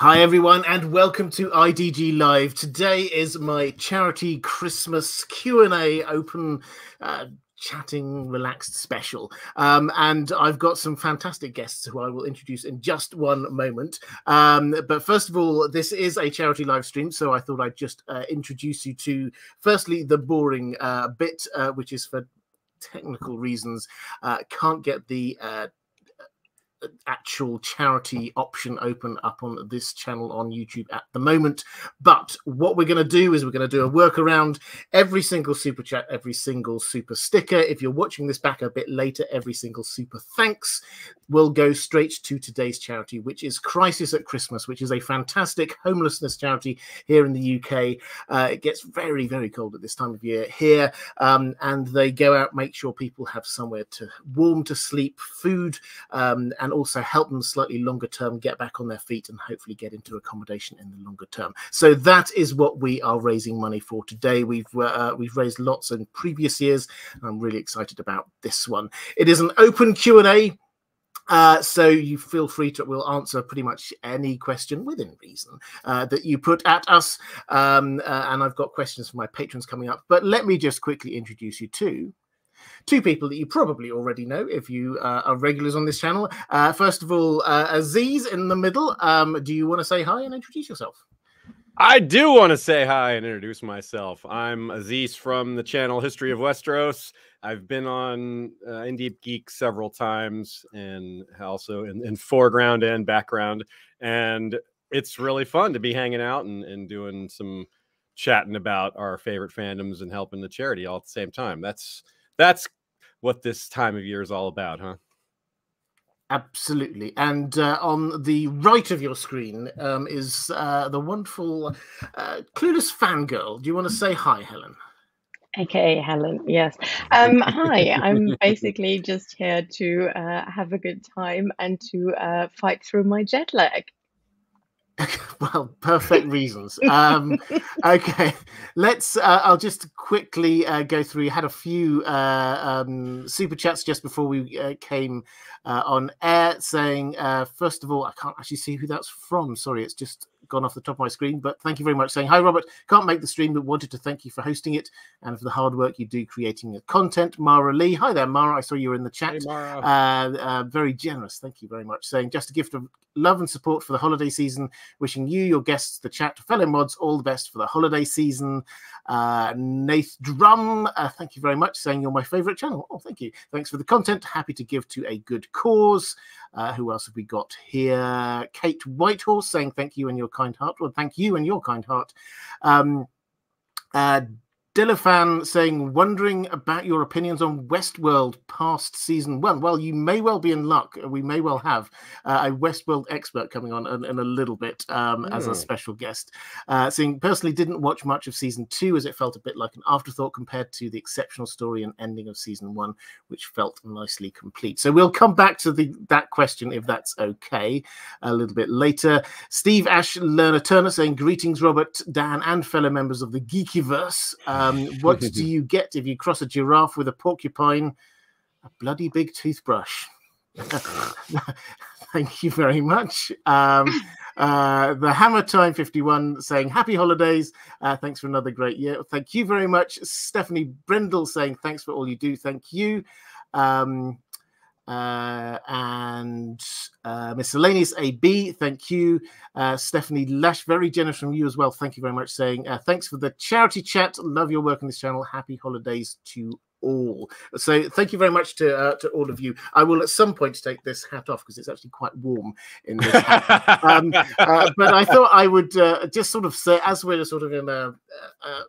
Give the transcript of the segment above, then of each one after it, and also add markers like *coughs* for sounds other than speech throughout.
Hi everyone and welcome to IDG Live. Today is my charity Christmas Q&A open uh, chatting relaxed special um, and i've got some fantastic guests who i will introduce in just one moment um, but first of all this is a charity live stream so i thought i'd just uh, introduce you to firstly the boring uh, bit uh, which is for technical reasons uh, can't get the uh, actual charity option open up on this channel on YouTube at the moment. But what we're going to do is we're going to do a workaround every single super chat, every single super sticker. If you're watching this back a bit later, every single super thanks will go straight to today's charity, which is Crisis at Christmas, which is a fantastic homelessness charity here in the UK. Uh, it gets very, very cold at this time of year here, um, and they go out, make sure people have somewhere to warm to sleep, food, um, and also help them slightly longer term get back on their feet and hopefully get into accommodation in the longer term. So that is what we are raising money for today. We've uh, we've raised lots in previous years. I'm really excited about this one. It is an open Q and A. Uh, so you feel free to we'll answer pretty much any question within reason uh, that you put at us um, uh, and i've got questions from my patrons coming up but let me just quickly introduce you to two people that you probably already know if you uh, are regulars on this channel uh, first of all uh, aziz in the middle um, do you want to say hi and introduce yourself I do want to say hi and introduce myself. I'm Aziz from the channel History of Westeros. I've been on uh, In Deep Geek several times and also in, in, foreground and background. And it's really fun to be hanging out and, and doing some chatting about our favorite fandoms and helping the charity all at the same time. That's that's what this time of year is all about, huh? Absolutely. And uh, on the right of your screen um, is uh, the wonderful uh, Clueless Fangirl. Do you want to say hi, Helen? Okay, Helen. Yes. Um, hi. I'm *laughs* basically just here to uh, have a good time and to uh, fight through my jet lag. *laughs* well, perfect reasons. Um, *laughs* okay, let's. Uh, I'll just quickly uh, go through. You had a few uh, um, super chats just before we uh, came uh, on air, saying uh, first of all, I can't actually see who that's from. Sorry, it's just gone off the top of my screen. But thank you very much. Saying hi, Robert. Can't make the stream, but wanted to thank you for hosting it and for the hard work you do creating the content. Mara Lee, hi there, Mara. I saw you were in the chat. Hey, very generous. Thank you very much. Saying just a gift of love and support for the holiday season. Wishing you, your guests, the chat, fellow mods, all the best for the holiday season. Uh, Nath Drum, uh, thank you very much, saying you're my favorite channel. Oh, thank you. Thanks for the content. Happy to give to a good cause. Uh, who else have we got here? Kate Whitehorse saying thank you and your kind heart. Well, thank you and your kind heart. Um, uh, Dilafan saying, wondering about your opinions on Westworld past season one. Well, you may well be in luck. We may well have uh, a Westworld expert coming on in, in a little bit um, mm. as a hmm. special guest. Uh, saying, personally, didn't watch much of season two as it felt a bit like an afterthought compared to the exceptional story and ending of season one, which felt nicely complete. So we'll come back to the that question if that's okay a little bit later. Steve Ash Lerner Turner saying, greetings, Robert, Dan, and fellow members of the Geekyverse. Um, *laughs* what do you get if you cross a giraffe with a porcupine? A bloody big toothbrush. *laughs* Thank you very much. Um, uh, the Hammer Time 51 saying happy holidays. Uh, thanks for another great year. Thank you very much. Stephanie Brindle saying thanks for all you do. Thank you. Um, uh, and uh, miscellaneous AB, thank you. Uh, Stephanie Lash, very generous from you as well. Thank you very much. Saying uh, thanks for the charity chat. Love your work on this channel. Happy holidays to all. So thank you very much to uh, to all of you. I will at some point take this hat off because it's actually quite warm in this um, uh, but I thought I would uh, just sort of say, as we're sort of in a, a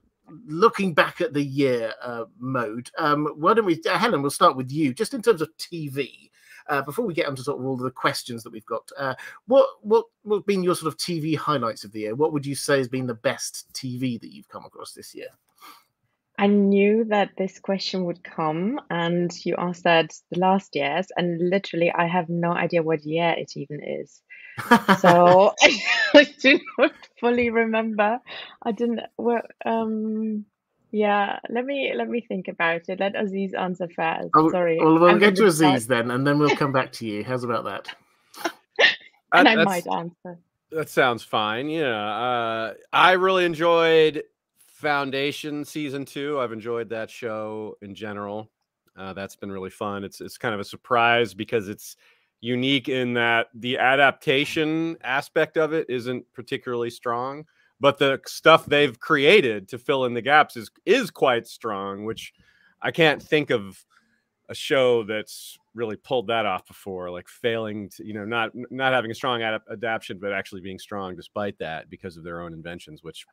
looking back at the year uh, mode, um, why don't we, uh, Helen? We'll start with you, just in terms of TV. Uh, before we get onto sort of all the questions that we've got, uh, what what what have been your sort of TV highlights of the year? What would you say has been the best TV that you've come across this year? I knew that this question would come, and you asked that the last years, and literally, I have no idea what year it even is. So *laughs* *laughs* I do not fully remember. I didn't. Well, um, yeah. Let me let me think about it. Let Aziz answer first. Oh, Sorry. Well, we'll I'm get to Aziz start. then, and then we'll come back to you. How's about that? *laughs* and I might answer. That sounds fine. Yeah. Uh, I really enjoyed Foundation season two. I've enjoyed that show in general. Uh, that's been really fun. It's it's kind of a surprise because it's unique in that the adaptation aspect of it isn't particularly strong, but the stuff they've created to fill in the gaps is is quite strong, which I can't think of a show that's really pulled that off before like failing to you know not not having a strong ad- adaptation but actually being strong despite that because of their own inventions which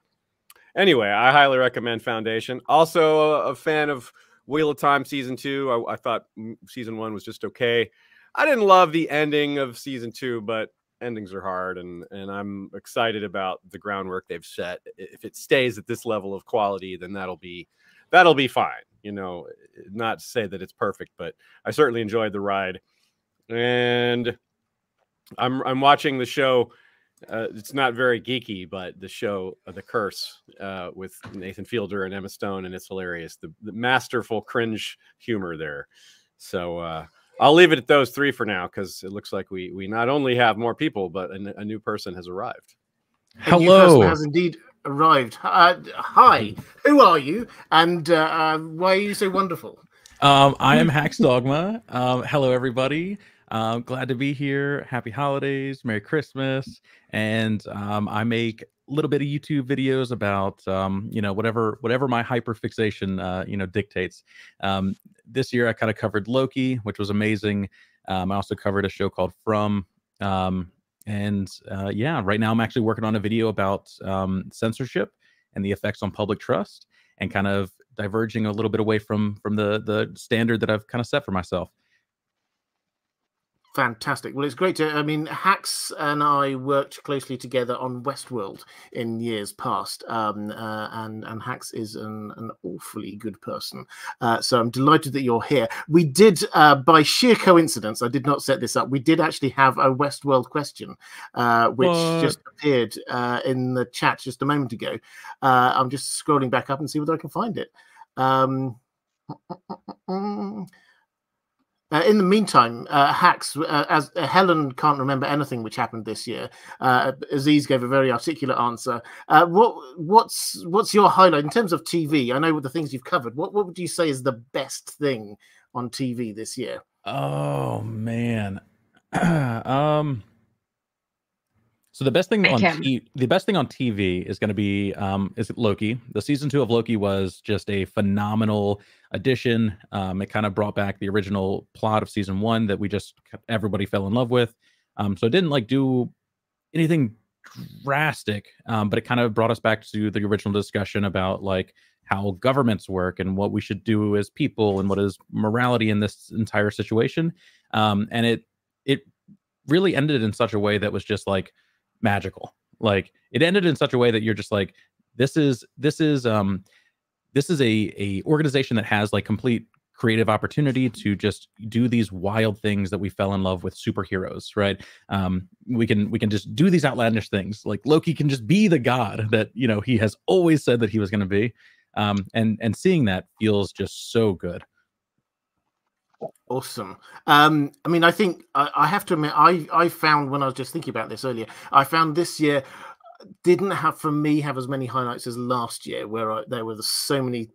anyway i highly recommend foundation. Also a, a fan of wheel of time season two. I, I, thought season one was just okay i didn't love the ending of season two but endings are hard and and i'm excited about the groundwork they've set if it stays at this level of quality then that'll be that'll be fine you know, not to say that it's perfect, but I certainly enjoyed the ride. And I'm I'm watching the show. Uh, it's not very geeky, but the show uh, The Curse uh, with Nathan Fielder and Emma Stone, and it's hilarious. The, the masterful cringe humor there. So uh, I'll leave it at those three for now because it looks like we we not only have more people, but a, a new person has arrived. Hello, has indeed arrived. Uh, hi, who are you, and uh, uh, why are you so wonderful? Um, I am *laughs* Hax Dogma. Um, hello, everybody. Um, glad to be here. Happy holidays, Merry Christmas, and um, I make a little bit of YouTube videos about um, you know whatever whatever my hyper fixation uh, you know dictates. Um, this year I kind of covered Loki, which was amazing. Um, I also covered a show called From. Um, and uh, yeah, right now I'm actually working on a video about um, censorship and the effects on public trust, and kind of diverging a little bit away from from the the standard that I've kind of set for myself. Fantastic. Well, it's great to. I mean, Hax and I worked closely together on Westworld in years past, um, uh, and and Hax is an, an awfully good person. Uh, so I'm delighted that you're here. We did, uh, by sheer coincidence, I did not set this up. We did actually have a Westworld question, uh, which what? just appeared uh, in the chat just a moment ago. Uh, I'm just scrolling back up and see whether I can find it. Um, Uh, in the meantime, uh, Hax, uh, as uh, Helen can't remember anything which happened this year, uh, Aziz gave a very articulate answer. Uh, what what's what's your highlight in terms of TV? I know with the things you've covered. What what would you say is the best thing on TV this year? Oh man, *clears throat* um, so the best thing on t- the best thing on TV is going to be um, is Loki. The season two of Loki was just a phenomenal addition. Um, it kind of brought back the original plot of season one that we just everybody fell in love with. Um, so it didn't like do anything drastic, um, but it kind of brought us back to the original discussion about like how governments work and what we should do as people and what is morality in this entire situation. Um, and it it really ended in such a way that was just like magical. Like it ended in such a way that you're just like, this is this is um this is a a organization that has like complete creative opportunity to just do these wild things that we fell in love with superheroes right? Um we can we can just do these outlandish things. Like loki can just be the god that you know he has always said that he was going to be. Um and and seeing that feels just so good Awesome. Um, I mean, I think I, I, have to admit, I I found when I was just thinking about this earlier, I found this year didn't have for me have as many highlights as last year, where I, there were so many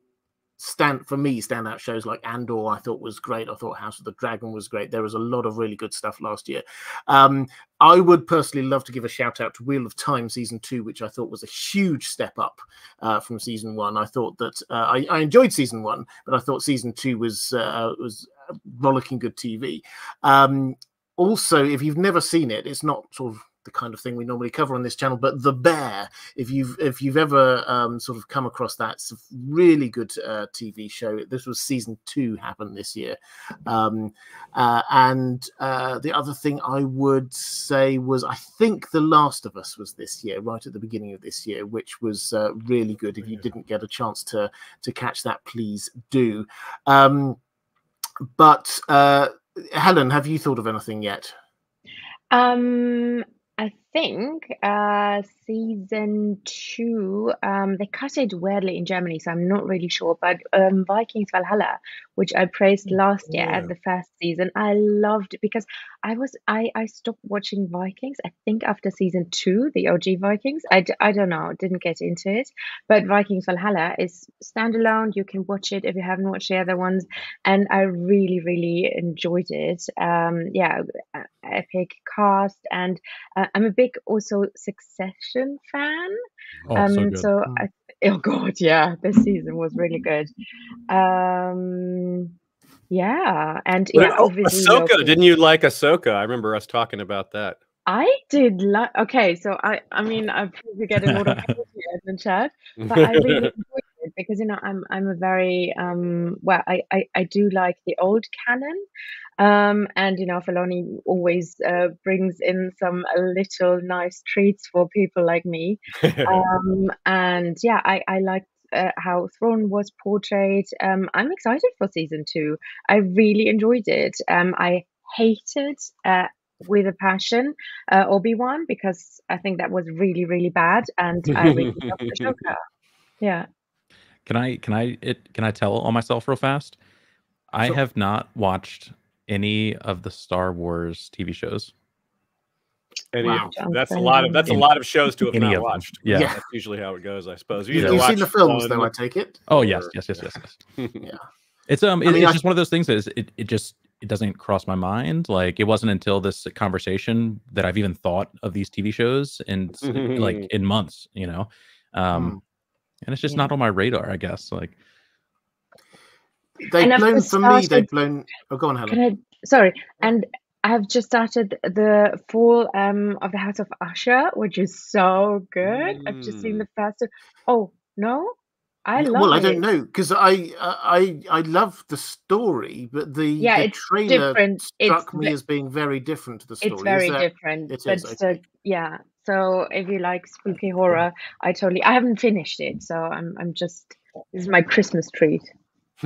stand for me standout shows like Andor. I thought was great. I thought House of the Dragon was great. There was a lot of really good stuff last year. Um, I would personally love to give a shout out to Wheel of Time season two, which I thought was a huge step up uh, from season one. I thought that uh, I, I, enjoyed season one, but I thought season two was uh, was rollicking good TV. Um, also, if you've never seen it, it's not sort of the kind of thing we normally cover on this channel. But The Bear, if you've if you've ever um, sort of come across that, it's a really good uh, TV show. This was season two, happened this year. Um, uh, and uh, the other thing I would say was I think The Last of Us was this year, right at the beginning of this year, which was uh, really good. If you didn't get a chance to to catch that, please do. Um, but uh, Helen, have you thought of anything yet? Um, I think uh, season two, um, they cut it weirdly in Germany, so I'm not really sure. But um, Vikings Valhalla, which I praised mm, last year at the first season, I loved because I was I I stopped watching Vikings. I think after season two, the OG Vikings. I I don't know, didn't get into it. But Vikings Valhalla is standalone. You can watch it if you haven't watched the other ones, and I really really enjoyed it. Um, yeah, epic cast, and uh, I'm a big also Succession fan. Oh, um, so, so hmm. I, *laughs* oh god, yeah, this season was really good. Um, yeah, and yeah, oh, Ahsoka. Didn't you like Ahsoka? I remember us talking about that. I did like. Okay, so I, I mean, I'm probably getting a lot of in the *laughs* chat, but I really enjoyed *laughs* because you know I'm, I'm a very um, well, I, I, I do like the old canon, um, and you know, Filoni always uh, brings in some little nice treats for people like me. *laughs* um, and yeah, I, I like uh, how Thrawn was portrayed. Um, I'm excited for season two. I really enjoyed it. Um, I hated uh, with a passion uh, Obi Wan because I think that was really really bad, and I really loved Ahsoka. *laughs* Yeah. Can I can I it can I tell on myself real fast? I sure. have not watched any of the Star Wars TV shows. Any wow. of, that's a lot of that's a lot of shows to have not watched. Yeah. yeah. that's usually how it goes, I suppose. You have seen the films, though. I take it. Oh yes, yes, yes, yes, yes. *laughs* yeah, it's um, it, mean, it's I... just one of those things that is it, it just it doesn't cross my mind. Like it wasn't until this conversation that I've even thought of these TV shows and like in months, you know. Um, mm. And it's just yeah. not on my radar, I guess. Like they've blown for me. They've blown. Oh, go on, Helen. I, sorry, and I have just started the fall um, of the House of Usher, which is so good. Mm. I've just seen the mm. first. Oh no, I love. Well, I don't know because I I I love the story, but the yeah, the trailer different. struck it's, me as being very different to the story. It's very that, different. It but is, okay. yeah, so if you like spooky horror, I totally. I haven't finished it, so I'm I'm just. This is my Christmas treat. *laughs*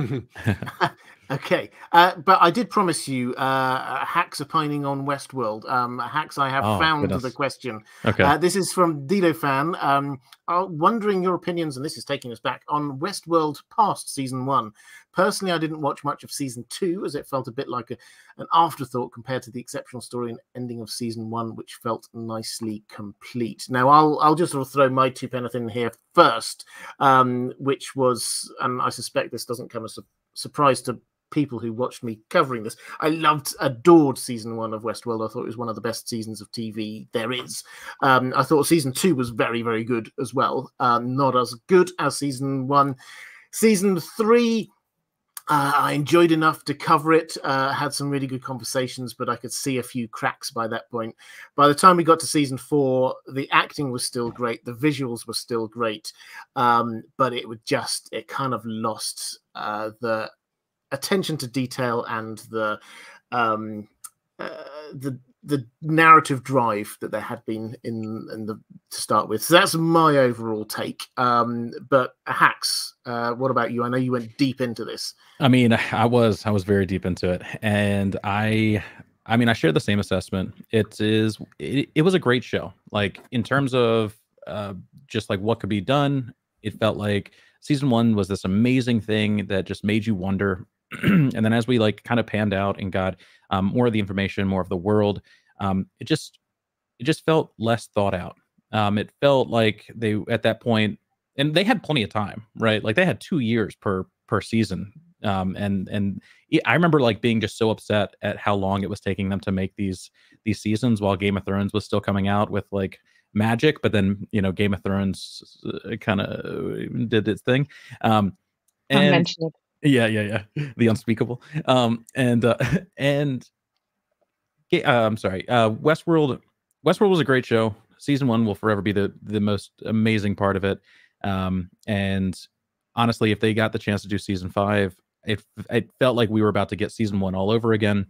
okay, uh, but I did promise you uh, Hax opining on Westworld. Um, Hax, I have oh, found goodness. the question. Okay, uh, this is from Dido fan. Um, uh, wondering your opinions, and this is taking us back on Westworld past season one. Personally, I didn't watch much of season two as it felt a bit like a, an afterthought compared to the exceptional story and ending of season one, which felt nicely complete. Now, I'll I'll just sort of throw my two pence in here first, um, which was, and I suspect this doesn't come as a surprise to people who watched me covering this. I loved, adored season one of Westworld. I thought it was one of the best seasons of TV there is. Um, I thought season two was very, very good as well. Um, not as good as season one. Season three uh, I enjoyed enough to cover it. Uh, had some really good conversations, but I could see a few cracks by that point. By the time we got to season four, the acting was still great, the visuals were still great, um, but it would just it kind of lost uh, the attention to detail and the um, uh, the the narrative drive that there had been in in the to start with. So that's my overall take. Um, but Hax, uh, what about you? I know you went deep into this. I mean, I was I was very deep into it, and I I mean I share the same assessment. It is it, it was a great show. Like in terms of uh, just like what could be done, it felt like season one was this amazing thing that just made you wonder. *clears throat* and then as we like kind of panned out and got um, more of the information, more of the world. Um, it just it just felt less thought out. Um, it felt like they at that point, and they had plenty of time, right? Like they had two years per per season. Um, and and I remember like being just so upset at how long it was taking them to make these these seasons while Game of Thrones was still coming out with like magic, but then you know Game of Thrones uh, kind of did its thing. Um, and yeah, yeah, yeah. The unspeakable. Um, and uh, *laughs* and uh, I'm sorry. Uh, Westworld. Westworld was a great show. Season one will forever be the the most amazing part of it. Um, and honestly, if they got the chance to do season five, it it felt like we were about to get season one all over again.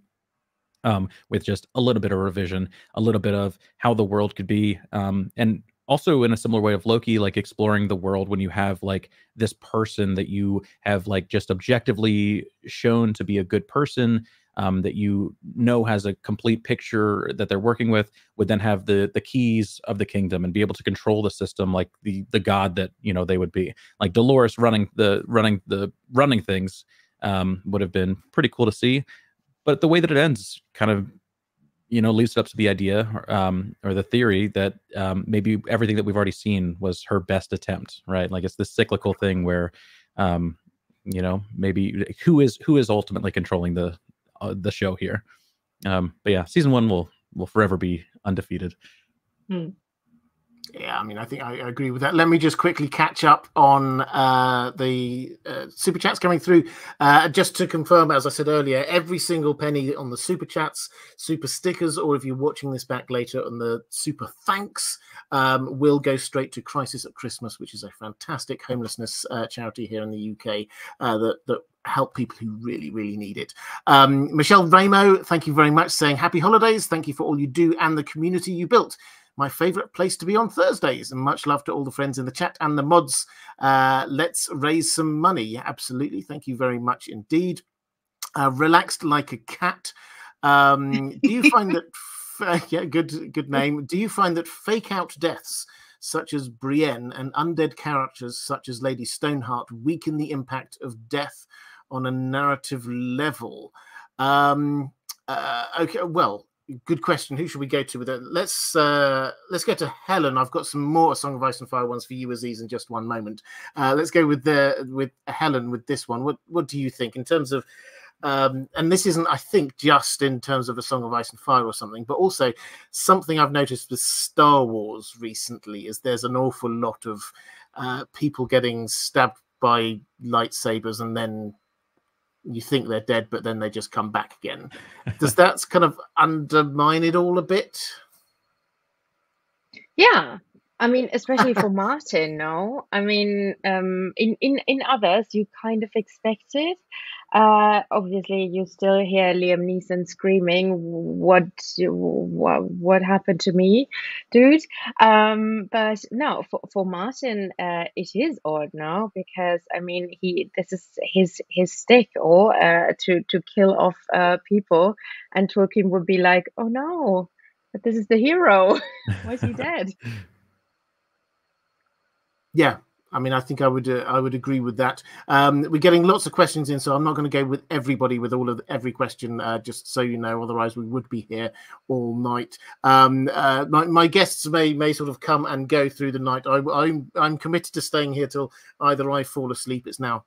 Um, with just a little bit of revision, a little bit of how the world could be. Um, and also in a similar way of Loki, like exploring the world when you have like this person that you have like just objectively shown to be a good person, um, that you know has a complete picture that they're working with, would then have the the keys of the kingdom and be able to control the system like the the god that you know they would be. Like Dolores running the running the running things um, would have been pretty cool to see. But the way that it ends kind of you know leads up to the idea um, or the theory that um, maybe everything that we've already seen was her best attempt right? Like it's this cyclical thing where um, you know maybe who is who is ultimately controlling the uh, the show here? Um, but yeah season one will will forever be undefeated. Hmm. Yeah, I mean, I think I, agree with that. Let me just quickly catch up on uh, the uh, super chats coming through. Uh, just to confirm, as I said earlier, every single penny on the super chats, super stickers, or if you're watching this back later on the super thanks, um, will go straight to Crisis at Christmas, which is a fantastic homelessness uh, charity here in the UK uh, that that help people who really, really need it. Um, Michelle Ramo, thank you very much, saying happy holidays. Thank you for all you do and the community you built my favorite place to be on Thursdays. And much love to all the friends in the chat and the mods. Uh, let's raise some money. Absolutely. Thank you very much indeed. Uh, relaxed like a cat. Um, do you find that, *laughs* *laughs* yeah, good, good name. Do you find that fake out deaths such as Brienne and undead characters such as Lady Stoneheart weaken the impact of death on a narrative level? Um, uh, okay, well, good question. Who should we go to with it? Let's uh, let's go to Helen. I've got some more Song of Ice and Fire ones for you, Aziz, in just one moment. Uh, let's go with the with Helen with this one. What what do you think in terms of? Um, and this isn't, I think, just in terms of a Song of Ice and Fire or something, but also something I've noticed with Star Wars recently is there's an awful lot of uh, people getting stabbed by lightsabers and then you think they're dead, but then they just come back again. Does that kind of undermine it all a bit? Yeah. I mean, especially for *laughs* Martin, no. I mean, um, in, in, in others, you kind of expect it. Uh, obviously, you still hear Liam Neeson screaming, "What, what, what happened to me, dude?" Um, but no, for for Martin, uh, it is odd now because I mean, he this is his his stick, or uh, to to kill off uh, people, and Tolkien would be like, "Oh no, but this is the hero. *laughs* Why is he dead?" *laughs* Yeah, I mean, I think I would uh, I would agree with that. Um, we're getting lots of questions in, so I'm not going to go with everybody with all of every question, uh, just so you know. Otherwise, we would be here all night. Um, uh, my, my, guests may may sort of come and go through the night. I, am I'm, I'm committed to staying here till either I fall asleep. It's now.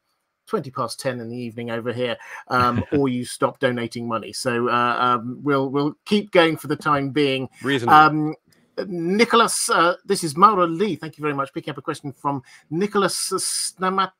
20 past 10 in the evening over here um, *laughs* or you stop donating money so uh, um, we'll we'll keep going for the time being Reasonable. Nicholas, uh, this is Maura Lee. Thank you very much. Picking up a question from Nicholas Snamataruslu.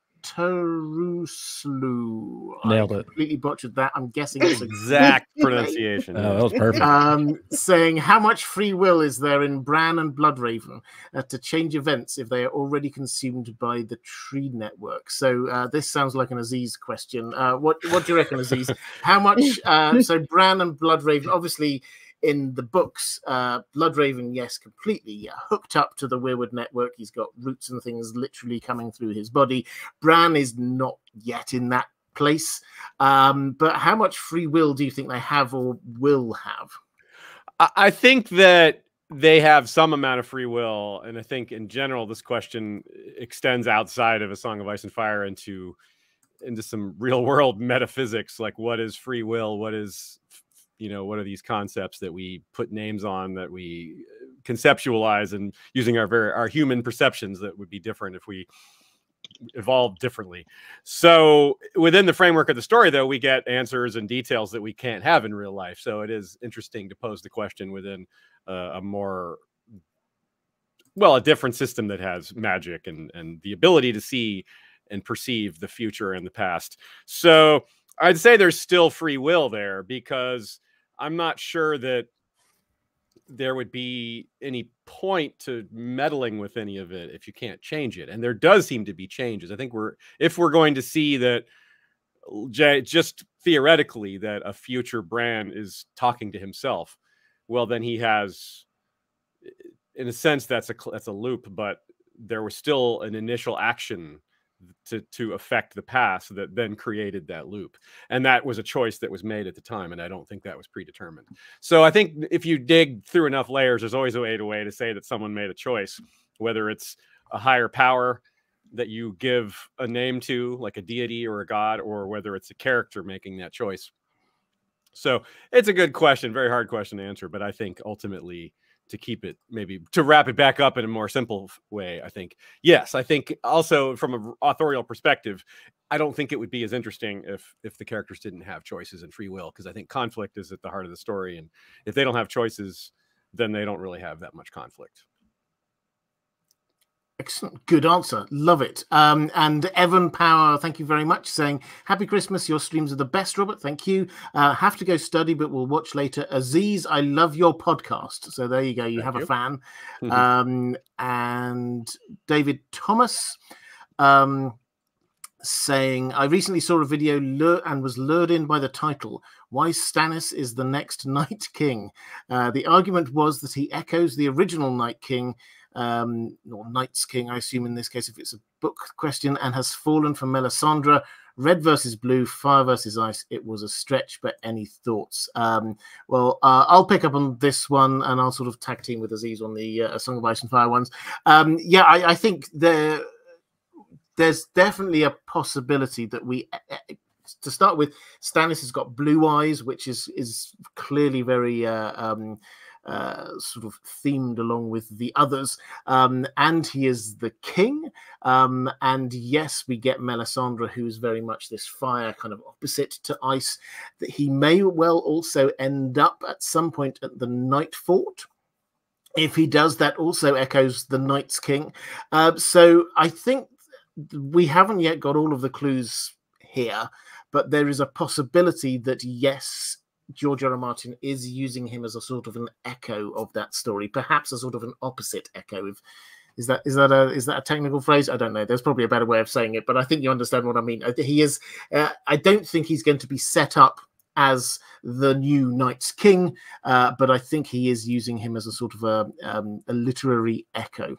Nailed it. Completely butchered that. I'm guessing it's exact *laughs* pronunciation. Oh, that was perfect. Um, saying how much free will is there in Bran and Bloodraven uh, to change events if they are already consumed by the tree network? So uh, this sounds like an Aziz question. Uh, what what do you reckon, Aziz? *laughs* How much? Uh, so Bran and Bloodraven, obviously in the books, uh, Bloodraven, yes, completely hooked up to the Weirwood network. He's got roots and things literally coming through his body. Bran is not yet in that place. Um, but how much free will do you think they have or will have? I think that they have some amount of free will. And I think in general, this question extends outside of a Song of Ice and Fire into into some real world *laughs* metaphysics like what is free will what is you know what are these concepts that we put names on that we uh, conceptualize and using our very our human perceptions that would be different if we evolved differently. So within the framework of the story though we get answers and details that we can't have in real life. So it is interesting to pose the question within uh, a more well a different system that has magic and and the ability to see and perceive the future and the past. So i'd say there's still free will there because I'm not sure that there would be any point to meddling with any of it if you can't change it. And there does seem to be changes. I think we're if we're going to see that just theoretically that a future Bran is talking to himself, well then he has in a sense, that's a that's a loop, but there was still an initial action to to affect the past that then created that loop and that was a choice that was made at the time and i don't think that was predetermined. So i think if you dig through enough layers there's always a way to way to say that someone made a choice whether it's a higher power that you give a name to like a deity or a god or whether it's a character making that choice. So it's a good question very hard question to answer but i think ultimately to keep it maybe to wrap it back up in a more simple way i think. Yes i think also from an authorial perspective i don't think it would be as interesting if if the characters didn't have choices and free will because i think conflict is at the heart of the story and if they don't have choices then they don't really have that much conflict Excellent. Good answer. Love it. Um, and Evan Power, thank you very much, saying, Happy Christmas. Your streams are the best, Robert. Thank you. Uh, have to go study, but we'll watch later. Aziz, I love your podcast. So there you go. You thank have you. a fan. Mm-hmm. *laughs* Um, and David Thomas um, saying, I recently saw a video and was lured in by the title. Why Stannis is the next *laughs* Night King. Uh, the argument was that he echoes the original Night King um, or Night's King, I assume in this case, if it's a book question, and has fallen from Melisandre. Red versus blue, fire versus ice. It was a stretch, but any thoughts? Um, well, uh, I'll pick up on this one, and I'll sort of tag team with Aziz on the uh, Song of Ice and Fire ones. Um, yeah, I, I think there, there's definitely a possibility that we to start with, Stannis has got blue eyes, which is is clearly very uh, um, uh, sort of themed along with the others. Um, and he is the king. Um, and yes, we get Melisandre, who is very much this fire kind of opposite to ice. That he may well also end up at some point at the Nightfort. If he does, that also echoes the Night's King. Uh, so I think we haven't yet got all of the clues here, but there is a possibility that yes, George R. R. Martin is using him as a sort of an echo of that story, perhaps a sort of an opposite echo. Of, is that is that a is that a technical phrase? I don't know. There's probably a better way of saying it, but I think you understand what I mean. He is. Uh, I don't think he's going to be set up as the new Night's King, uh, but I think he is using him as a sort of a, um, a literary echo.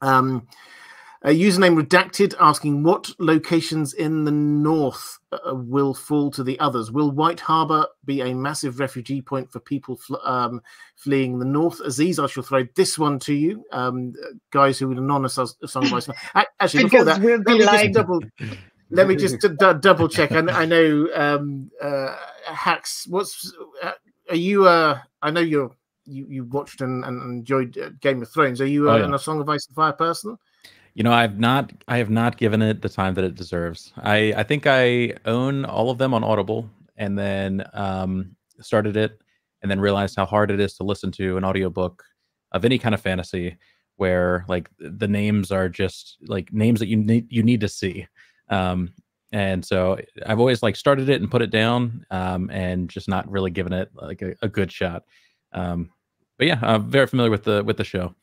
Um, a username redacted asking what locations in the north uh, will fall to the others. Will White Harbor be a massive refugee point for people fl- um, fleeing the north? Aziz, I shall throw this one to you, um, guys who would anonymous us song by Actually, *laughs* before that, we'll let, me like... double, let me just d- double check. I, I know um, uh, Hax. What's uh, are you? Uh, I know you're you you watched and, and enjoyed uh, Game of Thrones. Are you uh, oh, yeah. a Song of Ice and Fire person? You know, I've not I have not given it the time that it deserves. I I think I own all of them on Audible and then um started it and then realized how hard it is to listen to an audiobook of any kind of fantasy where like the names are just like names that you need you need to see. Um and so I've always like started it and put it down um and just not really given it like a, a good shot. Um but yeah, I'm very familiar with the with the show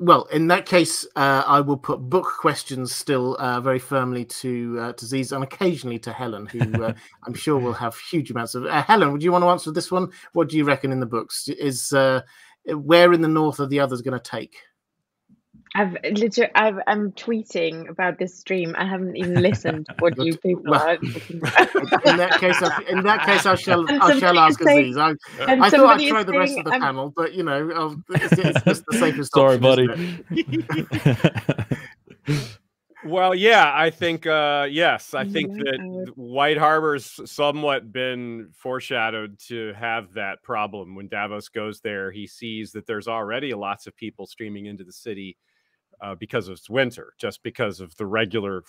well, in that case, uh, I will put book questions still uh, very firmly to uh, to Ziz and occasionally to Helen, who uh, *laughs* I'm sure will have huge amounts of. Uh, Helen, would you want to answer this one? What do you reckon in the books? Is uh, where in the north are the others going to take? I've literally, I've, I'm tweeting about this stream. I haven't even listened to what *laughs* you people well, are in that case, I, in that case, I shall, I shall ask saying, Aziz. I, I thought I'd try the rest of the I'm, panel, but you know, it's, it's just the safest. *laughs* Sorry, option, buddy. *laughs* well, yeah, I think uh, yes, I think that White Harbor's somewhat been foreshadowed to have that problem. When Davos goes there, he sees that there's already lots of people streaming into the city uh, because it's winter, just because of the regular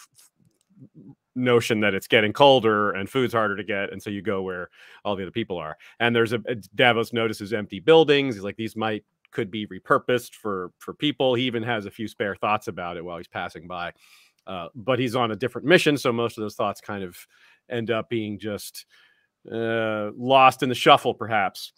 notion that it's getting colder and food's harder to get, and so you go where all the other people are. And there's a, a Davos notices empty buildings. He's like, these might could be repurposed for for people. He even has a few spare thoughts about it while he's passing by. Uh, but he's on a different mission, so most of those thoughts kind of end up being just uh, lost in the shuffle, perhaps.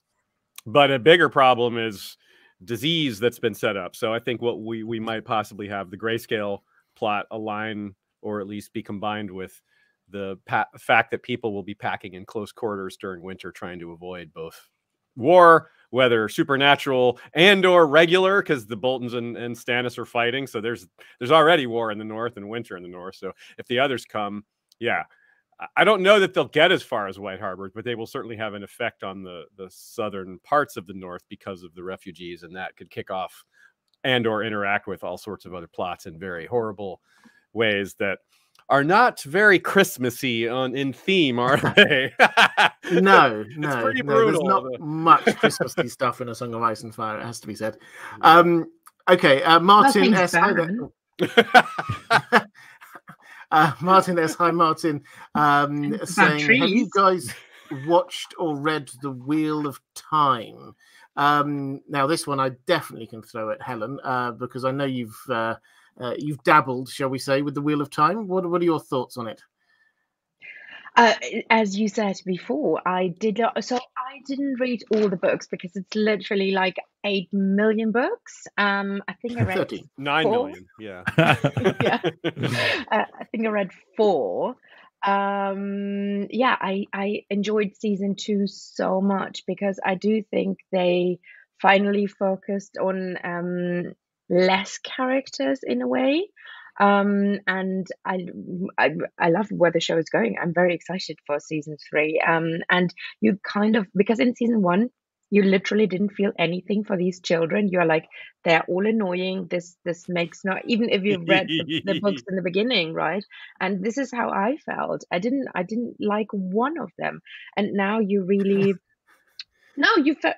But a bigger problem is disease that's been set up. So I think what we we might possibly have the grayscale plot align or at least be combined with the fact that people will be packing in close quarters during winter, trying to avoid both war, whether supernatural and or regular, because the Boltons and, and Stannis are fighting. So there's there's already war in the north and winter in the north. So if the others come, yeah. I don't know that they'll get as far as White Harbor, but they will certainly have an effect on the the southern parts of the north because of the refugees, and that could kick off and or interact with all sorts of other plots in very horrible ways that are not very Christmassy on in theme, are *laughs* they? no, *laughs* no, no. There's not much Christmassy *laughs* stuff in A Song of Ice and Fire. It has to be said. Um, okay, uh, Martin S. uh, *laughs* Martin S. Hi, Martin. Um, saying, have you guys watched or read The Wheel of Time? Um, now, this one I definitely can throw at Helen uh, because I know you've uh, uh, you've dabbled, shall we say, with the Wheel of Time. What What are your thoughts on it? Uh, as you said before, I did not. So I didn't read all the books because it's literally like eight million books. Um, I think I *laughs* read 13. nine four. million. Yeah, *laughs* *laughs* yeah. Uh, I think I read four. Um, yeah, I I enjoyed season two so much because I do think they finally focused on um less characters in a way um and I, I i love where the show is going. I'm very excited for season three. Um and you kind of because in season one you literally didn't feel anything for these children. You're like they're all annoying. This this makes not even if you've read the, the books *laughs* in the beginning right? And this is how i felt. I didn't i didn't like one of them. And now you really *laughs* now you felt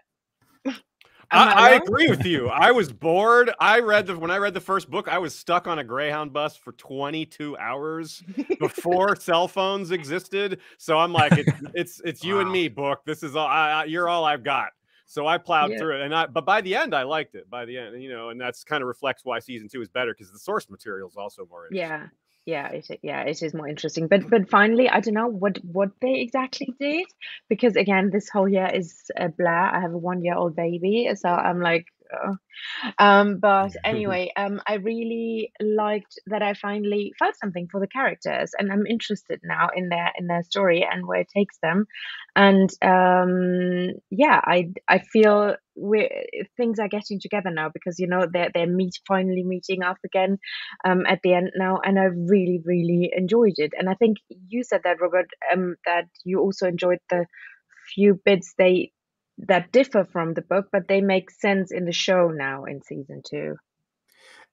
I, I, agree with you. I was bored. I read the when I read the first book, I was stuck on a Greyhound bus for 22 hours *laughs* before cell phones existed. So I'm like, it's it's, it's you wow. and me, book. This is all. I, I, you're all I've got. So I plowed yeah. through it, and I. But by the end, I liked it. By the end, you know, and that's kind of reflects why season two is better because the source material is also more. Yeah yeah it yeah it is more interesting. But but finally i don't know what what they exactly did because again this whole year is a blur. I have a one year old baby so i'm like um, but *laughs* anyway, um, I really liked that I finally felt something for the characters, and I'm interested now in their in their story and where it takes them. And um, yeah, I I feel we things are getting together now because you know they're they're meet finally meeting up again um, at the end now, and I really really enjoyed it. And I think you said that Robert um, that you also enjoyed the few bits they that differ from the book, but they make sense in the show now in season two.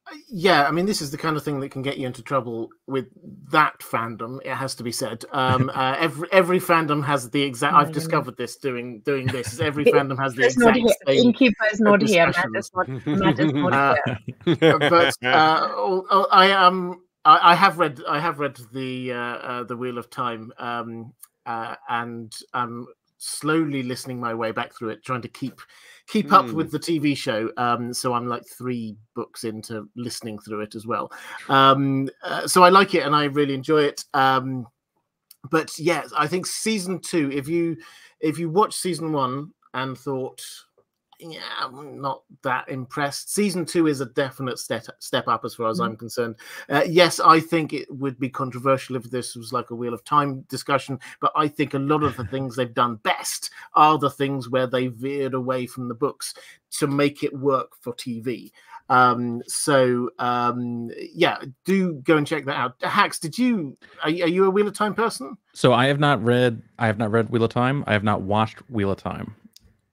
Uh, yeah, I mean, this is the kind of thing that can get you into trouble with that fandom. It has to be said. Um, *laughs* uh, every every fandom has the exact. I've discovered this doing doing this. Is Every fandom has the exact not same. Innkeeper is not here. Matt is not, Matt is not uh, here. *laughs* but uh, I am. Um, I, I, have read. I have read the uh, uh, the Wheel of Time, um, uh, and um, slowly listening my way back through it, trying to keep keep mm. up with hmm. the TV show. Um, so I'm like three books into listening through it as well. Um, uh, so I like it and I really enjoy it. Um, but yeah, I think season two. If you if you watch season one and thought yeah, I'm not that impressed. Season two is a definite step step up as far as mm. I'm concerned. Uh, yes, I think it would be controversial if this was like a Wheel of Time discussion, but I think a lot of the *laughs* things they've done best are the things where they veered away from the books to make it work for TV. Um, so um, yeah, do go and check that out. Hax, did you are, are you a Wheel of Time person? So I have not read I have not read Wheel of Time. I have not watched Wheel of Time,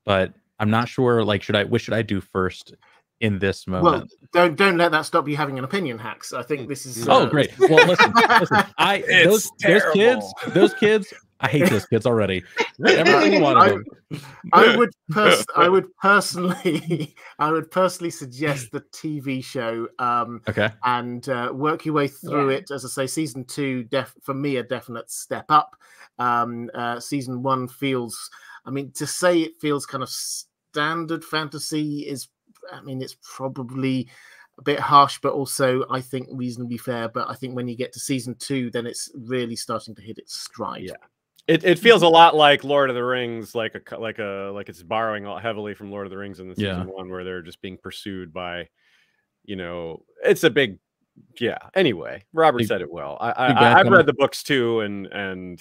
but I'm not sure. Like, should I? What should I do first in this moment? Well, don't don't let that stop you having an opinion, Hax. I think this is. Oh, uh... Oh, great. Well, listen, listen. I *laughs* those those kids, those kids. I hate those kids already. Everything I, I would pers- I would personally *laughs* I would personally suggest the TV show. Um, okay. And uh, work your way through yeah. it. As I say, season two, def- for me, a definite step up. Um, uh, season one feels. I mean, to say it feels kind of standard fantasy is, I mean, it's probably a bit harsh, but also I think reasonably fair. But I think when you get to season two, then it's really starting to hit its stride. Yeah. It, it feels a lot like Lord of the Rings, like a like a like it's borrowing heavily from Lord of the Rings in the season yeah. one, where they're just being pursued by, you know, it's a big, yeah. Anyway, Robert big, said it well. I, I I've read the books too, and and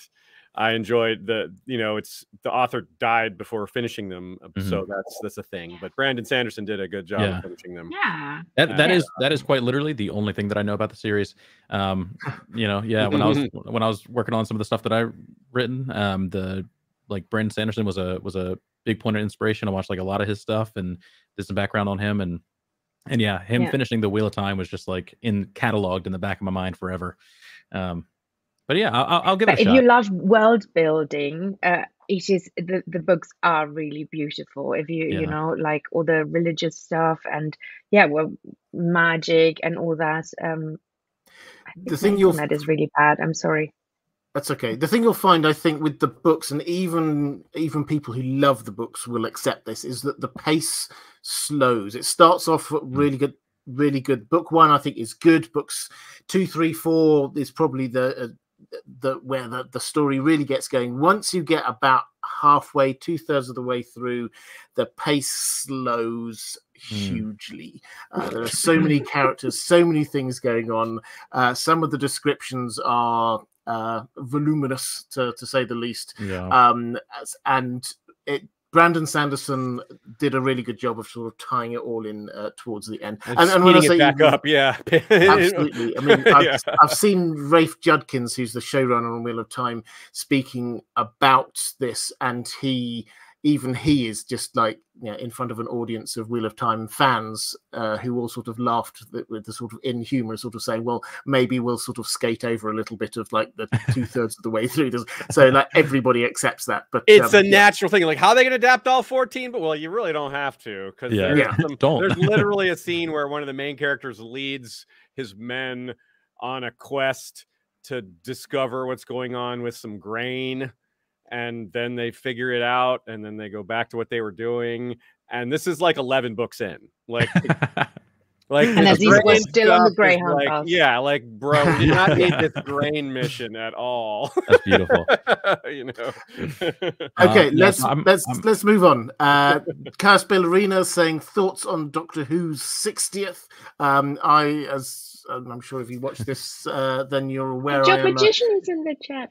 I enjoyed the you know it's the author died before finishing them, uh, mm-hmm. so that's that's a thing. But Brandon Sanderson did a good job yeah. of finishing them. Yeah, that, that uh, is that is quite literally the only thing that I know about the series. Um, you know, yeah, when I was *laughs* when I was working on some of the stuff that I written, um, the like Brandon Sanderson was a was a big point of inspiration. I watched like a lot of his stuff and did some background on him and and yeah, him yeah. finishing the Wheel of Time was just like in cataloged in the back of my mind forever. Um, but yeah, I'll, I'll give but it. if shot. you love world building, uh, it is the the books are really beautiful. If you yeah. you know like all the religious stuff and yeah, well, magic and all that. Um, the thing you'll that is really bad. I'm sorry. That's okay. The thing you'll find, I think, with the books, and even even people who love the books will accept this, is that the pace slows. It starts off mm. really good, really good. Book one, I think, is good. Books two, three, four is probably the uh, the where the, the story really gets going once you get about halfway two-thirds of the way through the pace slows mm. hugely uh, there are so many characters so many things going on uh, some of the descriptions are uh, voluminous to, to say the least yeah. um, and it Brandon Sanderson did a really good job of sort of tying it all in uh, towards the end. And, and, and when I say back up, yeah, *laughs* absolutely. I mean, I've, yeah. I've, seen Rafe Judkins, who's the showrunner on Wheel of Time, speaking about this, and he even he is just like you know, in front of an audience of Wheel of Time fans uh, who all sort of laughed with the sort of in humor, sort of saying, "Well, maybe we'll sort of skate over a little bit of like the *laughs* two thirds of the way through." This. So like everybody accepts that, but it's um, a natural thing. Like how are they going to adapt all fourteen, but well, you really don't have to because yeah. there's, yeah. Some, *laughs* there's *laughs* literally a scene where one of the main characters leads his men on a quest to discover what's going on with some grain and then they figure it out and then they go back to what they were doing and this is like 11 books in like *laughs* like and as was still on the greyhound like, yeah like bro we did not need this *laughs* grain mission at all. That's beautiful. *laughs* You know? Okay uh, let's I'm, let's I'm... let's move on. Uh Chaos Ballerina saying thoughts on doctor who's 60th um i as I'm sure if you watch this, uh, then you're aware. Joe Magician is in the chat.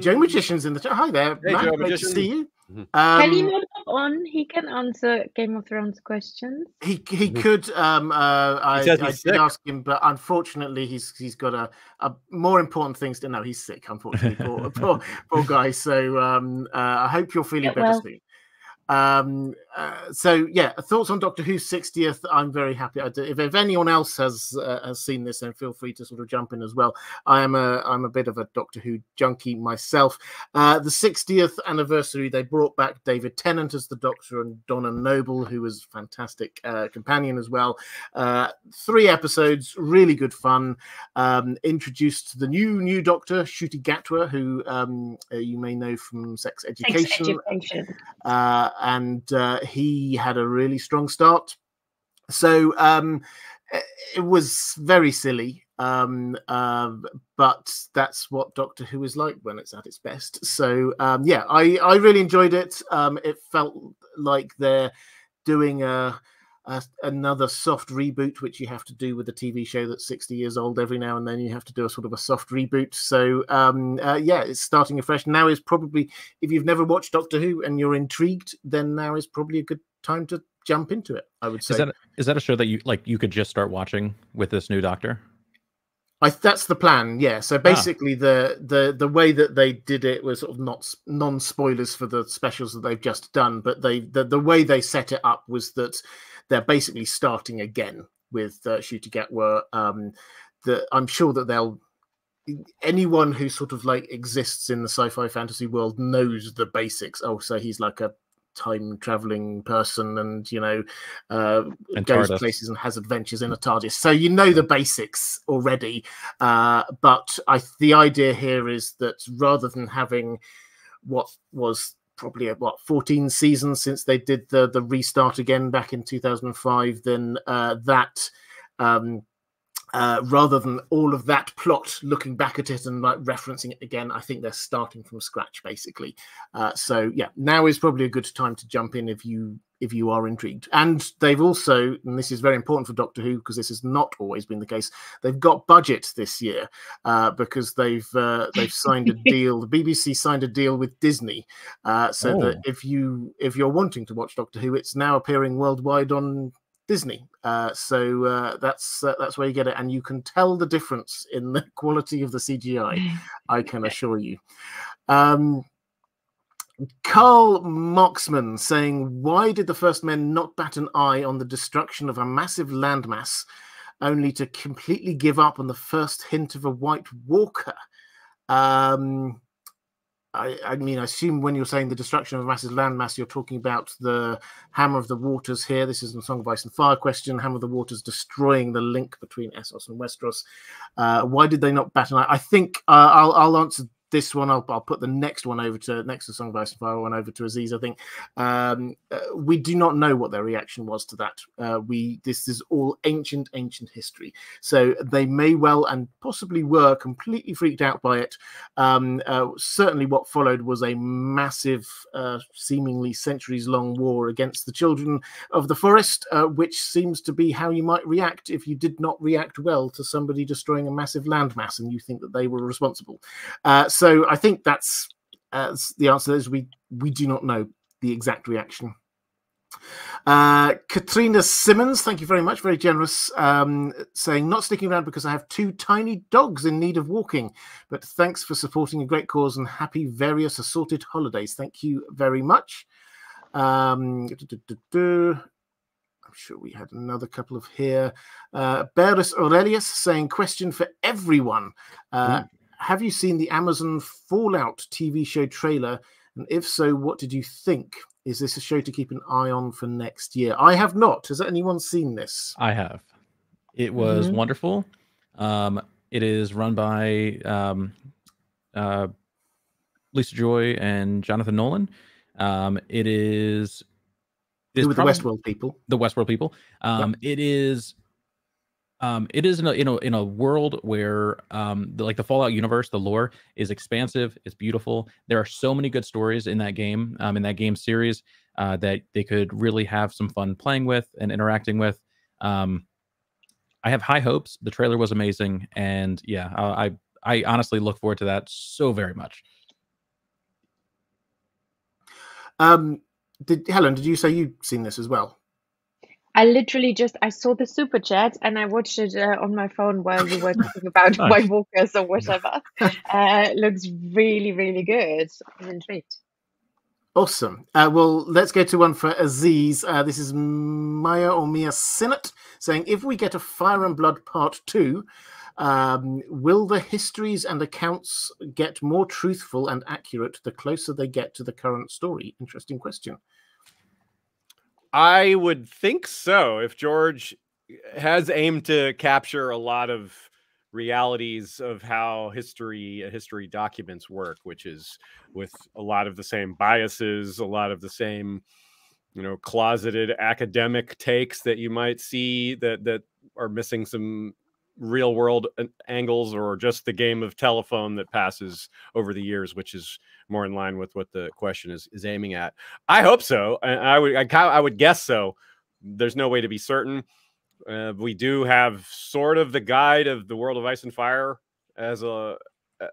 Joe Magician's in the chat. Hi there, hey, Matt. Joe Great to see you. Mm-hmm. Um, can he not on? He can answer Game of Thrones questions. He he mm-hmm. could. Um, uh, I, I did ask him, but unfortunately, he's he's got a, a more important things to know. He's sick, unfortunately, poor, *laughs* poor, poor guy. So um, uh, I hope you're feeling better well. soon. Um, uh, so yeah, thoughts on Doctor Who's 60th. I'm very happy. If, if anyone else has uh, has seen this, then feel free to sort of jump in as well. I am a I'm a bit of a Doctor Who junkie myself. Uh, the 60th anniversary, they brought back David Tennant as the Doctor and Donna Noble, who was fantastic uh, companion as well. Uh, three episodes, really good fun. Um, introduced the new new Doctor, Ncuti Gatwa, who um, uh, you may know from Sex Education. Sex education and uh, he had a really strong start. So um, it was very silly, um, uh, but that's what Doctor Who is like when it's at its best. So um, yeah, I I really enjoyed it. Um, it felt like they're doing a uh, another soft reboot, which you have to do with a TV show that's 60 years old every now and then. You have to do a sort of a soft reboot. So, um, uh, yeah, it's starting afresh. Now is probably, if you've never watched Doctor Who and you're intrigued, then now is probably a good time to jump into it. I would say. Is that, is that a show that you like? You could just start watching with this new Doctor. I, that's the plan, yeah. So ah. basically, ah. the the the way that they did it was sort of not non spoilers for the specials that they've just done, but they the the way they set it up was that they're basically starting again with uh, Ncuti Gatwa. Um, that I'm sure that they'll anyone who sort of like exists in the sci-fi fantasy world knows the basics. Oh, so he's like a time traveling person and you know uh, goes TARDIS. places and has adventures in a TARDIS. So you know the basics already. Uh, but I the idea here is that rather than having what was probably what 14 seasons since they did the the restart again back in 2005 then uh, that um, uh, rather than all of that plot looking back at it and like referencing it again i think they're starting from scratch basically. Uh, so yeah now is probably a good time to jump in if you if you are intrigued. And they've also, and this is very important for Doctor Who because this has not always been the case. They've got budget this year uh, because they've uh, they've signed a *laughs* deal. The BBC signed a deal with Disney, uh, so oh. that if you if you're wanting to watch Doctor Who, it's now appearing worldwide on Disney. Uh, so uh, that's uh, that's where you get it, and you can tell the difference in the *laughs* quality of the CGI. *laughs* I can assure you. Um, Carl Moxman saying, "Why did the first men not bat an eye on the destruction of a massive landmass, only to completely give up on the first hint of a White Walker?" Um, I, I, mean, I assume when you're saying the destruction of a massive landmass, you're talking about the Hammer of the Waters here. This is the Song of Ice and Fire question. Hammer of the Waters destroying the link between Essos and Westeros. Uh, why did they not bat an eye? I think uh, I'll, I'll answer this one, I'll, I'll put the next one over to next to Song of Ice and Fire one over to Aziz. I think um, uh, we do not know what their reaction was to that. Uh, we this is all ancient, ancient history, so they may well and possibly were completely freaked out by it. Um, uh, certainly, what followed was a massive, uh, seemingly centuries-long war against the children of the forest, uh, which seems to be how you might react if you did not react well to somebody destroying a massive landmass and you think that they were responsible. Uh, so so I think that's uh, the answer is we we do not know the exact reaction. Uh, Katrina Simmons, thank you very much, very generous, um, saying not sticking around because I have two tiny dogs in need of walking, but thanks for supporting a great cause and happy various assorted holidays. Thank you very much. Um, I'm sure we had another couple of here. Uh, Berus Aurelius saying question for everyone. Uh, mm have you seen the Amazon Fallout TV show trailer? And if so, what did you think? Is this a show to keep an eye on for next year? I have not. Has anyone seen this? I have. It was mm-hmm. wonderful. Um, it is run by um, uh, Lisa Joy and Jonathan Nolan. Um, it is. Who the Westworld people? The Westworld people. Um, yep. It is um, it is in a, in a in a world where um, the, like the Fallout universe, the lore is expansive, it's beautiful. There are so many good stories in that game, um, in that game series, uh, that they could really have some fun playing with and interacting with. Um, I have high hopes. The trailer was amazing, and yeah, I I honestly look forward to that so very much. Um, did Helen? Did you say you'd seen this as well? I literally just I saw the super chat and I watched it uh, on my phone while you were *laughs* talking about nice. White Walkers or whatever. *laughs* uh, looks really really good. I'm intrigued. Awesome. Uh, well, let's go to one for Aziz. Uh, this is Maya or Mia Sinnott saying, if we get a Fire and Blood Part 2, um, will the histories and accounts get more truthful and accurate the closer they get to the current story? Interesting question. I would think so. If George has aimed to capture a lot of realities of how history uh, history documents work, which is with a lot of the same biases, a lot of the same you know closeted academic takes that you might see that that are missing some real world angles or just the game of telephone that passes over the years which is more in line with what the question is is aiming at. I hope so. And I would I, I would guess so. There's no way to be certain. Uh, we do have sort of the guide of the world of ice and fire as a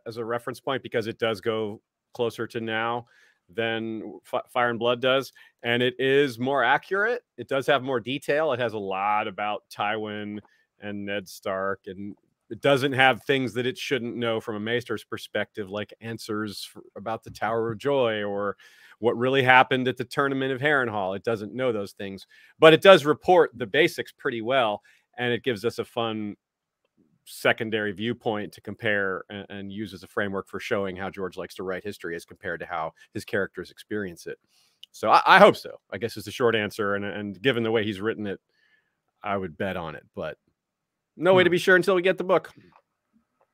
as a reference point because it does go closer to now than F- Fire and Blood does, and it is more accurate. It does have more detail. It has a lot about Tywin and Ned Stark and it doesn't have things that it shouldn't know from a maester's perspective, like answers for, about the Tower of Joy or what really happened at the tournament of Harrenhal. It doesn't know those things, but it does report the basics pretty well, and it gives us a fun secondary viewpoint to compare and, and use as a framework for showing how George likes to write history as compared to how his characters experience it. So I, I hope so. I guess is the short answer, and and given the way he's written it, I would bet on it, but no way to hmm. be sure until we get the book.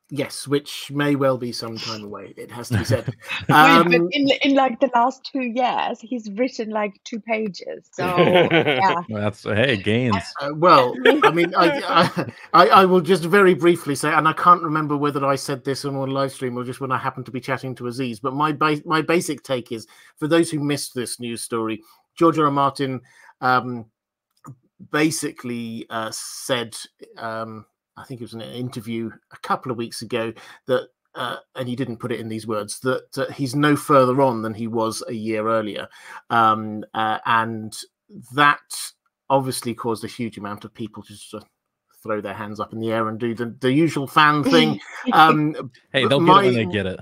Yes, which may well be some time away. It has to be said. *laughs* Um, in, in like the last two years, he's written like two pages. So *laughs* yeah, well, that's hey gains. Uh, well, I mean, I, I, I will just very briefly say, and I can't remember whether I said this on one live stream or just when I happened to be chatting to Aziz. But my ba- my basic take is for those who missed this news story, George R. R. Martin um, basically uh, said, um, I think it was in an interview a couple of weeks ago, that uh, and he didn't put it in these words that uh, he's no further on than he was a year earlier, um, uh, and that obviously caused a huge amount of people to just throw their hands up in the air and do the, the usual fan thing. *laughs* Um, hey, they'll my, get it when they get it.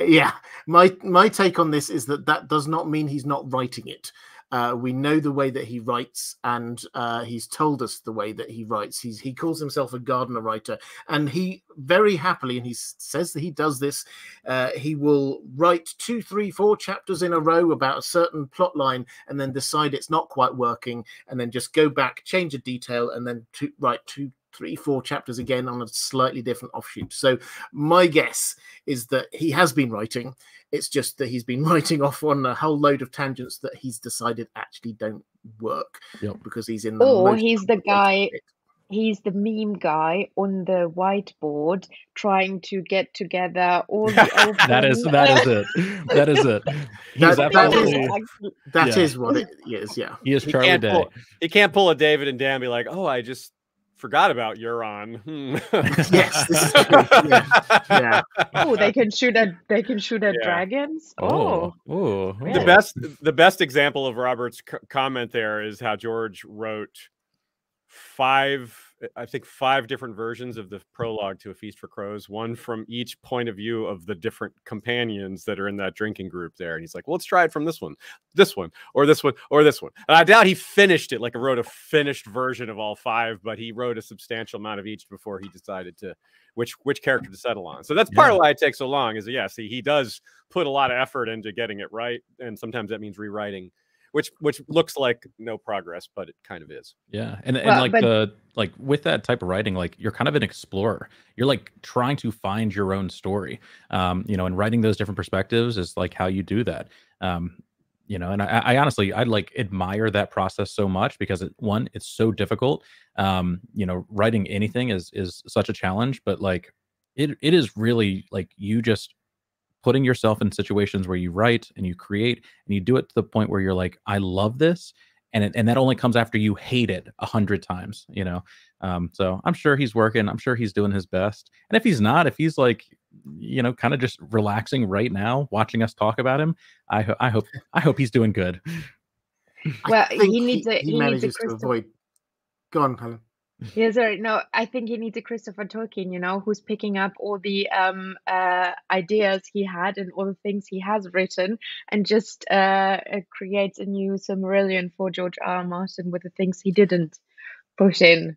Yeah, my my take on this is that that does not mean he's not writing it. Uh, we know the way that he writes, and uh, he's told us the way that he writes. He's, he calls himself a gardener writer, and he very happily, and he says that he does this. Uh, he will write two, three, four chapters in a row about a certain plot line, and then decide it's not quite working, and then just go back, change a detail, and then to, write two, three, four chapters again on a slightly different offshoot. So my guess is that he has been writing. It's just that he's been *laughs* writing off on a whole load of tangents that he's decided actually don't work yep. because he's in the or he's the guy he's the meme guy on the whiteboard trying to get together all the *laughs* that is that is it that is it *laughs* he's that, absolutely, that, is, that yeah. is what it is yeah he is Charlie he Day pull, he can't pull a David and Dan be like oh I just forgot about Euron. Hmm. yes, this is true. Yeah. yeah. Oh, they can shoot at they can shoot at yeah. dragons. Oh, oh, the best the best example of Robert's comment there is how George wrote five Uh, I think five different versions of the prologue to A Feast for Crows, one from each point of view of the different companions that are in that drinking group there. And he's like, well, let's try it from this one, this one, or this one, or this one. And I doubt he finished it, like wrote a finished version of all five, but he wrote a substantial amount of each before he decided to which which character to settle on. So that's part yeah. of why it takes so long. Is yes, he, he does put a lot of effort into getting it right, and sometimes that means rewriting which which looks like no progress, but it kind of is. Yeah, and and well, like but... the like with that type of writing, like you're kind of an explorer. You're like trying to find your own story. Um, you know, and writing those different perspectives is like how you do that. Um, you know, and I, I honestly I like admire that process so much because it one it's so difficult. Um, you know, writing anything is is such a challenge, but like it it is really like you just putting yourself in situations where you write and you create and you do it to the point where you're like i love this and it, and that only comes after you hate it a hundred times you know? Um, so i'm sure he's working i'm sure he's doing his best and if he's not if he's like you know kind of just relaxing right now watching us talk about him i, ho- I hope i hope he's doing good. Well he needs he, he, he manages to avoid go on Helen yeah, sorry. No, I think he needs a Christopher Tolkien, you know, who's picking up all the um uh ideas he had and all the things he has written and just uh, uh creates a new Silmarillion for George R. R. Martin with the things he didn't put in.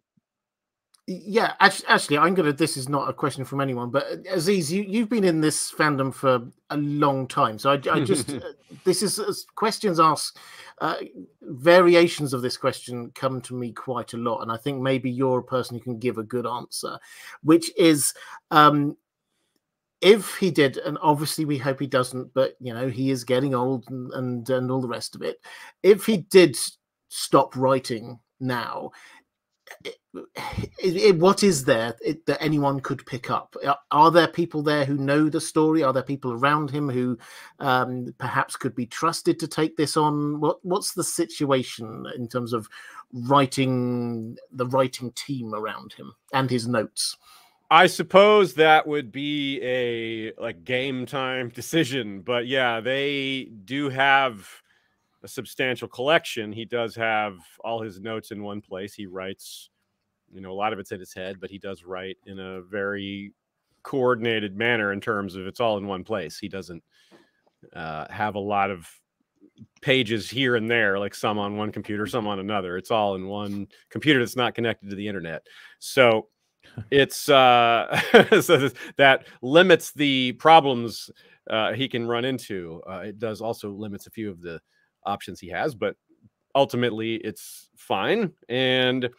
Yeah, actually, I'm gonna. This is not a question from anyone, but uh, Aziz, you you've been in this fandom for a long time, so I, I just *laughs* uh, this is uh, questions asked. Uh, variations of this question come to me quite a lot, and I think maybe you're a person who can give a good answer, which is um, if he did, and obviously we hope he doesn't, but you know he is getting old and and, and all the rest of it. If he did stop writing now, it, it, what is there it, that anyone could pick up? Are there people there who know the story? Are there people around him who um, perhaps could be trusted to take this on? What What's the situation in terms of writing the writing team around him and his notes? I suppose that would be a like game time *laughs* decision, but yeah, they do have a substantial collection. He does have all his notes in one place. He writes, you know, a lot of it's in his head, but he does write in a very coordinated manner in terms of it's all in one place. He doesn't uh, have a lot of pages here and there, like some on one computer, some on another. It's all in one computer that's not connected to the internet. So it's uh, *laughs* so that limits the problems uh, he can run into. Uh, it does also limits a few of the options he has, but ultimately it's fine. And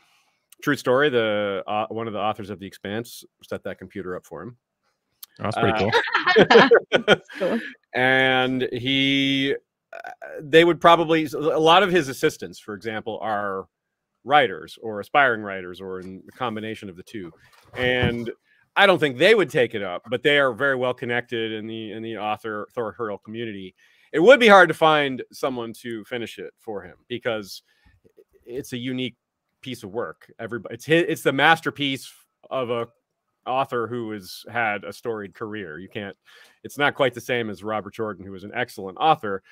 true story, the uh, one of the authors of The Expanse set that computer up for him. Oh, that's pretty uh, cool. *laughs* *laughs* and he, uh, they would probably a lot of his assistants, for example, are writers or aspiring writers or in the combination of the two. And I don't think they would take it up, but they are very well connected in the in the author Thor Hurl community it would be hard to find someone to finish it for him because it's a unique piece of work. Everybody, it's his, it's the masterpiece of a author who has had a storied career. You can't. It's not quite the same as Robert Jordan, who was an excellent author,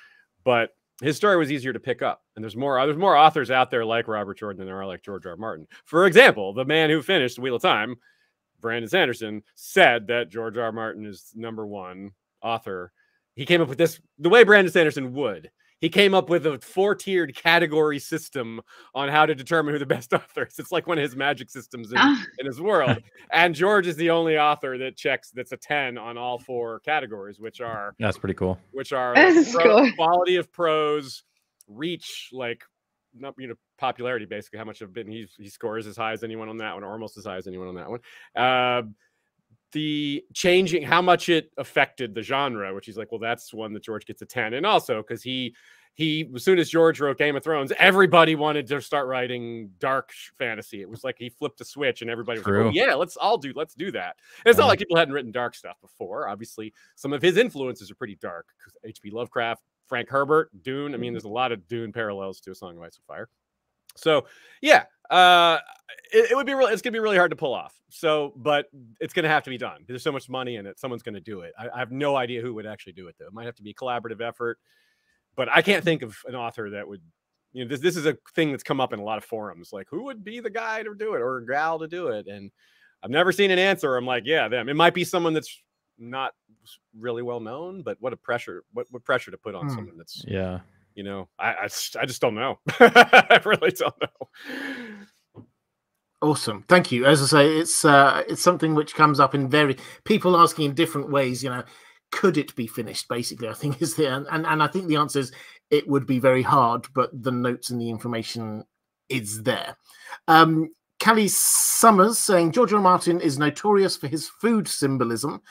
but his story was easier to pick up. And there's more there's more authors out there like Robert Jordan than there are like George R. R. Martin. For example, the man who finished Wheel of Time, Brandon Sanderson, said that George R. R. Martin is number one author. He came up with this the way Brandon Sanderson would he came up with a four-tiered category system on how to determine who the best *laughs* author is. It's like one of his magic systems in, ah. in his world. and George is the only author that checks that's a 10 on all four categories, which are that's pretty cool. Which are *laughs* like pro, quality of prose, reach, like not you know popularity basically how much of been he he scores as high as anyone on that one or almost as high as anyone on that one uh, the changing how much it affected the genre, which he's like, well, that's one that George gets a 10. And also because he he as soon as George wrote Game of Thrones, everybody wanted to start writing dark fantasy. It was like he flipped a switch and everybody was like, oh, yeah, let's all do let's do that. And it's not like people hadn't written dark stuff before. Obviously, some of his influences are pretty dark. H.P. Lovecraft, Frank Herbert, Dune. I mean, there's a lot of Dune parallels to A Song of Ice and Fire. So yeah, uh, it, it, would be really, it's gonna be really hard to pull off. So, but it's gonna have to be done. There's so much money in it. Someone's gonna do it. I, I, have no idea who would actually do it though. It might have to be a collaborative effort. But I can't think of an author that would. You know, this this is a thing that's come up in a lot of forums. Like, who would be the guy to do it or a gal to do it? And I've never seen an answer. I'm like, yeah, them. It might be someone that's not really well known, but what a pressure! What what pressure to put on hmm. someone that's yeah you know, I, I, I just don't know. *laughs* I really don't know. Awesome, thank you. As I say, it's uh, it's something which comes up in very people asking in different ways. You know, could it be finished? Basically, I think is the and and I think the answer is it would be very hard, but the notes and the information is there. Um, Callie Summers saying George R. Martin is notorious for his food symbolism.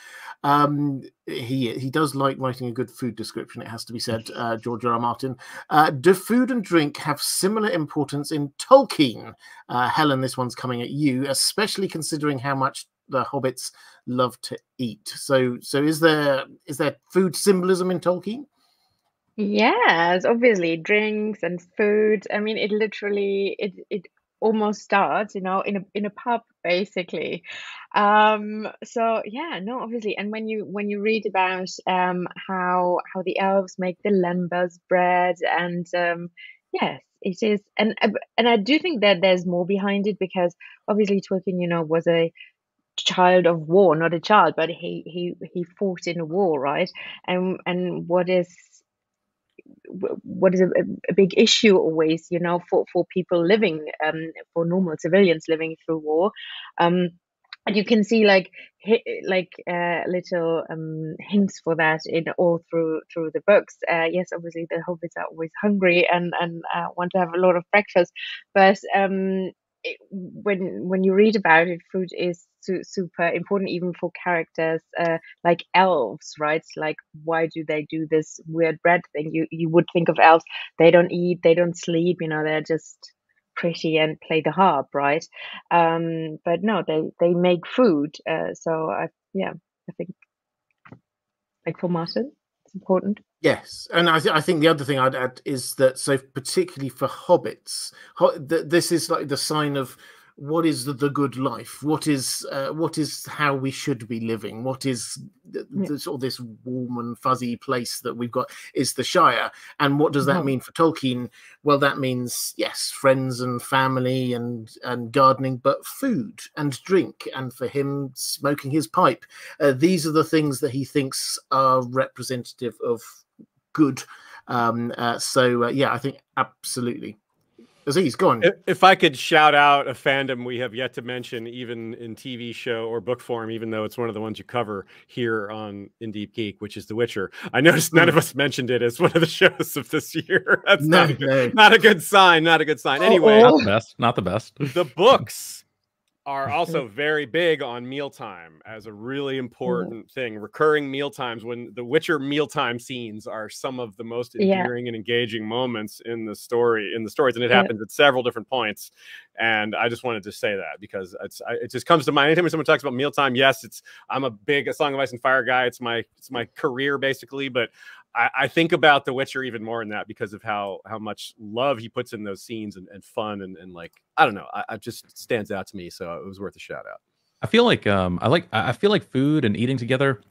Um, he he does like writing a good food description. It has to be said, uh, George R. R. Martin. Uh, do food and drink have similar importance in Tolkien? Uh, Helen, this one's coming at you, especially considering how much the hobbits love to eat. So, so is there is there food symbolism in Tolkien? Yes, obviously drinks and food. I mean, it literally it it almost starts, you know, in a in a pub basically. Um, so yeah, no, obviously, and when you when you read about um how how the elves make the lembas bread and um yes, it is, and uh, and I do think that there's more behind it because obviously Tolkien, you know, was a child of war, not a child, but he he he fought in a war, right? And and what is what is a, a, big issue always, you know, for, for people living, um, for normal civilians living through war. Um, and you can see like like uh, little um, hints for that in all through through the books. Uh, yes, obviously the hobbits are always hungry and and uh, want to have a lot of breakfast, but um, when when you read about it, food is su- super important, even for characters uh, like elves, right? Like, why do they do this weird bread thing? You you would think of elves; they don't eat, they don't sleep. You know, they're just pretty and play the harp, right? Um, but no, they they make food. Uh, so I yeah, I think like for Martin, important. Yes, and I, th- I think the other thing I'd add is that so particularly for hobbits, ho- th- this is like the sign of what is the, the good life? What is uh, what is how we should be living? What is the, the, sort of this warm and fuzzy place that we've got is the shire. And what does that mm-hmm. mean for tolkien? Well that means yes friends and family and and gardening but food and drink and for him smoking his pipe. Uh, these are the things that he thinks are representative of good. Um, uh, so uh, yeah i think absolutely Aziz, go on. If I could shout out a fandom we have yet to mention, even in TV show or book form, even though it's one of the ones you cover here on In Deep Geek, which is The Witcher. I noticed none of us mentioned it as one of the *laughs* shows of this year. That's no, not, a good, no. not a good sign. Not a good sign. Oh, anyway, not the best. Not the best. The books are also very big on mealtime as a really mm-hmm. important thing. Recurring meal times when the Witcher mealtime scenes are some of the most endearing yeah. and engaging moments in the story in the stories, and it yeah. happens at several different points. And I just wanted to say that because it's I, it just comes to mind anytime someone talks about mealtime. Yes, it's I'm a big a Song of Ice and Fire guy. It's my it's my career basically, but I, I, think about The Witcher even more in that because of how how much love he puts in those scenes and, and fun and, and like I don't know, I, I just stands out to me. So it was worth a shout out. I feel like um I like I feel like food and eating together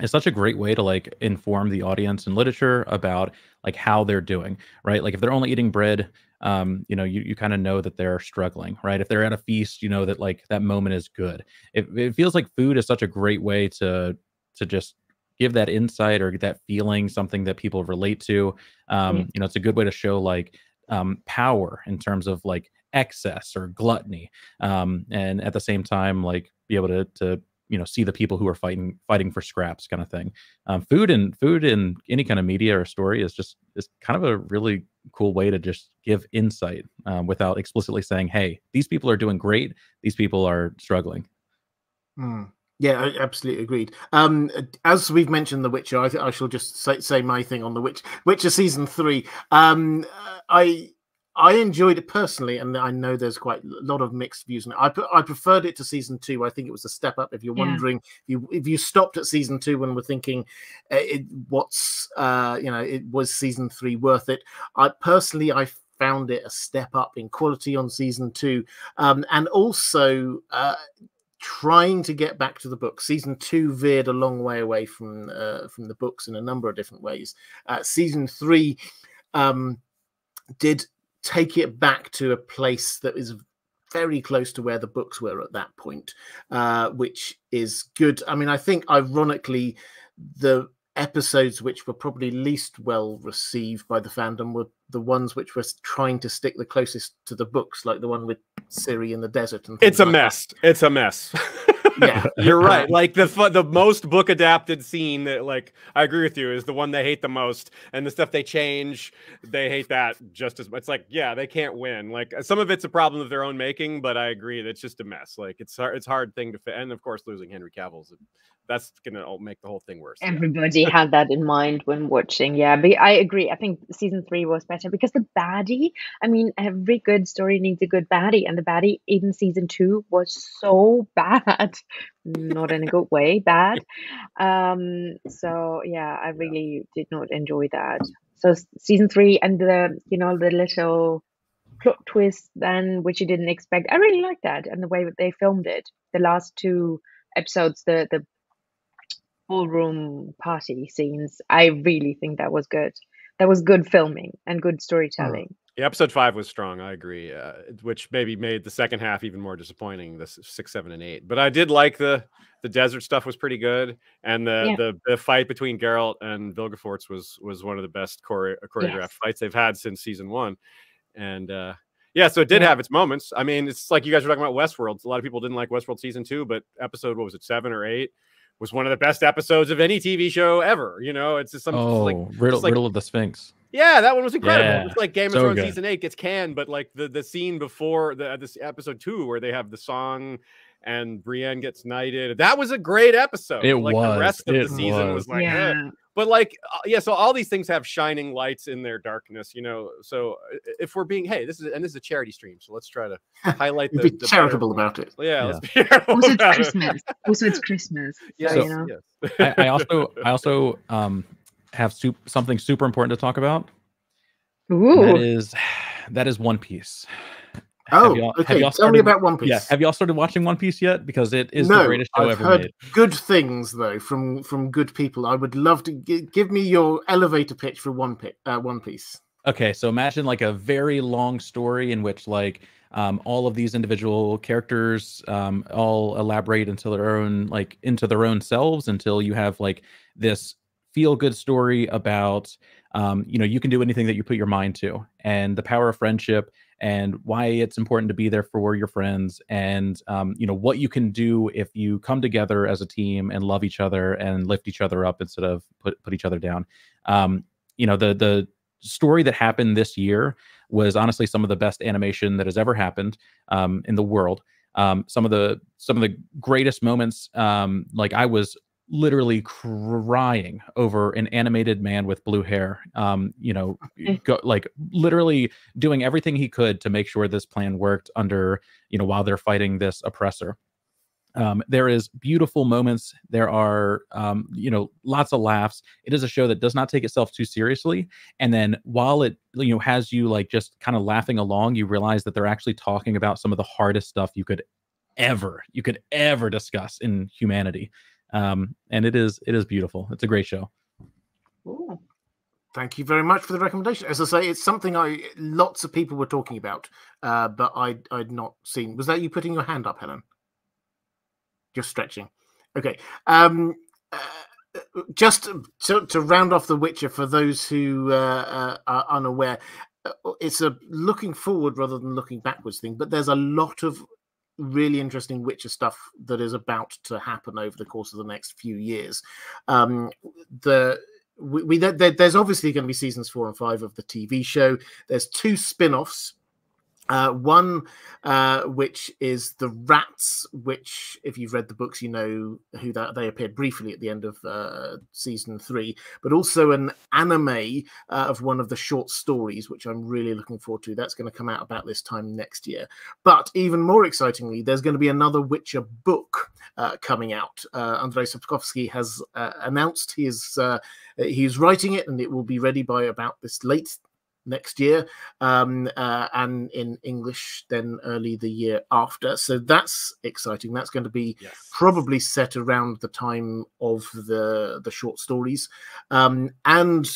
is such a great way to like inform the audience and literature about like how they're doing, right? Like if they're only eating bread, um, you know, you, you kind of know that they're struggling, right? If they're at a feast, you know that like that moment is good. It, it feels like food is such a great way to to just give that insight or that feeling something that people relate to. Um, mm. You know, it's a good way to show like um, power in terms of like excess or gluttony, um, and at the same time, like be able to to you know see the people who are fighting fighting for scraps kind of thing um, food and food in any kind of media or story is just is kind of a really cool way to just give insight um, without explicitly saying hey these people are doing great these people are struggling mm. Yeah, I absolutely agreed. Um, as we've mentioned, The Witcher, I, I shall just say, say, my thing on The Witcher, Witcher season three. Um, I I enjoyed it personally, and I know there's quite a lot of mixed views on it. I, I preferred it to season two. I think it was a step up. If you're yeah. wondering, if you if you stopped at season two when we're thinking, uh, it, what's uh, you know, it was season three worth it? I personally, I found it a step up in quality on season two, um, and also. Uh, trying to get back to the book. Season two veered a long way away from uh, from the books in a number of different ways. Uh, season three um, did take it back to a place that is very close to where the books were at that point, uh, which is good. I mean, I think ironically, the episodes which were probably least well received by the fandom were the ones which were trying to stick the closest to the books, like the one with Ciri in the desert. And it's a like mess. That. It's a mess. *laughs* yeah, you're right. *laughs* Like the the most book adapted scene that, like, I agree with you, is the one they hate the most, and the stuff they change, they hate that just as much. It's like, yeah, they can't win. Like uh, some of it's a problem of their own making, but I agree, it's just a mess. Like it's hard, it's hard thing to fit, and of course, losing Henry Cavill's that's gonna make the whole thing worse. Everybody yeah. had that in mind when watching. Yeah, but I agree. I think season three was better because the baddie. I mean, every good story needs a good baddie, and the baddie in season two was so *laughs* bad, not in a good way, bad. Um. So yeah, I really did not enjoy that. So season three and the you know the little plot twist then which you didn't expect. I really like that and the way that they filmed it. The last two episodes, the the ballroom party scenes. I really think that was good. That was good filming and good storytelling. Yeah, episode five was strong. I agree, uh, which maybe made the second half even more disappointing. The six, seven, and eight. But I did like the the desert stuff was pretty good, and the yeah. the, the fight between Geralt and Vilgefortz was was one of the best chore- choreographed yes. fights they've had since season one. And uh, yeah, so it did yeah. have its moments. I mean, it's like you guys were talking about Westworld. A lot of people didn't like Westworld season two, but episode what was it, seven or eight? Was one of the best episodes of any TV show ever. You know, it's just something oh, like Riddle, like, Riddle of the Sphinx. Yeah, that one was incredible. Yeah, it's like Game of so Thrones good. season eight gets canned, but like the the scene before the this episode two where they have the song and Brienne gets knighted. That was a great episode. It like was. the rest of it the season was, was like, yeah. Eh. But like, uh, yeah. So all these things have shining lights in their darkness, you know. So if we're being, hey, this is and this is a charity stream, so let's try to *laughs* highlight the, be the charitable about it. Yeah. yeah. *laughs* also, it's Christmas. It. Also, it's Christmas. Yes. So, you know? yes. *laughs* I, I, also, I also um have su- something super important to talk about. Ooh. That is, *sighs* that is One Piece. Oh, have okay. Tell started, me about One Piece. Yeah, have y'all started watching One Piece yet? Because it is no, the greatest show I've ever heard made. Good things though from from good people. I would love to g- give me your elevator pitch for One Piece. Uh, One Piece. Okay, so imagine like a very long story in which like um, all of these individual characters um, all elaborate into their own like into their own selves until you have like this feel good story about um, you know you can do anything that you put your mind to and the power of friendship and why it's important to be there for your friends and um, you know what you can do if you come together as a team and love each other and lift each other up instead of put, put each other down. Um, you know the the story that happened this year was honestly some of the best animation that has ever happened um, in the world. Um, some of the some of the greatest moments um, like i was literally crying over an animated man with blue hair um you know go, like literally doing everything he could to make sure this plan worked under you know while they're fighting this oppressor Um, there is beautiful moments. There are, um, you know, lots of laughs. It is a show that does not take itself too seriously. And then while it, you know, has you like just kind of laughing along, you realize that they're actually talking about some of the hardest stuff you could ever, you could ever discuss in humanity. Um, and it is, it is beautiful. It's a great show. Ooh. Thank you very much for the recommendation. As I say, it's something I lots of people were talking about, uh, but I I'd not seen. Was that you putting your hand up, Helen? just stretching. Okay. Um, uh, just to, to, round off The Witcher for those who uh, uh, are unaware, uh, it's a looking forward rather than looking backwards thing, but there's a lot of really interesting Witcher stuff that is about to happen over the course of the next few years. Um, the we, we there, there's obviously going to be seasons four and five of the TV show. There's two spin-offs uh, one, uh, which is the Rats, which, if you've read the books, you know who that they appeared briefly at the end of uh, season three, but also an anime uh, of one of the short stories, which I'm really looking forward to. That's going to come out about this time next year. But even more excitingly, there's going to be another Witcher book uh, coming out. Uh, Andrei Sapkowski has announced he is he's writing it, and it will be ready by about this late next year, um, uh, and in English then early the year after. So that's exciting. That's going to be yes. probably set around the time of the the short stories, um, and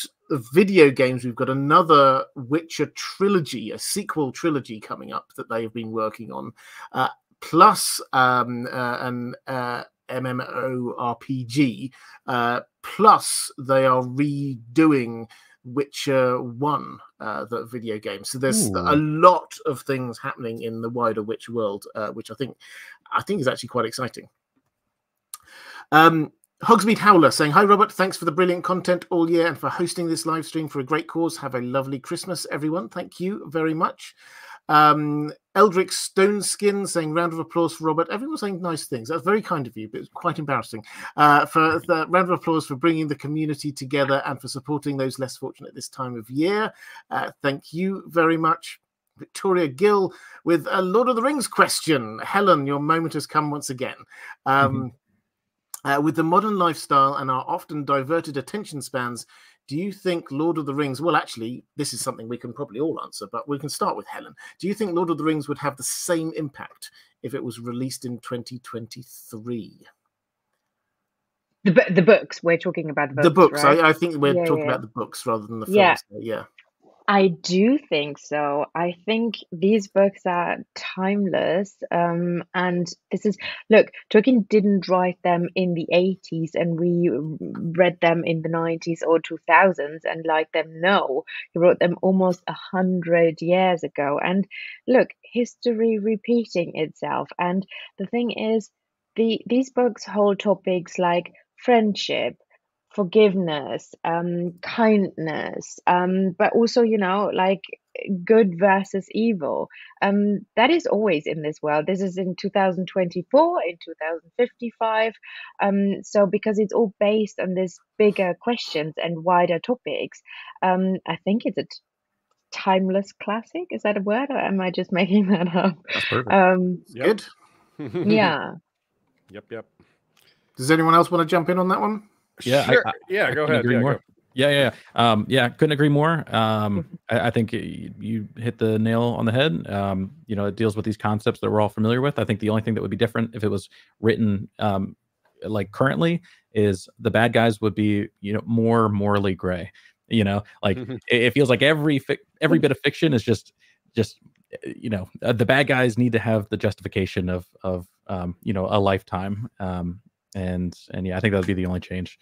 video games. We've got another Witcher trilogy, a sequel trilogy coming up that they have been working on, uh, plus um, uh, an uh, MMORPG. Uh, plus, they are redoing Witcher One, uh, the video game. So there's Ooh. a lot of things happening in the wider Witcher world, uh, which I think I think is actually quite exciting. Um, Hogsmeade Howler saying, Hi, Robert. Thanks for the brilliant content all year and for hosting this live stream for a great cause. Have a lovely Christmas, everyone. Thank you very much. Um, Eldrick Stoneskin saying, round of applause for Robert. Everyone's saying nice things. That's very kind of you, but it's quite embarrassing. Uh, for the round of applause for bringing the community together and for supporting those less fortunate this time of year. Uh, thank you very much. Victoria Gill with a Lord of the Rings question. Helen, your moment has come once again. Um, mm-hmm. Uh, with the modern lifestyle and our often diverted attention spans, do you think Lord of the Rings? Well, actually, this is something we can probably all answer, but we can start with Helen. Do you think Lord of the Rings would have the same impact if it was released in 2023? The, the books we're talking about the books. The books. Right? I, I, think we're yeah, talking yeah. about the books rather than the films. Yeah. yeah. I do think so. I think these books are timeless. Um, and this is, look, Tolkien didn't write them in the 80s and we read them in the 90s or 2000s and liked them. No, he wrote them almost a hundred years ago. And look, history repeating itself. And the thing is, the these books hold topics like friendship, forgiveness, um, kindness, um, but also, you know, like good versus evil. Um, that is always in this world. This is in 2024, in 2055. Um, so because it's all based on these bigger questions and wider topics, um, I think it's a timeless classic. Is that a word, or am I just making *laughs* that up? That's perfect. Um, yep. Good. yeah. *laughs* Yep. Yep. Does anyone else want to jump in on that one? Yeah, sure. I, I, yeah, go ahead. Yeah, more. Go. yeah, yeah, yeah. Um, yeah, couldn't agree more. Um, *laughs* I, I, think you, you, hit the nail on the head. Um, you know, it deals with these concepts that we're all familiar with. I think the only thing that would be different if it was written um, like currently is the bad guys would be you know more morally gray. You know, like *laughs* it, it, feels like every fi- every bit of fiction is just just you know uh, the bad guys need to have the justification of of um, you know a lifetime um, and and yeah, I think that would be the only change.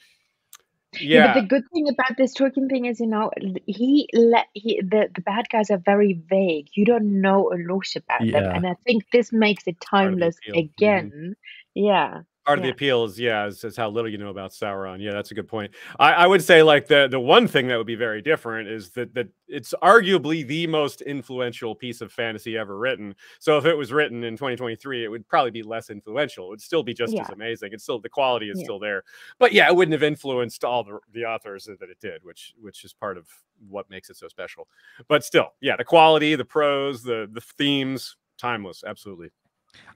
Yeah. yeah. but the good thing about this Tolkien thing is, you know, he let he the the bad guys are very vague. You don't know a lot about yeah. them, and I think this makes it timeless mm-hmm. again. Mm-hmm. Yeah part of the appeal is yeah is, is, how little you know about sauron. Yeah that's a good point. I, I, would say like the the one thing that would be very different is that that it's arguably the most influential piece of fantasy ever written. So if it was written in 2023 it would probably be less influential. It would still be just yeah. as amazing. It's still the quality is yeah. still there. But yeah it wouldn't have influenced all the, the authors that it did which which is part of what makes it so special. But still yeah the quality the prose the the themes timeless absolutely.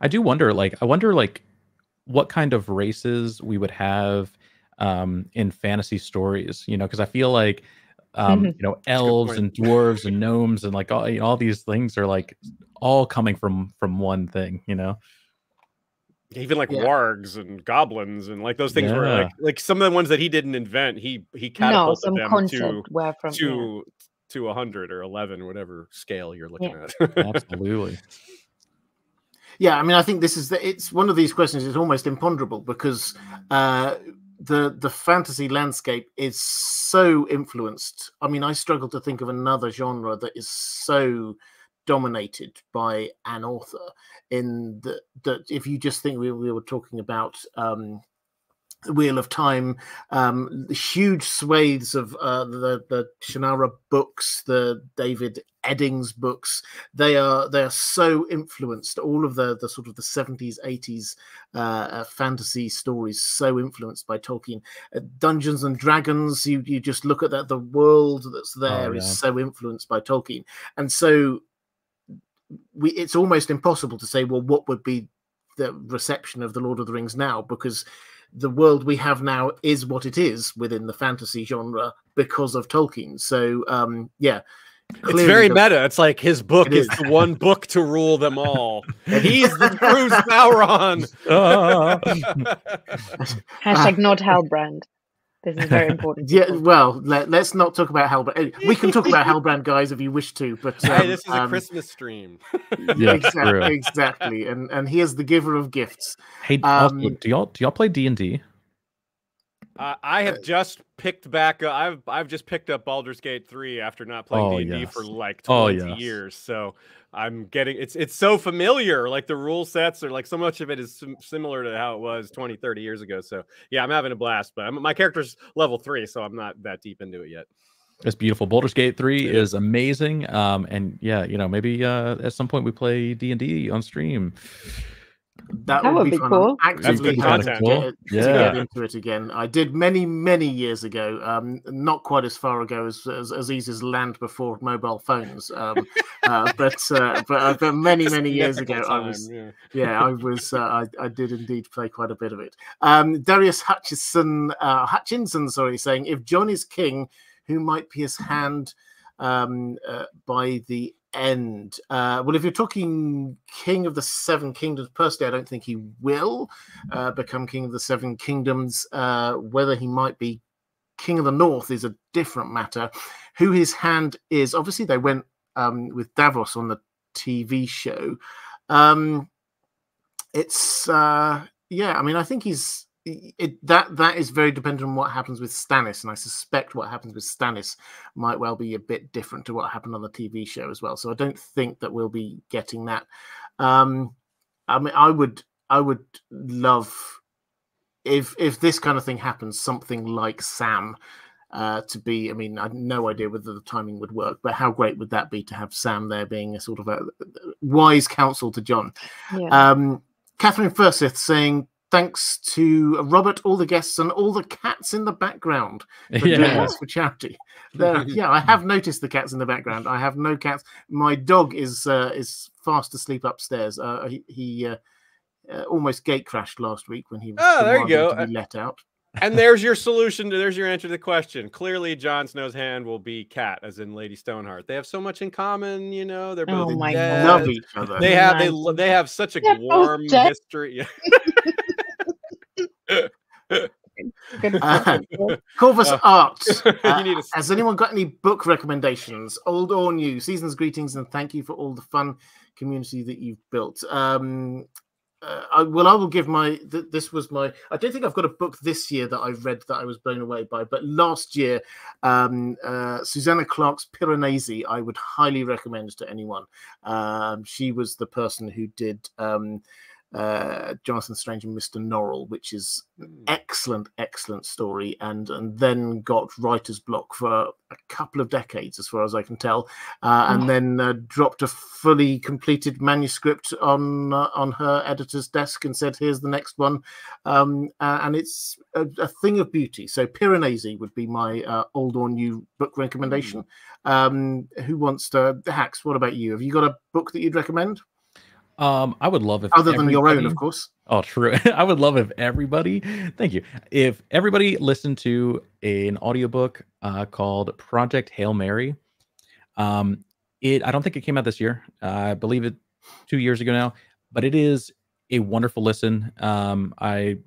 I do wonder like i wonder like what kind of races we would have um, in fantasy stories. You know, because I feel like um, mm-hmm. you know elves and dwarves and gnomes and like all you know, all these things are like all coming from from one thing. You know even like yeah. wargs and goblins and like those things yeah. were like like some of the ones that he didn't invent he he catapulted no, them to from, to yeah. to 100 or 11 whatever scale you're looking at absolutely *laughs* yeah i mean i think this is the, it's one of these questions is almost imponderable because uh the the fantasy landscape is so influenced. I mean i struggle to think of another genre that is so dominated by an author in that that if you just think we, we were talking about um, Wheel of Time, um, huge swathes of uh, the the Shannara books, the David Eddings books. They are they are so influenced. All of the the sort of the seventies, eighties uh, uh, fantasy stories, so influenced by Tolkien. Uh, Dungeons and Dragons. You you just look at that. The world that's oh, there oh, yeah. is so influenced by Tolkien, and so we it's almost impossible to say well what would be the reception of the Lord of the Rings now because the world we have now is what it is within the fantasy genre because of Tolkien. So um, yeah, it's very the, meta. It's like his book is. is. the one book to rule them all. *laughs* He's the Bruce Sauron. *laughs* *laughs* Hashtag not Halbrand. This is very important. *laughs* yeah, well, let, us not talk about Halbrand. We can talk about *laughs* Halbrand, guys, if you wish to. But um, hey, this is um, a Christmas stream. *laughs* yeah, exactly, exactly, and and he is the giver of gifts. Hey, um, also, do y'all do y'all play D and D? Uh, I have just picked back. Uh, I've I've just picked up Baldur's Gate three after not playing D and D for like oh, twenty oh, yes. years. So I'm getting it's it's so familiar. Like the rule sets are like so much of it is sim- similar to how it was 20, 30 years ago. So yeah, I'm having a blast. But I'm, my character's level three, so I'm not that deep into it yet. It's beautiful. Baldur's Gate three is amazing. Um, and yeah, you know maybe uh, at some point we play D and D on stream. That, that would, would, be, fun. cool. actively That's good content. To, get, yeah. to get into it again. I did many, many years ago. Um, not quite as far ago as as, as easy as land before mobile phones. Um, uh, *laughs* but uh, but uh, but many, many years ago, time, I was yeah. yeah, I was uh, I, I did indeed play quite a bit of it. Um, Darius Hutchinson uh, Hutchinson, sorry, saying if Jon is king, who might be his hand um, uh, by the end. Uh, well, if you're talking King of the Seven Kingdoms, personally, I don't think he will uh, become King of the Seven Kingdoms. Uh, whether he might be King of the North is a different matter. Who his hand is, obviously, they went um, with Davos on the TV show. Um, it's uh, yeah, I mean, I think he's it, that that is very dependent on what happens with Stannis, and I suspect what happens with Stannis might well be a bit different to what happened on the TV show as well. So I don't think that we'll be getting that. Um, I mean, I would I would love if if this kind of thing happens, something like Sam uh, to be. I mean, I have no idea whether the timing would work, but how great would that be to have Sam there being a sort of a wise counsel to Jon? Yeah. Um, Catherine Furseth saying thanks to Robert, all the guests, and all the cats in the background for yeah. doing this for charity. *laughs* yeah, I have noticed the cats in the background. I have no cats. My dog is uh, is fast asleep upstairs. Uh, he, he uh, uh almost gate crashed last week when he was oh, there you go. to be let out. And there's your solution to there's your answer to the question. Clearly, Jon Snow's hand will be cat, as in Lady Stoneheart. They have so much in common, you know. They're both oh dead. love each other. They have they they have such a They're warm history. *laughs* *laughs* uh, *laughs* Corvus uh, Art. *laughs* Uh, has anyone got any book recommendations, old or new? Seasons greetings and thank you for all the fun community that you've built. Um, uh, I, well, I will give my. Th- this was my. I don't think I've got a book this year that I've read that I was blown away by. But last year, um, uh, Susanna Clarke's Piranesi, I would highly recommend to anyone. Um, she was the person who did. Um, uh, Jonathan Strange and Mr. Norrell, which is hmm. excellent, excellent story, and and then got writer's block for a couple of decades, as far as I can tell, uh, and oh. then uh, dropped a fully completed manuscript on uh, on her editor's desk and said, "Here's the next one," um, and it's a, a, thing of beauty. So Piranesi would be my uh, old or new book recommendation. Mm. Um, who wants to Hax? What about you? Have you got a book that you'd recommend? Um, I would love if other than your own, of course. Oh, true. *laughs* I would love if everybody, thank you, if everybody listened to an audiobook uh, called Project Hail Mary. Um, it I don't think it came out this year. Uh, I believe it two years ago now, but it is a wonderful listen. Um, I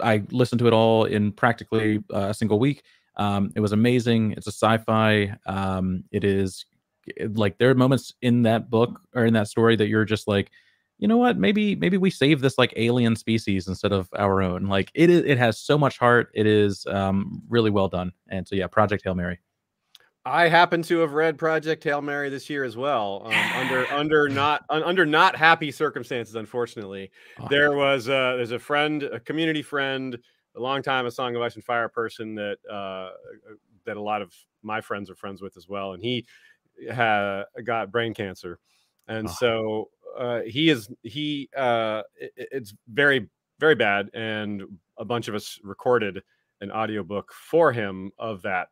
I listened to it all in practically uh, a single week. Um, it was amazing. It's a sci-fi. Um, it is like there are moments in that book or in that story that you're just like, you know what? Maybe maybe we save this like alien species instead of our own. Like it is. It has so much heart. It is um, really well done. And so yeah, Project Hail Mary. I happen to have read Project Hail Mary this year as well, um, *sighs* under under not under not happy circumstances. Unfortunately, oh. there was a, there's a friend, a community friend, a long time a Song of Ice and Fire person that uh, that a lot of my friends are friends with as well, and he had got brain cancer, and oh. so uh, he is he uh, it, it's very very bad, and a bunch of us recorded an audiobook for him of that.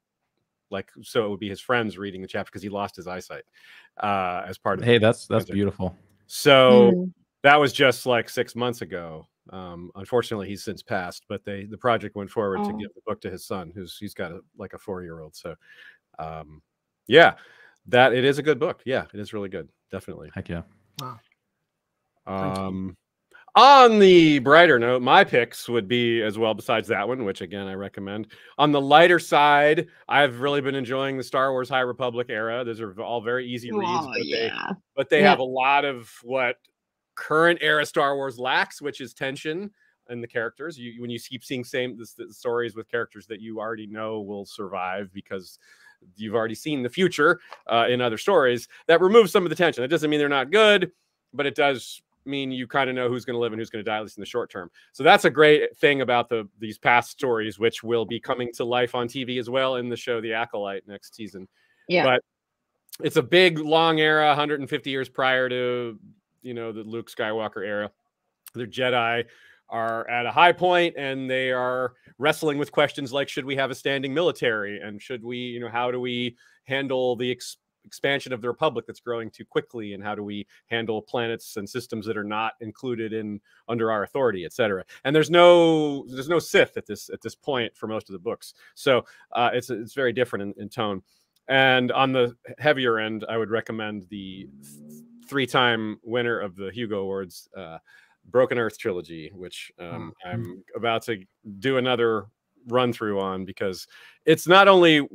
Like so it would be his friends reading the chapter because he lost his eyesight uh as part of hey that's that's beautiful. So mm. that was just like six months ago. Um unfortunately he's since passed but they the project went forward oh. to give the book to his son who's he's got a, like a four year old so um yeah that it is a good book yeah it is really good definitely heck yeah wow um on the brighter note, my picks would be as well, besides that one, which again I recommend. On the lighter side, I've really been enjoying the Star Wars High Republic era. Those are all very easy reads, oh, but, yeah. they, but they yeah. have a lot of what current era Star Wars lacks, which is tension in the characters. You when you keep seeing same the, the stories with characters that you already know will survive because you've already seen the future uh, in other stories, that removes some of the tension. It doesn't mean they're not good, but it does mean you kind of know who's going to live and who's going to die, at least in the short term. So that's a great thing about the these past stories, which will be coming to life on TV as well in the show The Acolyte next season. Yeah. But it's a big, long era, 150 years prior to you know the Luke Skywalker era. The Jedi are at a high point and they are wrestling with questions like should we have a standing military? And should we you know how do we handle the ex- expansion of the republic that's growing too quickly? And how do we handle planets and systems that are not included in under our authority et cetera? And there's no there's no sith at this at this point for most of the books. So uh, it's it's very different in, in tone. And on the heavier end i would recommend the three-time winner of the hugo awards uh, broken earth trilogy which um, mm-hmm. i'm about to do another run through on because it's not only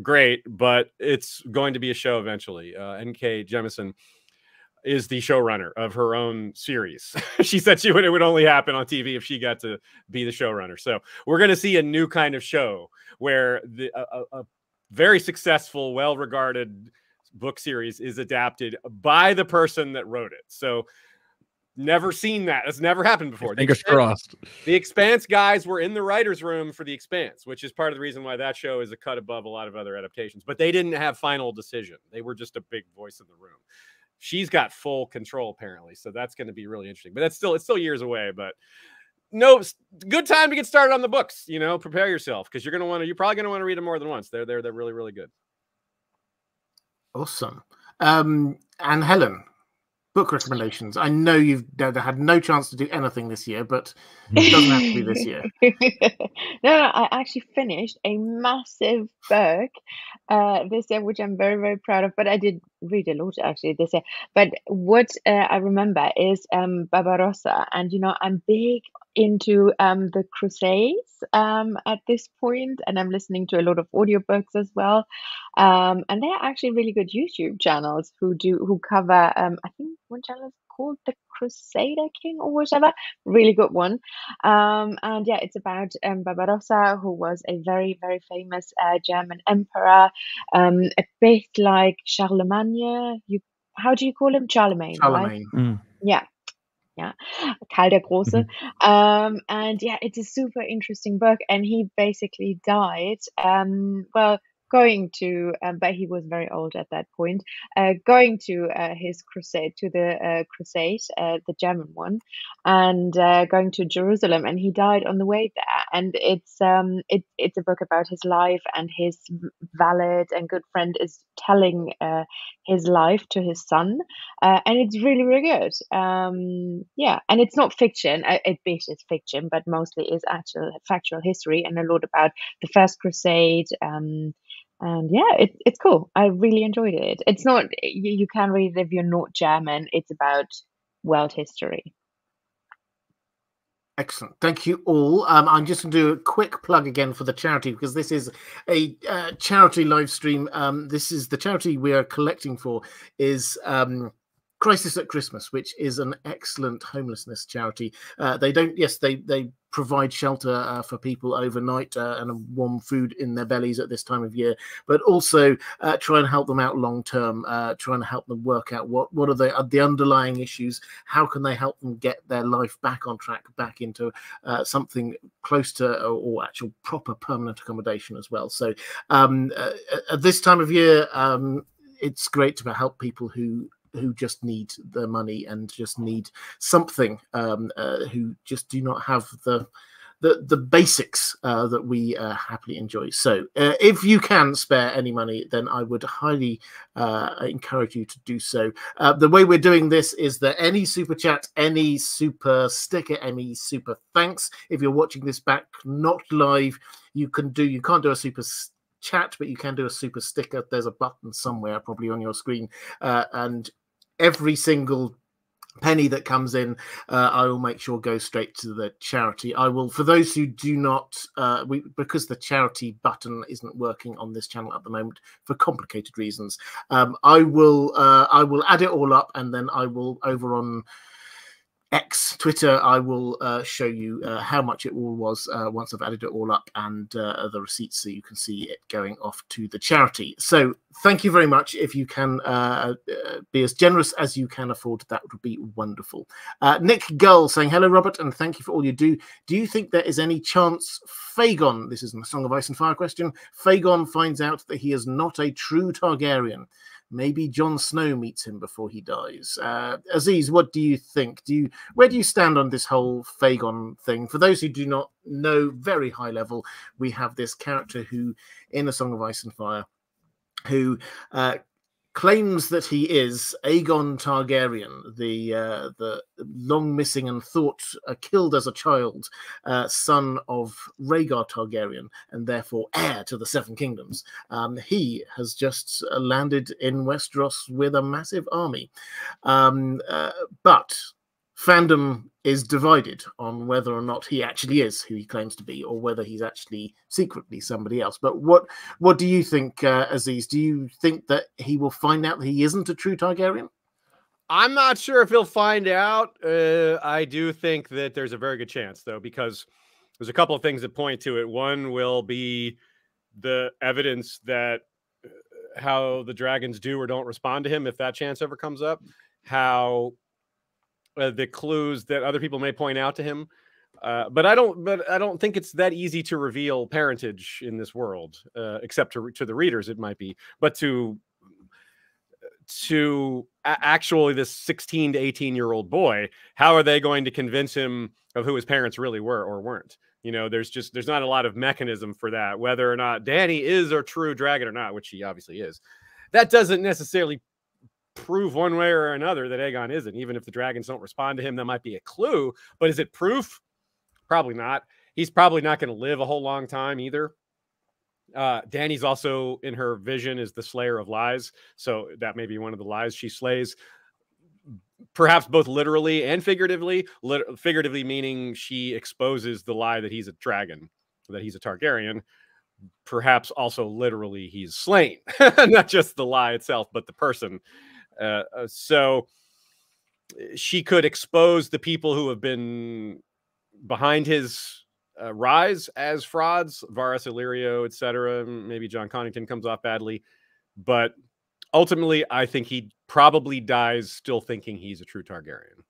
great, but it's going to be a show eventually. Uh, N.K. Jemisin is the showrunner of her own series. *laughs* she said she would it would only happen on TV if she got to be the showrunner. So we're going to see a new kind of show where the a, a very successful, well-regarded book series is adapted by the person that wrote it. So Never seen that. It's never happened before. Fingers Expanse, crossed. The Expanse guys were in the writers' room for The Expanse, which is part of the reason why that show is a cut above a lot of other adaptations. But they didn't have final decision. They were just a big voice in the room. She's got full control apparently, so that's going to be really interesting. But that's still it's still years away. But no, good time to get started on the books. You know, prepare yourself because you're going to want to. You're probably going to want to read them more than once. They're they're they're really really good. Awesome. Um, and Helen, book recommendations. I know you've had no chance to do anything this year, but it doesn't have to be this year. *laughs* no, no, I actually finished a massive book uh, this year, which I'm very, very proud of. But I did read a lot actually this year. But what uh, I remember is um, Barbarossa, and you know, I'm big into um, the Crusades um, at this point, and I'm listening to a lot of audiobooks as well. Um, and they're actually really good YouTube channels who do who cover. Um, I think one channel is called the Crusader King or whatever. Really good one. Um, and yeah, it's about um, Barbarossa, who was a very very famous uh, German emperor, um, a bit like Charlemagne. You how do you call him? Charlemagne. Charlemagne. Right? Mm. Yeah, yeah, Karl der Große. Mm-hmm. Um, and yeah, it's a super interesting book. And he basically died, um, well, going to, um, but he was very old at that point, uh, going to uh, his crusade, to the uh, crusade, uh, the German one, and uh, going to Jerusalem, and he died on the way there. And it's um, it, it's a book about his life, and his valid and good friend is telling his life to his son, and it's really really good. Um, yeah, and it's not fiction; a bit is fiction, but mostly is actual factual history and a lot about the First Crusade. Um, and yeah, it, it's cool. I really enjoyed it. It's not you, you can read it if you're not German. It's about world history. Excellent. Thank you all. Um, I'm just going to do a quick plug again for the charity because this is a uh, charity live stream. Um, this is the charity we are collecting for is um, Crisis at Christmas, which is an excellent homelessness charity. Uh, they don't, yes, they they provide shelter uh, for people overnight uh, and warm food in their bellies at this time of year, but also uh, try and help them out long term. Uh, trying to help them work out what what are the uh, the underlying issues. How can they help them get their life back on track, back into something close to or, or, actual proper permanent accommodation as well. So um, at this time of year. Um, it's great to help people who who just need the money and just need something, um, uh, who just do not have the the, the basics uh, that we uh, happily enjoy. So, uh, if you can spare any money, then I would highly uh, encourage you to do so. Uh, the way we're doing this is that any super chat, any super sticker, any super thanks. If you're watching this back not live, you can do. You can't do a super chat, but you can do a super sticker. There's a button somewhere, probably on your screen, uh, and every single penny that comes in, uh, I will make sure goes straight to the charity. I will, for those who do not, uh, we because the charity button isn't working on this channel at the moment for complicated reasons. Um, I will, uh, I will add it all up, and then I will over on X, Twitter, I will uh, show you uh, how much it all was uh, once I've added it all up and uh, the receipts so you can see it going off to the charity. So thank you very much. If you can uh, uh, be as generous as you can afford, that would be wonderful. Nick Gull saying, Hello, Robert, and thank you for all you do. Do you think there is any chance Fagon, this is the Song of Ice and Fire question, Fagon finds out that he is not a true Targaryen? Maybe Jon Snow meets him before he dies. Uh, Aziz, what do you think? Do you where do you stand on this whole Fagon thing? For those who do not know, very high level, we have this character who, in A Song of Ice and Fire, who uh, claims that he is Aegon Targaryen, the uh, the long missing and thought uh, killed as a child uh, son of Rhaegar Targaryen, and therefore heir to the Seven Kingdoms. Um, he has just uh, landed in Westeros with a massive army, um, uh, but fandom is divided on whether or not he actually is who he claims to be, or whether he's actually secretly somebody else. But what what do you think, uh, Aziz? Do you think that he will find out that he isn't a true Targaryen? I'm not sure if he'll find out. Uh, I do think that there's a very good chance, though, because there's a couple of things that point to it. One will be the evidence that uh, how the dragons do or don't respond to him if that chance ever comes up. How uh, the clues that other people may point out to him. Uh, but I don't. But I don't think it's that easy to reveal parentage in this world, uh, except to to the readers it might be. But to to actually this 16 to 18 year old boy, how are they going to convince him of who his parents really were or weren't? You know, there's just there's not a lot of mechanism for that. Whether or not Dany is a true dragon or not, which he obviously is, that doesn't necessarily prove one way or another that Aegon isn't. Even if the dragons don't respond to him, that might be a clue. But is it proof? Probably not. He's probably not going to live a whole long time either. Uh, Dany's also in her vision is the slayer of lies. So that may be one of the lies she slays. Perhaps both literally and figuratively. Figuratively meaning she exposes the lie that he's a dragon, that he's a Targaryen, perhaps also literally he's slain, *laughs* not just the lie itself, but the person uh, uh, so she could expose the people who have been behind his uh, rise as frauds, Varys Illyrio, etc. Maybe Jon Connington comes off badly, but ultimately, I think he probably dies still thinking he's a true Targaryen.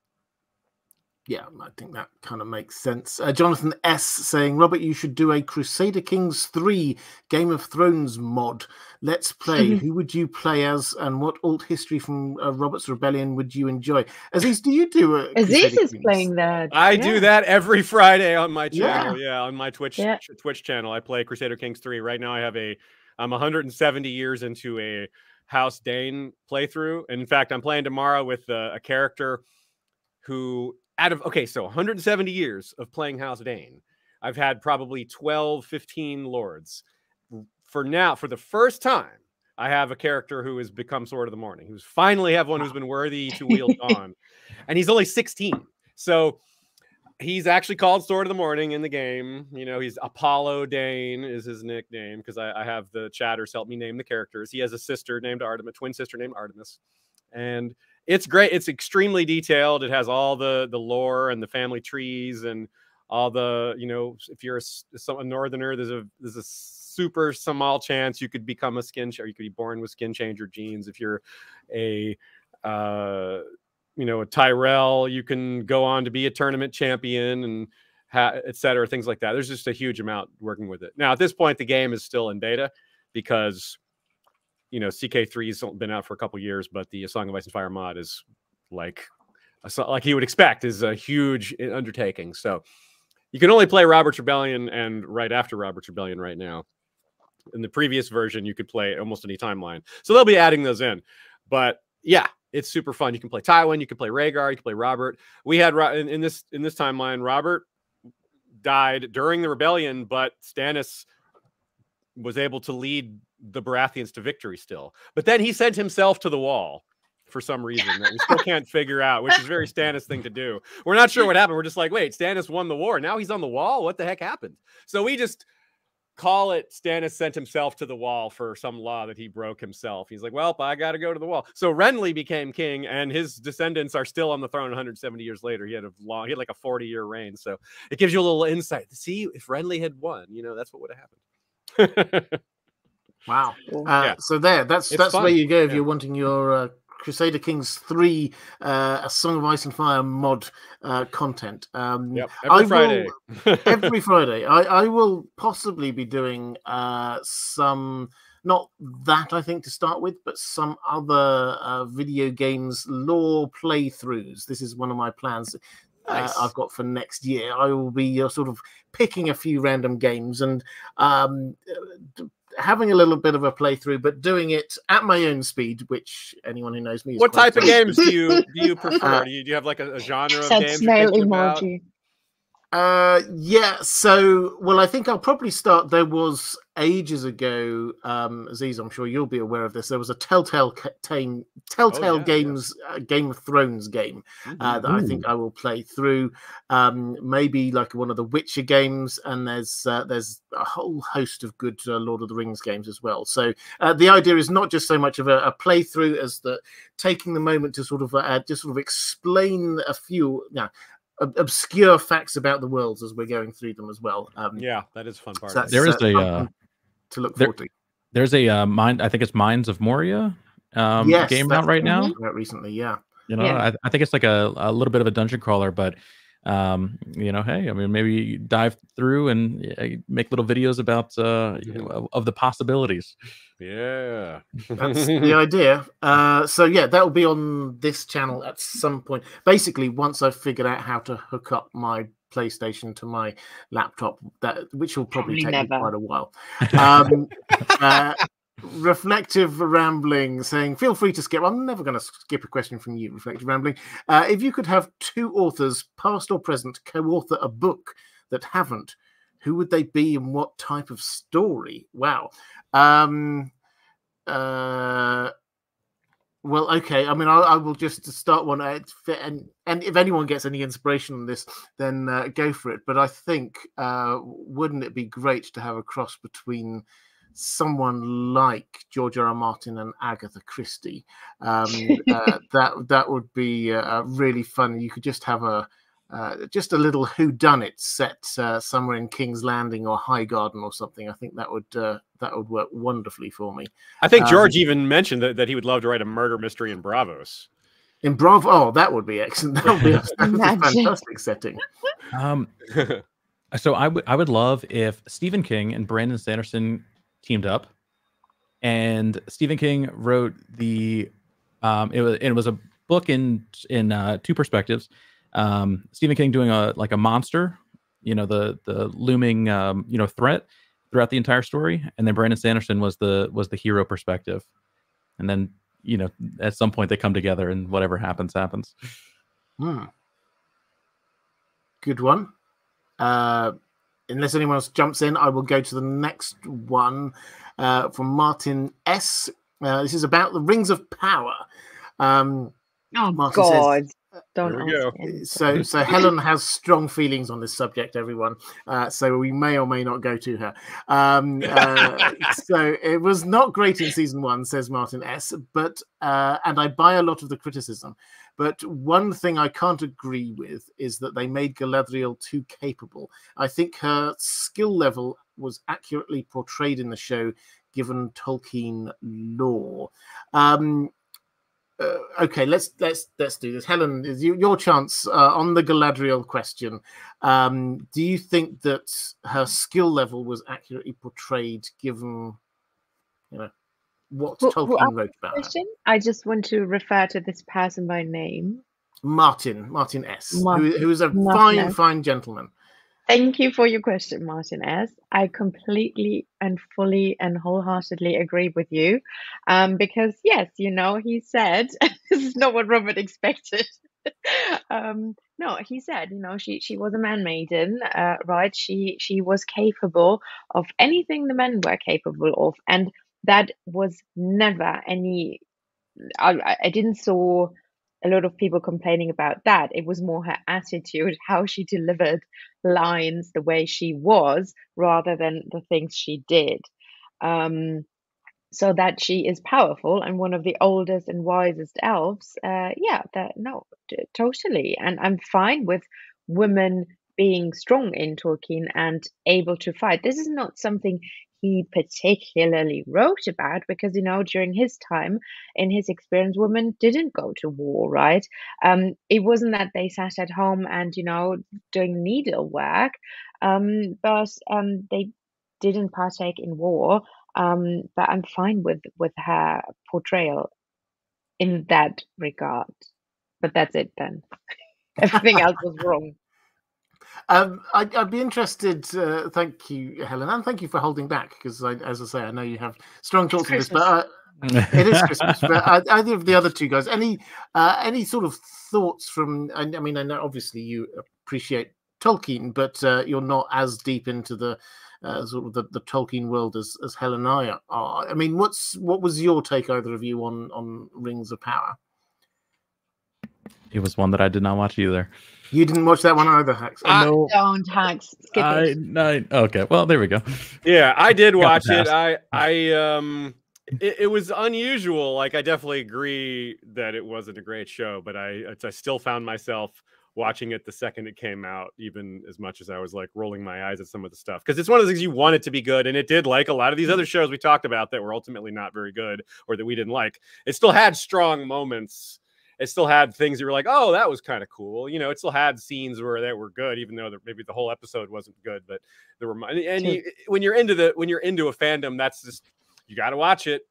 Yeah, I think that kind of makes sense. Uh, Jonathan S saying, Robert, you should do a Crusader Kings 3 Game of Thrones mod. Let's play. *laughs* Who would you play as, and what alt history from uh, Robert's Rebellion would you enjoy? Aziz, do you do a Aziz is Kings? playing that. I yeah. do that every Friday on my channel. Yeah, yeah on my Twitch yeah. Twitch channel. I play Crusader Kings 3. Right now I have a I'm 170 years into a House Dayne playthrough. And in fact, I'm playing tomorrow with a character who out of okay, so 170 years of playing House Dayne, I've had probably 12, 15 lords. For now, for the first time, I have a character who has become Sword of the Morning, who's finally have one who's been worthy to wield *laughs* on, and he's only 16. So he's actually called Sword of the Morning in the game. You know, he's Apollo Dayne is his nickname because I, I, have the chatters help me name the characters. He has a sister named Artemis, twin sister named Artemis, and it's great. It's extremely detailed. It has all the the lore and the family trees and all the you know if you're a, a northerner, there's a there's a super small chance you could become a skin or you could be born with skin changer genes. If you're a uh, you know a Tyrell, you can go on to be a tournament champion and ha- et cetera, things like that. There's just a huge amount working with it. Now at this point, the game is still in beta because you know, CK3's been out for a couple years, but the Song of Ice and Fire mod is like like you would expect is a huge eh, undertaking. So you can only play Robert's Rebellion and right after Robert's Rebellion right now. In the previous version, you could play almost any timeline. So they'll be adding those in. But yeah, it's super fun. You can play Tywin, you can play Rhaegar, you can play Robert. We had in, in this in this timeline, Robert died during the rebellion, but Stannis was able to lead the Baratheons to victory still. But then he sent himself to the wall for some reason that we still can't figure out, which is very Stannis thing to do. We're not sure what happened. We're just like, wait, Stannis won the war. Now he's on the wall. What the heck happened? So we just call it Stannis sent himself to the wall for some law that he broke himself. He's like, well, I got to go to the wall. So Renly became king, and his descendants are still on the throne 170 years later. He had a long, he had like a 40 year reign. So it gives you a little insight. To see, if Renly had won, you know, that's what would have happened. *laughs* Wow. Uh, yeah. So there, that's it's that's fun. where you go if yeah. you're wanting your uh, Crusader Kings three, uh, a Song of Ice and Fire mod uh, content. Um, yep. Every I Friday. Will, *laughs* every Friday, I, I will possibly be doing uh, some. Not that I think to start with, but some other uh, video games lore playthroughs. This is one of my plans. Nice. Uh, I've got for next year. I will be uh, sort of picking a few random games and um, having a little bit of a playthrough, but doing it at my own speed, which anyone who knows me. what type of games do you do you *laughs* prefer? Uh, do, you, do you have like a, a genre of games? Snail emoji. Uh, yeah. So, well, I think I'll probably start. There was ages ago, um, Aziz, I'm sure you'll be aware of this. There was a Telltale tame, Telltale oh, yeah, Games yeah. Uh, Game of Thrones game mm-hmm. uh, that I think I will play through. Um, maybe like one of the Witcher games, and there's uh, there's a whole host of good uh, Lord of the Rings games as well. So uh, the idea is not just so much of a, a playthrough as that taking the moment to sort of uh, just sort of explain a few. Now, obscure facts about the worlds as we're going through them as well. Um, yeah, that is fun part. So there is a uh, to look there, forward to. There's a uh, mind. I think it's Mines of Moria um, yes, game out right now. Recently, yeah. You know, yeah. I, I, think it's like a, a little bit of a dungeon crawler, but um, you know, hey, I mean, maybe dive through and uh, make little videos about uh, you know, of, of the possibilities. Yeah, that's the *laughs* idea. Uh, so yeah, that will be on this channel at some point. Basically, once I've figured out how to hook up my PlayStation to my laptop, that which will probably, probably take quite a while. Um, *laughs* uh, reflective rambling saying feel free to skip i'm never going to skip a question from you reflective rambling uh, if you could have two authors past or present co-author a book that haven't who would they be and what type of story wow um uh well, okay. I mean, I, I will just start one, and and if anyone gets any inspiration on this, then uh, go for it. But I think, uh, wouldn't it be great to have a cross between someone like George R. R. Martin and Agatha Christie? Um, *laughs* uh, that that would be uh, really fun. You could just have a uh, just a little who done it set uh, somewhere in King's Landing or Highgarden or something. I think that would uh, that would work wonderfully for me. I think George um, even mentioned that, that he would love to write a murder mystery in Braavos. In Bravo, oh, that would be excellent. That would be, that would be a *laughs* fantastic setting. Um, *laughs* so I would I would love if Stephen King and Brandon Sanderson teamed up, and Stephen King wrote the um, it was it was a book in in uh, two perspectives. Um, Stephen King doing a like a monster, you know, the the looming um, you know threat throughout the entire story, and then Brandon Sanderson was the was the hero perspective, and then you know at some point they come together and whatever happens happens. Hmm. Good one. Uh, unless anyone else jumps in, I will go to the next one uh, from Martin S. Uh, this is about the Rings of Power. Um, oh Martin God! Says, Don't go. So, so Helen has strong feelings on this subject. Everyone, uh, so we may or may not go to her. Um, *laughs* uh, so it was not great in season one, says Martin S. But uh, and I buy a lot of the criticism. But one thing I can't agree with is that they made Galadriel too capable. I think her skill level was accurately portrayed in the show, given Tolkien lore. Um, uh, okay, let's let's let's do this. Helen, is you, your chance uh, on the Galadriel question. Um, do you think that her skill level was accurately portrayed, given you know what who, Tolkien who wrote about question? I just want to refer to this person by name. Martin, Martin S, Martin, who, who is a Martin fine, S. fine gentleman. Thank you for your question, Martin S. I completely and fully and wholeheartedly agree with you. Um, because, yes, you know, he said, *laughs* this is not what Robert expected. *laughs* um, no, he said, you know, she, she was a man maiden, uh, right? She, she was capable of anything the men were capable of. And that was never any, I, I didn't saw a lot of people complaining about that. It was more her attitude, how she delivered lines, the way she was, rather than the things she did. Um, so that she is powerful and one of the oldest and wisest elves. Uh, yeah, that no, t- totally. And I'm fine with women being strong in Tolkien and able to fight. This is not something he particularly wrote about because you know during his time in his experience women didn't go to war right? Um it wasn't that they sat at home and you know doing needlework um but um they didn't partake in war um but i'm fine with with her portrayal in that regard. But that's it then. *laughs* Everything else was wrong um, I'd, I'd, be interested. Uh, thank you, Helen, and thank you for holding back because, as I say, I know you have strong thoughts on this. But uh, it is Christmas. But either of the other two guys, any uh, any sort of thoughts from? I, I mean, I know obviously you appreciate Tolkien, but uh, you're not as deep into the uh, sort of the, the Tolkien world as, as Helen and I are. I mean, what's what was your take, either of you, on on Rings of Power? It was one that I did not watch either. You didn't watch that one either, Hax. I no. don't, Hax. Skip I, it. I, okay, well, there we go. Yeah, I did watch it. I, I, um, it, it, was unusual. Like, I definitely agree that it wasn't a great show, but I, I still found myself watching it the second it came out, even as much as I was like rolling my eyes at some of the stuff. Because it's one of the things you want it to be good, and it did. Like a lot of these other shows we talked about that were ultimately not very good or that we didn't like, it still had strong moments it still had things that were like, oh, that was kind of cool. You know, it still had scenes where that were good, even though maybe the whole episode wasn't good. But there were, and you, when you're into the when you're into a fandom, that's just you got to watch it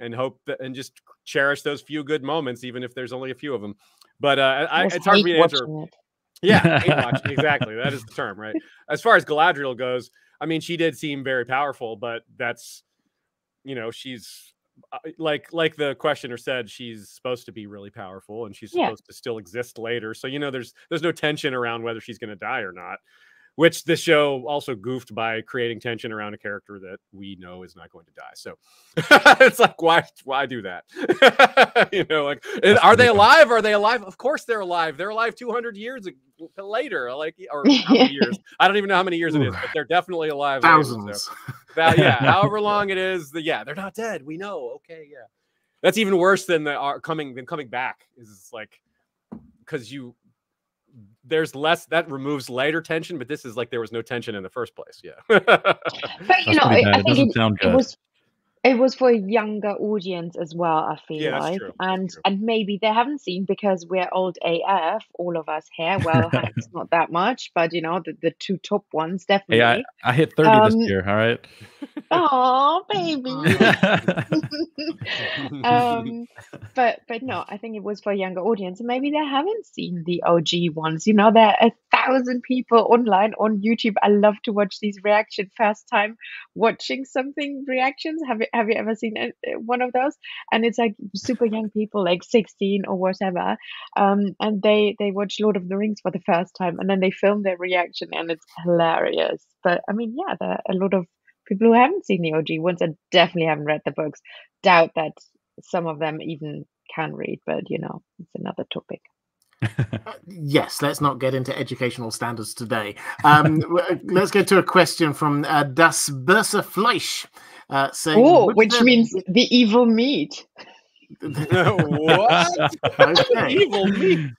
and hope that and just cherish those few good moments, even if there's only a few of them. But uh, I, it's hard for me to answer. It. Yeah, *laughs* exactly. That is the term, right? As far as Galadriel goes, I mean, she did seem very powerful, but that's you know she's Uh, like like the questioner said she's supposed to be really powerful and she's supposed yeah. to still exist later so you know there's there's no tension around whether she's going to die or not which this show also goofed by creating tension around a character that we know is not going to die. So *laughs* it's like, why, why do that? *laughs* you know, like, are they alive? Are they alive? Of course they're alive. They're alive 200 years later, like, or *laughs* years? I don't even know how many years it is, but they're definitely alive. Thousands. Later, so. That, yeah, however long it is, the, yeah, they're not dead. We know. Okay, yeah. That's even worse than the are coming than coming back. Is like because you there's less that removes lighter tension, but this is like there was no tension in the first place. Yeah. but you know, I, I think it, it, was it was for a younger audience as well, I feel Yeah, like. And and maybe they haven't seen because we're old AF, all of us here. Well, *laughs* Hans not that much, but you know, the, the two top ones Hey, I, definitely. I hit 30 Um, this year. All right. Oh, baby. *laughs* *laughs* um but but no i think it was for a younger audience and maybe they haven't seen the og ones you know there are a thousand people online on youtube i love to watch these reaction first time watching something reactions have you have you ever seen uh, one of those and it's like super young people like 16 or whatever um and they they watch lord of the rings for the first time and then they film their reaction and it's hilarious but i mean yeah there are a lot of people who haven't seen the og ones and definitely haven't read the books doubt that some of them even can read, but you know, it's another topic. Uh, *laughs* yes, let's not get into educational standards today. Um, *laughs* let's go to a question from uh, Das Böse Fleisch, uh, saying, Oh, "Would which there means be-" the evil meat. *laughs* what? *laughs* Okay. Evil me.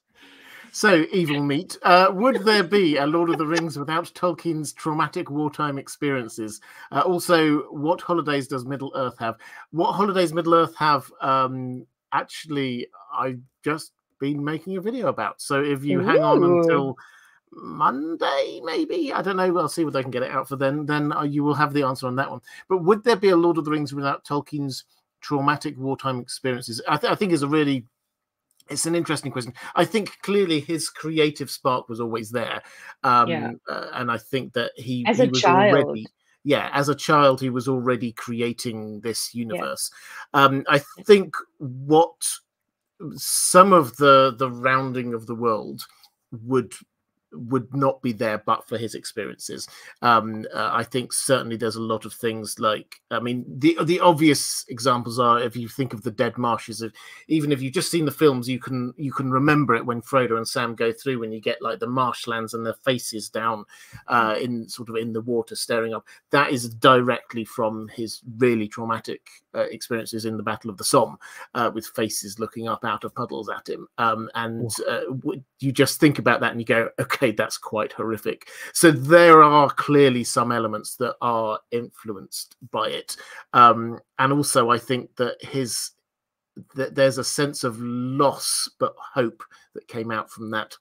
So, evil meat. Uh, would there be a Lord of the Rings without Tolkien's traumatic wartime experiences? Uh, also, what holidays does Middle Earth have? What holidays Middle Earth have? Um, actually, I've just been making a video about. So, if you hang on until Monday, maybe I don't know. I'll see what I can get it out for then. Then uh, you will have the answer on that one. But would there be a Lord of the Rings without Tolkien's traumatic wartime experiences? I, th- I think is a really it's an interesting question. I think clearly his creative spark was always there, um, Yeah. uh, and I think that he As he a was child. already yeah as a child he was already creating this universe. Um, I think what some of the the rounding of the world would would not be there but for his experiences. Um, uh, I think certainly there's a lot of things like I mean the the obvious examples are if you think of the Dead Marshes. If, even if you've just seen the films, you can you can remember it when Frodo and Sam go through when you get like the marshlands and their faces down uh, in sort of in the water staring up. That is directly from his really traumatic uh, experiences in the Battle of the Somme uh, with faces looking up out of puddles at him. Um, and uh, w- you just think about that and you go, okay, that's quite horrific. So there are clearly some elements that are influenced by it. Um, and also, I think that his that there's a sense of loss but hope that came out from that.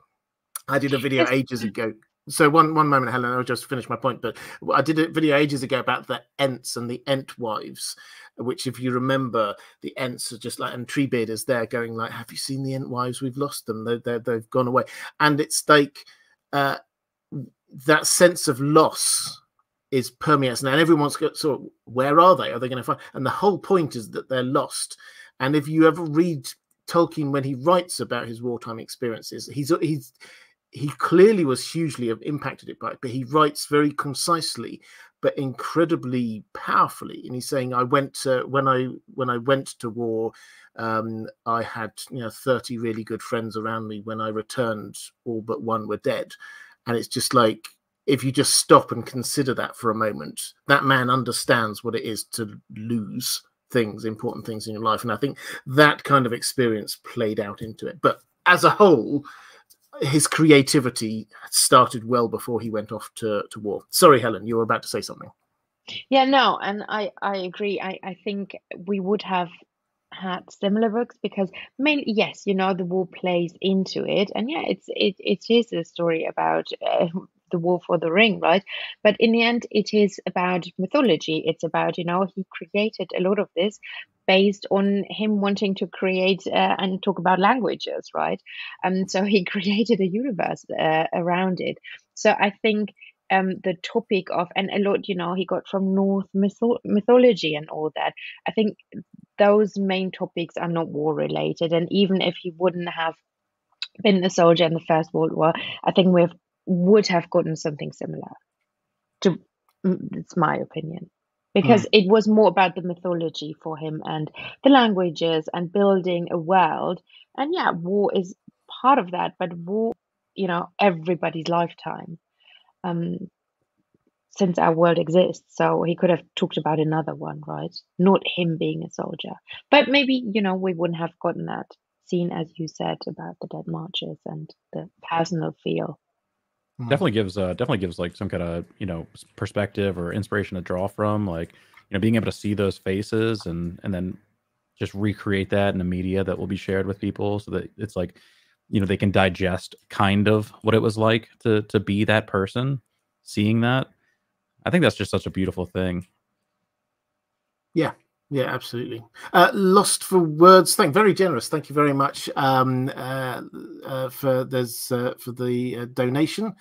I did a video ages ago. So one one moment, Helen, I'll just finish my point. But I did a video ages ago about the Ents and the Ent wives, which, if you remember, the Ents are just like and Treebeard is there going like, "Have you seen the Ent wives? We've lost them. They they they've gone away." And it's like uh, that sense of loss is permeates now, and everyone's got sort of where are they? Are they going to find? And the whole point is that they're lost. And if you ever read Tolkien when he writes about his wartime experiences, he's he's he clearly was hugely impacted it by it, but he writes very concisely but incredibly powerfully. And he's saying i went to when i when i went to war um, i had you know 30 really good friends around me. When i returned all but one were dead. And it's just like if you just stop and consider that for a moment that man understands what it is to lose things important things in your life. And i think that kind of experience played out into it. But as a whole his creativity started well before he went off to, to war. Sorry, Helen, you were about to say something. Yeah, no, and I I agree. I I think we would have had similar books because mainly yes, you know, the war plays into it, and yeah, it's it it is a story about uh, the war for the ring, right? But in the end, it is about mythology. It's about you know he created a lot of this based on him wanting to create uh, and talk about languages, right? And so he *laughs* created a universe uh, around it. So I think um, the topic of and a lot, you know, he got from North mytho- mythology and all that. I think those main topics are not war related, and even if he wouldn't have been a soldier in the First World War, I think we would have gotten something similar. To it's my opinion because mm. it was more about the mythology for him and the languages and building a world. And yeah, war is part of that, but war, you know, everybody's lifetime um, since our world exists. So he could have talked about another one, right? Not him being a soldier, but maybe you know we wouldn't have gotten that scene as you said about the dead marches and the personal feel definitely gives uh definitely gives like some kind of you know perspective or inspiration to draw from like you know, being able to see those faces and and then just recreate that in the media that will be shared with people so that it's like you know they can digest kind of what it was like to to be that person seeing that. I think that's just such a beautiful thing. Yeah yeah absolutely uh, lost for words thank very generous thank you very much um, uh, uh, for there's uh, for the uh, donation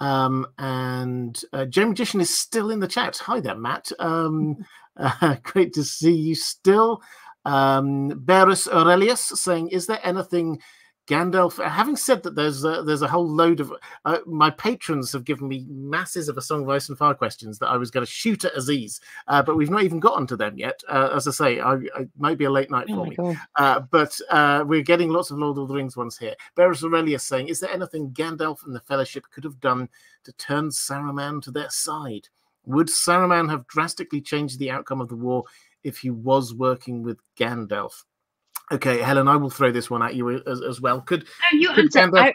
um, and uh, Joe Magician is still in the chat. Hi there, Matt. Um, *laughs* uh, *laughs* great to see you still. Um, Berus Aurelius saying, "Is there anything Gandalf?" Having said that, there's a, there's a whole load of uh, my patrons have given me masses of a Song of Ice and Fire questions that I was going to shoot at Aziz, uh, but we've not even gotten to them yet. Uh, as I say, I, I might be a late night oh for me, uh, but uh, we're getting lots of Lord of the Rings ones here. Berus Aurelius saying, "Is there anything Gandalf and the Fellowship could have done to turn Saruman to their side?" Would Saruman have drastically changed the outcome of the war if he was working with Gandalf. Okay, Helen, I will throw this one at you as, as well. Could, no, you could Gandalf...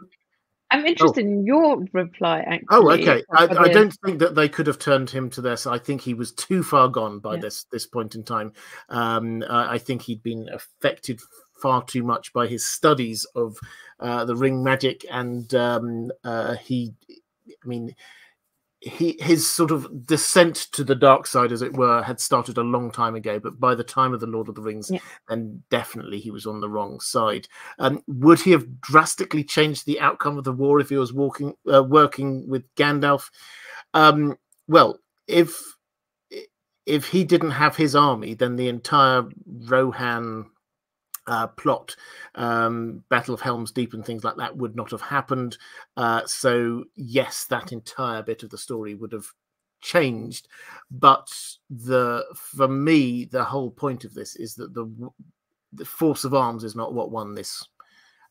I, am interested oh. in your reply. Actually, oh, okay. I, I, don't think that they could have turned him to this. I think he was too far gone by yeah. this this point in time. Um, I think he'd been affected far too much by his studies of uh, the ring magic, and um, uh, he, I mean, he his sort of descent to the dark side, as it were, had started a long time ago. But by the time of the Lord of the Rings, yeah. then definitely he was on the wrong side. Um, would he have drastically changed the outcome of the war if he was walking uh, working with Gandalf? Um, well, if if he didn't have his army, then the entire Rohan uh, plot, um, Battle of Helm's Deep, and things like that would not have happened. Uh, so, yes, that entire bit of the story would have changed. But the for me, the whole point of this is that the the force of arms is not what won this.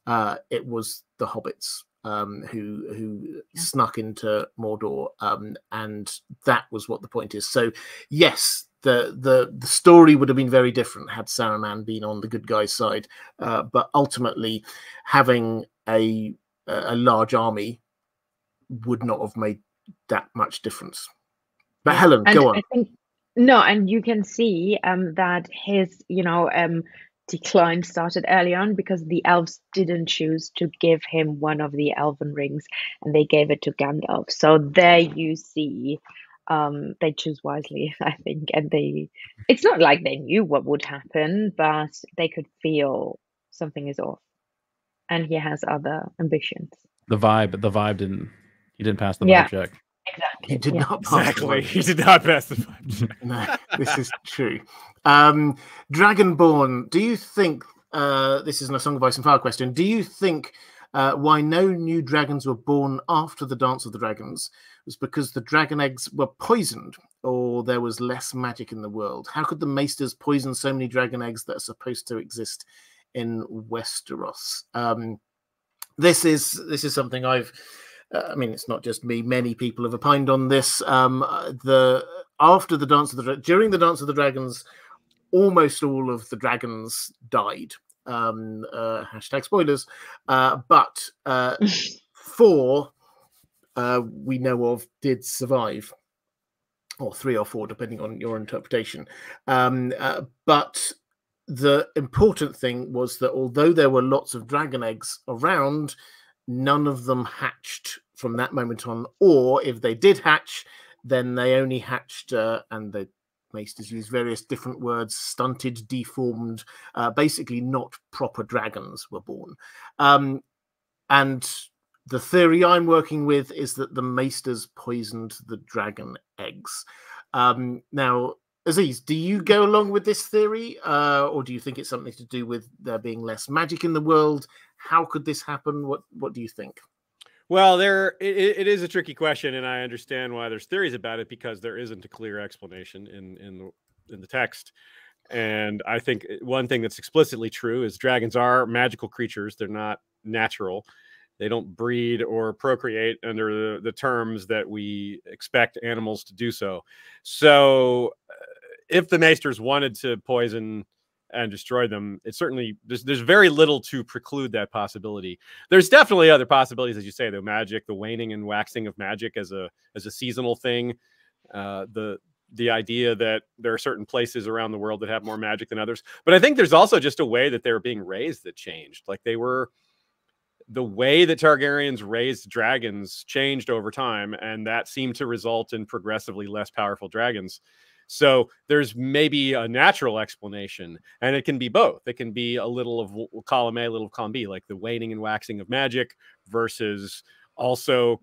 Uh, it was the hobbits um, who who yeah. snuck into Mordor, um, and that was what the point is. So, yes, the the the story would have been very different had Saruman been on the good guy's side. Uh, but ultimately, having a a large army would not have made that much difference. But Helen, and go on. Think, no, and you can see um, that his you know um, decline started early on because the elves didn't choose to give him one of the elven rings, and they gave it to Gandalf. So there you see um, they choose wisely, *laughs* I think, and they. It's not like they knew what would happen, but they could feel something is off, and he has other ambitions. The vibe, the vibe didn't. He didn't pass the yeah. vibe check. Exactly. He did yeah. not pass exactly. He did not pass the vibe *laughs* check. no, this is true. Um, Dragonborn, do you think uh, this is a Song of Ice and Fire question? Do you think uh, why no new dragons were born after the Dance of the Dragons was because the dragon eggs were poisoned or there was less magic in the world. How could the maesters poison so many dragon eggs that are supposed to exist in Westeros? Um, this is this is something I've. Uh, I mean, it's not just me. Many people have opined on this. Um, the after the dance of the during the dance of the dragons, almost all of the dragons died. Um, uh, hashtag spoilers. Uh, but uh, *laughs* four uh, we know of did survive, or three or four, depending on your interpretation. Um, uh, but the important thing was that although there were lots of dragon eggs around, none of them hatched from that moment on. Or if they did hatch, then they only hatched, uh, and the maesters use various different words stunted, deformed, uh, basically not proper dragons were born. Um, and the theory I'm working with is that the maesters poisoned the dragon eggs. Um, now, Aziz, do you go along with this theory, uh, or do you think it's something to do with there being less magic in the world? How could this happen? What What do you think? Well, there it, it is a tricky question, and I understand why there's theories about it because there isn't a clear explanation in in the in the text. And I think one thing that's explicitly true is dragons are magical creatures; they're not natural they don't breed or procreate under the, the terms that we expect animals to do so. So, uh, if the Maesters wanted to poison and destroy them, it certainly there's there's very little to preclude that possibility. There's definitely other possibilities, as you say, the magic, the waning and waxing of magic as a as a seasonal thing, uh, the the idea that there are certain places around the world that have more magic than others. But I think there's also just a way that they were being raised that changed. Like they were the way that Targaryens raised dragons changed over time, and that seemed to result in progressively less powerful dragons. So there's maybe a natural explanation, and it can be both. It can be a little of column A, a little of column B, like the waning and waxing of magic versus also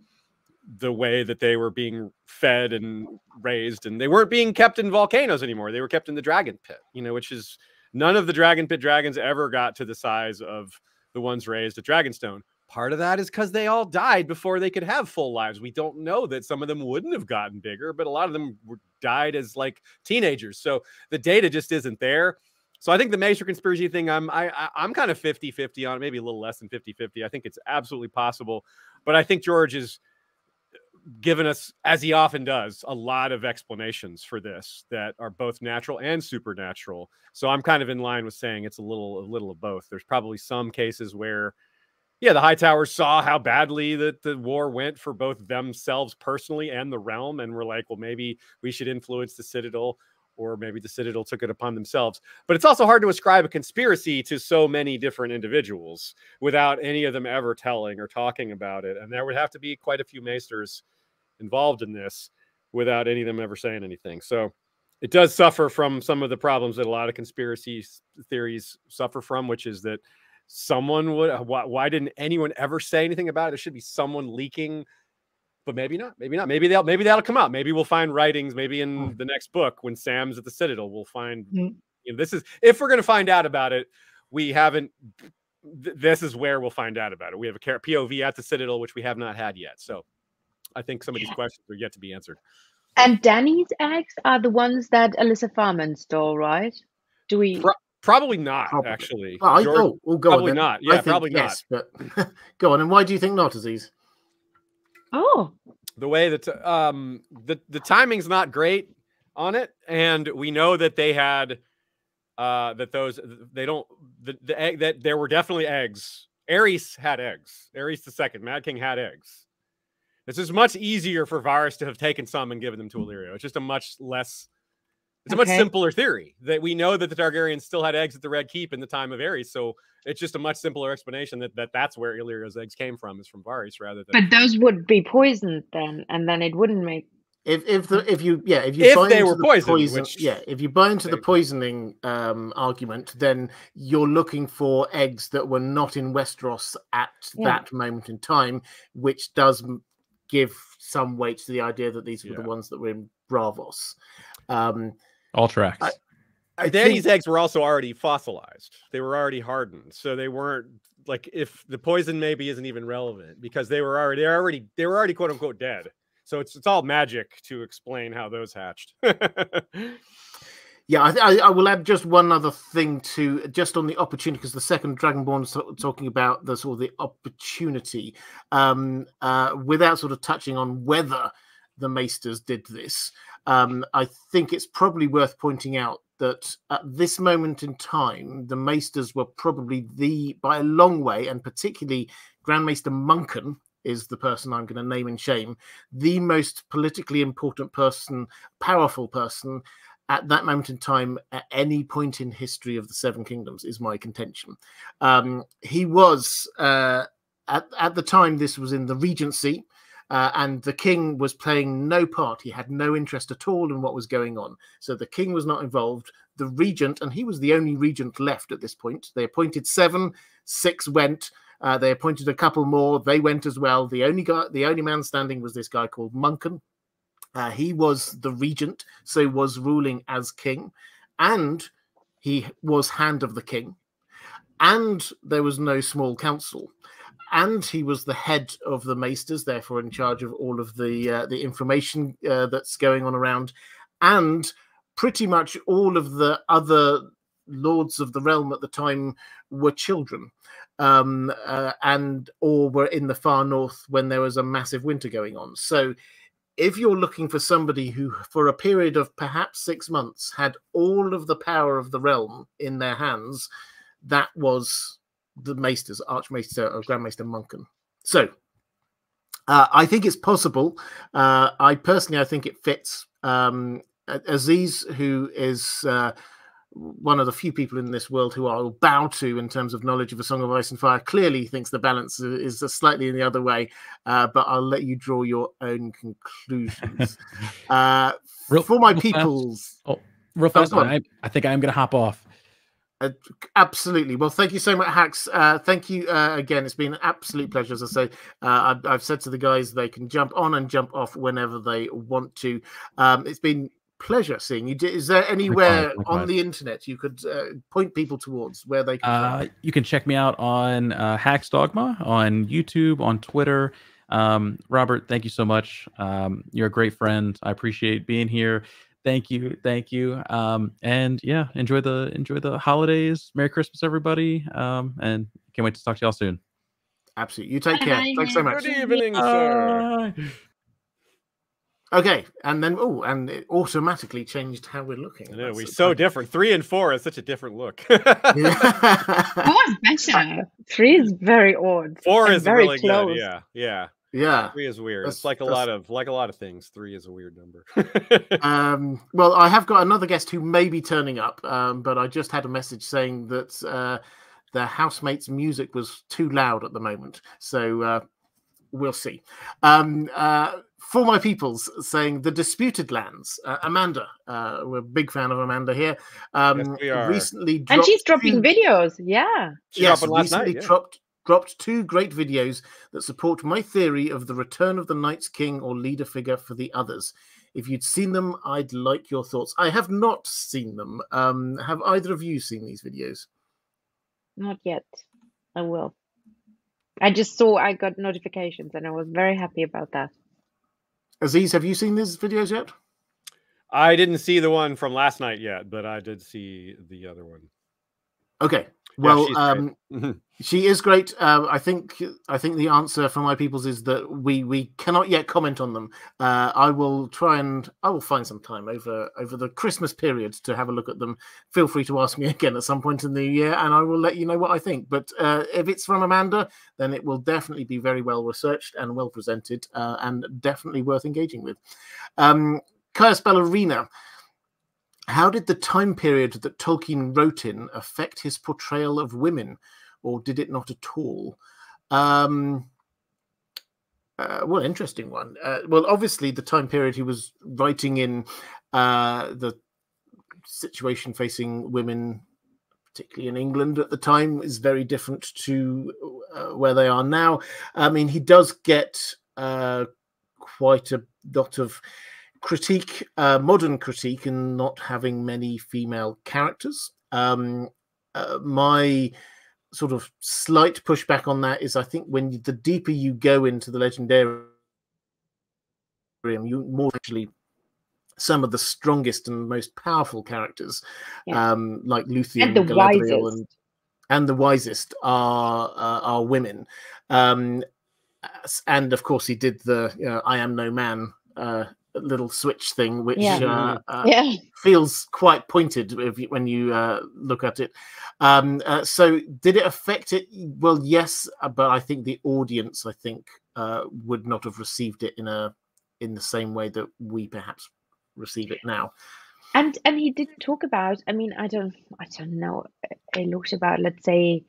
the way that they were being fed and raised and they weren't being kept in volcanoes anymore they were kept in the dragon pit you know which is none of the dragon pit dragons ever got to the size of the ones raised at dragonstone part of that is because they all died before they could have full lives we don't know that some of them wouldn't have gotten bigger but a lot of them were, died as like teenagers so the data just isn't there so I think the Maester conspiracy thing, I'm I, I I'm kind of 50-50 on it, maybe a little less than 50-50. I think it's absolutely possible. But I think George is given us, as he often does, a lot of explanations for this that are both natural and supernatural. So I'm kind of in line with saying it's a little, a little of both. There's probably some cases where, yeah, the Hightowers saw how badly that the war went for both themselves personally and the realm, and were like, well, maybe we should influence the Citadel or maybe the Citadel took it upon themselves. But it's also hard to ascribe a conspiracy to so many different individuals without any of them ever telling or talking about it. And there would have to be quite a few maesters involved in this without any of them ever saying anything. So it does suffer from some of the problems that a lot of conspiracy theories suffer from, which is that someone would why, why didn't anyone ever say anything about it? It should be someone leaking but maybe not. Maybe not. Maybe they'll maybe that'll come out. Maybe we'll find writings. Maybe in hmm. the next book when Sam's at the Citadel, we'll find. Mm-hmm. You know, this is if we're going to find out about it. We haven't. Th- this is where we'll find out about it. We have a POV at the Citadel, which we have not had yet. So, I think some of these questions are yet to be answered. And Dany's eggs are the ones that Elissa Farman stole, right? Do we? Pro- probably not, probably. actually. Oh, George, oh, well, go probably on, not. Yeah, probably yes, not. But *laughs* go on. And why do you think not, Aziz? Oh, the way that um the the timing's not great on it, and we know that they had uh that those they don't the, the egg that there were definitely eggs. Aerys had eggs. Aerys the second, Mad King had eggs. This is much easier for Varys to have taken some and given them to Illyrio. It's just a much less it's a okay. much simpler theory that we know that the Targaryens still had eggs at the Red Keep in the time of Aerys. So it's just a much simpler explanation that, that that's where Illyrio's eggs came from is from Varys rather than. But those would be poisoned then, and then it wouldn't make. If if the if you yeah if you if buy they into were the poisoned, poison, which yeah if you buy into the poisoning um, argument, then you're looking for eggs that were not in Westeros at yeah. that moment in time, which does give some weight to the idea that these were yeah. the ones that were in Braavos. Um, all tracks. I, I Dany's think... eggs were also already fossilized. They were already hardened, so they weren't like if the poison maybe isn't even relevant because they were already they're already they were already quote unquote dead. So it's it's all magic to explain how those hatched. *laughs* yeah, I, I, will add just one other thing to just on the opportunity because the second Dragonborn is talking about the sort of the opportunity um, uh, without sort of touching on whether the Maesters did this. Um, I think it's probably worth pointing out that at this moment in time, the Maesters were probably the, by a long way, and particularly Grand Maester Munkun is the person I'm going to name and shame, the most politically important person, powerful person at that moment in time at any point in history of the Seven Kingdoms is my contention. Um, he was uh, at at the time this was in the Regency. Uh, and the king was playing no part. He had no interest at all in what was going on. So the king was not involved. The regent, and he was the only regent left at this point. They appointed seven, six went. Uh, they appointed a couple more. They went as well. The only guy, the only man standing was this guy called Munkun. Uh, he was the regent, so was ruling as king, and he was hand of the king. And there was no small council and he was the head of the maesters, therefore in charge of all of the uh, the information uh, that's going on around, and pretty much all of the other lords of the realm at the time were children, um, uh, and or were in the far north when there was a massive winter going on. So. If you're looking for somebody who, for a period of perhaps six months, had all of the power of the realm in their hands, that was the Maesters, Archmaester or Grandmaster Munkun. So uh, I think it's possible. Uh, I personally, I think it fits. Um, Aziz, who is uh, one of the few people in this world who I'll bow to in terms of knowledge of A Song of Ice and Fire, clearly thinks the balance is slightly in the other way. Uh, but I'll let you draw your own conclusions. *laughs* uh, real, for my peoples. Oh, real fast. Oh, I, I, think I'm going to hop off. Uh, absolutely. Well, thank you so much, Hax. Uh, thank you uh, again. It's been an absolute pleasure. As I say, uh, I've, I've, said to the guys they can jump on and jump off whenever they want to. Um, it's been pleasure seeing you. Is there anywhere on the internet you could uh, point people towards where they can? Uh, you can check me out on uh, Hax Dogma on YouTube, on Twitter. Um, Robert, thank you so much. Um, you're a great friend. I appreciate being here. Thank you, thank you. Um, and yeah, enjoy the enjoy the holidays. Merry Christmas, everybody. Um, and can't wait to talk to y'all soon. Absolutely. You take care. Thanks so much. Good evening, sir. Okay, and then oh, and it automatically changed how we're looking. I know we're so different. Three and four is such a different look. Four is better. Three is very odd. Four is very really close. good. Yeah, yeah, yeah. Three is weird. That's, it's like a lot of like a lot of things. Three is a weird number. *laughs* um, well, I have got another guest who may be turning up, um, but I just had a message saying that uh, the housemate's music was too loud at the moment, so uh, we'll see. Um, uh, for my peoples saying the disputed lands. Uh, amanda uh, we're a big fan of amanda here. Um yes, we are. recently and she's dropping two... videos yeah. She yes recently night, yeah. dropped dropped two great videos that support my theory of the return of the Night's King or leader figure for the others. If you'd seen them i'd like your thoughts. I have not seen them. Um have either of you seen these videos? Not yet. I will. I just saw i got notifications and i was very happy about that Aziz, have you seen these videos yet? I didn't see the one from last night yet, but I did see the other one. Okay. Well, yeah, um, mm-hmm. she is great. Uh, I think I think the answer from my peoples is that we we cannot yet comment on them. Uh, I will try and I will find some time over over the Christmas period to have a look at them. Feel free to ask me *laughs* again at some point in the year, and I will let you know what I think. But uh, if it's from Amanda, then it will definitely be very well researched and well presented, uh, and definitely worth engaging with. Um, Caius Ballerina how did the time period that Tolkien wrote in affect his portrayal of women, or did it not at all? Um, uh, well, interesting one. Uh, well, obviously, the time period he was writing in, uh, the situation facing women, particularly in England at the time, is very different to uh, where they are now. I mean, he does get uh, quite a lot of critique, uh, modern critique, in not having many female characters. Um, uh, my sort of slight pushback on that is I think when you, the deeper you go into the legendarium, you more actually some of the strongest and most powerful characters, yeah. um, like Luthien and, Galadriel and, and the wisest are uh, are women. Um, and of course, he did the you know, "I am no man" uh, little switch thing, which yeah. Uh, uh, yeah. feels quite pointed you, when you uh, look at it. Um, uh, so, did it affect it? Well, yes, uh, but I think the audience, I think, uh, would not have received it in a in the same way that we perhaps receive it now. And and he didn't talk about. I mean, I don't, I don't know a lot about, let's say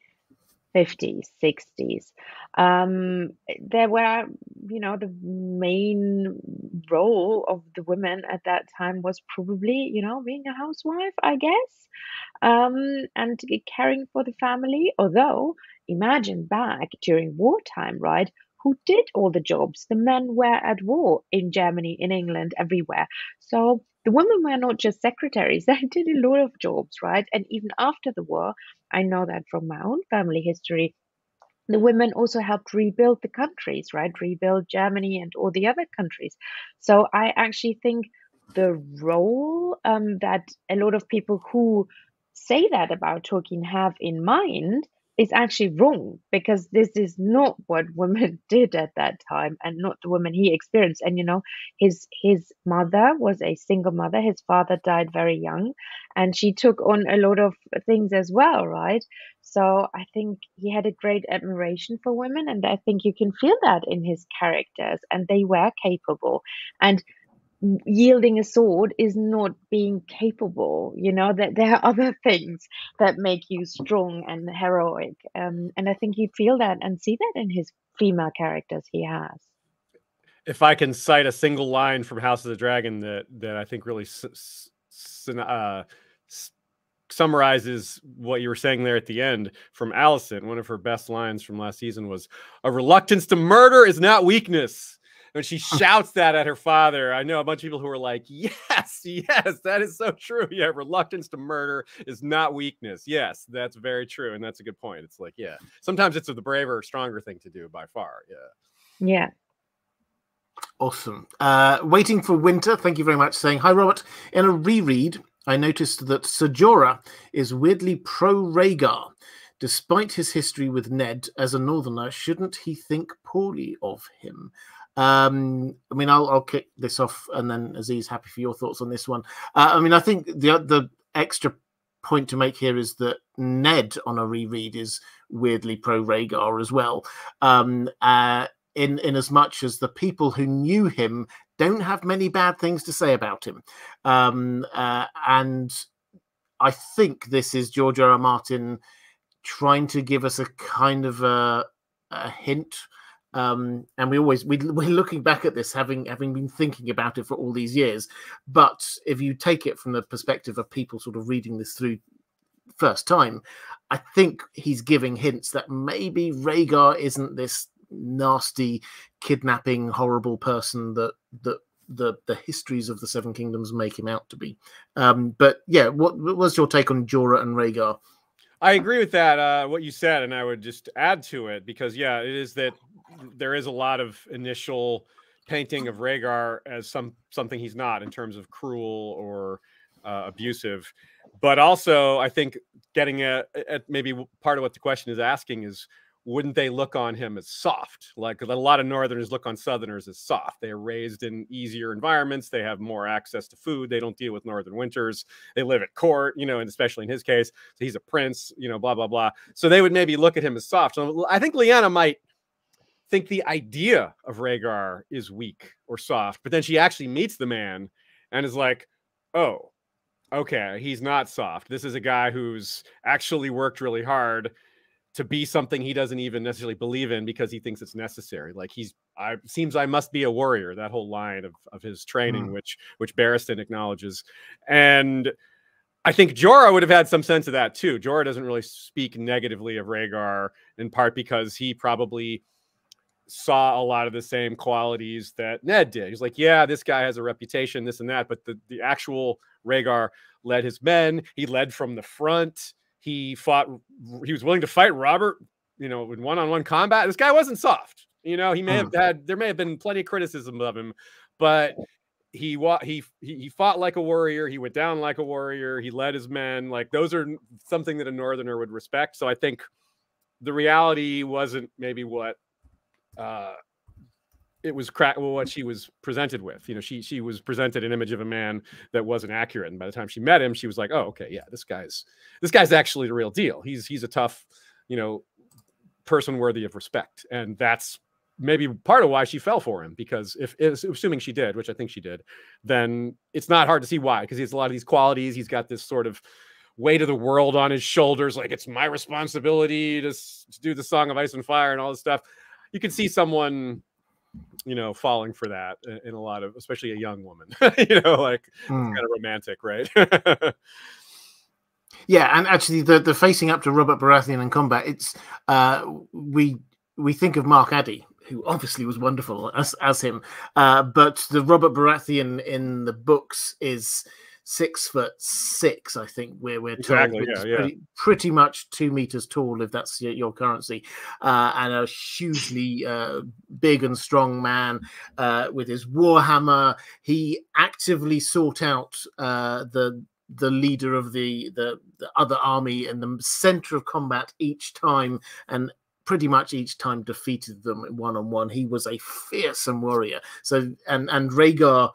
50s, 60s. Um, there were, you know, the main role of the women at that time was probably, you know, being a housewife, I guess, um, and to be caring for the family. Although, imagine back during wartime, right? Who did all the jobs? The men were at war in Germany, in England, everywhere. So the women were not just secretaries, *laughs* they did a lot of jobs, right? And even after the war, I know that from my own family history, the women also helped rebuild the countries, right? Rebuild Germany and all the other countries. So I actually think the role um, that a lot of people who say that about Tolkien have in mind is actually wrong because this is not what *laughs* women did at that time and not the women he experienced. And you know his his mother was a single mother. His father died very young and she took on a lot of things as well right? So i think he had a great admiration for women and i think you can feel that in his characters and they were capable. And yielding a sword is not being capable you know that there are other things that make you strong and heroic um, and i think you feel that and see that in his female characters he has if i can cite a single line from house of the dragon that that i think really uh, summarizes what you were saying there at the end from Alicent. One of her best lines from last season was, "A reluctance to murder is not weakness." When she *laughs* shouts that at her father, I know a bunch of people who are like, yes, *laughs* yes, that is so true. Yeah, reluctance to murder is not weakness. Yes, that's very true. And that's a good point. It's like, yeah, sometimes it's the braver, stronger thing to do by far. Yeah. Yeah. Awesome. Uh, waiting for winter. Thank you very much. Saying hi, Robert. In a reread, I noticed that Ser Jorah is weirdly pro Rhaegar. Despite his history with Ned as a Northerner, shouldn't he think poorly of him? Um, I mean, I'll, I'll kick this off, and then Aziz, happy for your thoughts on this one. Uh, I mean, I think the the extra point to make here is that Ned on a reread is weirdly pro Rhaegar as well. Um, uh, in in as much as the people who knew him don't have many bad things to say about him, um, uh, and I think this is George R. R. Martin trying to give us a kind of a, a hint um, and we always we, *laughs* we're looking back at this having having been thinking about it for all these years. But if you take it from the perspective of people sort of reading this through first time i think he's giving hints that maybe Rhaegar isn't this nasty kidnapping horrible person that that the the histories of the seven kingdoms make him out to be. Um, but yeah what, was your take on jorah and Rhaegar? I agree with that, uh, what you said, and I would just add to it because, yeah, it is that there is a lot of initial painting of Rhaegar as some something he's not in terms of cruel or uh, abusive. But also, I think getting at maybe part of what the question is asking is wouldn't they look on him as soft? Like a lot of Northerners look on Southerners as soft. They are raised in easier environments. They have more access to food. They don't deal with Northern winters. They live at court, you know, and especially in his case, so he's a prince, you know, blah blah blah. So they would maybe look at him as soft. So I think Lyanna might think the idea of Rhaegar is weak or soft, but then she actually meets the man and is like, oh, okay, he's not soft. This is a guy who's actually worked really hard to be something he doesn't even necessarily believe in because he thinks it's necessary. Like he's, I seems I must be a warrior. That whole line of of his training, mm. which which Barristan acknowledges, and I think Jorah would have had some sense of that too. Jorah doesn't really speak negatively of Rhaegar in part because he probably saw a lot of the same qualities that Ned did. He's like, yeah, this guy has a reputation, this and that, but the, the actual Rhaegar led his men. He led from the front. He fought, he was willing to fight Robert, you know, in one on one combat. This guy wasn't soft. You know, he may have hmm. had, there may have been plenty of criticism of him, but he he he fought like a warrior. He went down like a warrior. He led his men. Like those are something that a northerner would respect. So I think the reality wasn't maybe what uh, it was crack well, what she was presented with. You know, she she was presented an image of a man that wasn't accurate, and by the time she met him, she was like, "Oh, okay, yeah, this guy's this guy's actually the real deal. He's he's a tough, you know, person worthy of respect." And that's maybe part of why she fell for him because if, if assuming she did, which I think she did, then it's not hard to see why because he has a lot of these qualities. He's got this sort of weight of the world on his shoulders, like it's my responsibility to, to do the Song of Ice and Fire and all this stuff you can see someone you know falling for that in a lot of especially a young woman *laughs* you know like mm. kind of romantic right *laughs* yeah and actually the the facing up to robert baratheon in combat it's uh we we think of mark addy who obviously was wonderful as as him uh but the robert baratheon in the books is six foot six, I think we're we're told, exactly, yeah, pretty, pretty, much two meters tall, if that's your, your currency, uh, and a hugely uh, big and strong man uh, with his warhammer. He actively sought out uh, the the leader of the, the the other army in the center of combat each time, and pretty much each time defeated them one on one. He was a fearsome warrior. So and and Rhaegar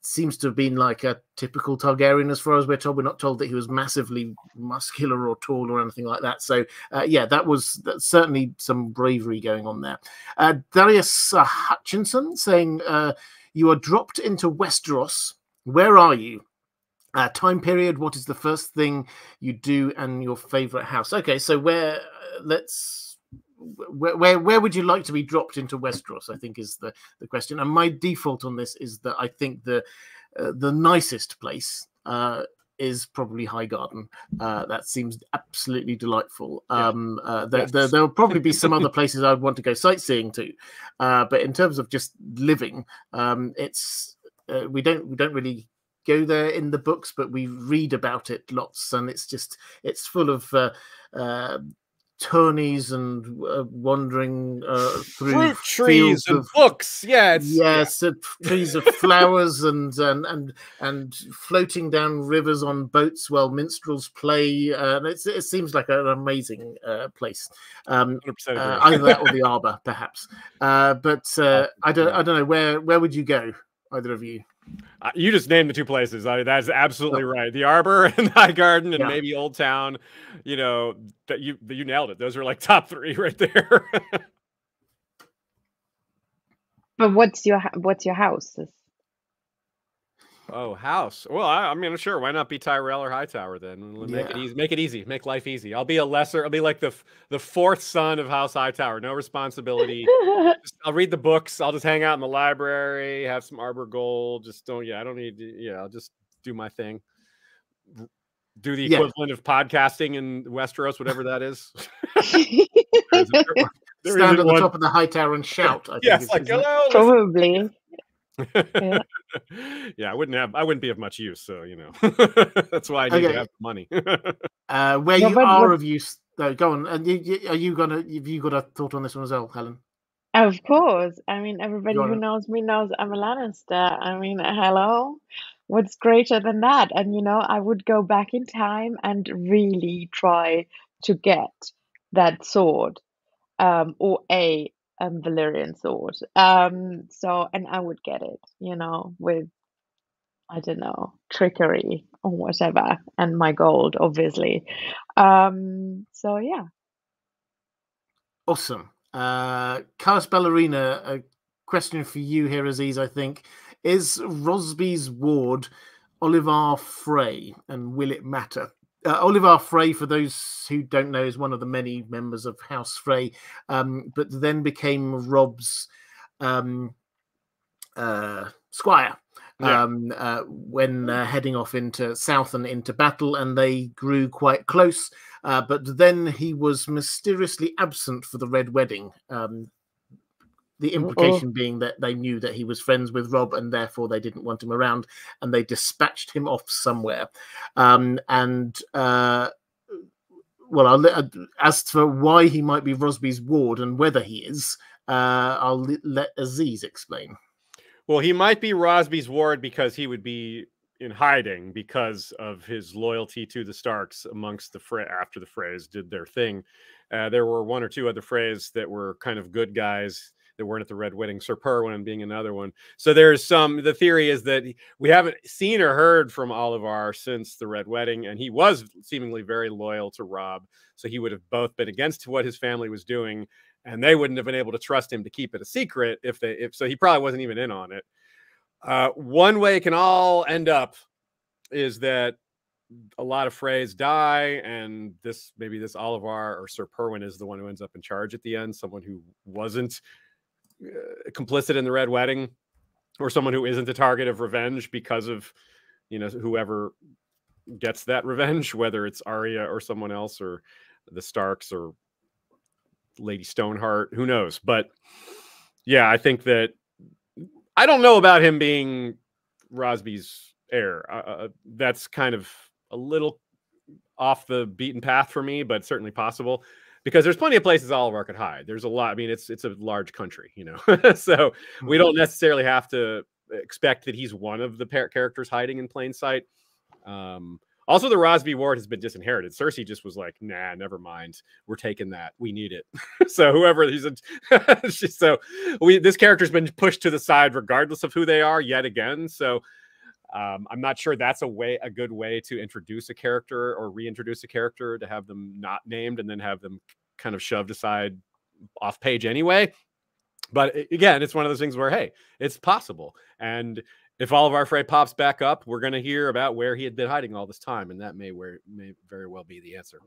seems to have been like a typical Targaryen, as far as we're told. We're not told that he was massively muscular or tall or anything like that. So, uh, yeah, that was certainly some bravery going on there. Uh, Darius uh, Hutchinson saying, uh, you are dropped into Westeros. Where are you? Uh, time period. What is the first thing you do, and your favorite house? Okay, so where? Uh, let's. Where, where where would you like to be dropped into Westeros? I think is the the question. And my default on this is that I think the uh, the nicest place uh, is probably Highgarden. Uh, that seems absolutely delightful. Um, uh, there, yes. there, there, will probably be some *laughs* other places I'd want to go sightseeing to, uh, but in terms of just living, um, it's uh, we don't we don't really go there in the books, but we read about it lots, and it's just it's full of uh, uh, tourneys and uh, wandering uh, through fruit trees and of, books. Yeah, yes, yeah. trees of flowers and, and and and floating down rivers on boats while minstrels play. Uh, it seems like an amazing uh, place. Um, uh, either that or the Arbor, perhaps. Uh, but *laughs* I don't I don't know where where would you go, either of you. Uh, you just named the two places. I mean, that's absolutely right. The Arbor *laughs* and High Garden, and yeah. maybe Old Town. You know that you you nailed it. Those are like *laughs* top three right there. *laughs* but what's your what's your house? Oh, house. Well, I, I, mean, sure. Why not be Tyrell or Hightower then? Make yeah. it easy. Make it easy. Make life easy. I'll be a lesser. I'll be like the the fourth son of House Hightower. No responsibility. *laughs* just, I'll read the books. I'll just hang out in the library. Have some Arbor Gold. Just don't. Yeah, I don't need. To, yeah, I'll just do my thing. Do the equivalent yeah. of podcasting in Westeros, whatever that is. *laughs* *laughs* Stand at the top of the high tower and shout. I yes, like hello. Probably yeah. *laughs* yeah, I wouldn't have I wouldn't be of much use, so you know *laughs* that's why I need okay. to have money. *laughs* uh, where no, you are what... of use, though, go on. And you, are you gonna? Have you got a thought on this one as well, Helen? Of course. I mean, everybody who knows me knows I'm a Lannister. I mean, hello. What's greater than that? And you know, I would go back in time and really try to get that sword, um, or a um, Valyrian sword. Um, so, and I would get it, you know, with I don't know trickery or whatever, and my gold, obviously. Um, so yeah. Awesome. Uh, Carlos Ballerina, a question for you here, Aziz. I think is Rosby's ward Olyvar Frey, and will it matter? Uh, Olyvar Frey, for those who don't know, is one of the many members of House Frey, um, but then became Robb's um, uh, squire yeah. um, uh, when uh, heading off into south and into battle, and they grew quite close. Uh, but then he was mysteriously absent for the Red Wedding. The implication Uh-oh. being that they knew that he was friends with Robb and therefore they didn't want him around and they dispatched him off somewhere. Um, and uh, well, I'll, uh, as for why he might be Rosby's ward and whether he is, uh, I'll let Aziz explain. Well, he might be Rosby's ward because he would be in hiding because of his loyalty to the Starks amongst the fray after the Freys did their thing. Uh, there were one or two other Freys that were kind of good guys that weren't at the Red Wedding, Ser Perwyn being another one. So there's some. The theory is that we haven't seen or heard from Olyvar since the Red Wedding, and he was seemingly very loyal to Robb, So he would have both been against what his family was doing, and they wouldn't have been able to trust him to keep it a secret if they. If so, he probably wasn't even in on it. Uh, one way it can all end up is that a lot of Freys die, and this maybe this Olyvar or Ser Perwyn is the one who ends up in charge at the end, someone who wasn't complicit in the red wedding or someone who isn't the target of revenge because of you know whoever gets that *laughs* revenge whether it's Arya or someone else or the Starks or Lady Stoneheart who knows? But yeah I think that I don't know about him being Rosby's heir. Uh, uh, that's kind of a little off the beaten path for me but certainly possible because there's plenty of places Olyvar could hide. There's a lot. I mean, it's it's a large country, you know, *laughs* so we mm-hmm. don't necessarily have to expect that he's one of the characters hiding in plain sight. Um, also, the Rosby ward has been disinherited. Cersei just was like, "Nah, never mind. We're taking that. We need it." *laughs* so whoever he's, a, *laughs* so we this character's been pushed to the side regardless of who they are yet again. So um, I'm not sure that's a way, a good way to introduce a character or reintroduce a character to have them not named and then have them kind of shoved aside off page anyway. but again, it's one of those things where hey, it's possible, and if Olyvar Frey pops back up, we're going to hear about where he had been hiding all this time, and that may where may very well be the answer.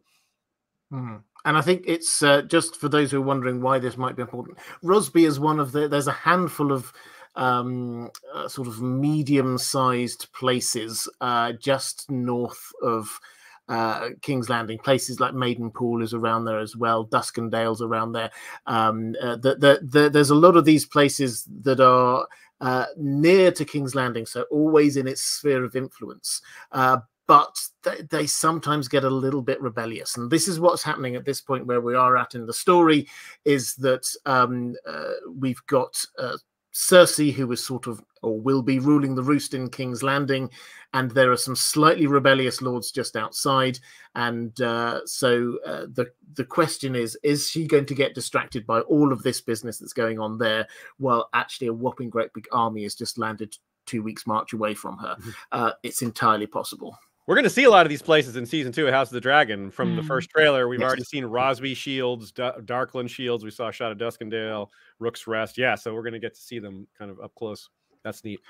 Mm. And I think it's uh, just for those who are wondering why this might be important. Rosby is one of the. There's a handful of um, uh, sort of medium-sized places uh, just north of uh, King's Landing. Places like Maidenpool is around there as well. Duskendale's around there. Um, uh, the, the, the, there's a lot of these places that are uh, near to King's Landing, so always in its sphere of influence. Uh, but they, they, sometimes get a little bit rebellious, and this is what's happening at this point where we are at in the story. Is that um, uh, we've got uh, Cersei, who is sort of or will be ruling the roost in King's Landing, and there are some slightly rebellious lords just outside. And uh, so uh, the the question is: Is she going to get distracted by all of this business that's going on there, while actually a whopping great big army has just landed two weeks march away from her? Mm-hmm. Uh, it's entirely possible. We're going to see a lot of these places in season two of House of the Dragon. From mm. the first trailer, we've yes. already seen Rosby shields, D- Darklyn shields. We saw a shot of Duskendale, Rook's Rest. Yeah, so we're going to get to see them kind of up close. That's neat.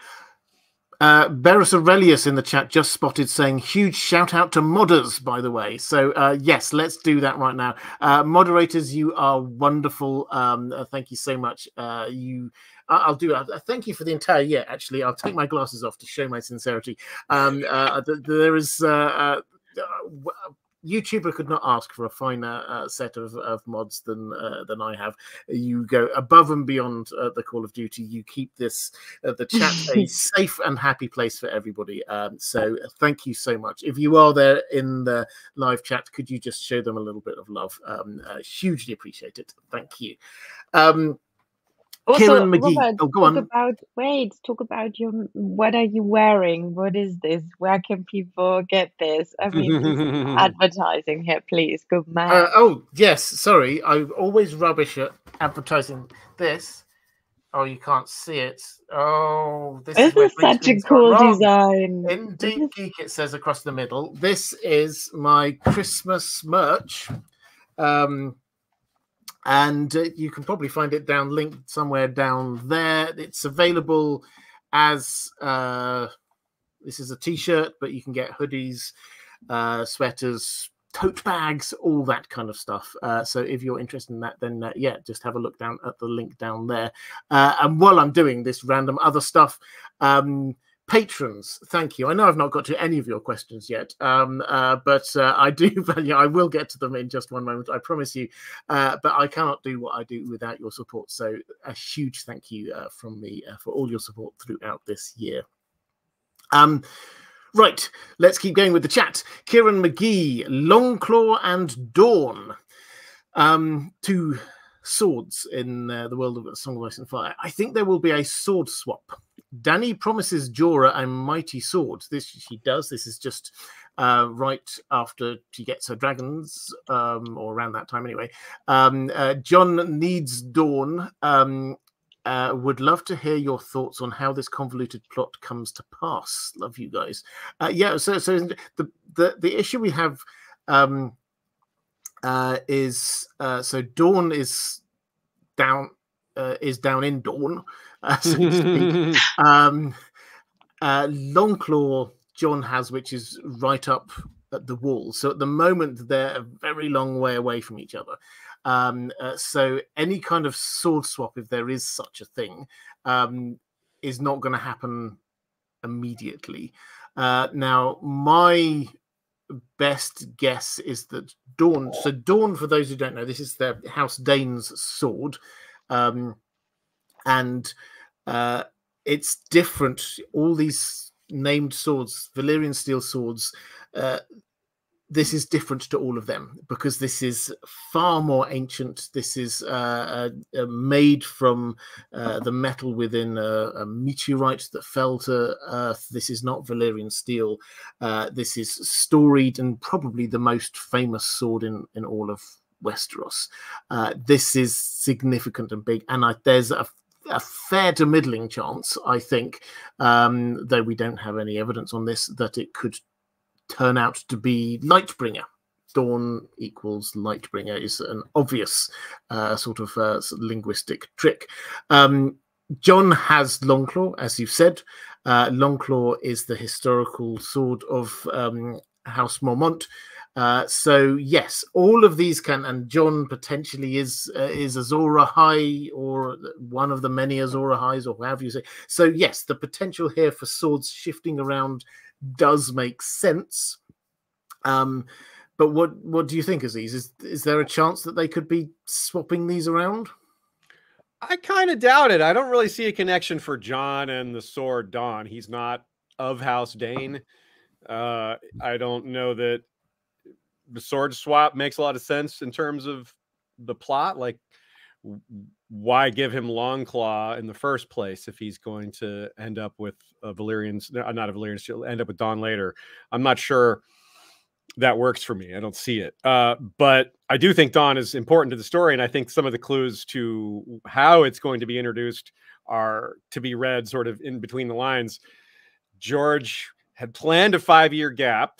Uh, Berus Aurelius in the chat just spotted saying huge shout out to modders, by the way. So, uh, yes, let's do that right now. Uh, moderators, you are wonderful. Um, uh, thank you so much. Uh, I'll do. Uh, thank you for the entire year. Actually, I'll take my glasses off to show my sincerity. Um, uh, there is. Uh, uh, uh YouTuber could not ask for a finer uh, set of, of mods than uh, than I have. You go above and beyond uh, the Call of Duty. You keep this the chat a *laughs* safe and happy place for everybody. Um, so thank you so much. If you are there in the live chat, could you just show them a little bit of love? Um, hugely appreciate it. Thank you. Um, also, Kieran McGee. Robert, oh, go talk on. About wait, talk about your. What are you wearing? What is this? Where can people get this? I mean, *laughs* advertising here, please. Good man. Uh, oh yes, sorry. I always rubbish at advertising this. Oh, you can't see it. Oh, this, this is, is such a cool design. In Deep Geek, it says across the middle. This is my Christmas merch. Um, and uh, you can probably find it down linked somewhere down there. It's available as uh, this is a t-shirt, but you can get hoodies, uh, sweaters, tote bags, all that kind of stuff. Uh, so if you're interested in that, then uh, yeah, just have a look down at the link down there. Uh, and while I'm doing this random other stuff, um, patrons thank you. I know i've not got to any of your questions yet um, uh, but uh, i do *laughs* value i will get to them in just one moment i promise you uh, but i cannot do what i do without your support so a huge thank you uh, from me uh, for all your support throughout this year. Um, right let's keep going with the chat. Kieran mcgee longclaw and dawn. Um, two swords in uh, the world of song of ice and fire. I think there will be a sword swap Dany promises Jorah a mighty sword. This she does. This is just uh, right after she gets her dragons, um, or around that time anyway. Um, uh, Jon needs Dawn. Um, uh, would love to hear your thoughts on how this convoluted plot comes to pass. Love you guys. Uh, yeah. So, so the the the issue we have um, uh, is uh, so Dawn is down uh, is down in Dawn uh, *laughs* so to speak. *laughs* um, uh, Longclaw Jon has, which is right up at the wall. So at the moment, they're a very long way away from each other. Um, uh, so any kind of sword swap, if there is such a thing, um, is not going to happen immediately. Uh, now, my best guess is that Dawn. So Dawn, for those who don't know, this is the House Dayne's sword, um, and uh, it's different. All these named swords, Valyrian steel swords, uh, this is different to all of them because this is far more ancient. This is uh, uh, uh made from uh, the metal within a, a, meteorite that fell to Earth. This is not Valyrian steel. Uh, this is storied and probably the most famous sword in, in all of Westeros. Uh, this is significant and big, and I, there's a a fair to middling chance, I think, um, though we don't have any evidence on this, that it could turn out to be Lightbringer. dawn equals lightbringer is an obvious uh, sort of uh, linguistic trick. Um, Jon has Longclaw, as you've said. Uh, Longclaw is the historical sword of um, House Mormont. Uh, so yes, all of these can, and Jon potentially is uh, is Azor Ahai or one of the many Azor Ahais, or however you say. So yes, the potential here for swords shifting around does make sense. Um, but what what do you think, Aziz? Is is there a chance that they could be swapping these around? I kind of doubt it. I don't really see a connection for Jon and the sword Dawn. He's not of House Dayne. Uh, I don't know that the sword swap makes a lot of sense in terms of the plot. Like, why give him Longclaw in the first place if he's going to end up with a Valyrian's, not a Valyrian, end up with Dawn later? I'm not sure that works for me. I don't see it. Uh, but I do think Dawn is important to the story, and I think some of the clues to how it's going to be introduced are to be read sort of in between the lines. George had planned a five-year gap,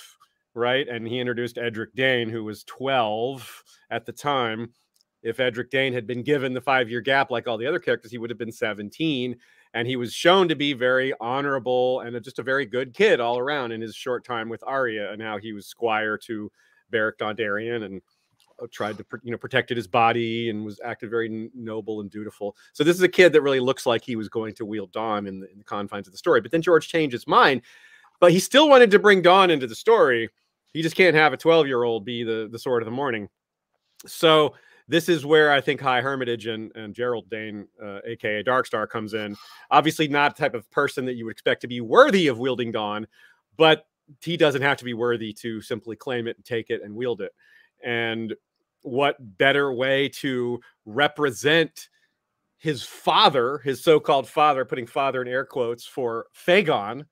right? And he introduced Edric Dayne, who was 12 at the time. If Edric Dayne had been given the five-year gap like all the other characters, he would have been 17 and he was shown to be very honorable and just a very good kid all around in his short time with Arya, and how he was squire to Beric Dondarrion and uh, tried to you know protected his body and was acted very noble and dutiful. So this is a kid that really looks like he was going to wield Dawn in the, in the confines of the story. But then George changed his mind, but he still wanted to bring Dawn into the story. He just can't have a 12 year old be the the sword of the morning. So this is where I think High Hermitage and, and Gerold Dayne, uh, aka Darkstar, comes in. Obviously, not the type of person that you would expect to be worthy of wielding Dawn, but he doesn't have to be worthy to simply claim it and take it and wield it. And what better way to represent his father, his so-called father, putting father in air quotes for Fagon,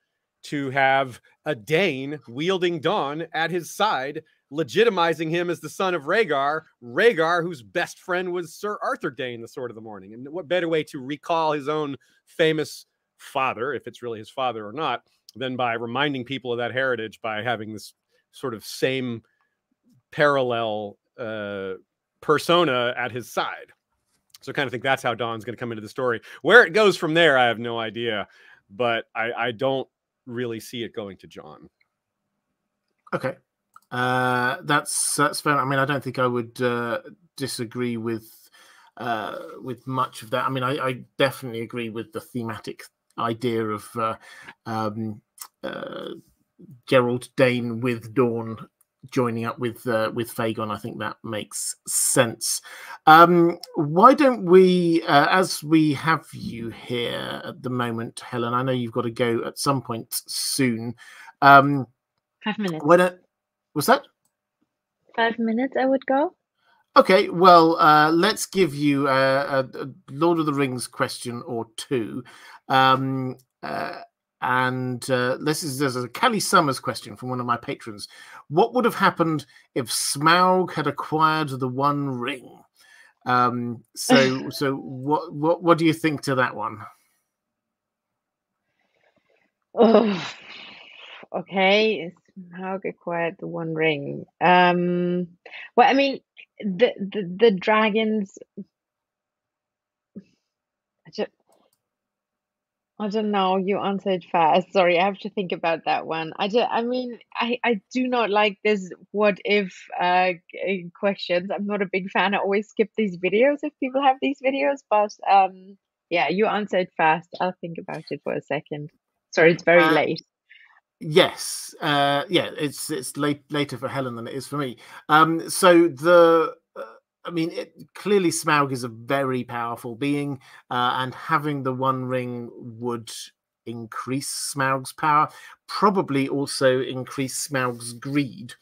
to have a Dayne wielding Dawn at his side legitimizing him as the son of Rhaegar, Rhaegar, whose best friend was Sir Arthur Dayne, the Sword of the Morning. And what better way to recall his own famous father, if it's really his father or not, than by reminding people of that heritage by having this sort of same parallel uh, persona at his side. So I kind of think that's how Dawn's going to come into the story. Where it goes from there, I have no idea, but I, I don't really see it going to Jon. Okay. Uh, that's that's fair. I mean, I don't think I would uh, disagree with uh, with much of that. I mean, I, I, definitely agree with the thematic idea of uh, um, uh, Gerold Dayne with Dawn joining up with uh, with Fagon. I think that makes sense. Um, why don't we, uh, as we have you here at the moment, Helen? I know you've got to go at some point soon. Um, Five minutes. Why don't was that? Five minutes, I would go. Okay, well, uh, let's give you a, a, Lord of the Rings question or two. Um, uh, and uh, this is there's a Kelly Summers question from one of my patrons. What would have happened if Smaug had acquired the One Ring? Um, so, *laughs* so what what what do you think to that one? Oh, okay. Smaug acquired the One Ring? Um, well, I mean, the the, the dragons. I just, I don't know. You answered fast. Sorry, I have to think about that one. I just, I mean, I I do not like this what if uh questions. I'm not a big fan. I always skip these videos if people have these videos. But um, yeah, you answered fast. I'll think about it for a second. Sorry, it's very uh, late. Yes, uh, yeah, it's it's late later for Helen than it is for me. Um, so the, uh, I mean, it, clearly Smaug is a very powerful being, uh, and having the One Ring would increase Smaug's power, probably also increase Smaug's greed.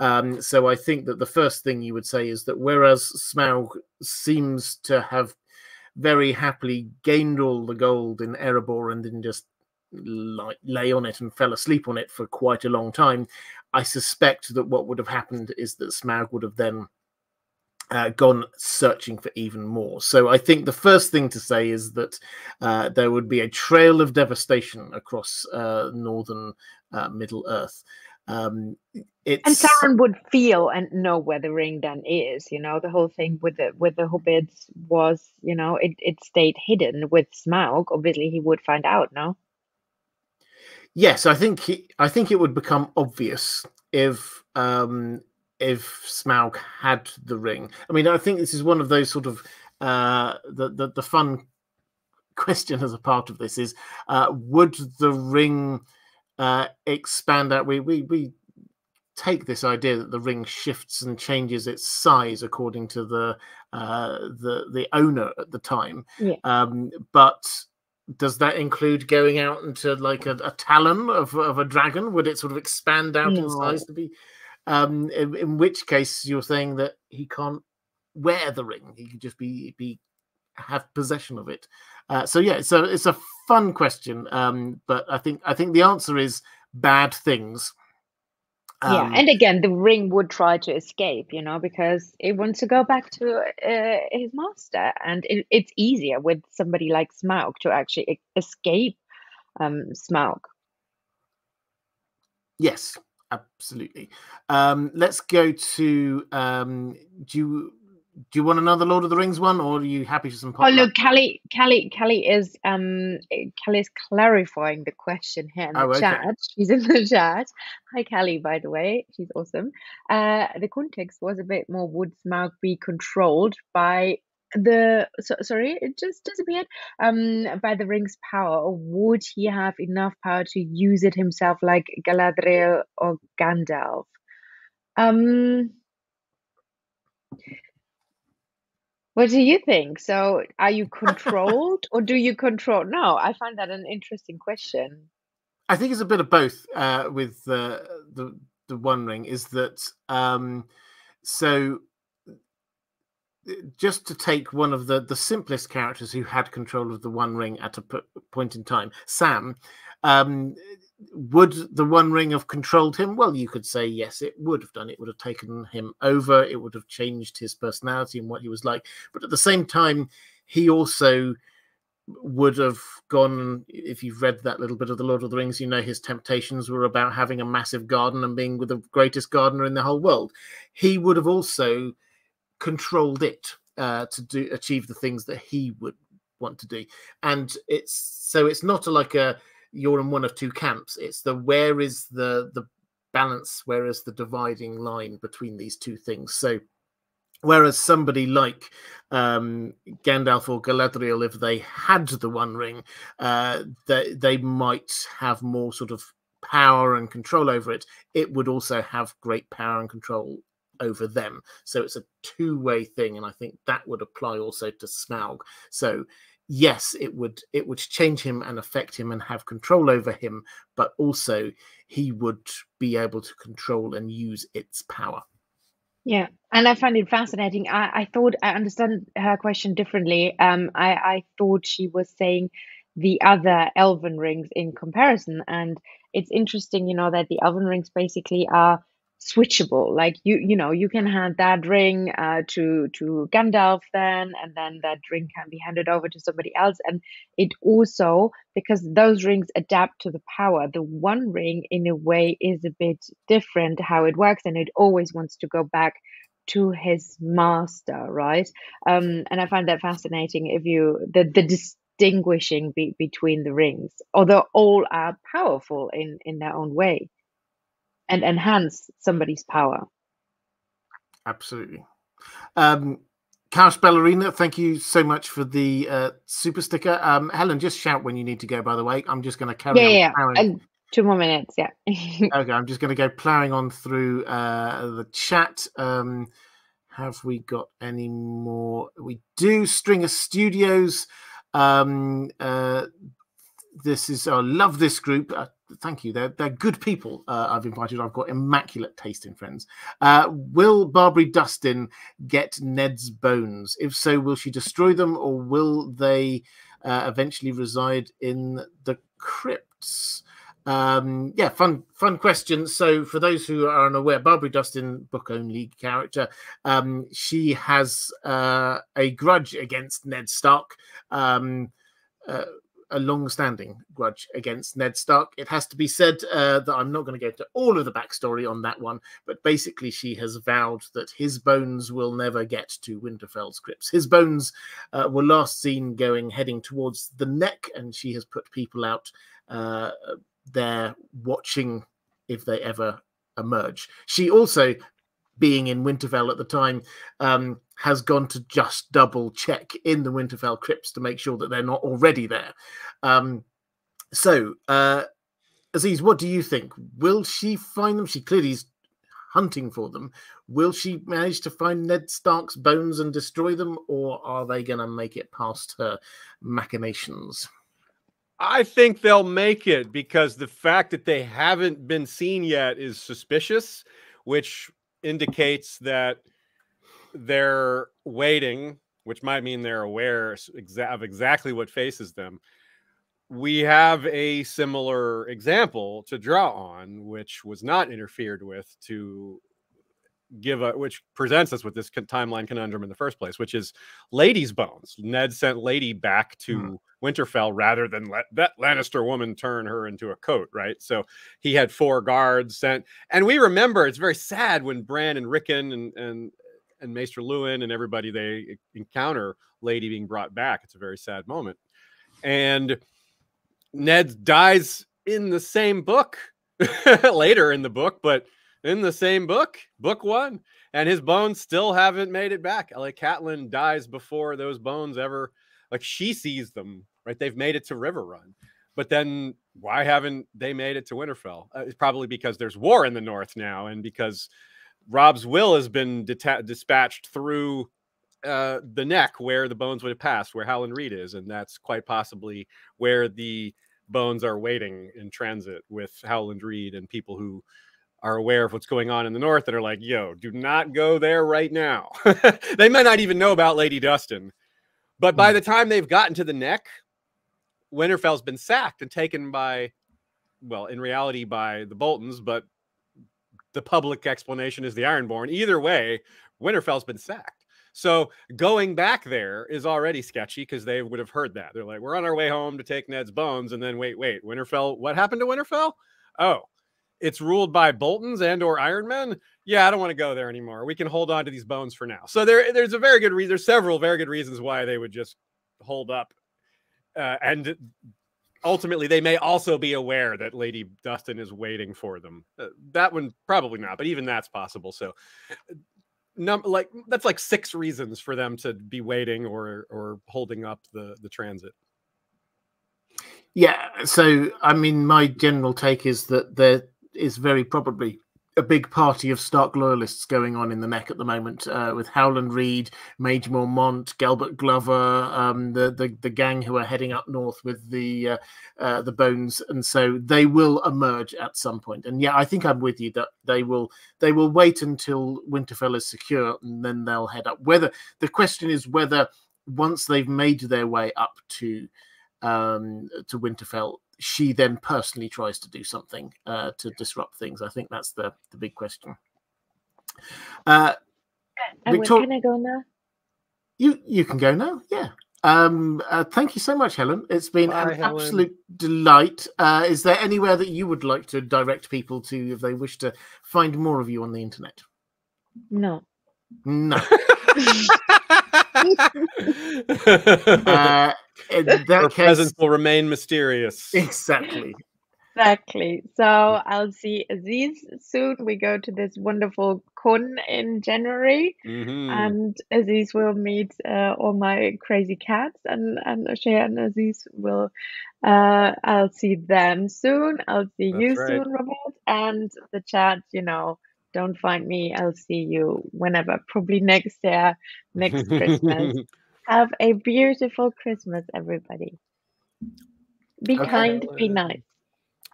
Um, so I think that the first thing you would say is that whereas Smaug seems to have very happily gained all the gold in Erebor and then just like lay on it and fell asleep on it for quite a long time. I suspect that what would have happened is that Smaug would have then uh, gone searching for even more. So I think the first thing to say is that uh, there would be a trail of devastation across uh, northern uh, Middle Earth. Um, it's... And Sauron would feel and know where the ring then is. You know, the whole thing with the with the hobbits was, you know, it it stayed hidden. With Smaug, obviously, he would find out. No. Yes, I think he, I think it would become obvious if um, if Smaug had the ring. I mean, I think this is one of those sort of uh, the, the the fun *laughs* question as a part of this is uh, would the ring uh, expand out? We we we take this idea that the ring shifts and changes its size according to the uh, the the owner at the time. Yeah. Um, but does that include going out into like a, a talon of, of a dragon? Would it sort of expand out no. in size to be? Um, in, in, which case, you're saying that he can't wear the ring; he could just be be have possession of it. Uh, so yeah, so it's a fun question, um, but I think I think the answer is bad things. Um, yeah, and again, the ring would try to escape, you know, because it wants to go back to uh, his master, and it, it's easier with somebody like Smaug to actually escape um, Smaug. Yes, absolutely. Um, let's go to. Um, do you do you want another Lord of the Rings one, or are you happy for some? Oh, look, Kelly, Kelly, Kelly is um, Kelly is clarifying the question here in the oh, okay. chat. She's in the *laughs* chat. Hi, Kelly. By the way, she's awesome. Uh, the context was a bit more: would Smaug be controlled by the so, sorry it just disappeared um by the ring's power would he have enough power to use it himself like galadriel or gandalf um what do you think? So, are you controlled or do you control? No, I find that an interesting question. I think it's a bit of both uh, with the the the One Ring. Is that um, so? Just to take one of the the simplest characters who had control of the One Ring at a point in time, Sam. Um, would the One Ring have controlled him? Well, you could say yes, it would have done. It would have taken him over. It would have changed his personality and what he was like. But at the same time, he also would have gone. If you've read that little bit of the Lord of the Rings, you know his temptations were about having a massive garden and being with the greatest gardener in the whole world. He would have also controlled it uh, to do achieve the things that he would want to do. And it's so it's not a, like a you're in one of two camps. It's the where is the the balance, where is the dividing line between these two things. So whereas somebody like um, Gandalf or Galadriel, if they had the One Ring, uh, they, they might have more sort of power and control over it. It would also have great power and control over them. So it's a two way thing, and I think that would apply also to Smaug. So yes, it would it would change him and affect him and have control over him, but also he would be able to control and use its power. Yeah, and I find it fascinating. I, I thought I understand her question differently. Um, I, I thought she was saying the other elven rings in comparison, and it's interesting, you know, that the elven rings basically are switchable. Like you you know you can hand that ring uh, to to Gandalf then and then that ring can be handed over to somebody else. And it also because those rings adapt to the power the one ring in a way is a bit different how it works and it always wants to go back to his master right? Um and i find that fascinating if you the the distinguishing be, between the rings although all are powerful in in their own way and enhance somebody's power. Absolutely. Um, Couch Ballerina, thank you so much for the uh, super sticker. Um, Helen, just shout when you need to go, by the way. I'm just going to carry yeah, on. Yeah, uh, two more minutes. Yeah. *laughs* okay, I'm just going to go plowing on through uh, the chat. Um, have we got any more? We do. Stringer Studios. Um, uh, this is, I oh, love this group. Uh, thank you. They're they're good people. Uh, I've invited. I've got immaculate taste in friends. Uh, will Barbrey Dustin get Ned's bones? If so, will she destroy them, or will they uh, eventually reside in the crypts? Um, yeah, fun fun question. So, for those who are unaware, Barbrey Dustin, book only character, um, she has uh, a grudge against Ned Stark. Um, uh, a long-standing grudge against Ned Stark. It has to be said uh, that I'm not going to go into all of the backstory on that one, but basically she has vowed that his bones will never get to Winterfell's crypts. His bones uh, were last seen going heading towards the neck, and she has put people out uh, there watching if they ever emerge. She also being in Winterfell at the time, um, has gone to just double check in the Winterfell crypts to make sure that they're not already there. Um, so, uh, Aziz, what do you think? Will she find them? She clearly is hunting for them. Will she manage to find Ned Stark's bones and destroy them, or are they going to make it past her machinations? I think they'll make it because the fact that they haven't been seen yet is suspicious, which indicates that they're waiting, which might mean they're aware of exactly what faces them. We have a similar example to draw on, which was not interfered with to give a which presents us with this timeline conundrum in the first place, which is Lady's bones. Ned sent Lady back to hmm. Winterfell rather than let that Lannister woman turn her into a coat, right? So he had four guards sent, and we remember it's very sad when Bran and Rickon and and and Maester Luwin and everybody they encounter Lady being brought back. It's a very sad moment, and Ned dies in the same book *laughs* later in the book, but in the same book, book one, and his bones still haven't made it back. Like Catelyn dies before those bones ever, like she sees them, right? They've made it to Riverrun, But then why haven't they made it to Winterfell? Uh, it's probably because there's war in the north now, and because Robb's will has been dispatched through uh, the neck where the bones would have passed, where Howland Reed is, and that's quite possibly where the bones are waiting in transit with Howland Reed and people who are aware of what's going on in the north that are like, yo, do not go there right now. *laughs* they might not even know about Lady Dustin. But by hmm. the time they've gotten to the neck, Winterfell's been sacked and taken by, well, in reality, by the Boltons, but the public explanation is the Ironborn. Either way, Winterfell's been sacked. So going back there is already sketchy because they would have heard that. They're like, we're on our way home to take Ned's bones. And then wait, wait, Winterfell, what happened to Winterfell? Oh, it's ruled by Boltons and or Ironmen, yeah, I don't want to go there anymore. We can hold on to these bones for now. So there, there's a very good reason. There's several very good reasons why they would just hold up, uh, and ultimately they may also be aware that Lady Dustin is waiting for them. Uh, that one probably not, but even that's possible. So, num- like that's like six reasons for them to be waiting or or holding up the the transit. Yeah, so I mean, my general take is that they're is very probably a big party of Stark loyalists going on in the neck at the moment, uh, with Howland Reed, Maege Mormont, Galbart Glover, um, the, the the gang who are heading up north with the uh, uh, the bones, and so they will emerge at some point. And yeah, I think I'm with you that they will they will wait until Winterfell is secure, and then they'll head up. Whether the question is whether once they've made their way up to um, to Winterfell, she then personally tries to do something uh, to disrupt things. I think that's the the big question. Uh, Victor- can I go now? You you can go now. Yeah. Um, uh, thank you so much, Helen. It's been Bye, an Helen. absolute delight. Uh, is there anywhere that you would like to direct people to if they wish to find more of you on the internet? No. No. *laughs* uh, that Her case, presence will remain mysterious. Exactly. Exactly. So I'll see Aziz soon. We go to this wonderful con in January, mm-hmm. and Aziz will meet uh, all my crazy cats, and and Shea and Aziz will. Uh, I'll see them soon. I'll see That's you right. soon, Robert, and the chat. You know, don't find me. I'll see you whenever. Probably next year, next Christmas. *laughs* Have a beautiful Christmas, everybody. Be okay. kind, be nice.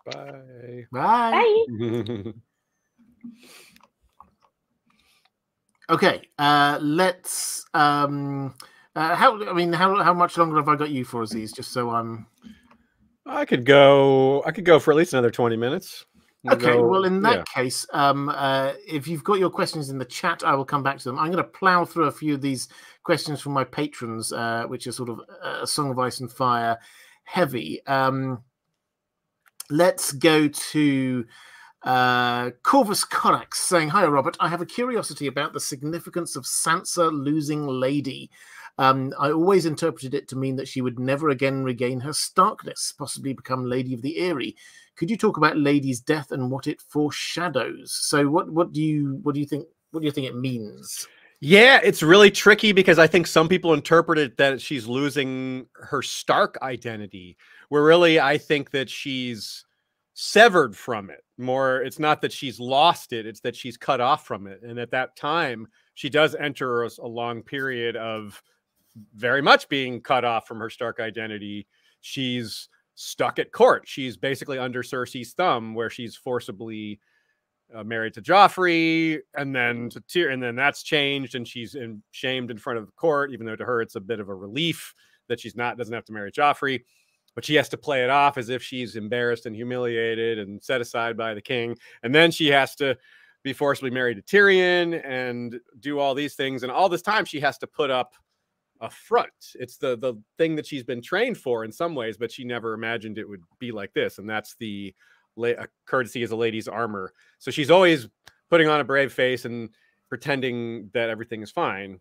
Bye. Bye. Bye. *laughs* okay, uh, let's. Um, uh, how? I mean, how how much longer have I got you for, Aziz? Just so I'm. I could go. I could go for at least another twenty minutes. Okay, go, well, in that yeah. case, um, uh, if you've got your questions in the chat, I will come back to them. I'm going to plow through a few of these questions from my patrons, uh, which are sort of a Song of Ice and Fire heavy. Um, let's go to uh, Corvus Corax saying, Hi, Robert. I have a curiosity about the significance of Sansa losing Lady. Um, I always interpreted it to mean that she would never again regain her starkness, possibly become Lady of the Eyrie. Could you talk about Lady's death and what it foreshadows? So, what what do you what do you think what do you think it means? Yeah, it's really tricky because I think some people interpret it that she's losing her Stark identity, where really I think that she's severed from it. More, it's not that she's lost it, it's that she's cut off from it. And at that time, she does enter a, a long period of very much being cut off from her Stark identity. She's stuck at court. She's basically under Cersei's thumb, where she's forcibly uh, married to Joffrey, and then to Tyr, and then that's changed, and she's in, shamed in front of the court, even though to her it's a bit of a relief that she's not doesn't have to marry Joffrey, but she has to play it off as if she's embarrassed and humiliated and set aside by the king, and then she has to be forcibly married to Tyrion and do all these things, and all this time she has to put up a front. It's the the thing that she's been trained for in some ways, but she never imagined it would be like this, and that's the a courtesy as a lady's armor. So she's always putting on a brave face and pretending that everything is fine,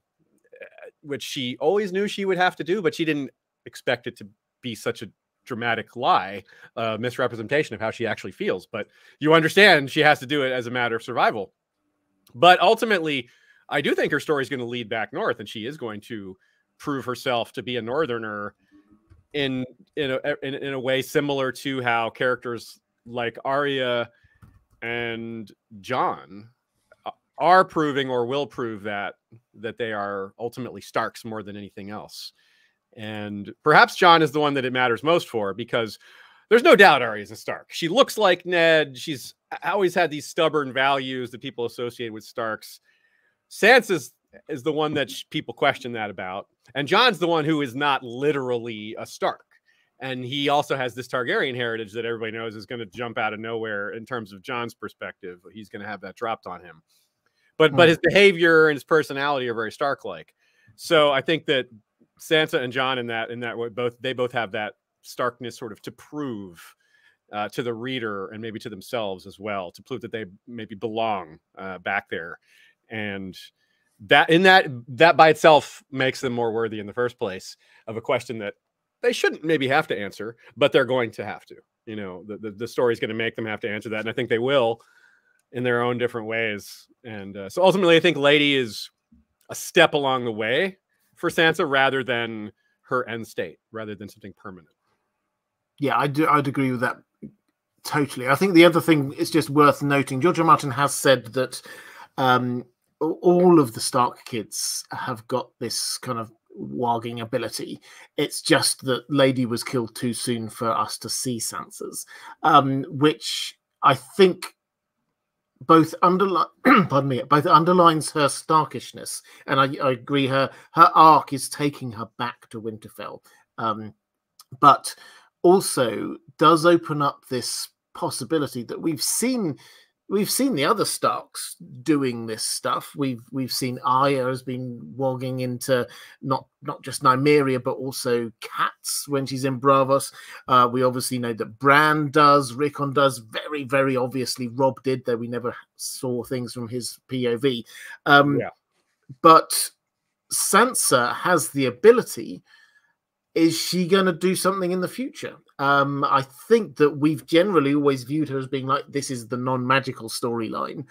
eh, which she always knew she would have to do, but she didn't expect it to be such a dramatic lie, uh, misrepresentation of how she actually feels. But you understand she has to do it as a matter of survival. But ultimately, I do think her story is going to lead back north, and she is going to prove herself to be a northerner in in a, in, in a way similar to how characters like Arya and Jon uh, are proving or will prove that that they are ultimately Starks more than anything else. And perhaps Jon is the one that it matters most for because there's no doubt Arya is a Stark. She looks like Ned. She's always had these stubborn values that people associate with Starks. Sansa's is the one that people question that about, and Jon's the one who is not literally a Stark and he also has this Targaryen heritage that everybody knows is going to jump out of nowhere in terms of Jon's perspective. He's going to have that dropped on him. But but his behavior and his personality are very Stark like. So I think that Sansa and John in that in that way both they both have that starkness sort of to prove uh, to the reader and maybe to themselves as well to prove that they maybe belong uh, back there and that in that that by itself makes them more worthy in the first place of a question that they shouldn't maybe have to answer, but they're going to have to. You know, the, the, the story is going to make them have to answer that. And I think they will in their own different ways. And uh, so ultimately, I think Lady is a step along the way for Sansa rather than her end state, rather than something permanent. Yeah, I do. I'd agree with that totally. I think the other thing is just worth noting. George Martin has said that um, all of the Stark kids have got this kind of warging ability. It's just that Lady was killed too soon for us to see Sansa's, um, which I think both underline *clears throat* pardon me both underlines her starkishness and I, I, agree her her arc is taking her back to winterfell um, but also does open up this possibility that we've seen we've seen the other Starks doing this stuff. We've we've seen Arya has been warging into not not just Nymeria but also cats when she's in Braavos. Uh, we obviously know that Bran does, Rickon does. Very very obviously, Robb did. Though we never saw things from his POV. Um, yeah. But Sansa has the ability. Is she going to do something in the future? Um, I think that we've generally always viewed her as being like this is the non-magical storyline,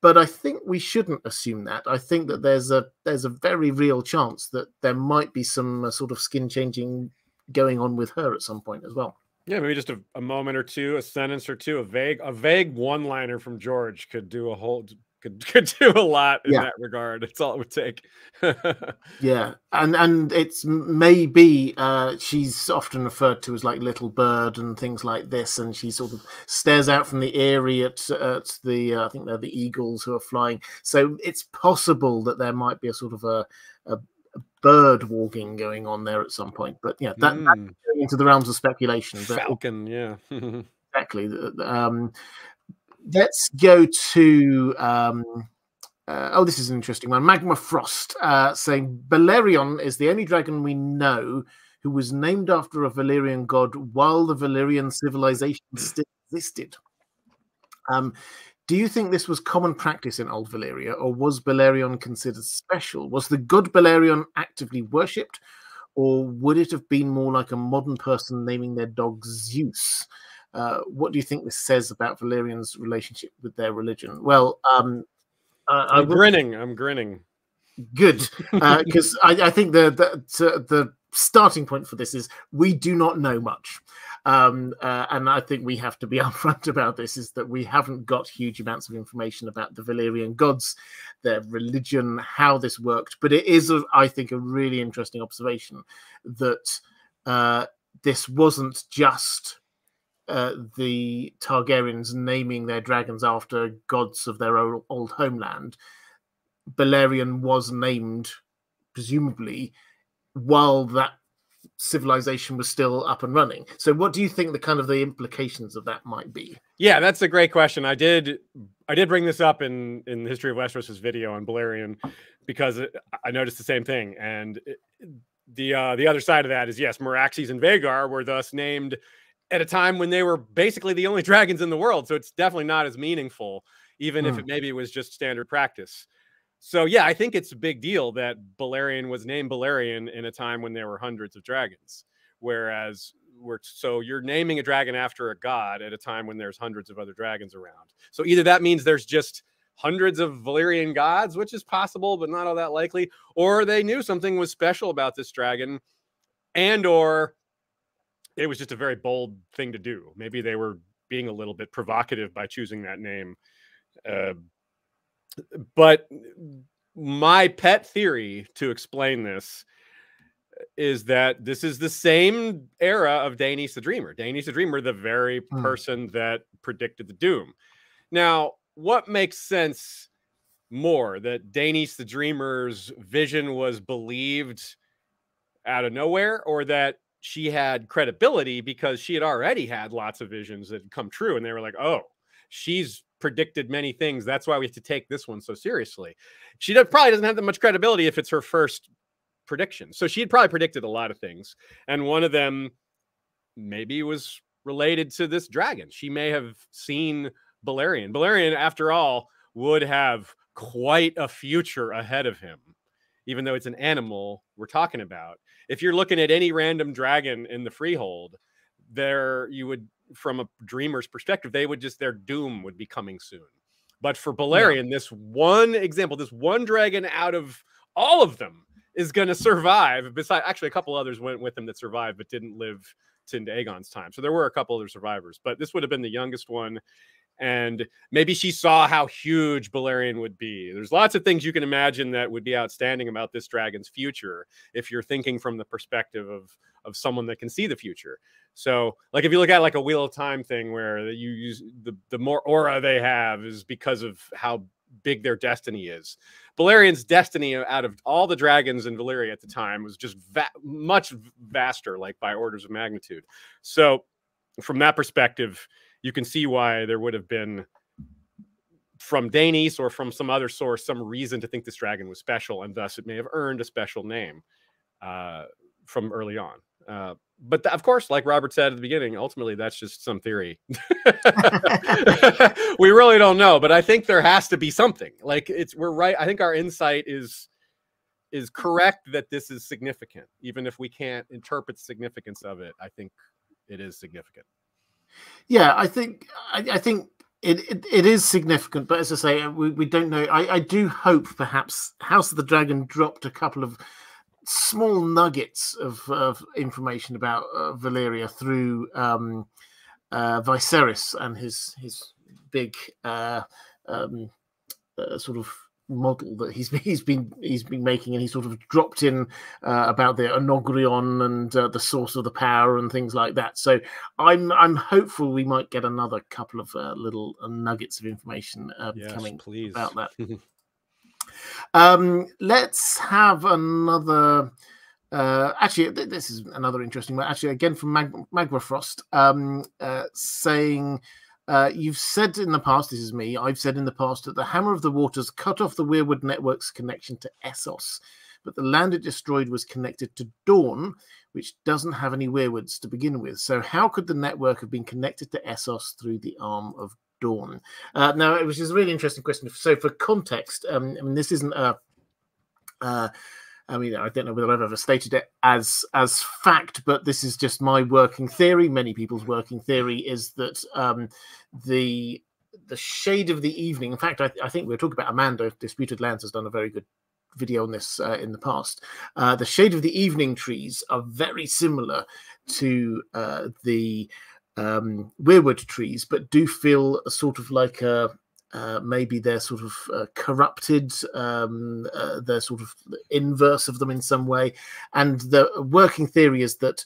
but I think we shouldn't assume that. I think that there's a there's a very real chance that there might be some uh, sort of skin changing going on with her at some point as well. Yeah, maybe just a, a moment or two, a sentence or two, a vague a vague one liner from George could do a whole could *laughs* could do a lot in yeah. that regard. It's all it would take. yeah, *laughs* and and it's maybe uh, she's often referred to as like little bird and things like this, and she sort of stares out from the eyrie at at the uh, I think they're the eagles who are flying. So it's possible that there might be a sort of a, a bird walking going on there at some point. But yeah, that, mm. that's going into the realms of speculation. Falcon, yeah, *laughs* exactly. Um, let's go to. Um, uh, oh, this is an interesting one. Magma Frost uh, saying Balerion is the only dragon we know who was named after a Valyrian god while the Valyrian civilization still existed. Um, do you think this was common practice in Old Valyria, or was Balerion considered special? Was the god Balerion actively worshipped, or would it have been more like a modern person naming their dog Zeus? Uh, what do you think this says about Valyrian's relationship with their religion? Well, um, uh, I'm grinning. I'm grinning. Good, because uh, *laughs* I, I, think the the, the starting point for this is we do not know much. Um, uh, and I think we have to be *laughs* upfront about this is that we haven't got huge amounts of information about the Valyrian gods, their religion, how this worked. But it is, a, I think, a really interesting observation that uh, this wasn't just uh, the Targaryens naming their dragons after gods of their old, old homeland. Balerion was named, presumably, while that civilization was still up and running. So what do you think the kind of the implications of that might be? Yeah, that's a great question. I did I did bring this up in in the history of Westeros's video on Balerion because I noticed the same thing and the uh the other side of that is yes, Meraxes and Vhagar were thus named at a time when they were basically the only *laughs* dragons in the world, so it's definitely not as meaningful even if hmm. it maybe was just standard practice. So yeah, I think it's a big deal that Balerion was named Balerion in a time when there were hundreds of dragons. Whereas we're so you're naming a dragon after a god at a time when there's hundreds of other dragons around. So either that means there's just hundreds of Valyrian gods, which is possible, but not all that likely, or they knew something was special about this dragon, and or it was just a very bold thing to do. Maybe they were being a little bit provocative by choosing that name. Uh, but my pet theory to explain this is that this is the same era of Daenys the Dreamer. Daenys the Dreamer, the very mm. person that predicted the doom. Now, what makes sense more that Daenys the Dreamer's vision was believed out of nowhere, or that she had credibility because she had already had lots of visions that had come true, and they were like, "Oh, she's predicted many things. That's why we have to take this one so seriously. She probably doesn't have that much credibility if it's her first prediction. So she had probably predicted a lot of things. And one of them maybe was related to this dragon. She may have seen Balerion. Balerion, after all, would have quite a future ahead of him, even though it's an animal we're talking about. If you're looking at any random dragon in the freehold, there you would from a dreamer's perspective, they would just their doom would be coming soon. But for Balerion, yeah. this one example, this one dragon out of all of them is going to survive. Besides, actually, a couple others went with him that survived but didn't live to into Aegon's time. So there were a couple other survivors, but this would have been the youngest one. And maybe she saw how huge Balerion would be. There's lots of things you can imagine that would be outstanding about this dragon's future if you're thinking from the perspective of of someone that can see the future. So, like if you look at like a Wheel of Time thing where you use the the more aura they have is because of how big their destiny is. Balerion's destiny out of all the dragons in Valyria at the time was just va- much vaster, like by orders of magnitude. So, from that perspective, you can see why there would have been from Daenys or from some other source some reason to think this dragon was special, and thus it may have earned a special name uh, from early on. Uh, but th- of course, like Robert said at the beginning, ultimately that's just some theory. *laughs* we really don't know, but I think there has to be something. Like it's we're right. I think our insight is is correct that this is significant, even if we can't interpret the significance of it. I think it is significant. Yeah, I think I, I think it, it, it is significant, but as I say, we, we don't know. I, I do hope perhaps House of the Dragon dropped a couple of small nuggets of, of information about uh, Valyria through um, uh, Viserys and his his big uh, um, uh, sort of model that he's he's been he's been making, and he sort of dropped in uh, about the Oenogrion and uh, the source of the power and things like that. So I'm I'm hopeful we might get another couple of uh, little nuggets of information yes, coming please. about that. *laughs* Um, let's have another. Uh, actually, th- this is another interesting one. Actually, again from Mag- Magma Frost, um, uh, saying Uh, you've said in the past, this is me, I've said in the past that the Hammer of the Waters cut off the Weirwood network's connection to Essos, but the land it destroyed was connected to Dorne, which doesn't have any Weirwoods to begin with. So, how could the network have been connected to Essos through the arm of Dorne? Uh, now, which is a really interesting question. So, for context, um, I mean, this isn't a. Uh, I mean, I don't know whether I've ever stated it as as fact, but this is just my working theory. Many people's working theory is that um, the the shade of the evening. In fact, I, I, think we were talking about Amanda. Disputed Lands has done a very good video on this uh, in the past. Uh, the shade of the evening trees are very similar to uh, the um, weirwood trees, but do feel sort of like a uh, maybe they're sort of uh, corrupted, um, uh, they're sort of inverse of them in some way. And the working theory is that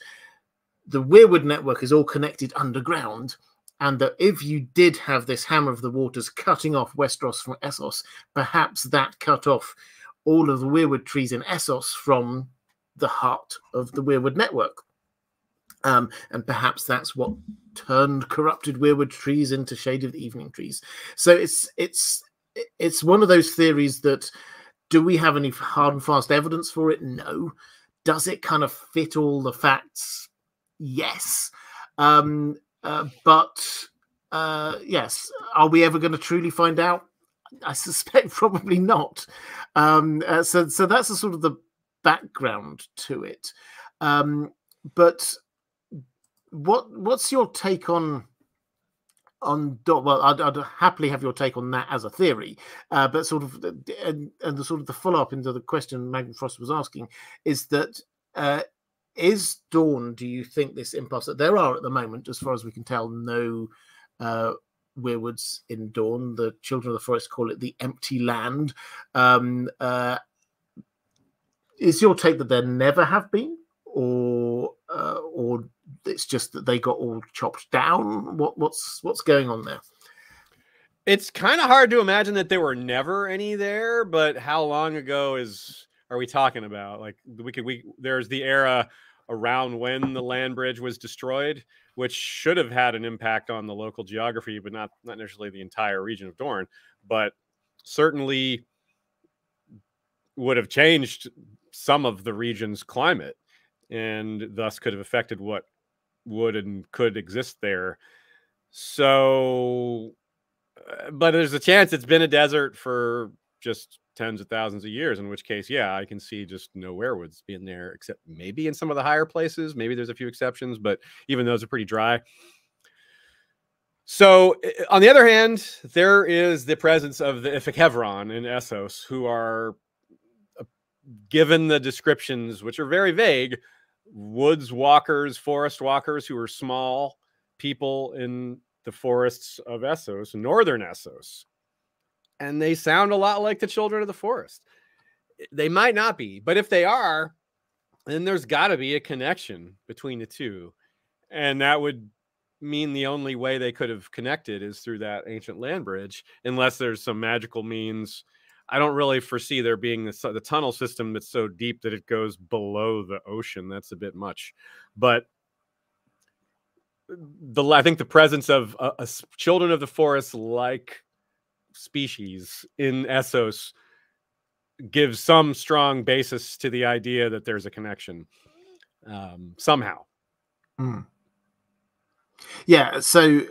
the Weirwood network is all connected underground, and that if you did have this Hammer of the Waters cutting off Westeros from Essos, perhaps that cut off all of the Weirwood trees in Essos from the heart of the Weirwood network. Um, and perhaps that's what turned corrupted weirwood trees into shade of the evening trees. So it's it's it's one of those theories that do we have any hard and fast evidence for it? No. Does it kind of fit all the facts? Yes. Um, uh, but uh, yes, are we ever going to truly find out? I *laughs* suspect probably not. Um, uh, so, so that's the sort of the background to it. Um, but what what's your take on on well I'd, I'd, happily have your take on that as a theory uh, but sort of and, and the sort of the follow-up into the question Magma Frost was asking is that uh, is Dorne do you think this impulse that there are at the moment as far as we can tell no uh weirwoods in Dorne. The children of the forest call it the empty land. Um uh is your take that there never have been? Or uh, or it's just that they got all chopped down? What what's what's going on there? It's kind of hard to imagine that there were never any there, but how long ago is are we talking about? Like we could we there's the era around when the land bridge was destroyed, which should have had an impact on the local geography, but not not necessarily the entire region of Dorne, but certainly would have changed some of the region's climate and thus could have affected what would and could exist there. So, uh, but there's a chance it's been a desert for just tens of thousands of years, in which case, yeah, I can see just no weirwoods being there, except maybe in some of the higher places. Maybe there's a few exceptions, but even those are pretty dry. So, on the other hand, there is the presence of the Ifequevron in Essos, who are, uh, given the descriptions, which are very vague, woods walkers, forest walkers who are small people in the forests of Essos, northern Essos. And they sound a lot like the children of the forest. They might not be, but if they are, then there's got to be a connection between the two. And that would mean the only way they could have connected is through that ancient land bridge, unless there's some magical means I don't really foresee there being the, the tunnel system that's so deep that it goes below the ocean. That's a bit much, but the I think the presence of a children of the forest like species in Essos gives some strong basis to the idea that there's a connection um, somehow. Mm. Yeah. So,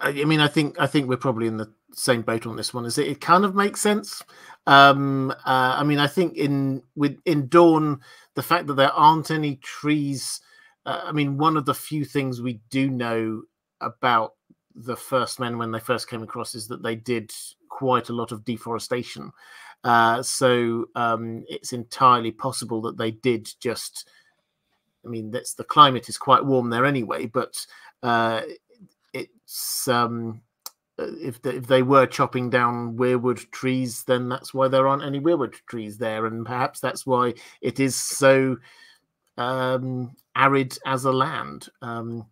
I mean, I think I think we're probably in the same boat on this one. Is it? It kind of makes sense. Um, uh, I mean, I think in with in Dorne, the fact that there aren't any trees. Uh, I mean, one of the few things we do know about the first men when they first came across is that they did quite a lot of deforestation. Uh, so um, it's entirely possible that they did just. I mean, that's the climate is quite warm there anyway, but uh, it's um, if they, if they were chopping down weirwood trees, then that's why there aren't any weirwood trees there, and perhaps that's why it is so um, arid as a land. Um,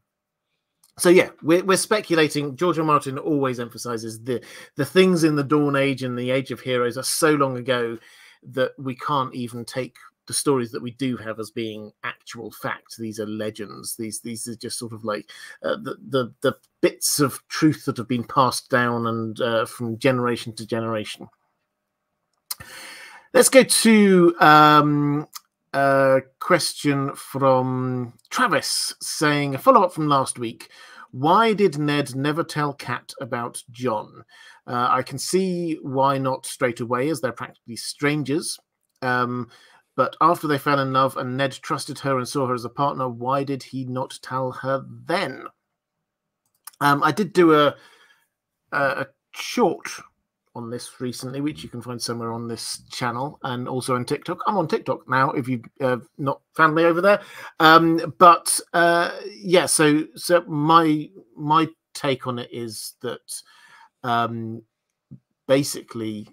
so yeah, we're, we're speculating. George R. Martin always emphasizes the the things in the Dawn Age and the Age of Heroes are so long ago that we can't even take the stories that we do have as being actual facts. These are legends. These these are just sort of like uh, the, the the bits of truth that have been passed down and uh, from generation to generation. Let's go to um, a question from Travis saying a follow up from last week. Why did Ned never tell Kat about Jon? Uh, I can see why not straight away, as they're practically strangers. Um, but after they fell in love and Ned trusted her and saw her as a partner, why did he not tell her then? Um, I did do a, a, short on this recently, which you can find somewhere on this channel and also on TikTok. I'm on TikTok now if you uh, not found me over there. Um, but uh, yeah, so so my my take on it is that um, basically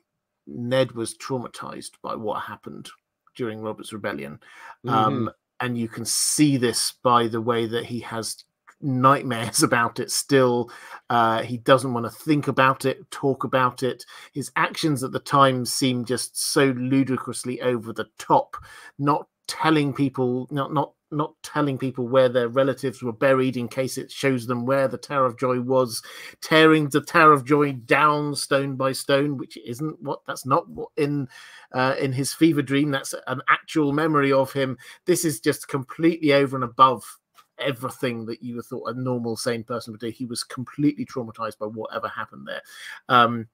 Ned was traumatized by what happened during Robert's Rebellion. Um, mm-hmm. and you can see this by the way that he has nightmares *laughs* about it still. Uh, he doesn't want to think about it, talk about it. His actions at the time seem just so ludicrously over the top, not telling people, not not not telling people where their relatives were buried in case it shows them where the Tower of Joy was, tearing the Tower of Joy down stone by stone, which isn't what that's not what in uh, in his fever dream. That's an actual memory of him. This is just completely over and above everything that you thought a normal sane person would do. He was completely traumatized by whatever happened there, um,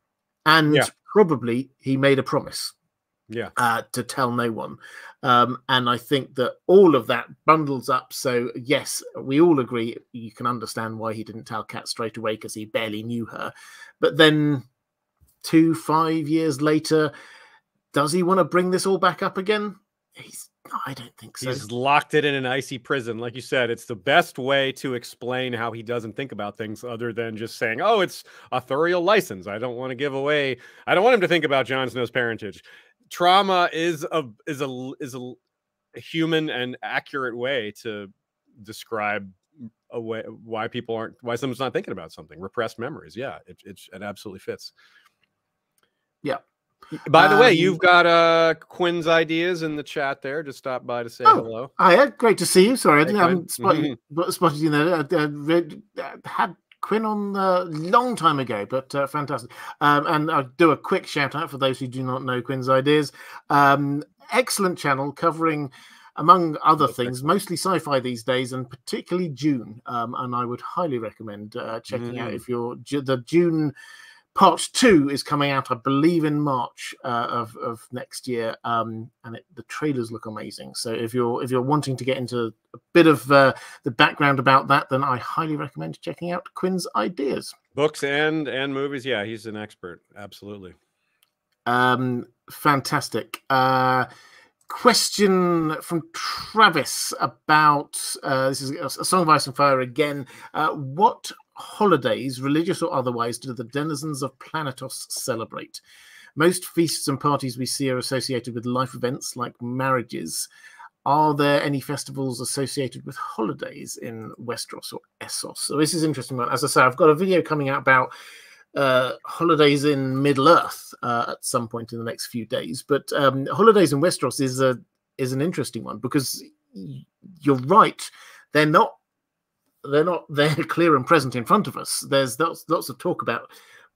and yeah. probably he made a promise yeah uh, to tell no one um, and i think that all of that bundles up so yes we all agree you can understand why he didn't tell kat straight away because he barely knew her but then two five years later does he want to bring this all back up again he's I don't think so. He's locked it in an icy prison. Like you said, it's the best way to explain how he doesn't think about things other than just saying, oh, it's authorial license. I don't want to give away, I don't want him to think about Jon Snow's parentage trauma is a is a is a, a human and accurate way to describe a way why people aren't why someone's not thinking about something. Repressed memories yeah it, it, it absolutely fits. Yeah. By the um, way you've got uh quinn's ideas in the chat there. Just stop by to say oh, hello. Hi great to see you. Sorry i didn't have spotted, mm-hmm. spotted you there. I, I read, I had Quinn on a long time ago, but uh, fantastic. Um, and I'll do a quick shout out for those who do not know Quinn's ideas. Um, excellent channel covering, among other things, mostly sci-fi these days, and particularly Dune. Um, and I would highly recommend uh, checking mm. out if you're the Dune part two is coming out, I believe, in March uh, of of next year, um, and it, the trailers look amazing. So if you're if you're wanting to get into a bit of uh, the background about that, then I highly recommend checking out Quinn's ideas. Books and and movies, yeah, he's an expert, absolutely. Um, fantastic. Uh, question from Travis about uh, this is a Song of Ice and Fire again. Uh, what holidays, religious or otherwise, do the denizens of Planetos celebrate? Most feasts and parties we see are associated with life events like marriages. Are there any festivals associated with holidays in Westeros or Essos? So this is interesting. As I say, I've got a video coming out about uh, holidays in Middle Earth uh, at some point in the next few days. But um, holidays in Westeros is a is an interesting one because you're right; they're not they're not *laughs* there clear and present in front of us. There's lots, lots of talk about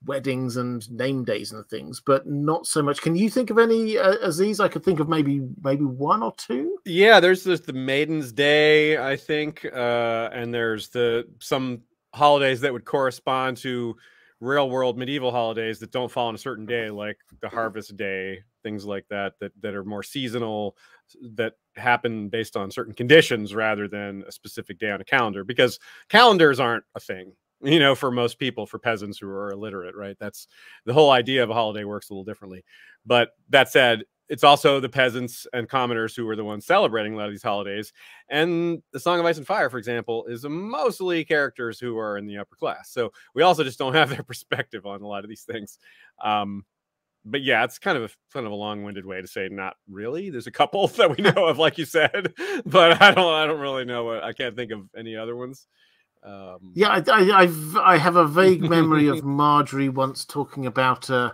weddings and name days and things, but not so much. Can you think of any uh, Aziz? I could think of maybe maybe one or two. Yeah, there's there's the Maiden's Day, I think, uh, and there's the some holidays that would correspond to real world medieval holidays that don't fall on a certain day, like the Harvest Day, things like that, that that are more seasonal, that happen based on certain conditions rather than a specific day on a calendar. Because calendars aren't a thing, you know, for most people, for peasants who are illiterate, right? That's the whole idea of a holiday works a little differently. But that said, it's also the peasants and commoners who are the ones celebrating a lot of these holidays. And the Song of Ice and Fire, for example, is mostly characters who are in the upper class. So we also just don't have their *laughs* perspective on a lot of these things. Um, but yeah, it's kind of a kind of a long-winded way to say not really. There's a couple *laughs* that we *laughs* know of, like you said, *laughs* but I don't I don't really know. What, I can't think of any other ones. Um, yeah, I, I, I've, I have a vague memory of Marjorie once talking about. Uh,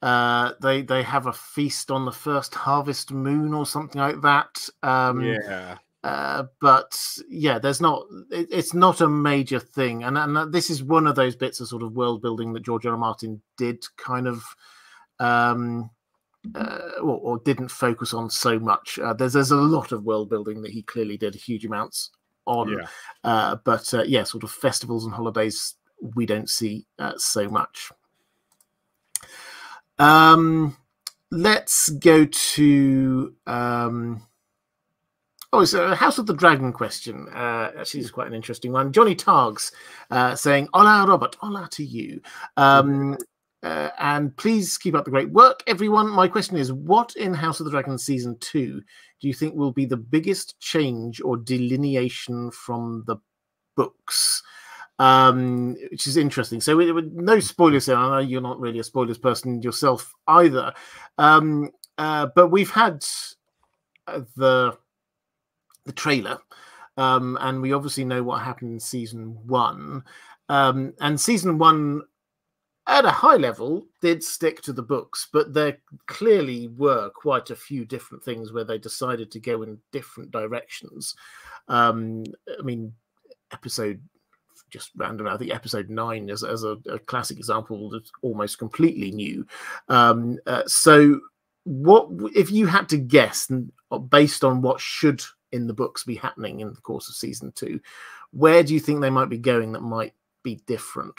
Uh, they they have a feast on the first harvest moon or something like that. Um, yeah. Uh, but yeah, there's not. It, it's not a major thing, and and this is one of those bits of sort of world building that George R. R. Martin did kind of, um, uh, or, or, didn't focus on so much. Uh, there's there's a lot of world building that he clearly did huge amounts on, yeah. Uh, but uh, yeah, sort of festivals and holidays we don't see uh, so much. Um, let's go to. Um, Oh, it's a House of the Dragon question. Uh, actually, it's quite an interesting one. Johnny Targs uh, saying, Hola, Robert. Hola to you. Um, uh, and please keep up the great work, everyone. My question is What in House of the Dragon season two do you think will be the biggest change or delineation from the books? Um, which is interesting. So, it, no spoilers. here, I know you're not really a spoilers person yourself either. Um, uh, but we've had uh, the the trailer, um, and we obviously know what happened in season one. Um, and season one, at a high level, did stick to the books, but there clearly were quite a few different things where they decided to go in different directions. Um, I mean, episode just random. I think episode nine is as a, a, classic example that's almost completely new. Um, uh, so, what if you had to guess, based on what should in the books be happening in the course of season two. Where do you think they might be going that might be different?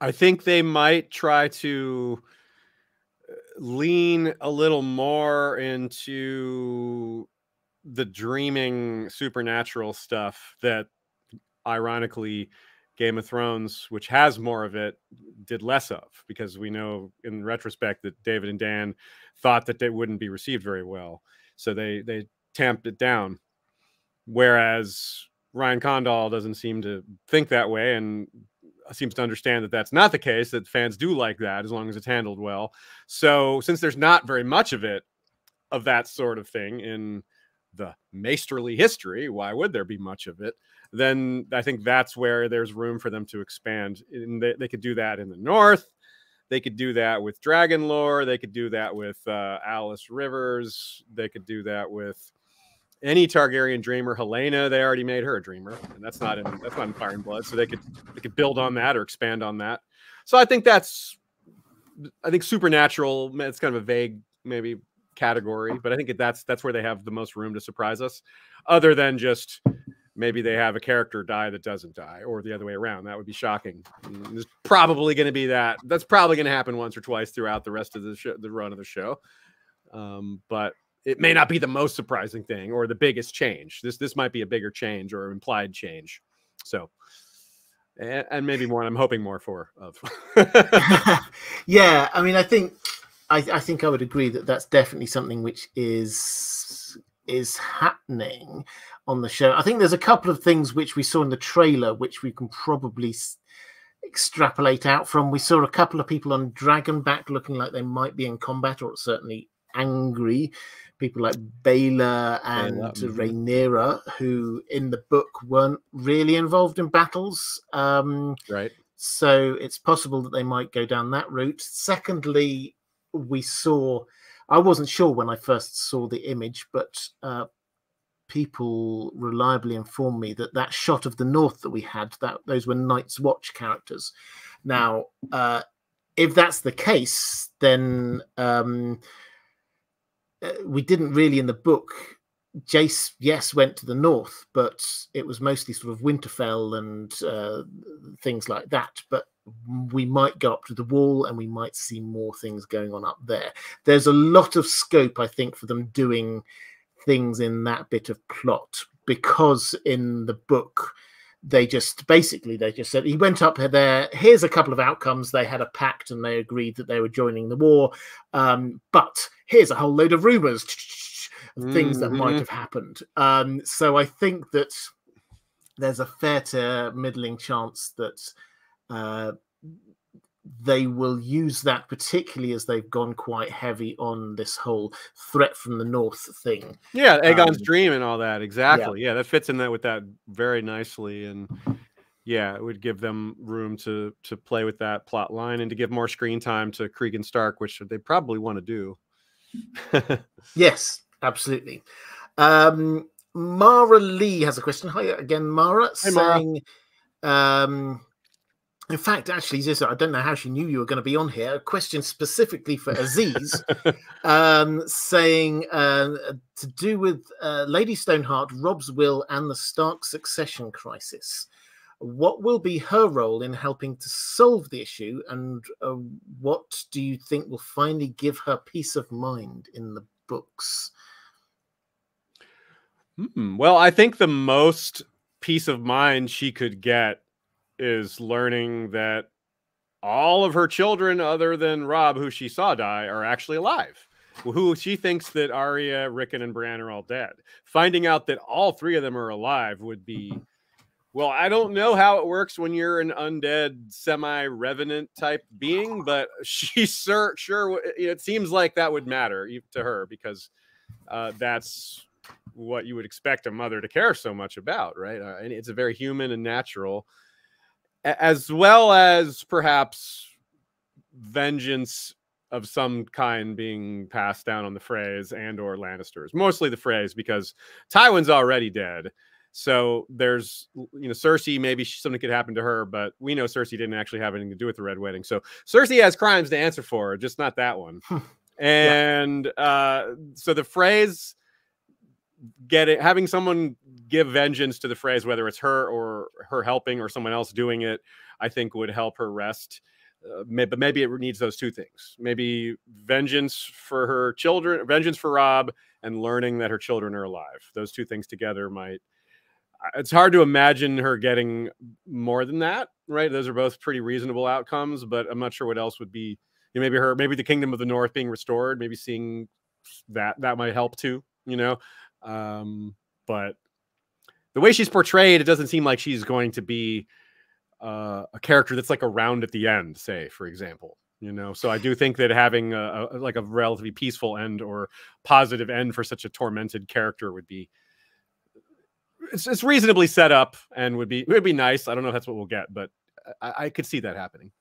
I think they might try to uh, lean a little more into the dreaming supernatural stuff that ironically Game of Thrones, which has more of it, did less of because we know in retrospect that David and Dan thought that they wouldn't be received very well so they they tamped it down. Whereas Ryan Condal doesn't seem to think that way and seems to understand that that's not the case. That fans do like that as long as it's handled well. So since there's not very much of it of that sort of thing in the maesterly history, why would there be much of it? Then I think that's where there's room for them to expand. And they, they could do that in the north. They could do that with Dragon Lore. They could do that with uh, Alys Rivers. They could do that with any Targaryen dreamer. Helaena, they already made her a dreamer, and that's not in that's not in Fire and Blood. So they could they could build on that or expand on that. So I think that's I think supernatural. It's kind of a vague maybe category, but I think that's that's where they have the most room to surprise us, other than just maybe they have a character die that doesn't die, or the other way around. That would be shocking. There's probably going to be that. That's probably going to happen once or twice throughout the rest of the show, the run of the show. Um, but it may not be the most surprising thing or the biggest change. This this might be a bigger change or implied change. So, and, and maybe more. I'm hoping more for of. *laughs* yeah, I mean, I think I, I think I would agree that that's definitely something which is is happening on the show. I think there's a couple of things which we saw in the trailer which we can probably extrapolate out from. We saw a couple of people on Dragonback looking like they might be in combat or certainly angry. People like Baela and mm-hmm. Rhaenyra, who in the book weren't really involved in battles. Um, right. So it's possible that they might go down that route. Secondly, we saw. I wasn't sure when I first saw the image, but uh, people reliably informed me that that shot of the north that we had that those were Night's Watch characters. Now, uh, if that's the case, then um, uh, we didn't really in the book. Jace, yes, went to the north, but it was mostly sort of Winterfell and uh, things like that. But we might go up to the wall and we might see more things going on up there. There's a lot of scope, I think, for them doing things in that bit of plot because in the book they just basically they just said he went up there here's a couple of outcomes they had a pact and they agreed that they were joining the war um, but here's a whole load of rumors things mm-hmm. that might mm-hmm. have happened um, so i think that there's a fair to middling chance that uh, they will use that particularly as they've gone quite heavy on this whole threat from the north thing. Yeah, Aegon's um, dream and all that. Exactly. Yeah. yeah, that fits in that with that very nicely. And yeah, it would give them room to to play with that plot line and to give more screen time to Cregan Stark, which they probably want to do. *laughs* yes, absolutely. Um, Mara Lee has a question. Hi again, Mara. Hi, saying, Mara. Um, in fact, actually, Aziz I don't know how she knew you were going to be on here. A question specifically for Aziz, *laughs* um, saying uh, to do with uh, Lady Stoneheart, Robb's will, and the Stark succession crisis. What will be her role in helping to solve the issue, and uh, what do you think will finally give her peace of mind in the books? Hmm, well, I think the most peace of mind she could get is learning that all of her children, other than Robb, who she saw die, are actually alive. Who she thinks that Arya, Rickon, and Bran are all dead. Finding out that all three of them are alive would be, well, I don't know how it works when you're an undead, semi-revenant type being, but *laughs* she sure, sure, it seems like that would matter to her because uh, that's what you would expect a mother to care so much about, right? Uh, and it's a very human and natural as well as perhaps vengeance of some kind being passed down on the Freys and or Lannisters. Mostly the Freys because Tywin's already dead. So there's you know Cersei maybe something could happen to her, but we know Cersei didn't actually have anything to do with the Red Wedding. So Cersei has crimes to answer for, just not that one. *laughs* and yeah. uh, so the Freys getting having someone give vengeance to the Freys, whether it's her or her helping or someone else doing it, I think would help her rest. Uh, may, but maybe it needs those two things. Maybe vengeance for her children, vengeance for Robb, and learning that her children are alive. Those two things together might. It's hard to imagine her getting more than that, right? Those are both pretty reasonable outcomes, but I'm not sure what else would be. You know, maybe her, maybe the Kingdom of the North being restored, maybe seeing that that might help too. You know, um, but the way she's portrayed, it doesn't seem like she's going to be uh, a character that's like around at the end, say, for example. You know, so I do think that having a, a, like a relatively peaceful end or positive end for such a tormented character would be it's, it's reasonably set up and would be would be nice. I don't know if that's what we'll get, but I, I could see that happening.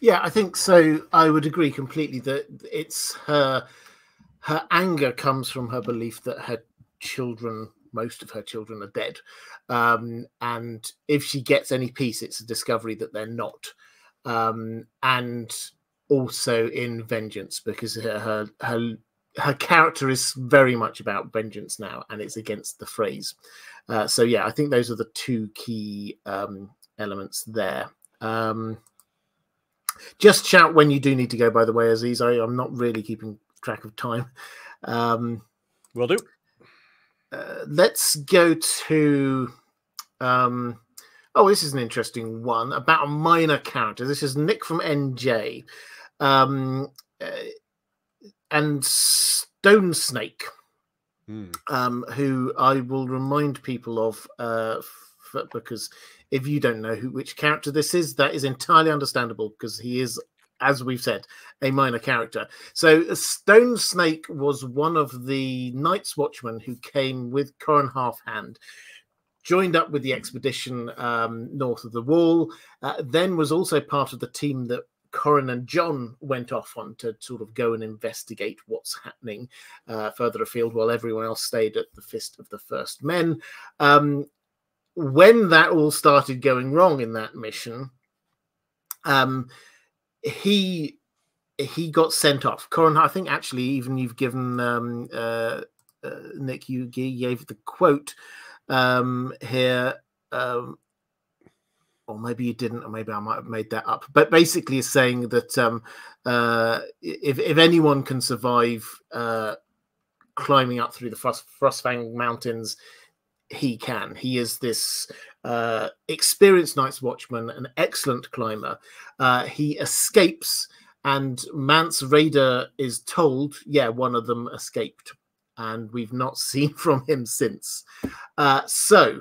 Yeah, I think so. I would agree completely that it's her her anger comes from her belief that her children, most of her children, are dead. Um, and if she gets any peace, it's a discovery that they're not. Um, and also in vengeance, because her, her her her character is very much about vengeance now, and it's against the Freys Uh, so yeah, I think those are the two key um, elements there. Um, just shout when you do need to go. By the way, Aziz, I, I'm not really keeping track of time. Um, Will do. Uh, let's go to. Um, oh, this is an interesting one about a minor character. This is Nick from NJ. Um, uh, and Stone Snake, mm. um, who I will remind people of uh, because if you don't know who which character this is, that is entirely understandable because he is as we've said, a minor character. So Stone Snake was one of the Night's Watchmen who came with Qhorin Halfhand, joined up with the expedition um, north of the Wall, uh, then was also part of the team that Qhorin and Jon went off on to sort of go and investigate what's happening uh, further afield while everyone else stayed at the Fist of the First Men. Um, when that all started going wrong in that mission, um, he he got sent off. Qhorin, I think actually even you've given um, uh, uh, Nick, you gave the quote um, here, um, or maybe you didn't, or maybe I might have made that up. But basically, is saying that um, uh, if if anyone can survive uh, climbing up through the Frost, Frostfang Mountains, he can. He is this uh, experienced Night's Watchman, an excellent climber. Uh, he escapes, and Mance Rayder is told, yeah, one of them escaped, and we've not *laughs* seen from him since. Uh, so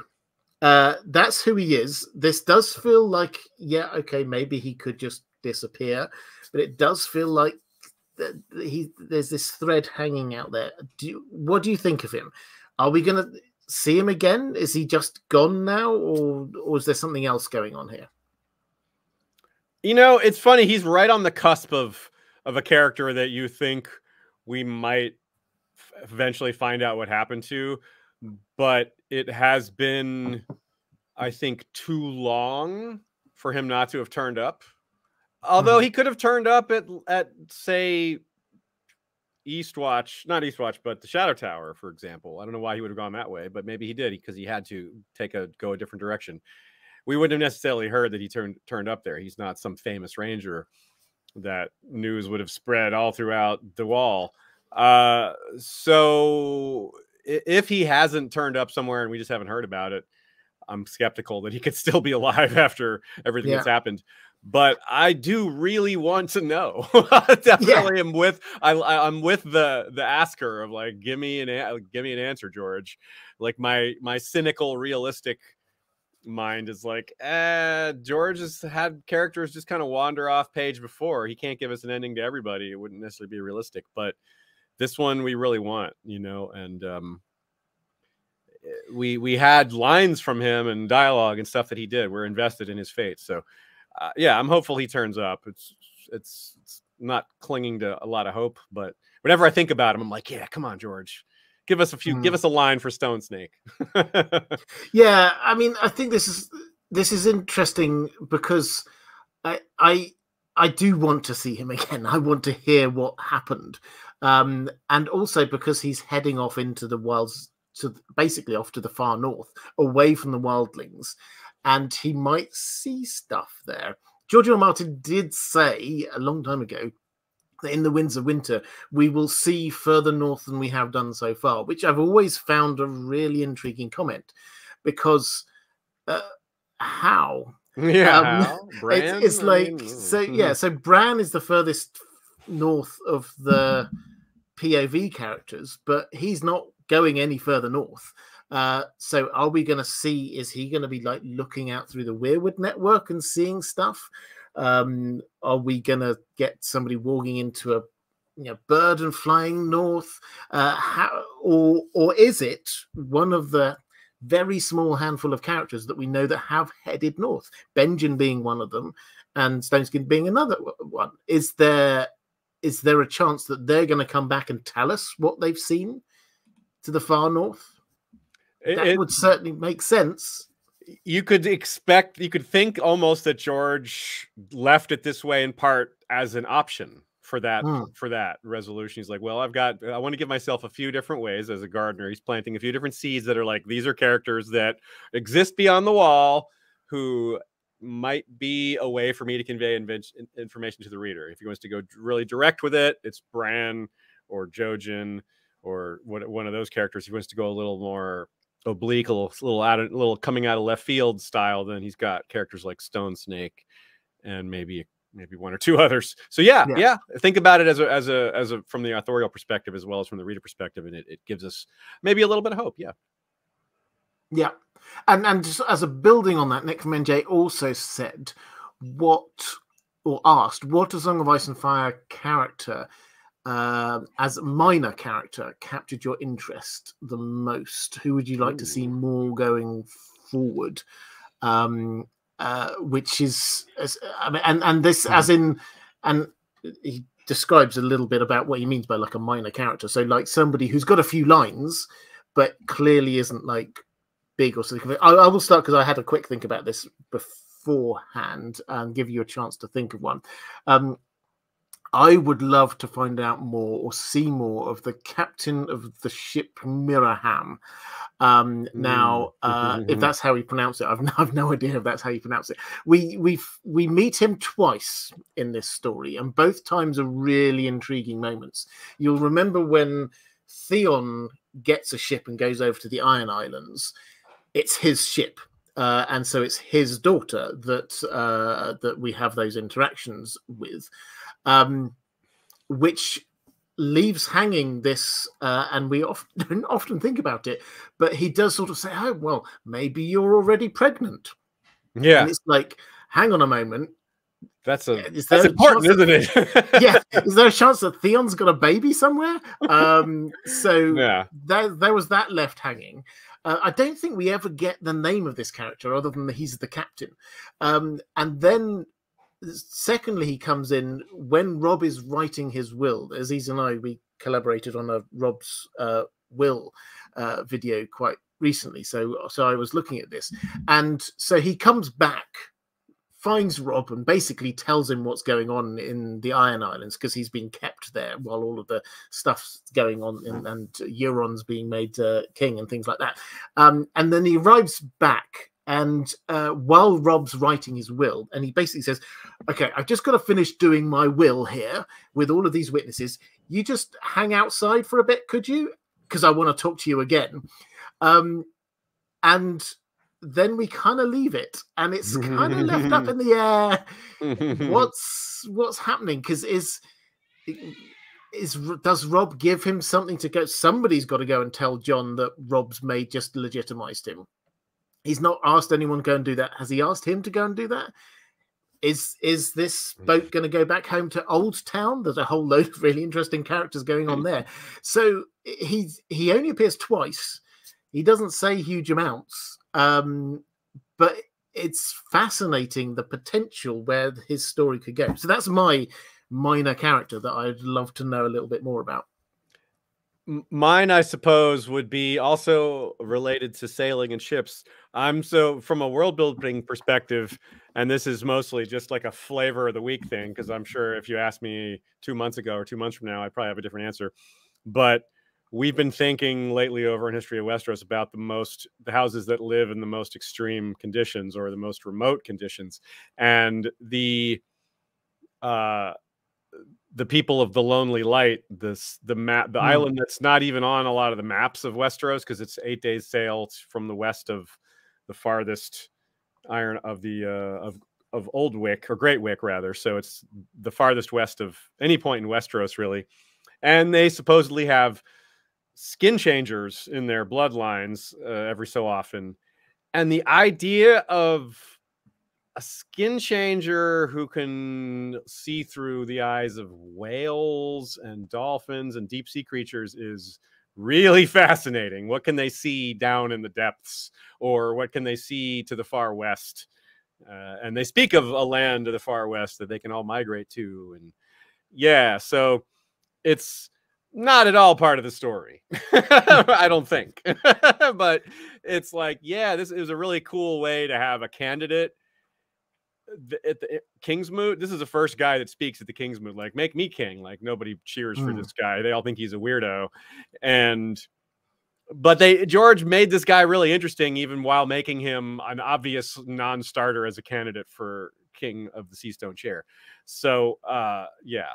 uh, that's who he is. This does feel like, yeah, okay, maybe he could just disappear, but it does feel like he there's this thread hanging out there. Do you, what do you think of him? Are we to see him again? Is he just gone now, or or is there something else going on here? You know, it's funny. He's right on the cusp of of a character that you think we might eventually find out what happened to, but it has been, I think, too long for him not to have turned up. Although mm-hmm. he could have turned up at at say Eastwatch, not Eastwatch, but the Shadow Tower, for example. I don't know why he would have gone that way, but maybe he did because he had to take a go a different direction. We wouldn't have necessarily heard that he turned turned up there. He's not some famous ranger that news would have spread all throughout the wall. Uh, so if he hasn't turned up somewhere and we just haven't heard about it, I'm skeptical that he could still be alive *laughs* after everything yeah. that's happened but I do really want to know. *laughs* Definitely, yeah. am with I, I'm with the the asker of like, give me an give me an answer, George. Like my my cynical, realistic mind is like, eh, George has had characters just kind of wander off page before. He can't give us an ending to everybody. It wouldn't necessarily be realistic, but this one we really want, you know, and um eh, we we had lines from him and dialogue and stuff that he did. We're invested in his fate. So uh, yeah, I'm hopeful he turns up. It's, it's it's not clinging to a lot of hope, but whenever I think about him, I'm like, yeah, come on, George, give us a few, mm. give us a line for Stone Snake. *laughs* yeah, I mean, I think this is this is interesting because I I I do want to see him *laughs* again. I want to hear what happened, um, and also because he's heading off into the wilds to basically off to the far north, away from the wildlings and he might see stuff there. George R. Martin did say a long time ago that in the Winds of Winter we will see further north than we have done so far, which I've always found a really intriguing comment because uh, how? Yeah, um, *laughs* it's, it's, like so. Yeah, so Bran is the furthest north of the POV characters, but he's not going any further north. Uh, so are we going to see? Is he going to be like looking out through the Weirwood network and seeing stuff? Um, are we going to get somebody walking into a you know, bird and flying north? Uh, how, or or is it one of the very small handful of characters that we know that have headed north? Benjen being one of them, and Stone Snake being another one. Is there is there a chance that they're going to come back and tell us what they've seen to the far north? That it, would certainly make sense. You could expect, you could think almost that George left it this way in part as an option for that mm. for that resolution. He's like, well, I've got, I want to give myself a few different ways as a gardener. He's planting a few different seeds that are like these are characters that exist beyond the wall who might be a way for me to convey information to the reader. If he wants to go really direct with it, it's Bran or Jojen or what one of those characters. He wants to go a little more oblique, a little, little out of, little coming out of left field style, then he's got characters like Stone Snake and maybe maybe one or two *laughs* others. So yeah, yeah, yeah, think about it as a as a as a from the authorial perspective as well as from the reader perspective, and it, it gives us maybe a little bit of hope. Yeah. Yeah. And and just as a building on that, Nick from NJ also said what or asked what a Song of Ice and Fire character uh, as a minor character captured your interest the most? Who would you like Ooh. to see more going forward? Um, uh, which is, as, I mean, and and this as in, and he describes a little bit about what he means by like a minor character. So like somebody who's got a few lines, but clearly isn't like big or something. I, I will start because I had a quick think about this beforehand and give you a chance to think of one. Um, I would love to find out more or see more of the captain of the ship Myraham. Um, now, mm, *laughs* uh, if that's how you pronounce it, I've *laughs* no, I've no idea if that's how you pronounce it. We we we meet him twice in this story, and both times are really intriguing moments. You'll remember when Theon gets a ship and goes over to the Iron Islands. It's his ship, uh, and so it's his daughter that uh, that we have those interactions with um, which leaves hanging this, uh, and we often *laughs* don't often think about it, but he does sort of say, "Oh, well, maybe you're already pregnant." Yeah, and it's like, hang on a moment. That's a is that's important, isn't it? *laughs* yeah, is there a chance that Theon's got a baby somewhere? Um, so *laughs* yeah, there there was that left hanging. Uh, I don't think we ever get the name of this character other than he's the captain. Um, and then, secondly, he comes in when Robb is writing his will. Aziz and I, we collaborated on a Robb's uh, will uh, video quite recently. So, so I was looking at this, and so he comes back finds Robb and basically tells him what's going on in the Iron Islands because he's been kept there while all of the stuff's going on in, and Euron's being made uh, king and things like that. Um, and then he arrives back. And uh, while Robb's writing his will, and he basically says, Okay, I've just got to finish doing my will here with all of these witnesses. You just hang outside for a bit, could you? Because I want to talk to you again. Um, and then we kind of leave it and it's kind of left up in the *laughs* air *laughs* what's what's happening because is is does Robb give him something to go somebody's got to go and tell Jon that Robb's made just legitimized him he's not asked anyone to go and do that. Has he asked him to go and do that? Is is this boat going to go back home to Oldtown? There's a whole load of really interesting characters going on there. So he's he only appears twice. He doesn't say huge amounts um, but it's fascinating the potential where his story could go. So that's my minor character that I'd love to know a little bit more about. Mine, I suppose, would be also related to sailing and ships. I'm so from a world building perspective, and this is mostly just like a flavor of the week thing, because I'm sure if you asked me two months ago or two months from now, I'd probably have a different answer. But we've been thinking lately over in history of westeros about the most the houses that live in the most extreme conditions or the most remote conditions and the uh the people of the lonely light this the map the mm. island that's not even on a lot of the maps of westeros because it's eight days sail from the west of the farthest iron of the uh of of Old Wyk or Great Wyk rather so it's the farthest west of any point in westeros really and they supposedly have skin changers in their bloodlines uh, every so often. And the idea of a skin changer who can see through the eyes of whales and dolphins and deep sea creatures is really *laughs* fascinating. What can they see down in the depths, or what can they see to the far west? Uh, and they speak of a land to the far west that they can all migrate to. And yeah, so it's not at all part of the story. *laughs* I don't think. *laughs* but it's like, yeah, this is a really cool way to have a candidate at the Kingsmoot. This is the first guy that speaks at the Kingsmoot, like, make me king. Like, nobody cheers mm. for this guy. They all think he's a weirdo. And, but they, George made this guy really interesting, even while making him an obvious non starter as a candidate for king of the Seastone chair. So, uh, yeah,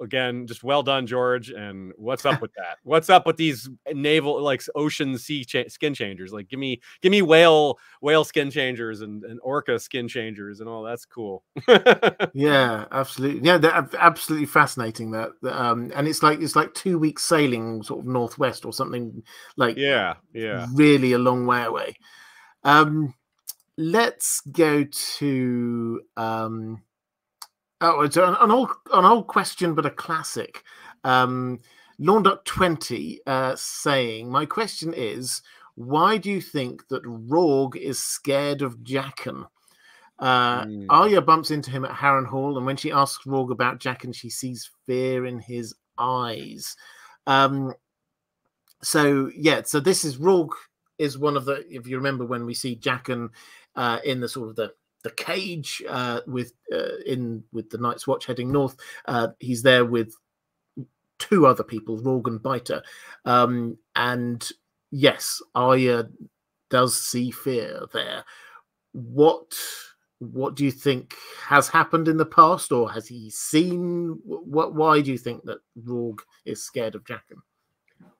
again, just well done, George. And what's up with *laughs* that? What's up with these naval, like ocean sea cha- skin changers? Like, give me, give me whale, whale skin changers and, and orca skin changers and all. That's cool. *laughs* yeah, absolutely. Yeah, they're absolutely fascinating. That, um, and it's like it's like two weeks sailing, sort of northwest or something. Like, yeah, yeah, really a long way away. Um, let's go to um Oh, it's an, an old an old question, but a classic. Um, Lawnduck twenty uh, saying, "My question is, why do you think that Rorge is scared of Jaqen?" Uh, mm. Arya bumps into him at Harrenhal, and when she asks Rorge about Jaqen, she sees fear in his eyes. Um, so yeah, so this is Rorge is one of the. If you remember when we see Jaqen uh, in the sort of the the cage uh, with uh, in with the Night's Watch heading north. Uh, he's there with two other people, Rorge and Biter, um, and yes, Arya does see fear there. What what do you think has happened in the past, or has he seen? What? Why do you think that Rorge is scared of Jaqen?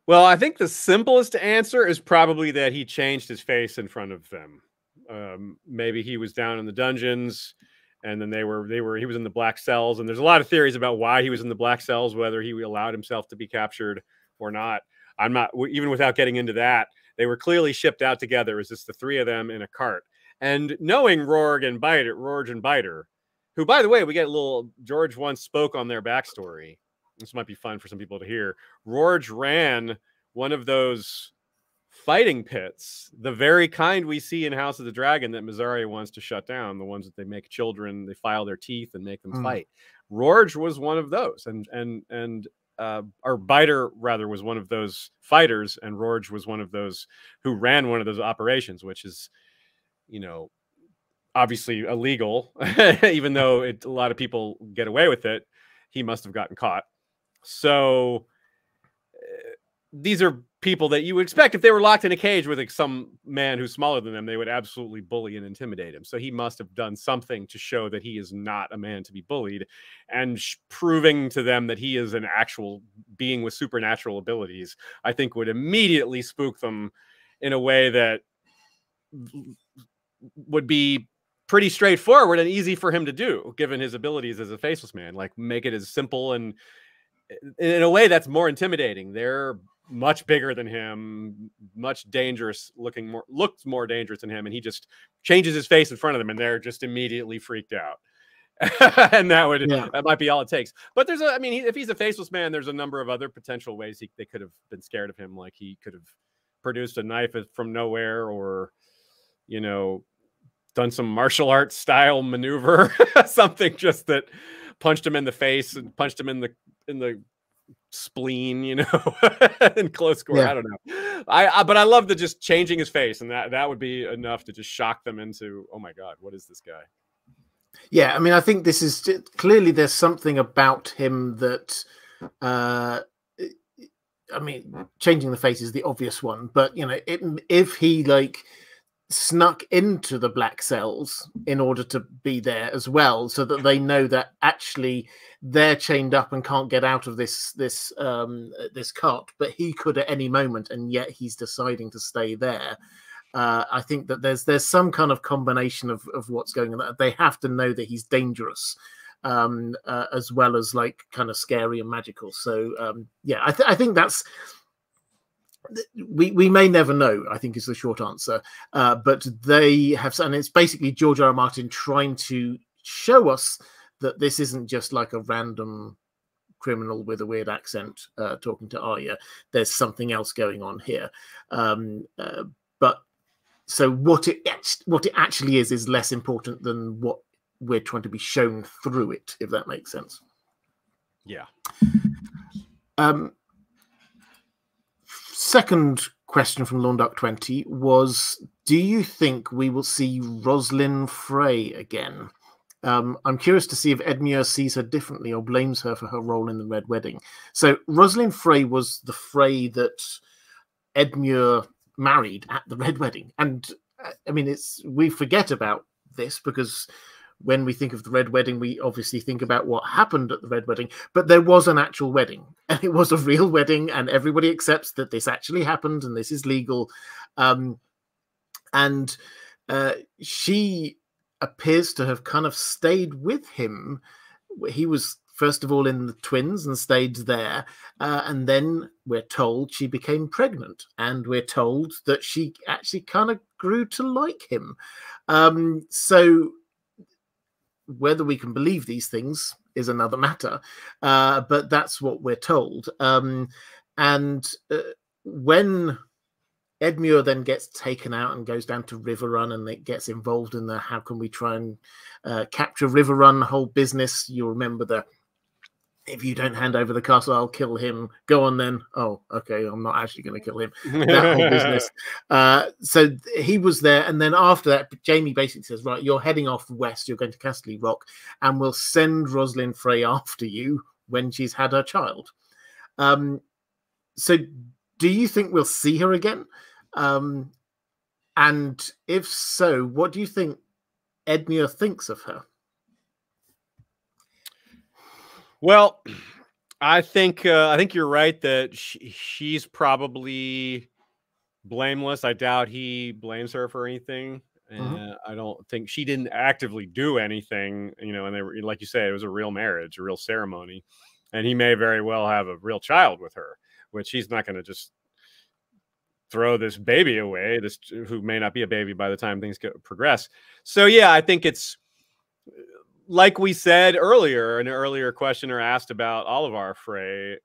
Well, I think the simplest answer is probably that he changed his face in front of them um, maybe he was down in the dungeons and then they were they were he was in the black cells and there's a lot of theories about why he was in the black cells whether he allowed himself to be captured or not i'm not even without getting into that they were clearly shipped out together it was just the three of them in a cart and knowing Rorge and Biter, Rorge and Biter, who by the way we get a little George once spoke on their backstory. This might be fun for some people to hear. Rorge ran one of those fighting pits, the very kind we see in House of the Dragon that Mysaria wants to shut down, the ones that they make children, they file their teeth and make them mm. fight. Rorge was one of those, and and and uh, or Biter rather was one of those fighters, and Rorge was one of those who ran one of those operations, which is, you know, obviously illegal, *laughs* even though it, a lot of people get away with it. He must have gotten caught. So these are people that you would expect if they were locked in a cage with like some man who's smaller than them, they would absolutely bully and intimidate him. So he must have done something to show that he is not a man to be bullied and proving to them that he is an actual being with supernatural abilities, I think would immediately spook them in a way that would be pretty straightforward and easy for him to do given his abilities as a faceless man like make it as simple and in a way that's more intimidating they're much bigger than him, much dangerous looking more looks more dangerous than him, and he just changes his face in front of them, and they're just immediately freaked out. *laughs* and that would yeah. that might be all it takes. But there's a, I mean, if he's a faceless man, there's a number of other potential ways he, they could have been scared of him. Like he could have produced a knife from nowhere, or you know, done some martial arts style maneuver, *laughs* something just that punched him in the face and punched him in the in the spleen, you know, *laughs* in close score. Yeah. I don't know. I, I, but I love the just changing his face, and that that would be enough to just shock them into, oh my god, what is this guy? Yeah, I mean, I think this is clearly there's something about him that, uh, I mean, changing the face is the obvious one, but you know, it, if he like snuck into the black cells in order to be there as well so that they know that actually they're chained up and can't get out of this this um this cot but he could at any moment and yet he's deciding to stay there uh, I think that there's there's some kind of combination of, of what's going on. They have to know that he's dangerous, um, uh, as well as like kind of scary and magical. So um, yeah, I, th- I think that's we we may never know. I think is the short answer. Uh, but they have, and it's basically George R. R. Martin trying to show us that this isn't just like a random criminal with a weird accent uh, talking to Arya. There's something else going on here. Um, uh, but so what it what it actually is is less important than what we're trying to be shown through it. If that makes sense. Yeah. Um, second question from Lawnduck20 was Do you think we will see Roslin Frey again? Um, I'm curious to see if Edmure sees her differently or blames her for her role in the Red Wedding. So, Roslin Frey was the Frey that Edmure married at the Red Wedding. And uh, I mean, it's we forget about this because when we think of the red wedding, we obviously think about what happened at the red wedding, but there was an actual wedding *laughs* and it was a real wedding, and everybody accepts that this actually happened and this is legal. Um, and uh, she appears to have kind of stayed with him. He was first of all in the twins and stayed there. Uh, and then we're told she became pregnant, and we're told that she actually kind of grew to like him. Um, so whether we can believe these things is another *laughs* matter, uh, but that's what we're told. Um, and uh, when Edmure then gets taken out and goes down to Riverrun and it gets involved in the how can we try and uh, capture Riverrun whole business. You remember the if you don't hand over the castle, I'll kill him. Go on then. Oh, okay. I'm not actually going to kill him. That whole business. *laughs* Uh, so he was there. And then after that, Jaime basically says, Right, you're heading off west. You're going to Casterly Rock, and we'll send Roslin Frey *laughs* after you when she's had her child. Um, so do you think we'll see her again? Um, and if so, what do you think Edmure thinks of her? Well, I think uh, I think you're right that she, she's probably blameless. I doubt he blames her for anything. Mm-hmm. I don't think she didn't actively do anything, you know. And they were, like you say, it was a real marriage, a real ceremony, and he may very well have a real child with her, which he's not going to just throw this baby away. This who may not be a baby by the time things get, progress. So yeah, I think it's like we said earlier, an earlier questioner asked about Olyvar Frey.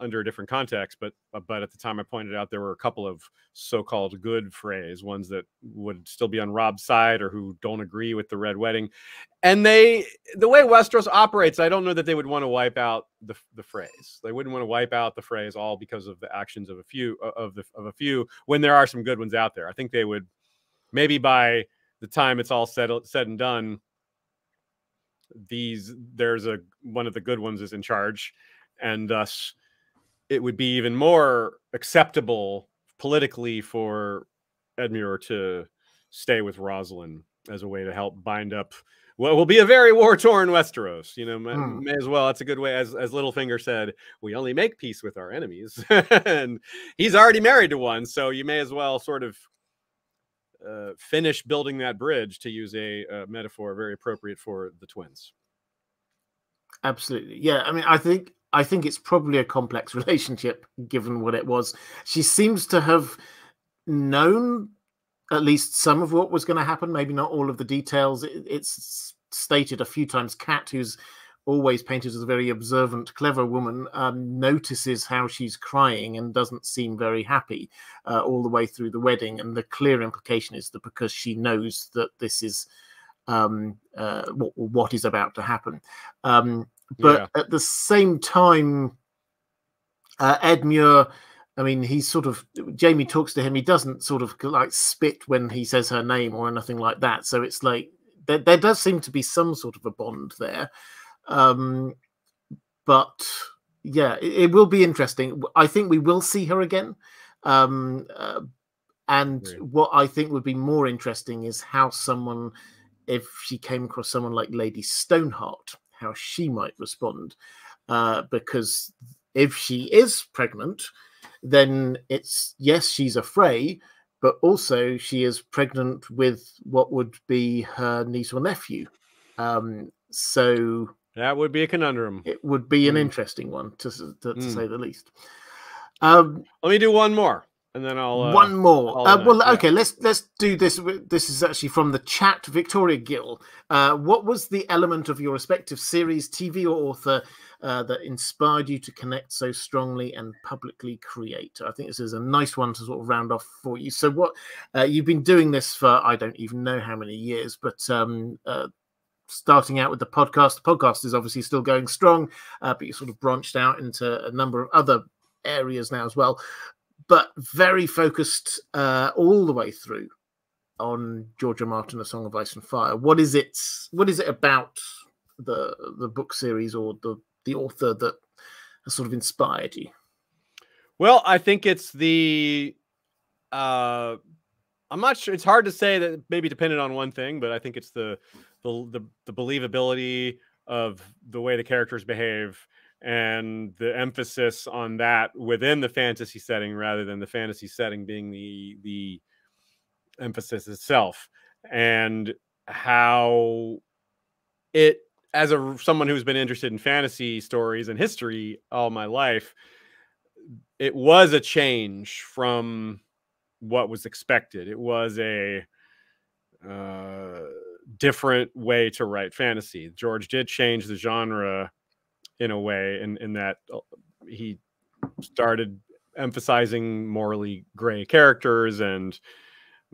under a different context, but uh, but at the time I pointed out there were a couple of so-called good Freys, ones that would still be on Robb's side or who don't agree with the Red Wedding, and they the way Westeros operates, I don't know that they would want to wipe out the the Freys. They wouldn't want to wipe out the Freys all because of the actions of a few of the of a few when there are some good ones out there. I think they would maybe by the time it's all said said and done these there's a one of the good ones is in charge and thus it would be even more acceptable politically for Edmure to stay with Rosalind as a way to help bind up what will be a very war torn Westeros. You know, may, hmm. may, as well. That's a good way. As as Littlefinger said, we only make peace with our enemies, *laughs* and he's already married to one, so you may as well sort of uh, finish building that bridge, to use a, metaphor very appropriate for the twins. Absolutely, yeah. I mean, I think I think it's probably a complex *laughs* relationship given what it was. She seems to have known at least some of what was going to happen, maybe not all of the details. It, it's stated a few times. Cat, who's always painted as a very observant, clever woman, um, notices how she's crying and doesn't seem very happy uh, all the way through the wedding. And the clear implication is that because she knows that this is um, uh, what, what is about to happen. Um, but yeah. at the same time, uh, Edmure, I mean, he's sort of Jaime talks to him. He doesn't sort of like spit when he says her name or anything like that. So it's like there, there does seem to be some sort of a bond there. Um, but yeah, it, it, will be interesting. I think we will see her again. Um, uh, and what I think would be more interesting is how someone, if she came across someone like Lady Stoneheart, how she might respond. Uh, because if she is pregnant, then it's yes, she's a Frey, but also she is pregnant with what would be her niece or nephew. Um, so that would be a conundrum. It would be an mm. interesting one, to, to, to mm. say the least. Um, Let me do one more, and then I'll uh, one more. Uh, well, yeah. okay, let's let's do this. This is actually from the chat. Victoria Gill, uh, what was the element of your respective series, TV, or author uh, that inspired you to connect so strongly and publicly create? I think this is a nice one to sort of round off for you. So, what uh, you've been doing this for? I don't even know how many years, but um, uh, starting out with the podcast. The podcast is obviously still going strong, uh, but you sort of branched out into a number of other areas now as well. But very focused uh, all the way through on George R. Martin, A Song of Ice and Fire. What is it? What is it about the the book series or the the author that has sort of inspired you? Well, I think it's the uh I'm not sure. It's hard to say that maybe dependent on one thing, but I think it's the the the, the believability of the way the characters behave and the emphasis on that within the fantasy setting rather than the fantasy setting being the the emphasis itself and how it as a someone who's been interested in fantasy stories and history all my life it was a change from what was expected. It was a uh, different way to write fantasy. George did change the genre in a way, in, in that uh, he started emphasizing morally gray characters and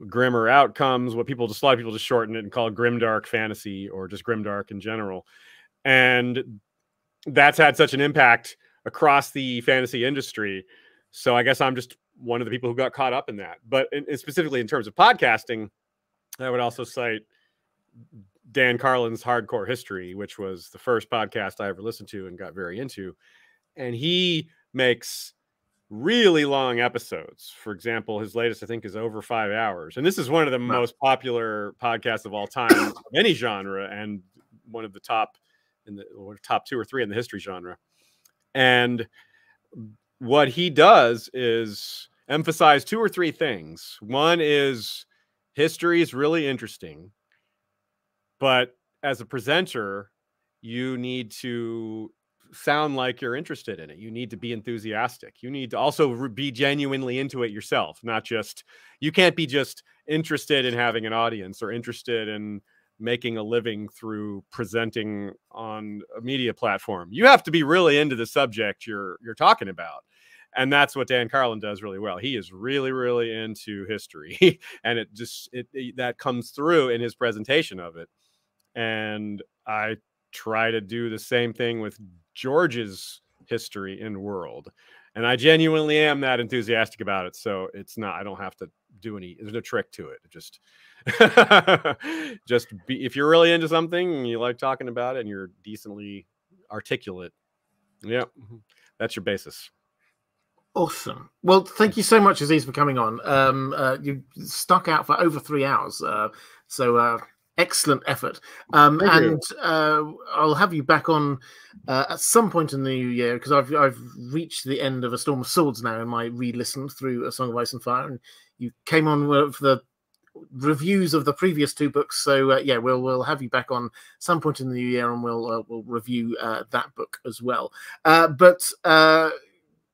grimmer outcomes. What people just a lot of people just shorten it and call it grimdark fantasy or just grimdark in general. And that's had such an impact across the fantasy industry. So I guess I'm just one of the people who got caught up in that. But in, in specifically in terms of podcasting, I would also cite Dan Carlin's Hardcore History, which was the first podcast I ever listened to and got very into. And he makes really long episodes. For example, his latest, I think, is over five hours. And this is one of the wow. most popular podcasts of all time *coughs* of any genre and one of the top in the top two or three in the history genre. And what he does is emphasize two or three things. One is history is really interesting, but as a presenter, you need to sound like you're interested in it. You need to be enthusiastic. You need to also be genuinely into it yourself, not just you can't be just interested in having an audience or interested in making a living through presenting on a media platform. You have to be really into the subject you're you're talking about. And that's what Dan Carlin does really well. He is really, really into history, *laughs* and it just it, it that comes through in his presentation of it. And I try to do the same thing with George's history and world. And I genuinely am that enthusiastic about it. So it's not, I don't have to do any, there's no trick to it. Just, *laughs* just be, if you're really into something and you like talking about it and you're decently articulate, yeah, that's your basis. Awesome. Well, thank you so much, Aziz, for coming on. Um, uh, you stuck out for over three hours. Uh, so uh, excellent effort. Um, and uh, I'll have you back on uh, at some point in the new year because I've I've reached the end of a Storm of Swords now in my re-listen through A Song of Ice and Fire, and you came on with the reviews of the previous two books. So uh, yeah, we'll we'll have you back on some point in the new year, and we'll uh, we'll review uh, that book as well. Uh, but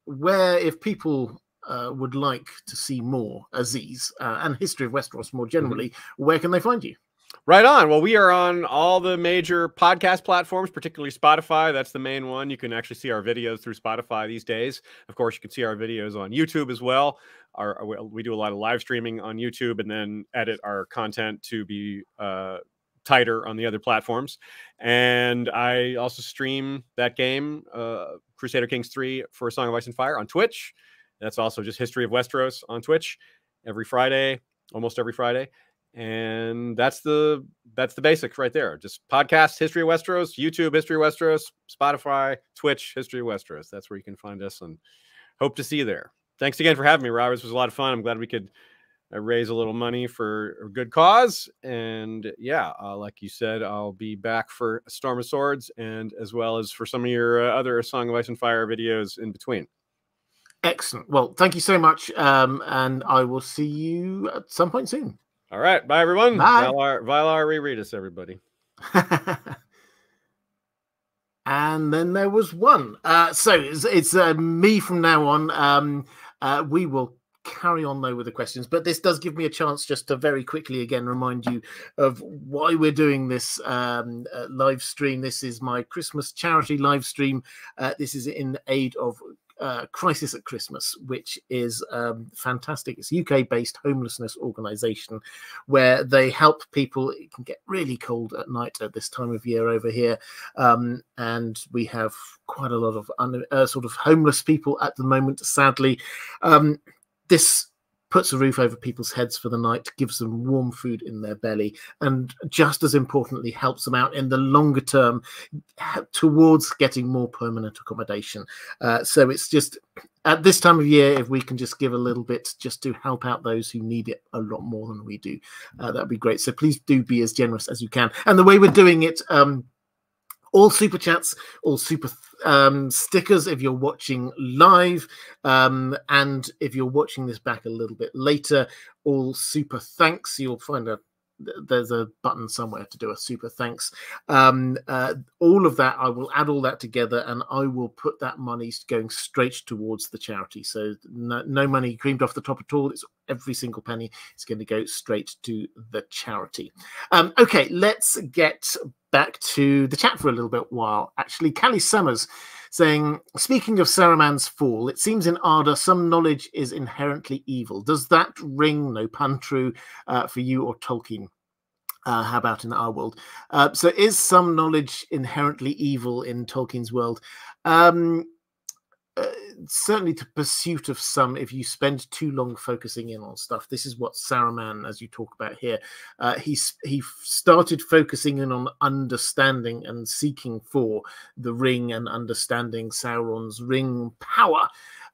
where if people uh, would like to see more Aziz uh, and History of Westeros more mm-hmm. generally, mm-hmm. where can they find you? Right on. Well, we are on all the major podcast platforms, particularly Spotify. That's the main one. You can actually see our videos through Spotify these days. Of course, you can see our videos on YouTube as well. Our, we do a lot of live streaming on YouTube and then edit our content to be uh, tighter on the other platforms. And I also stream that game, uh, Crusader Kings 3 for A Song of Ice and Fire on Twitch. That's also just History of Westeros on Twitch every Friday, almost every Friday and that's the that's the basics right there. Just podcast history of westeros youtube history of westeros spotify twitch history of westeros. That's where you can find us and hope to see you there. Thanks again for having me robert this was a lot of fun. I'm glad we could uh, raise a little money for a good cause. And yeah uh, like you said i'll be back for storm of swords and as well as for some of your uh, other song of ice and fire videos in between. Excellent. Well thank you so much um, and i will see you at some point soon all right. Bye, everyone. Bye. Valar, Valar reread us, everybody. *laughs* and then there was one. Uh, so it's, it's uh, me from now on. Um, uh, we will carry on though with the questions, but this does give me a chance just to very quickly again remind you of why we're doing this um, uh, live stream. This is my Christmas charity live stream. Uh, this is in aid of uh, Crisis at Christmas, which is um, fantastic. It's a UK based homelessness organization where they help people. It can get really cold at night at this time of year over here. Um, and we have quite a lot of un- uh, sort of homeless people at the moment, sadly. Um, this puts a roof over people's heads for the night, gives them warm food in their belly, and just as importantly, helps them out in the longer term towards getting more permanent accommodation. Uh, so it's just at this time of year, if we can just give a little bit just to help out those who need it a lot more than we do, uh, that'd be great. So please do be as generous as you can. And the way we're doing it, um, all super chats, all super um, stickers if you're watching live, um, and if you're watching this back a little bit later, all super thanks. You'll find a there's a button somewhere to do a super thanks. Um, uh, all of that, I will add all that together and I will put that money going straight towards the charity. So no, no money creamed off the top at all. It's every single penny is going to go straight to the charity. Um, okay, let's get back to the chat for a little bit while. Actually, Callie Summers saying, speaking of Saruman's fall, it seems in Arda some knowledge is inherently evil. Does that ring, no pun true, uh, for you or Tolkien? Uh, how about in our world? Uh, so, is some knowledge inherently evil in Tolkien's world? Um, uh, certainly to pursuit of some if you spend too long focusing in on stuff. This is what saruman as you talk about here uh, he he started focusing in on understanding and seeking for the ring and understanding sauron's ring power.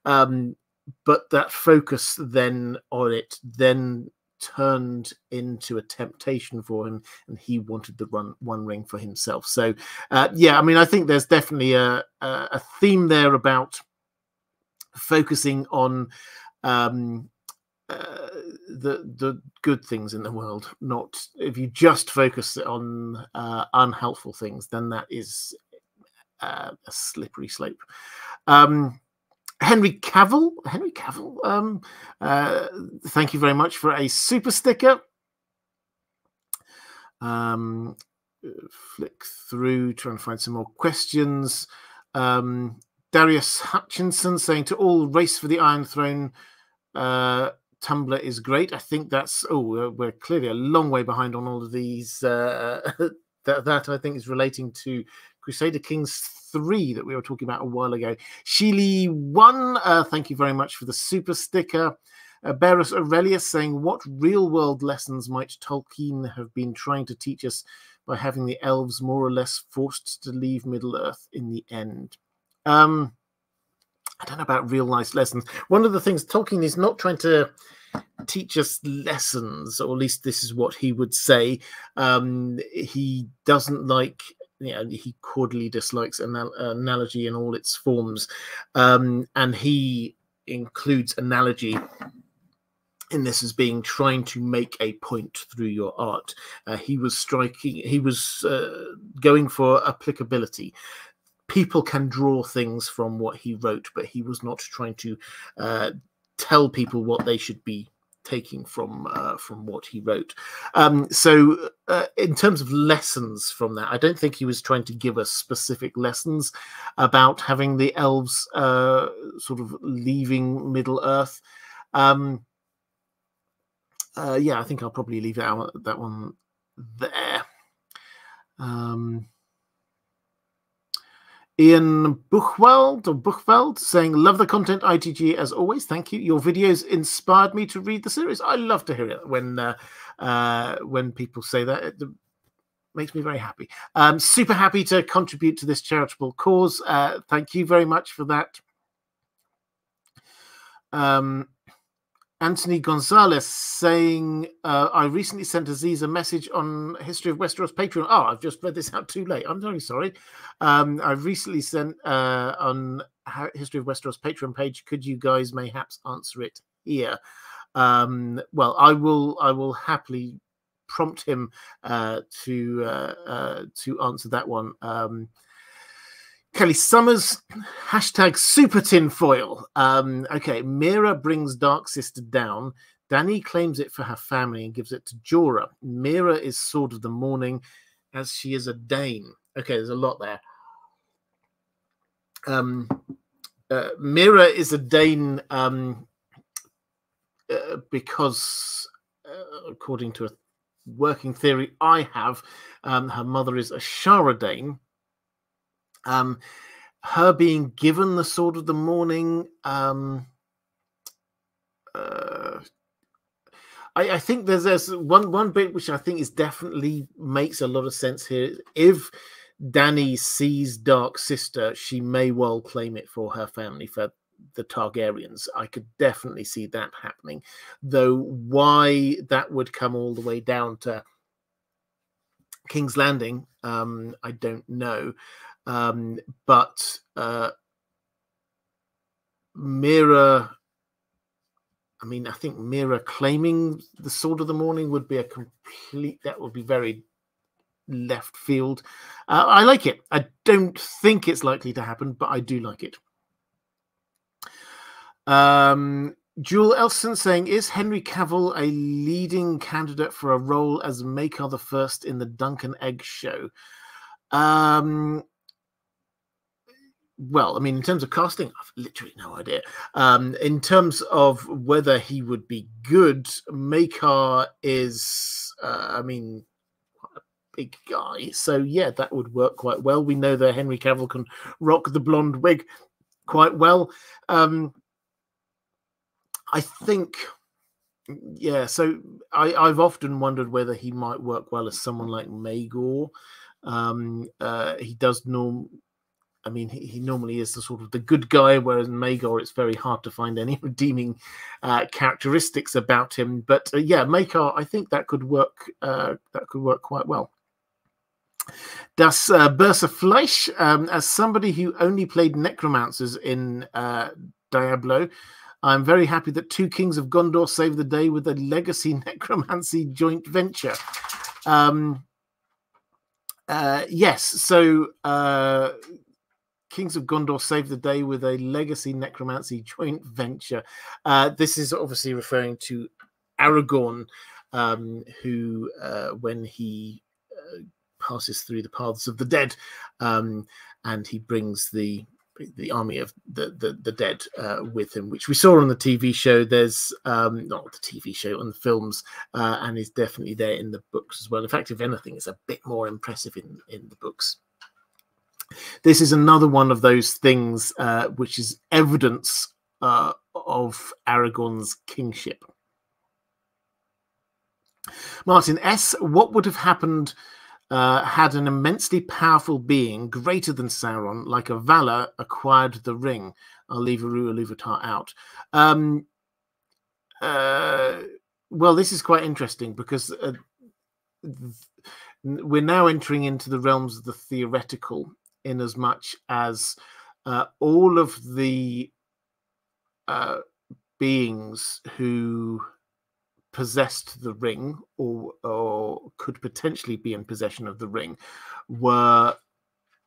Um, but that focus then on it then turned into a temptation for him and he wanted the run one ring for himself. So uh, yeah i mean i think there's definitely a, a theme there about focusing on um, uh, the the good things in the world. Not if you just focus on uh, unhelpful things, then that is uh, a slippery slope. Um, Henry Cavill, Henry Cavill. Um, uh, thank you very much for a super sticker. Um, flick through, trying to find some more questions. Um, Darius Hutchinson saying to all race for the Iron Throne. Uh, Tumblr is great. I think that's oh we're, we're clearly a long way behind on all of these. Uh, *laughs* that that I think is relating to Crusader Kings three that we were talking about a while ago. Sheely one, uh, thank you very much for the super sticker. Uh, Berus Aurelius saying, What real world lessons might Tolkien have been trying to teach us by having the elves more or less forced to leave Middle Earth in the end? Um, I don't know about real nice lessons. One of the things Tolkien is not trying to teach us lessons, or at least this is what he would say. Um, he doesn't like, you know, he cordially dislikes anal- analogy in all its forms, um, and he includes analogy in this as being trying to make a point through your art. Uh, he was striking, he was uh, going for applicability. People can draw things from what he wrote, but he was not trying to uh, tell people what they should be taking from uh, from what he wrote. Um, so, uh, in terms of lessons from that, I don't think he was trying to give us specific lessons about having the elves uh, sort of leaving Middle Earth. Um, uh, yeah, I think I'll probably leave that one, that one there. Um, Ian Buchwald or Buchwald saying, "Love the content, IDG as always. Thank you. Your videos inspired me to read the series. I love to hear it when uh, uh, when people say that. It makes me very happy. Um, super happy to contribute to this charitable cause. Uh, thank you very much for that." Um, Anthony Gonzalez saying, uh, I recently sent Aziz a message on History of Westeros Patreon. Oh, I've just read this out too late. I'm very sorry. Um, I recently sent uh, on History of Westeros Patreon page. Could you guys mayhaps answer it here? Um, well, I will. I will happily prompt him uh, to uh, uh, to answer that one. Um, Kelly Summers, hashtag super tinfoil. Um, okay, Meera brings Dark Sister down. Dany claims it for her family and gives it to Jorah. Meera is Sword of the Morning, as she is a Dayne. Okay, there's a lot there. Um, uh, Meera is a Dayne um, uh, because, uh, according to a working theory I have, um, her mother is Ashara Dayne um, her being given the sword of the morning. Um, uh, I, I, think there's there's one one bit which I think is definitely makes a lot of sense here. If Dany sees Dark Sister, she may well claim it for her family for the Targaryens. I could definitely see that happening. Though why that would come all the way down to King's Landing, um, I don't know. Um, but uh, Meera, I mean, I think Meera claiming the Sword of the Morning would be a complete, that would be very left field. Uh, I like it. I don't think it's likely to happen, but I do like it. Um, Jewel Elson saying, "Is Henry Cavill a leading candidate for a role as Maekar the First in the Dunk and Egg show?" Um, well, I mean, in terms of casting, I've literally no idea. Um, in terms of whether he would be good, Maekar is, uh, I mean, a big guy. So, yeah, that would work quite well. We know that Henry Cavill can rock the blonde wig quite well. Um, I think, yeah, so I, I've often wondered whether he might work well as someone like Maegor. Um, uh, he does norm I mean, he, he, normally is the sort of the good guy, whereas in Maegor, it's very hard to find any *laughs* redeeming uh, characteristics about him. But uh, yeah, Maekar, I think that could work. Uh, that could work quite well. Das uh, Bursa Fleisch, um, as somebody who only played necromancers in uh, Diablo, I'm very happy that two kings of Gondor saved the day with a legacy *laughs* necromancy joint venture. Um, uh, yes, so uh, Kings of Gondor save the day with a legacy necromancy joint venture. Uh, this is obviously referring to Aragorn, um, who, uh, when he passes through the paths of the dead, um, and he brings the the army of the the, the dead uh, with him, which we saw on the TV show. There's um, not the TV show on the films, uh, and is definitely there in the books as well. In fact, if anything, it's a bit more impressive in in the books. This is another one of those things uh, which is evidence uh, of Aragorn's kingship. Martin S. What would have happened uh, had an immensely powerful being greater than Sauron, like a Valar, acquired the ring? I'll leave Eru Ilúvatar out. Um, uh, well, this is quite interesting because uh, we're now entering into the realms of the theoretical in as much as uh, all of the uh, beings who possessed the ring or or could potentially be in possession of the ring were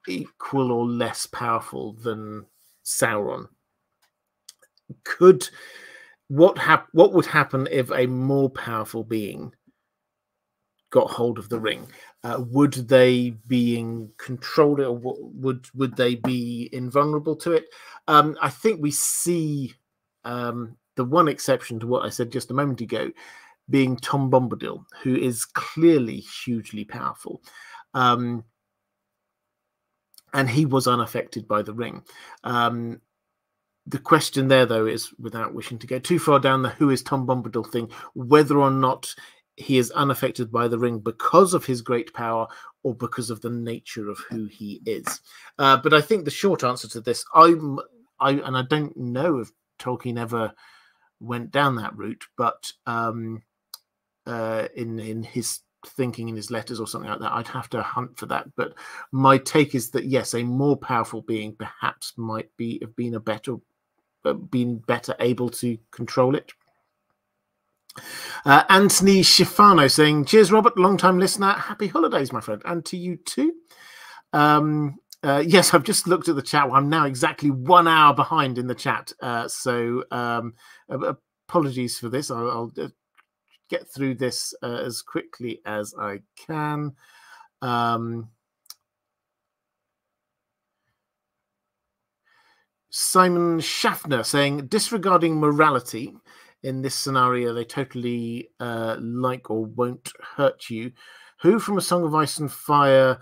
equal or less powerful than Sauron. Could what hap- what would happen if a more powerful being got hold of the ring? Uh, would they be in control or would would they be invulnerable to it? Um, I think we see um, the one exception to what I said just a moment ago being Tom Bombadil, who is clearly hugely powerful. Um, and he was unaffected by the ring. Um, the question there, though, is without wishing to go too far down the who is Tom Bombadil thing, whether or not he is unaffected by the ring because of his great power or because of the nature of who he is. Uh, but I think the short answer to this, I'm, I, and I don't know if Tolkien ever went down that route, but um, uh, in in his thinking in his letters or something like that, I'd have to hunt for that. But my take is that yes, a more powerful being perhaps might be have been a better, uh, been better able to control it. Uh, Anthony Schifano saying, "Cheers, Robert, long time listener. Happy holidays, my friend, and to you too." Um, uh, yes, I've just looked at the chat. I'm now exactly one hour behind in the chat. Uh, so um, apologies for this. I'll, I'll uh, get through this uh, as quickly as I can. Um, Simon Schaffner saying, disregarding morality, in this scenario, they totally uh, like or won't hurt you. Who from A Song of Ice and Fire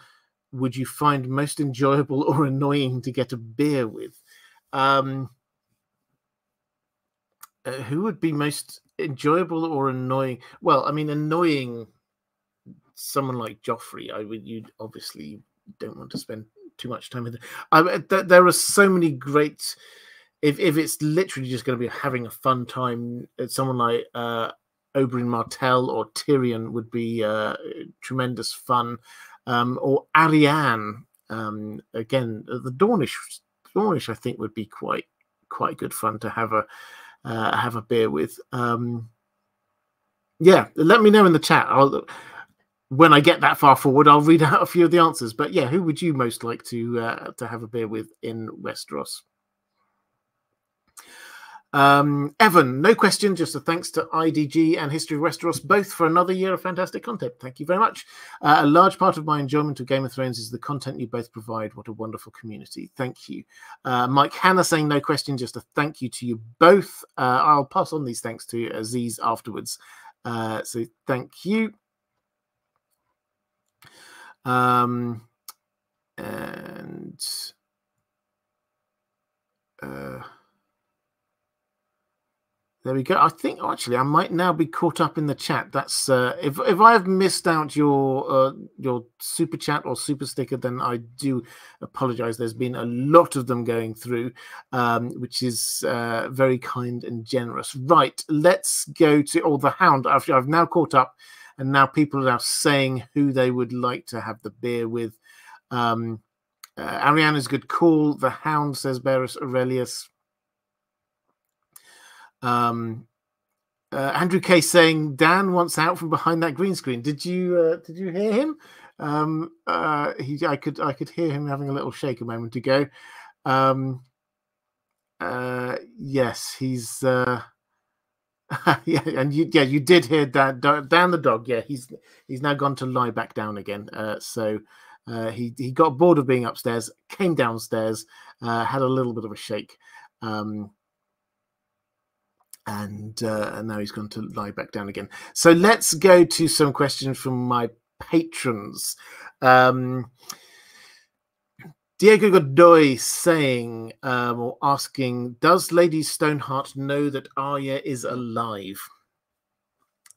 would you find most enjoyable or annoying to get a beer with? Um, uh, who would be most enjoyable or annoying? Well, I mean, annoying someone like Joffrey. I would. You obviously don't want to spend too much time with. I, th- there are so many great. If if it's literally just going to be having a fun time, uh, someone like uh, Oberyn Martell or Tyrion would be uh, tremendous fun um, or Arianne. Um, again, the Dornish, Dornish, I think would be quite quite good fun to have a uh, have a beer with. Um, yeah, let me know in the chat. I'll when I get that far forward, I'll read out a few of the answers. But yeah, who would you most like to uh, to have a beer with in Westeros? Um, Evan, no question, just a thanks to IDG and History of Westeros, both for another year of fantastic content. Thank you very much. Uh, a large part of my enjoyment of Game of Thrones is the content you both provide. What a wonderful community. Thank you. Uh, Mike Hanna saying no question, just a thank you to you both. Uh, I'll pass on these thanks to Aziz afterwards. Uh, so thank you. Um, and uh, there we go. I think actually I might now be caught up in the chat. That's uh, if if I have missed out your uh, your super chat or super sticker, then I do apologize. There's been a lot of them going through, um, which is uh, very kind and generous. Right, let's go to oh the hound. I've, I've now caught up, and now people are saying who they would like to have the beer with. Um, uh, Ariana's good call. The hound says Barris Aurelius. Um, uh, Andrew K saying Dan wants out from behind that green screen. Did you uh, did you hear him? Um, uh, he I could I could hear him having a little shake a moment ago. Um, uh, yes, he's uh, *laughs* yeah, and you, yeah, you did hear that down the dog. Yeah, he's he's now gone to lie back down again. Uh, so he he got bored of being upstairs, came downstairs, had a little bit of a shake, um, and, uh, now he's gone to lie back down again. So let's go to some questions from my patrons. Um, Diego Godoy saying um, or asking, does Lady Stoneheart know that Arya is alive?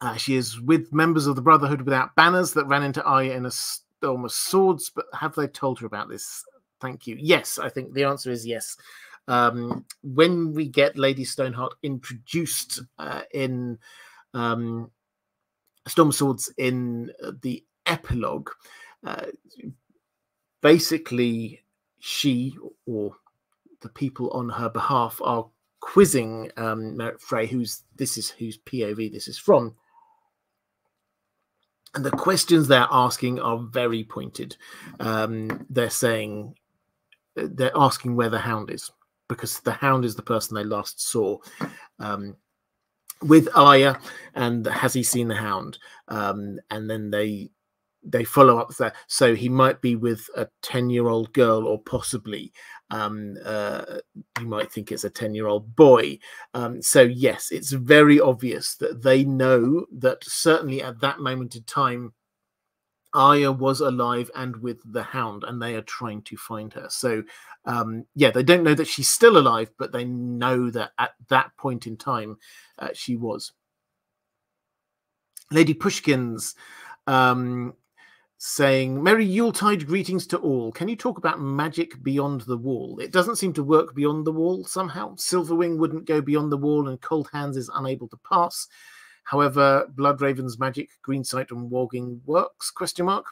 Uh, she is with members of the Brotherhood without banners that ran into Arya in a storm of swords, but have they told her about this? Thank you. Yes, I think the answer is yes. Um, when we get Lady Stoneheart introduced uh, in um, Storm Swords in the epilogue, uh, basically she or the people on her behalf are quizzing um, Frey, who's this is whose POV this is from. And the questions they're asking are very pointed. Um, they're saying they're asking where the hound is because the hound is the person they last saw um, with Arya, and has he seen the hound? Um, and then they they follow up there. So he might be with a 10 year old girl, or possibly um, uh, you might think it's a 10 year old boy. Um, so, yes, it's very obvious that they know that certainly at that moment in time, Arya was alive and with the hound, and they are trying to find her. So, um, yeah, they don't know that she's still alive, but they know that at that point in time, uh, she was. Lady Pushkins um, saying, Merry Yuletide greetings to all. Can you talk about magic beyond the wall? It doesn't seem to work beyond the wall somehow. Silverwing wouldn't go beyond the wall, and Cold Hands is unable to pass. However, Bloodraven's magic, Greensight, and Warging works? Question mark.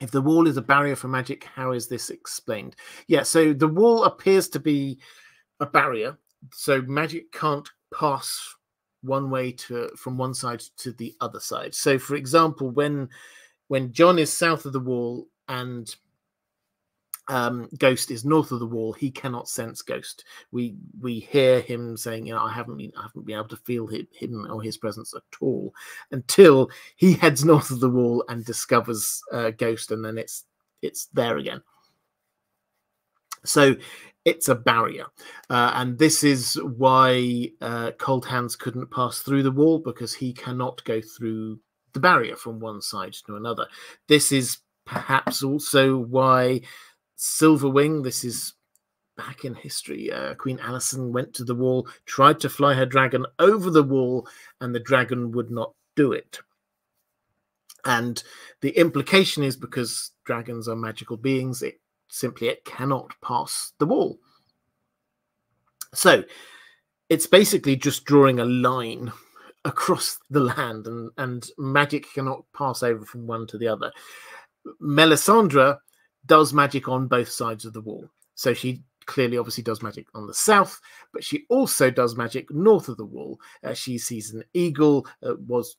If the wall is a barrier for magic, how is this explained? Yeah, so the wall appears to be a barrier, so magic can't pass one way to from one side to the other side. So, for example, when when Jon is south of the wall and um, Ghost is north of the wall, he cannot sense Ghost. We we hear him saying, "You know, I haven't been I haven't been able to feel him or his presence at all until he heads north of the wall and discovers uh, Ghost, and then it's it's there again." So it's a barrier, uh, and this is why uh, Cold Hands couldn't pass through the wall because he cannot go through the barrier from one side to another. This is perhaps also why Silverwing, this is back in history, uh, Queen Alysanne went to the wall, tried to fly her dragon over the wall, and the dragon would not do it. And the implication is because dragons are magical beings, it simply it cannot pass the wall. So it's basically just drawing a line *laughs* across the land, and, and magic cannot pass over from one to the other. Melisandre does magic on both sides of the wall. So she clearly obviously does magic on the south, but she also does magic north of the wall. Uh, she sees an eagle, uh, was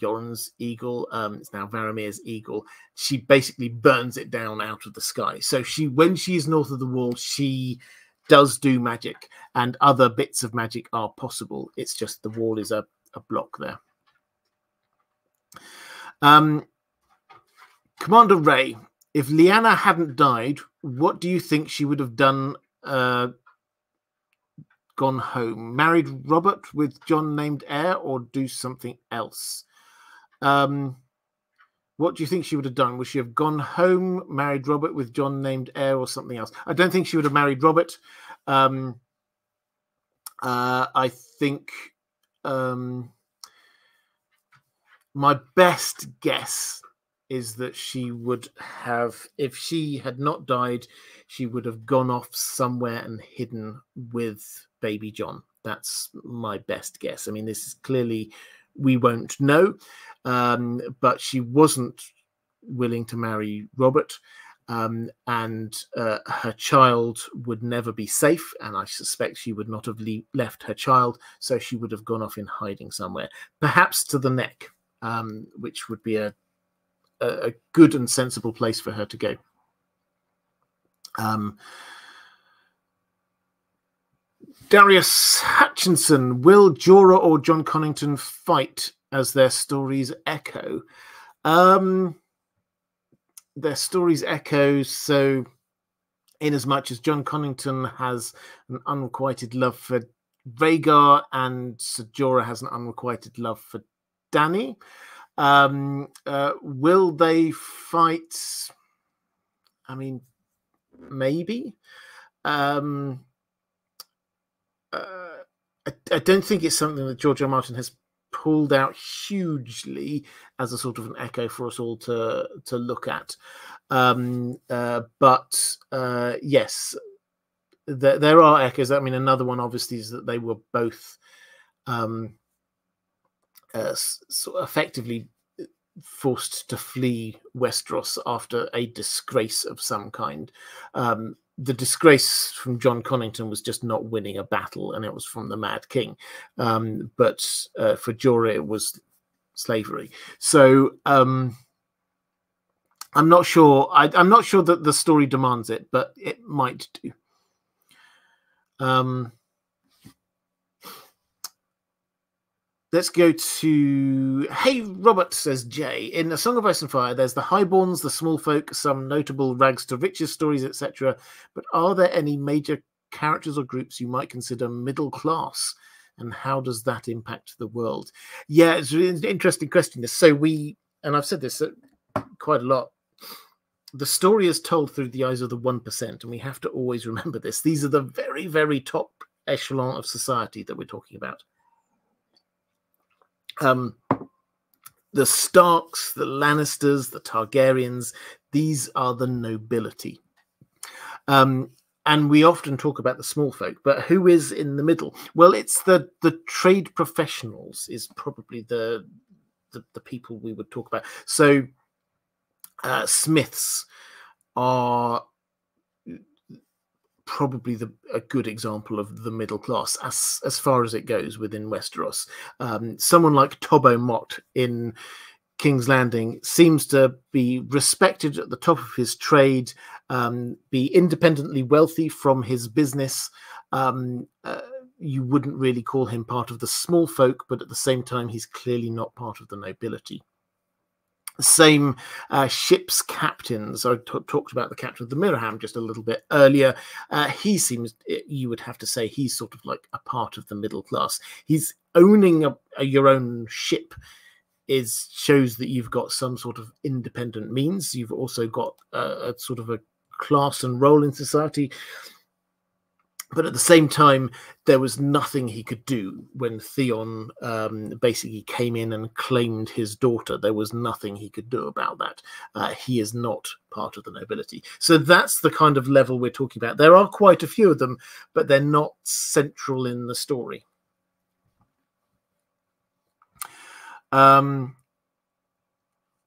Yoren's eagle, um, it's now Varamir's eagle. She basically burns it down out of the sky. So she, when she is north of the wall, she does do magic, and other bits of magic are possible. It's just the wall is a a block there. Um, Commander Ray, if Lyanna hadn't died, what do you think she would have done? Uh, gone home, married Robert with Jon named heir, or do something else? Um, what do you think she would have done? Would she have gone home, married Robert with Jon named heir, or something else? I don't think she would have married Robert. Um, uh, I think um, my best guess is that she would have, if she had not died, she would have gone off somewhere and hidden with baby Jon. That's my best guess. I mean, this is clearly, we won't know, um, but she wasn't willing to marry Robert um, and uh, her child would never be safe. And I suspect she would not have le- left her child, so she would have gone off in hiding somewhere, perhaps to the neck, um, which would be a, a, good and sensible place for her to go. Um, Darius Hutchinson, will Jorah or Jon Connington fight as their stories echo? Um, their stories echo so in as much as Jon Connington has an unrequited love for Rhaegar and Ser Jorah has an unrequited love for Dany. Um, uh, will they fight? I mean, maybe. Um, uh, I, I, don't think it's something that George R. Martin has pulled out hugely as a sort of an echo for us all to to look at. Um, uh, but uh, yes, there, there are echoes. I mean, another one obviously is that they were both um, uh, so effectively forced to flee Westeros after a disgrace of some kind. Um, the disgrace from Jon Connington was just not winning a battle, and it was from the Mad King. Um, but uh, for Jorah, it was slavery. So um, I'm not sure. I, am not sure that the story demands it, but it might do. Um, Let's go to Hey Robert says Jay. In A Song of Ice and Fire, there's the highborns, the small folk, some notable rags to riches stories, etc. But are there any major characters or groups you might consider middle class? And how does that impact the world? Yeah, it's an interesting question. So we, and I've said this uh, quite a lot. The story is told through the eyes of the one percent, and we have to always remember this. These are the very, very top echelon of society that we're talking about um, the Starks, the Lannisters, the Targaryens, these are the nobility. Um, and we often talk about the small folk, but who is in the middle? Well, it's the the trade professionals is probably the the, the people we would talk about. So uh, smiths are probably the, a good example of the middle class as as far as it goes within Westeros. Um, someone like Tobho Mott in King's Landing seems to be respected at the top of his trade, um, be independently wealthy from his business. Um, uh, you wouldn't really call him part of the small folk, but at the same time, he's clearly not part of the nobility same uh, ship's captains. I talked about the captain of the Myraham just a little bit earlier. Uh, he seems, you would have to say, he's sort of like a part of the middle class. He's owning a, a, your own ship is shows that you've got some sort of independent means. You've also got a, a sort of a class and role in society but at the same time, there was nothing he could do when Theon um, basically came in and claimed his daughter. There was nothing he could do about that. Uh, he is not part of the nobility. So that's the kind of level we're talking about. There are quite a few of them, but they're not central in the story. Um,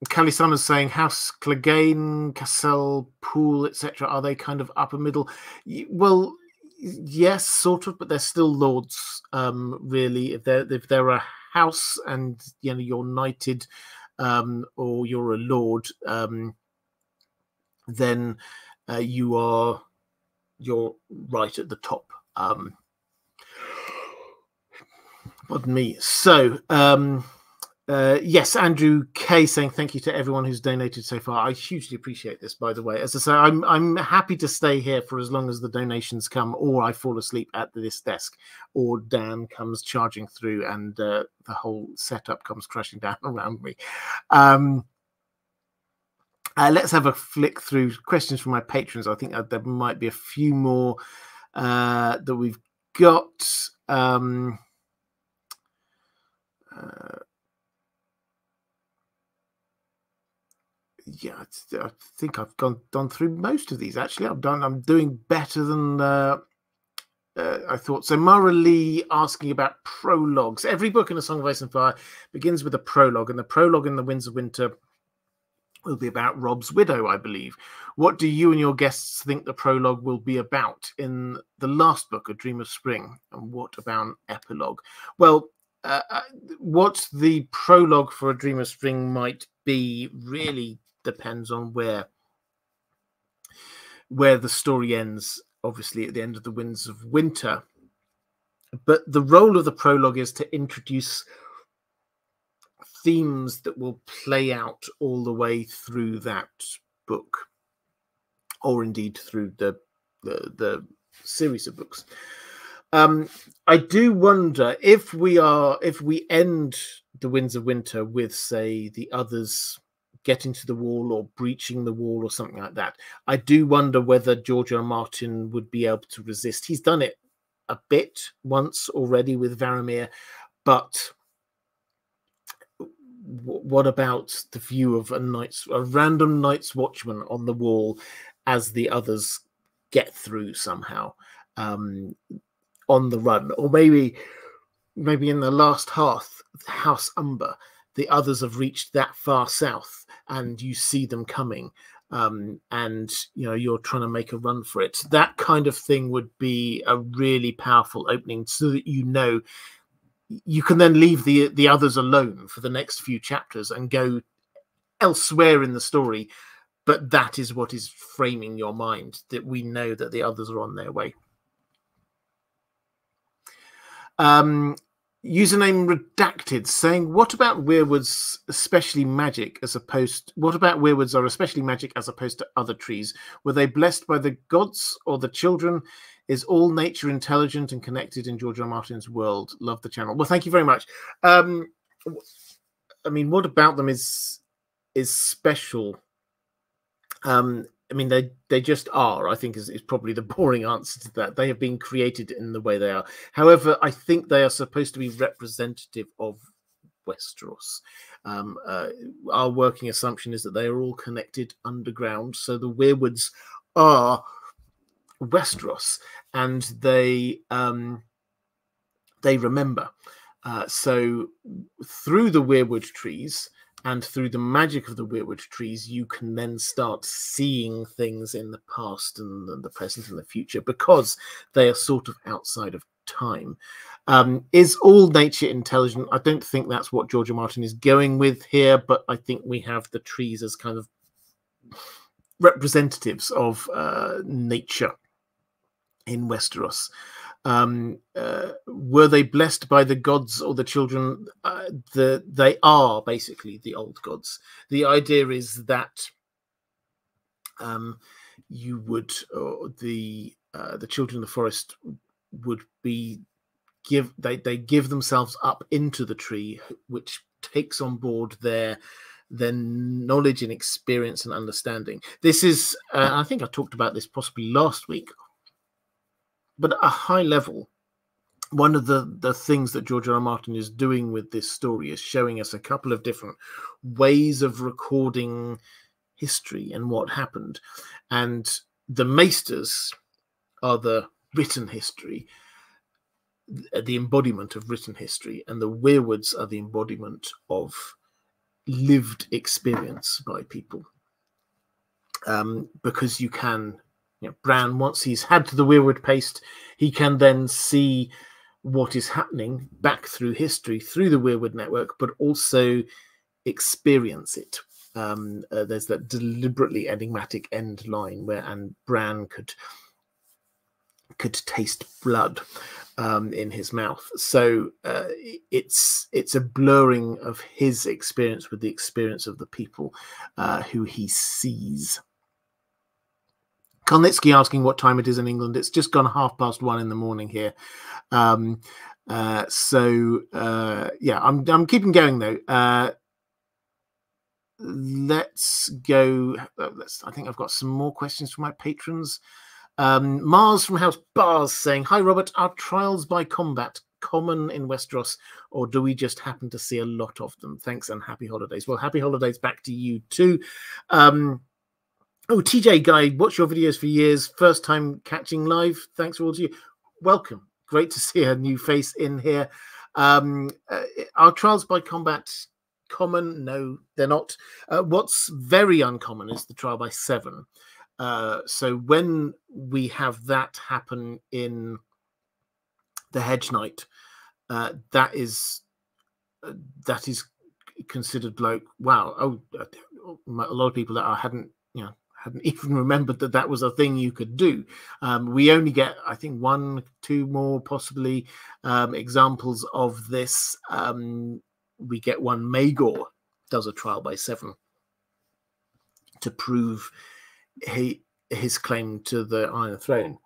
Kalisan is saying House Clegane, Cassel, Poole, etc. Are they kind of upper middle? Well, yes, sort of, but they're still lords. Um, really, if they're if they're a house and you know you're knighted, um, or you're a lord, um, then uh, you are you're right at the top. Um, pardon me. So, um, uh, yes, Andrew K saying thank you to everyone who's donated so far. I hugely appreciate this, by the way. As I say, I'm I'm happy to stay here for as long as the donations come, or I fall asleep at this desk, or Dan comes charging through and uh, the whole setup comes crashing down *laughs* around me. Um, uh, let's have a flick through questions from my patrons. I think uh, there might be a few more uh, that we've got. Um, yeah, I think I've gone gone through most of these. Actually, I've done. I'm doing better than uh, uh, I thought. So, Mara Lee asking about prologues. Every book in A Song of Ice and Fire begins with a prologue, and the prologue in The Winds of Winter will be about Robb's widow, I believe. What do you and your guests think the prologue will be about in the last book, A Dream of Spring? And what about an epilogue? Well, uh, uh what the prologue for A Dream of Spring might be really depends on where where the story ends. Obviously, at the end of the Winds of Winter, but the role of the prologue is to introduce themes that will play out all the way through that book, or indeed through the the, the series of books. Um, I do wonder if we are if we end the Winds of Winter with, say, the others getting to the wall or breaching the wall or something like that. I do wonder whether George R. Martin would be able to resist. He's done it a bit once already with Varamir, but what about the view of a night's a random night's watchman on the wall as the others get through somehow um, on the run, or maybe maybe in the last hearth, House Umber, the others have reached that far south, and you see them coming, um, and you know you're trying to make a run for it. That kind of thing would be a really powerful opening, so that you know you can then leave the the others alone for the next few chapters and go elsewhere in the story but that is what is framing your mind that we know that the others are on their way um username redacted saying what about weirwoods especially magic as opposed what about weirwoods are especially magic as opposed to other trees were they blessed by the gods or the children is all nature intelligent and connected in George R. Martin's world? Love the channel. Well, thank you very much. Um, I mean, what about them is is special? Um, I mean, they they just are. I think is, is probably the *laughs* boring answer to that. They have been created in the way they are. However, I think they are supposed to be representative of Westeros. Um, uh, our working assumption is that they are all connected underground. So the Weirwoods are Westeros, and they um, they remember. Uh, so through the weirwood trees and through the magic of the weirwood trees, you can then start seeing things in the past and the present and the future because they are sort of outside of time. Um, is all nature intelligent? I don't think that's what George R. Martin is going with here, but I think we have the trees as kind of representatives of uh, nature in Westeros. Um, uh, were they blessed by the gods or the children? Uh, the they are basically the old gods. The idea is that um, you would the uh, the children of the forest would be give they they give themselves up into the tree, which takes on board their their knowledge and experience and understanding. This is, uh, I think I talked about this possibly last week but at a high level, one of the, the things that George R. R. Martin is doing with this story is showing us a couple of different ways of recording history and what happened. And the Maesters are the written history, the embodiment of written history, and the Weirwoods are the embodiment of lived experience by people. Um, because you can you know, Bran, once he's had the Weirwood paste, he can then see what is happening back through history, through the Weirwood network, but also experience it. Um, uh, there's that deliberately enigmatic end line where and Bran could could taste blood um, in his mouth. So uh, it's it's a blurring of his experience with the experience of the people uh, who he sees. Kalnitsky asking what time it is in England. It's just gone half past one in the morning here. Um, uh, so uh, yeah, I'm I'm keeping going though. Uh, let's go. Uh, let's. I think I've got some more questions from my patrons. Um, Mars from House Bars saying, "Hi Robert, are trials by combat common in Westeros, or do we just happen to see a lot of them? Thanks and happy holidays." Well, happy holidays back to you too. Um, Oh, TJ Guy, watch your videos for years. First time catching live. Thanks for all to you. Welcome. Great to *laughs* see a new face in here. Um, uh, are trials by combat common? No, they're not. Uh, what's very uncommon is the trial by seven. Uh, so when we have that happen in the Hedge Knight, uh, that is uh, that is considered like wow. Oh, a lot of people that I hadn't hadn't *laughs* even remembered that that was a thing you could do. Um, we only get, I think, one, two more possibly um, examples of this. Um, we get one. Maegor does a trial by seven to prove he, his claim to the Iron Throne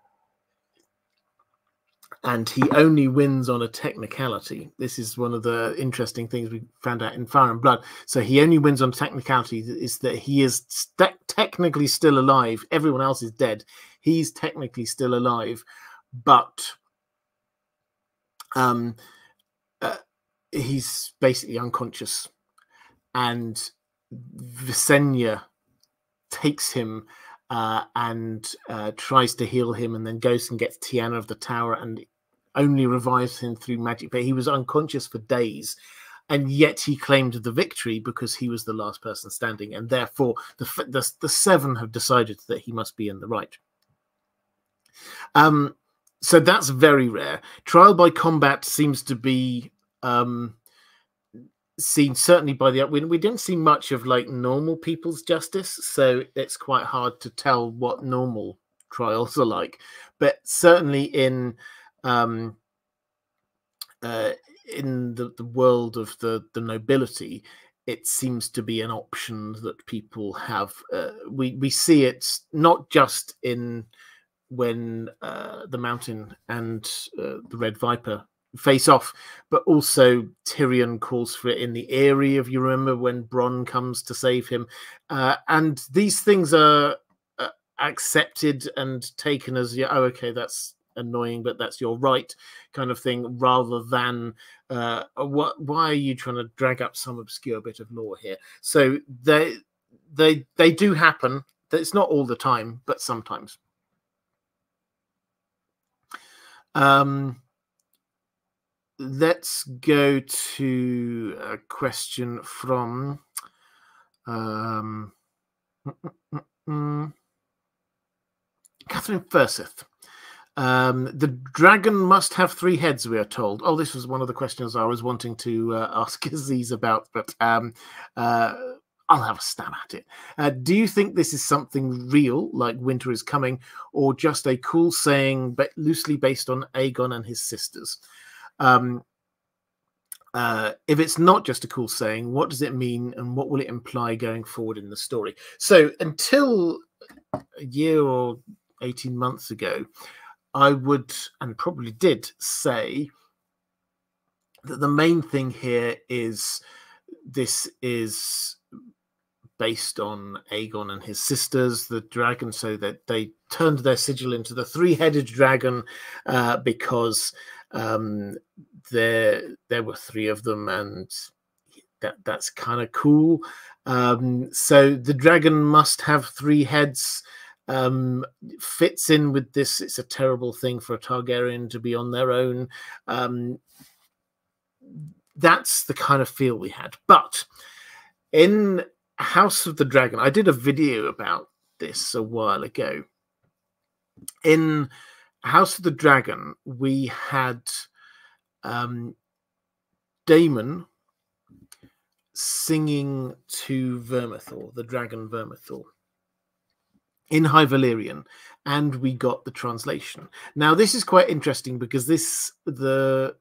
and he only wins on a technicality. This is one of the interesting things we found out in Fire and Blood. So he only wins on technicality is that he is technically still alive. Everyone else is dead. He's technically still alive, but um, uh, he's basically unconscious, and Visenya takes him uh, and uh, tries to heal him, and then goes and gets Tyanna of the Tower and only revives him through magic. But he was unconscious for days, and yet he claimed the victory because he was the last person standing, and therefore the the, the seven have decided that he must be in the right. Um, so that's very rare. Trial by combat seems to be um, seen certainly by the we, we didn't see much of like normal people's justice so it's quite hard to tell what normal trials are like. But certainly in um uh in the, the world of the the nobility it seems to be an option that people have uh, we we see it not just in when uh, the mountain and uh, the red viper face off, but also Tyrion calls for it in the area of you remember when Bronn comes to save him, uh, and these things are uh, accepted and taken as yeah, oh okay, that's annoying, but that's your right kind of thing, rather than uh, what? Why are you trying to drag up some obscure bit of law here? So they they they do happen. It's not all the time, but sometimes. Um, let's go to a question from um, *laughs* Catherine Furseth. Um, the dragon must have three heads, we are told. Oh, this was one of the questions I was wanting to uh, *laughs* ask Aziz about, but um, uh, I'll have a stab at it. Uh, do you think this is something real, like winter is coming, or just a cool saying, but loosely based on Aegon and his sisters? Um, uh, if it's not just a cool saying, what does it mean and what will it imply going forward in the story? So, until a year or 18 months ago, I would and probably did say that the main thing here is this is based on Aegon and his sisters, the dragon, so that they turned their sigil into the three headed dragon uh, because um, there there were three of them, and that that's kind of cool. Um, so the dragon must have three heads. Um, fits in with this. It's a terrible thing for a Targaryen to be on their own. Um, that's the kind of feel we had. But in House of the Dragon, I did a video about this a while ago. In House of the Dragon, we had um, Daemon singing to Vermithor, the dragon Vermithor, in High Valyrian, and we got the translation. Now, this is quite interesting because this the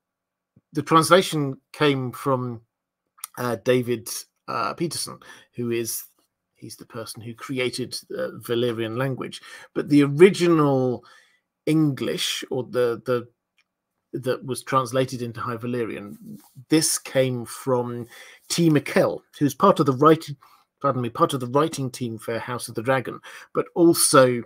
the translation came from uh, David uh, Peterson, who is he's the person who created the Valyrian language, but the original English or the the that was translated into High Valyrian. This came from T. Mikkel, who's part of the writing, pardon me, part of the writing team for House of the Dragon, but also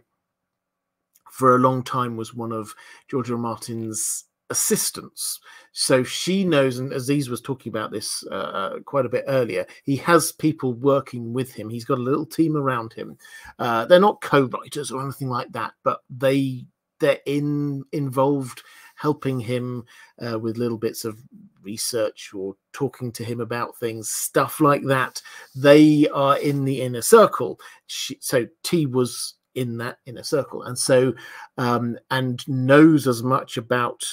for a long time was one of George R. Martin's assistants. So she knows, and Aziz was talking about this uh, uh, quite a bit earlier. He has people working with him. He's got a little team around him. Uh, they're not co-writers or anything like that, but they they're in involved helping him uh, with little bits of research or talking to him about things, stuff like that. They are in the inner circle. She, so T was in that inner circle, and so um, and knows as much about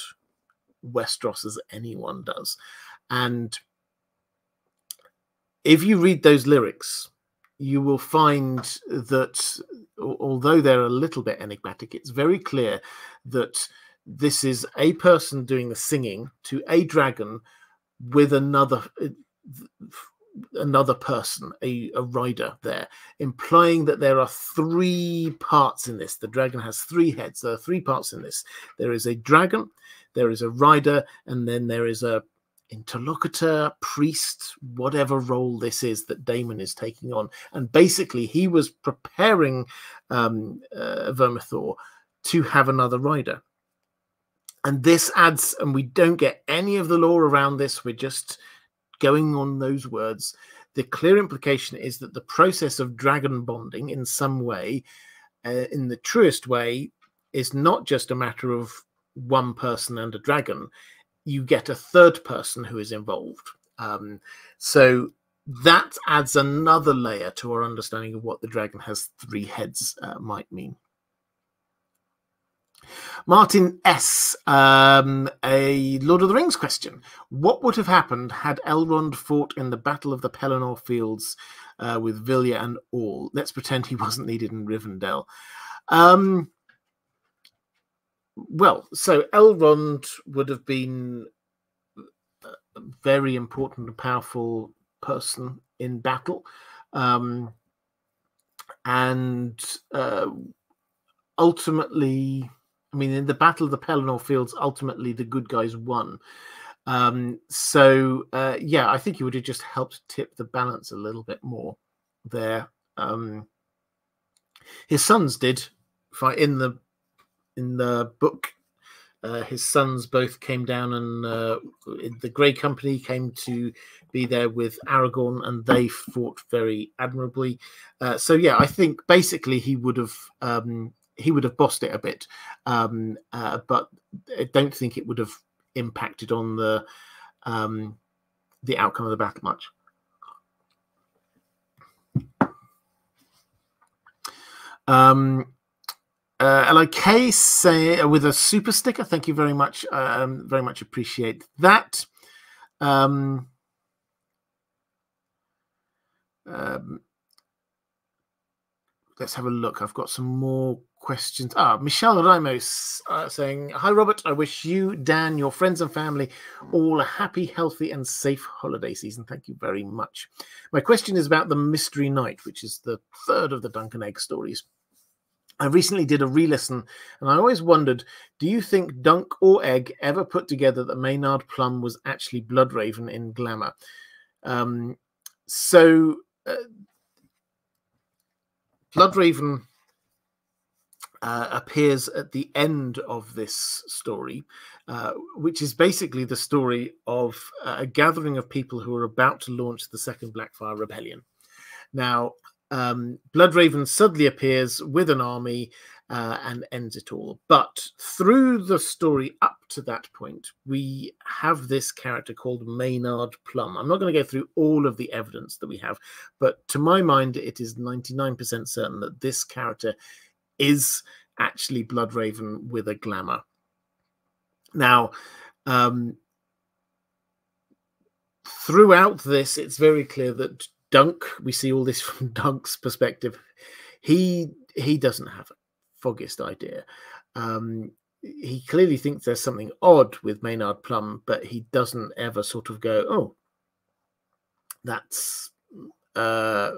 Westeros as anyone does. And if you read those lyrics, you will find that although they're a little bit enigmatic, it's very clear that this is a person doing the singing to a dragon with another uh, another person, a, a rider there, implying that there are three parts in this. The dragon has three heads. There are three parts in this. There is a dragon, there is a rider, and then there is a interlocutor, priest, whatever role this is that Daemon is taking on. And basically, he was preparing um, uh, Vermithor to have another rider. And this adds, and we don't get any of the lore around this. We're just going on those words. The clear implication is that the process of dragon bonding, in some way, uh, in the truest way, is not just a matter of one person and a dragon. You get a third person who is involved. Um, so that adds another layer to our understanding of what the dragon has three heads uh, might mean. Martin S. Um, a Lord of the Rings question. What would have happened had Elrond fought in the Battle of the Pelennor Fields uh, with Vilya and all? Let's pretend he wasn't needed in Rivendell. Um, well, so Elrond would have been a very important and powerful person in battle. Um, and uh, ultimately, I mean, in the Battle of the Pelennor Fields, ultimately the good guys won. Um, so uh, yeah, I think he would have just helped tip the balance a little bit more there. Um, his sons did fight in the in the book. Uh, his sons both came down, and uh, the Grey Company came to be there with Aragorn, and they fought very admirably. Uh, so yeah, I think basically he would have um, he would have bossed it a bit, um, uh, but I don't think it would have impacted on the um, the outcome of the battle much. Um, uh, LIK say with a super sticker. Thank you very much. Um, very much appreciate that. Um, um, let's have a look. I've got some more questions. Ah, Michelle Ramos uh, saying, Hi, Robert. I wish you, Dan, your friends and family all a happy, healthy, and safe holiday season. Thank you very much. My question is about the Mystery Knight, which is the third of the Dunk and Egg stories. I recently did a re listen and I always wondered do you think Dunk or Egg ever put together that Maynard Plum was actually Bloodraven in Glamour? Um, so, uh, Bloodraven uh, appears at the end of this story, uh, which is basically the story of a gathering of people who are about to launch the Second Blackfire Rebellion. Now, um, Bloodraven suddenly appears with an army uh, and ends it all. But through the story up to that point, we have this character called Maynard Plum. I'm not going to go through all of the evidence that we have, but to my mind, it is 99% certain that this character is actually Bloodraven with a glamour. Now, um, throughout this, it's very clear that Dunk, we see all this *laughs* from Dunk's perspective. He he doesn't have a foggiest idea. Um, he clearly thinks there's something odd with Maynard Plum, but he doesn't ever sort of go, "Oh, that's uh,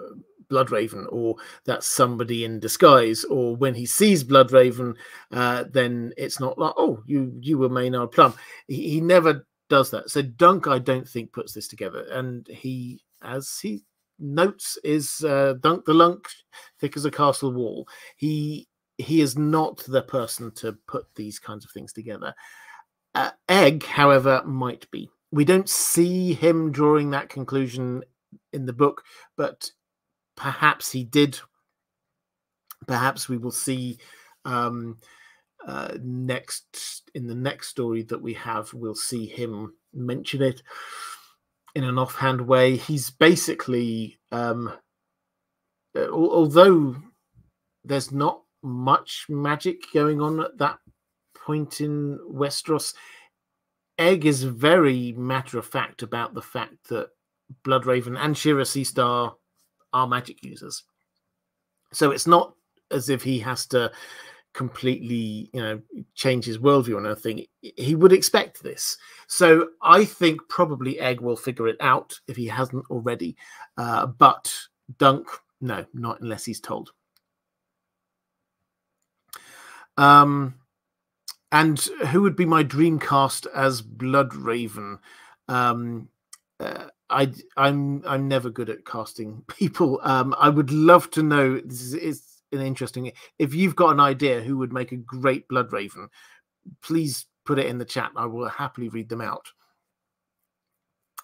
Bloodraven, or that's somebody in disguise, or when he sees Bloodraven, uh, then it's not like, oh, you you were Maynard Plum." He, he never does that. So Dunk, I don't think puts this together, and he, as he notes, is uh, Dunk the Lunk, thick as a castle wall. He he is not the person to put these kinds of things together. Uh, Egg, however, might be. We don't see him drawing that conclusion in the book, but perhaps he did. Perhaps we will see um, uh, next in the next story that we have. We'll see him mention it in an offhand way. He's basically, um, uh, although there's not much magic going on at that point in Westeros, Egg is very matter of fact about the fact that Bloodraven and Shiera Seastar are magic users. So it's not as if he has to completely you know change his worldview or anything he would expect this so i think probably egg will figure it out if he hasn't already uh, but dunk no not unless he's told um and who would be my dream cast as blood raven um uh, I I'm I'm never good at casting *laughs* people. Um, I would love to know. This is, is an interesting. If you've got an idea who would make a great Blood Raven, please put it in the chat. I will happily read them out.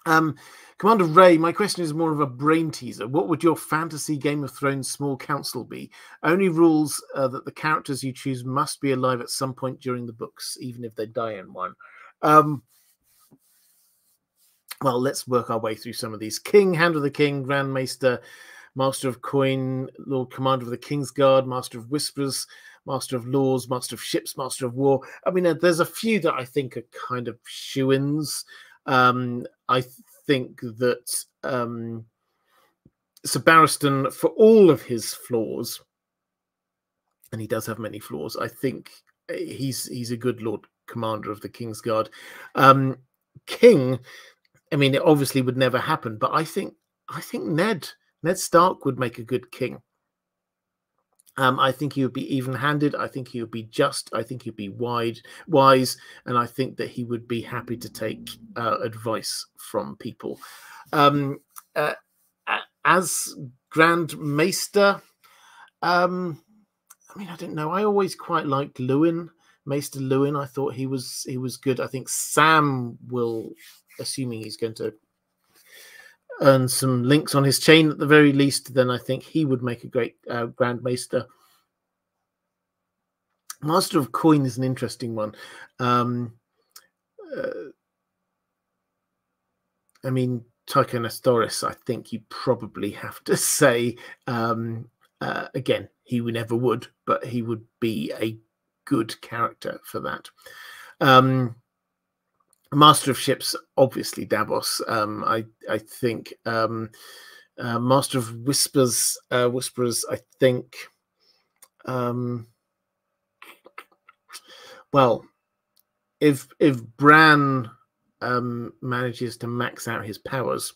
Um, Commander Ray, my question is more of a brain teaser. What would your fantasy Game of Thrones small council be? Only rules uh, that the characters you choose must be alive at some point during the books, even if they die in one. Um, well, let's work our way through some of these. King, Hand of the King, Grand Maester, Master of Coin, Lord Commander of the King's Guard, Master of Whispers, Master of Laws, Master of Ships, Master of War. I mean, uh, there's a few that I think are kind of shoe ins. Um, I think that um, Ser Barristan, for all of his flaws, and he does have many flaws, I think uh, he's he's a good Lord Commander of the King's Guard. Um, King, I mean, it obviously would never happen, but I think I think Ned Ned Stark would make a good king. Um, I think he would be even-handed. I think he would be just. I think he'd be wide, wise, and I think that he would be happy to take uh, advice from people. Um, uh, as Grand Maester, um, I mean, I don't know. I always quite liked Luwin, Maester Luwin. I thought he was he was good. I think Sam will, assuming he's going to earn some links on his chain at the very least, then I think he would make a great uh. Master of Coin is an interesting one. Um, uh, I mean, Tycho I think you probably have to *laughs* say, um, uh, again, he never would, but he would be a good character for that. Um, Master of Ships, obviously Davos. Um, I I think um, uh, Master of Whispers, uh, Whisperers. I think. Um, well, if if Bran um, manages to max out his powers,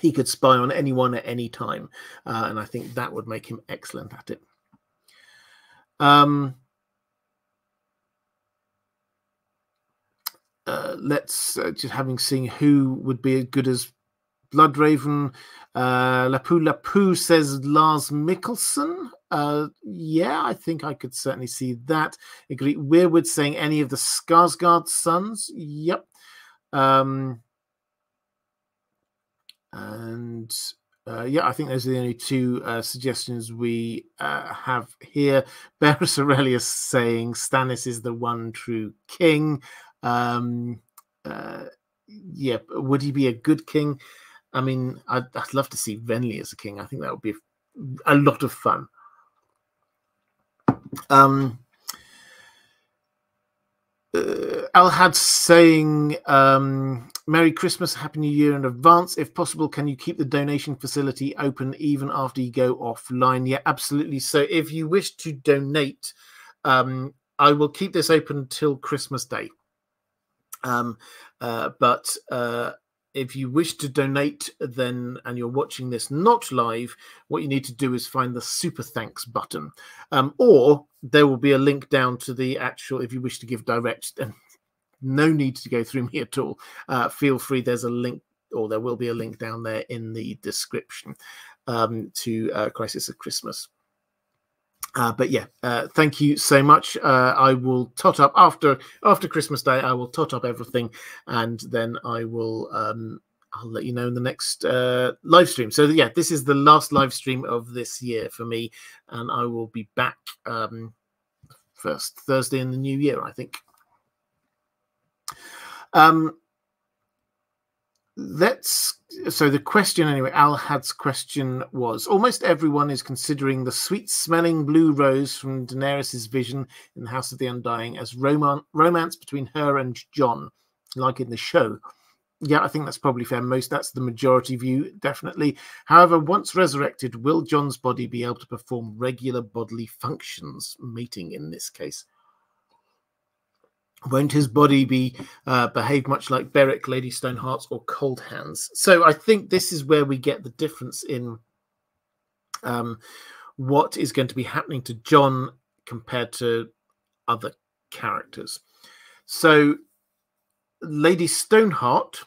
he could spy on anyone at any time, uh, and I think that would make him excellent at it. Um, uh, let's uh, just having seen who would be as good as Bloodraven. Uh, Lapu Lapu says Lars Mikkelsen. Uh, yeah, I think I could certainly see that. Agree. Weirwood saying any of the Skarsgård sons. Yep. Um, and uh, yeah, I think those are the only two uh, suggestions we uh, have here. *laughs* Barris Aurelius saying Stannis is the one true king. Um, uh, yeah, would he be a good king? I mean, I'd, I'd love to see Venli as a king. I think that would be a lot of fun. Um, uh, Al had saying, um, Merry Christmas, Happy New Year in advance. If possible, can you keep the donation facility open even after you go offline? Yeah, absolutely. So if you wish to donate, um, I will keep this open till Christmas Day. Um, uh, but uh, if you wish to donate, then and you're watching this not live, what you need to do is find the super thanks button, um, or there will be a link down to the actual. If you wish to give direct, and *laughs* no need to go through *laughs* me at all. Uh, feel free. There's a link, or there will be a link down there in the description um, to uh, Crisis at Christmas. Uh, but yeah, uh, thank you so much. Uh, I will tot up after after Christmas Day. I will tot up everything, and then I will um, I'll let you know in the next uh, live stream. So yeah, this is the last live stream of this year for me, and I will be back um, first Thursday in the new year, I think. Um, let's so the question anyway al had's question was almost everyone is considering the sweet smelling blue rose from daenerys's vision in the house of the undying as roman- romance between her and jon like in the show yeah, I think that's probably fair. Most that's the majority view, definitely. However, once resurrected, will Jon's body be able to perform regular bodily functions, mating in this case? Won't his body be uh, behave much like Beric, Lady Stonehearts, or Cold Hands? So I think this is where we get the difference in um, what is going to be happening to Jon compared to other characters. So Lady Stoneheart,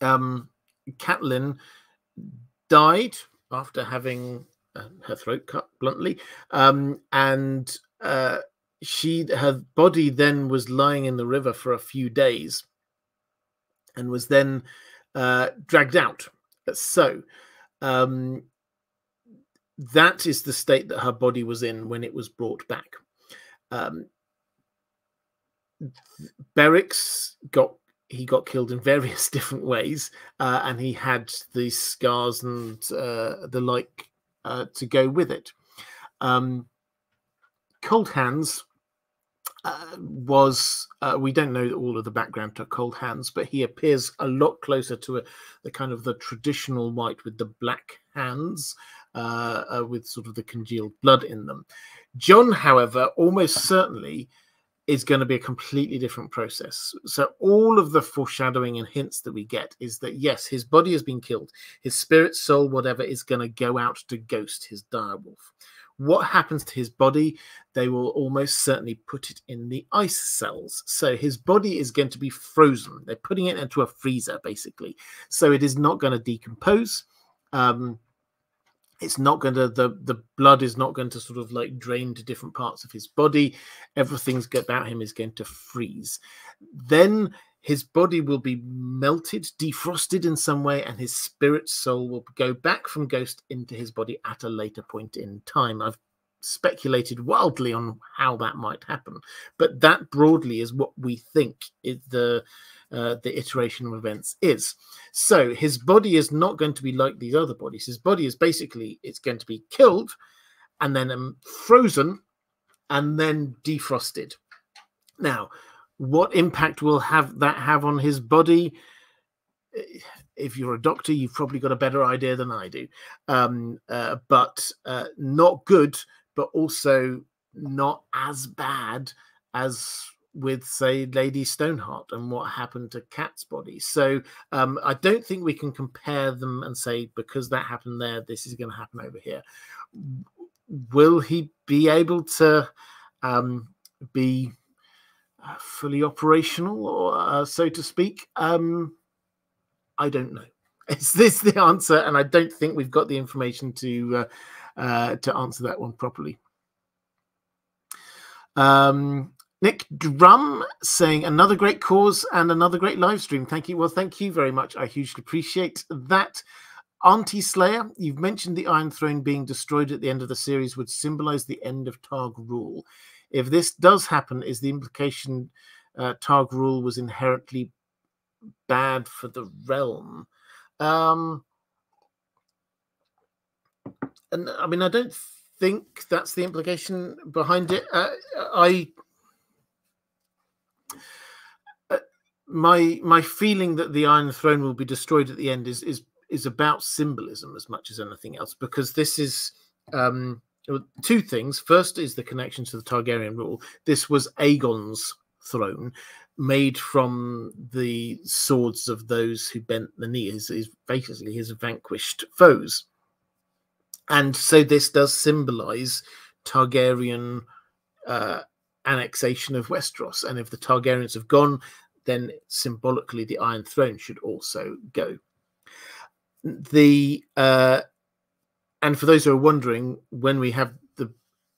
um, Catelyn died after having uh, her throat cut bluntly, um, and uh, she her body then was lying in the river for a few days, and was then uh, dragged out. So um, that is the state that her body was in when it was brought back. Um, Beric's got he got killed in various *laughs* different ways, uh, and he had these scars and uh, the like uh, to go with it. Um, Cold Hands uh, was uh, we don't know all of the background to Cold Hands, but he appears a lot closer to a, the kind of the traditional white with the black hands, uh, with sort of the congealed blood in them. Jon, however, almost certainly is going to be a completely different process. So all of the foreshadowing and hints that we get is that yes, his body has been killed. His spirit, soul, whatever, is going to go out to ghost his direwolf. What happens to his body? They will almost certainly put it in the ice cells. So his body is going to be frozen. They're putting it into a freezer, basically. So it is not going to decompose. Um, it's not going to the the blood is not going to sort of like drain to different parts of his body everything's about him is going to freeze then his body will be melted defrosted in some way and his spirit soul will go back from ghost into his body at a later point in time i've speculated wildly on how that might happen but that broadly is what we think the uh, the iteration of events is. So his body is not going to be like these other bodies. His body is basically it's going to be killed and then um, frozen and then defrosted. Now, what impact will have that have on his body? If you're a doctor, you've probably got a better idea than I do. Um, uh, but uh, not good, but also not as bad as with say lady stoneheart and what happened to cat's body so um, i don't think we can compare them and say because that happened there this is going to happen over here will he be able to um, be fully operational or uh, so to speak um, i don't know *laughs* is this the answer and i don't think we've got the information to uh, uh to answer that one properly um, Nick Drum saying another great cause and another great live stream. Thank you. Well, thank you very much. I hugely appreciate that. Auntie Slayer, you've mentioned the Iron Throne being destroyed at the end of the series would symbolize the end of Targ rule. If this does happen, is the implication uh, Targ rule was inherently bad for the realm? Um, and I mean, I don't think that's the implication behind it. Uh, I my my feeling that the Iron Throne will be destroyed at the end is is is about symbolism as much as anything else because this is um, two things. First is the connection to the Targaryen rule. This was Aegon's throne, made from the swords of those who bent the knee. Is is basically his vanquished foes, and so this does symbolize Targaryen. Uh, annexation of Westeros. And if the Targaryens have gone, then symbolically the Iron Throne should also go. The uh, and for those who are wondering, when we have the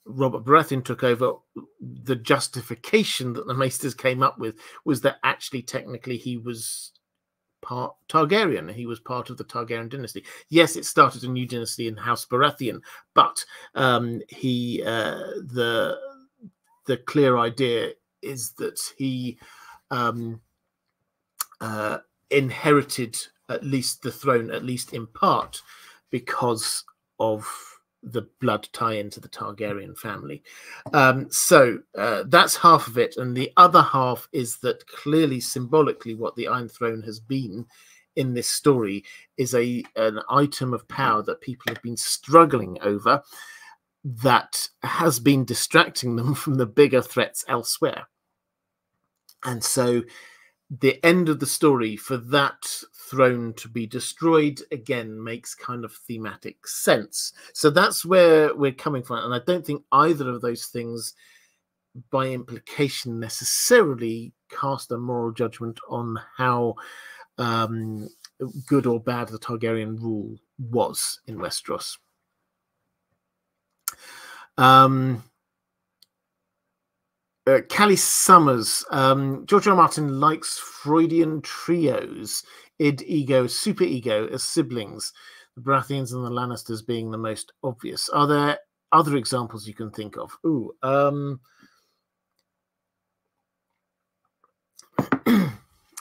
Robert Baratheon took over, the justification that the Maesters came up with was that actually technically he was part Targaryen. He was part of the Targaryen dynasty. Yes, it started a new dynasty in House Baratheon, but um, he uh, the the clear idea is that he um, uh, inherited at least the throne, at least in part, because of the blood tie into the Targaryen family. Um, so uh, that's half of it, and the other half is that clearly symbolically, what the Iron Throne has been in this story is a an item of power that people have been struggling over that has been distracting them *laughs* from the bigger threats elsewhere. And so the end of the story for that throne to be destroyed again makes kind of thematic sense. So that's where we're coming from. And I don't think either of those things, by implication, necessarily cast a moral judgment on how um, good or bad the Targaryen rule was in Westeros. Um, uh, Callie Summers, um, George R. Martin likes Freudian trios, id, ego, super ego as siblings, the Baratheons and the Lannisters being the most obvious. Are there other examples you can think of? Ooh, um, *clears throat*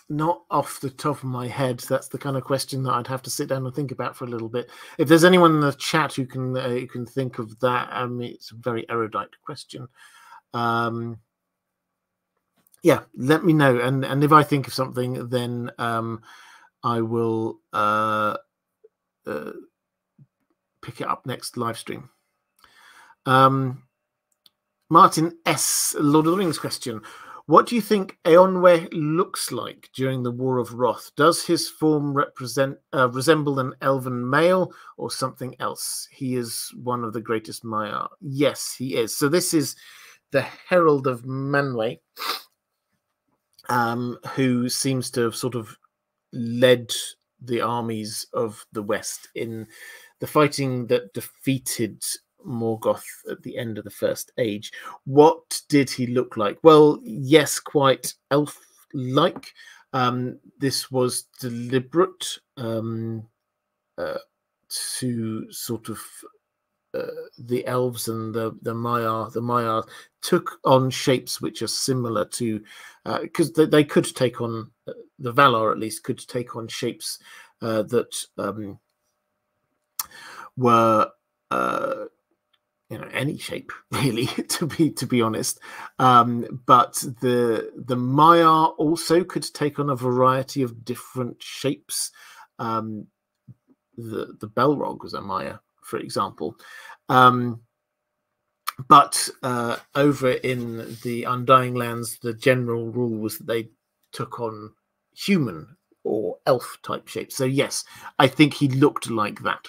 not off the top of my head. That's the kind of question that I'd have to sit down and think about for a little bit. If there's anyone in the chat who can uh, who can think of that, mean, it's a very erudite question. Um, yeah, let me know, and and if I think of something, then um, I will uh, uh, pick it up next live stream. Um, Martin S. Lord of the Rings question. What do you think Eonwe looks like during the War of Wrath? Does his form represent uh, resemble an elven male or something else? He is one of the greatest Maiar. Yes, he is. So this is the Herald of Manwë, um, who seems to have sort of led the armies of the West in the fighting that defeated Morgoth at the end of the First Age. What did he look like? Well, yes, quite elf like. Um, this was deliberate um, uh, to sort of uh, the elves and the the Maiar. The Maiar took on shapes which are similar to because uh, they, they, could take on uh, the Valar at least could take on shapes uh, that um, were you know any shape *laughs* really to be to be honest um, but the the maiar also could take on a variety of different shapes um, the the Balrog was a maiar for example um, but uh, over in the undying lands the general rule was that they took on human or elf type shapes so yes i think he looked like that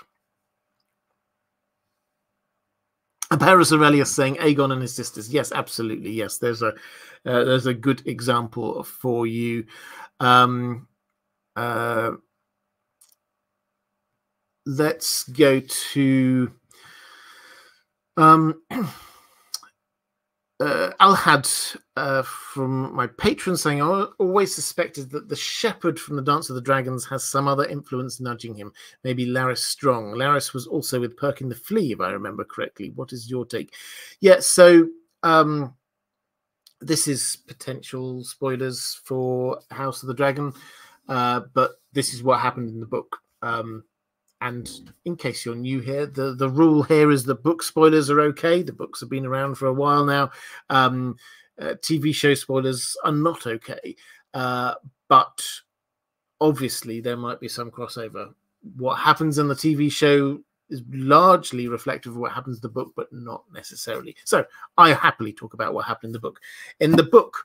Paris Aurelius saying Aegon and his sisters. Yes, absolutely. Yes, there's a uh, there's a good example for you. Um, uh, let's go to um, *clears throat* uh, Alhad uh, from my patron saying, I always suspected that the shepherd from the Dance of the Dragons has some other influence nudging him. Maybe Larys Strong. Larys was also with Perkin the Flea, if I remember correctly. What is your take? Yeah, so um, this is potential spoilers for House of the Dragon, uh, but this is what happened in the book. Um, and in case you're new here, the, the rule here is the book spoilers are okay. The books have been around for a while now. Um, uh, TV show spoilers are not okay. Uh, but obviously, there might be some crossover. What happens in the TV show is largely reflective of what happens in the book, but not necessarily. So I happily talk about what happened in the book. In the book,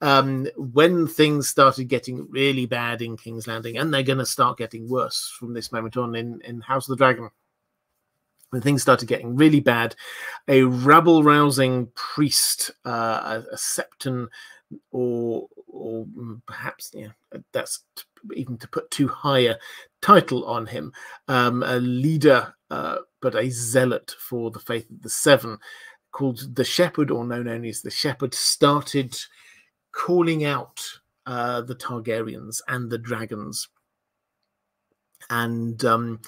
um, when things started getting really bad in King's Landing, and they're going to start getting worse from this moment on in, in House of the Dragon, when things started getting really bad, a rabble rousing priest, uh, a, a septon, or or perhaps yeah, that's even to put too high a title on him, um, a leader, uh, but a zealot for the faith of the Seven, called the Shepherd, or known only as the Shepherd, started calling out uh, the Targaryens and the dragons. And um,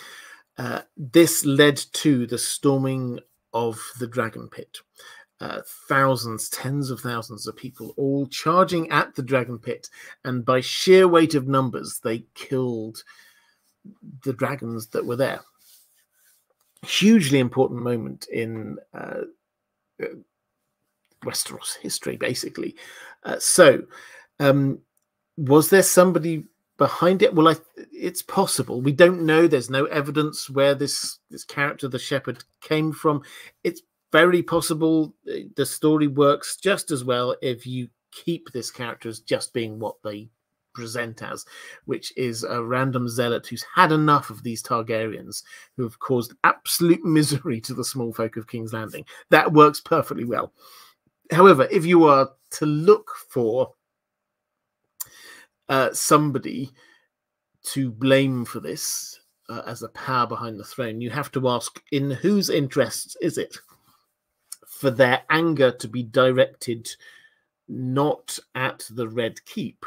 uh, this led to the storming of the Dragon Pit. Uh, thousands, tens of thousands of people all charging at the dragon pit, and by sheer weight of numbers, they killed the dragons that were there. hugely important moment in uh, uh, Westeros history, basically. Uh, so, um, was there somebody behind it? Well, I, it's possible. We don't know. There's no evidence where this this character, the shepherd, came from. It's very possible uh, the story works just as well if you keep this character as just being what they present as, which is a random zealot who's had enough of these Targaryens who have caused absolute misery to the small folk of King's Landing. That works perfectly well. However, if you are to look for uh, somebody to blame for this uh, as a power behind the throne, you have to ask in whose interests is it for their anger to be directed not at the Red Keep,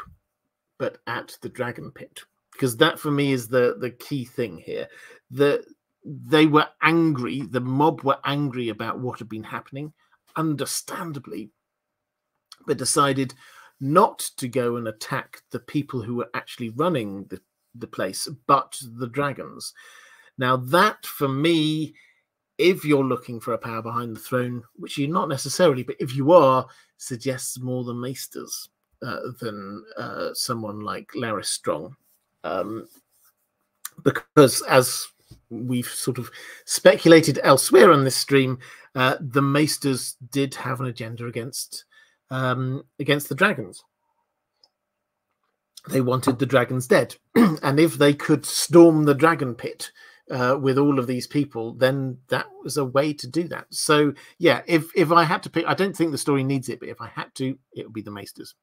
but at the Dragon Pit? Because that for me is the, the key thing here. The, they were angry, the mob were angry about what had been happening, understandably, but decided not to go and attack the people who were actually running the, the place, but the dragons. Now, that for me if you're looking for a power behind the throne, which you're not necessarily, but if you are, suggests more the Maesters uh, than uh, someone like Larys Strong. Um, because as we've sort of speculated elsewhere on this stream, uh, the Maesters did have an agenda against um, against the dragons. They wanted the dragons dead, *clears throat* and if they could storm the dragon pit, uh, with all of these people, then that was a way to do that. So yeah, if if I had to pick, I don't think the story needs it, but if I had to, it would be the Maesters.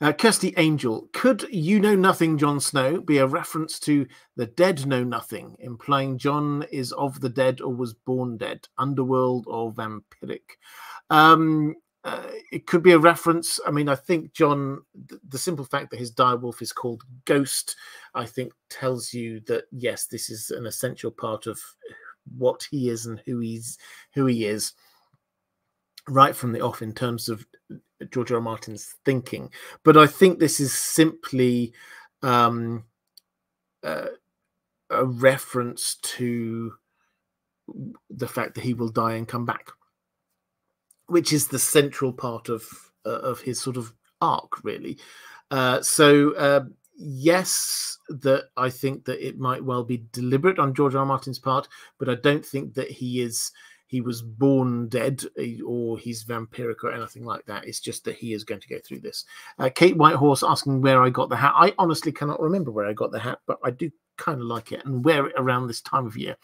Uh, Kirsty Angel, could you know nothing, Jon Snow, be a reference to the dead know nothing, implying Jon is of the dead or was born dead, underworld or vampiric? Um, uh, it could be a reference. I mean, I think Jon, the, the simple fact that his direwolf is called Ghost, I think tells you that yes, this is an essential part of what he is and who he's who he is right from the off in terms of George R. R. Martin's thinking. But I think this is simply um, uh, a reference to the fact that he will die and come back which is the central part of uh, of his sort of arc, really. Uh, so uh, yes, that I think that it might well be deliberate on George R. R. Martin's part, but I don't think that he is he was born dead or he's vampiric or anything like that. It's just that he is going to go through this. Uh, Kate Whitehorse asking where I got the hat. I honestly cannot remember where I got the hat, but I do kind of like it and wear it around this time of year.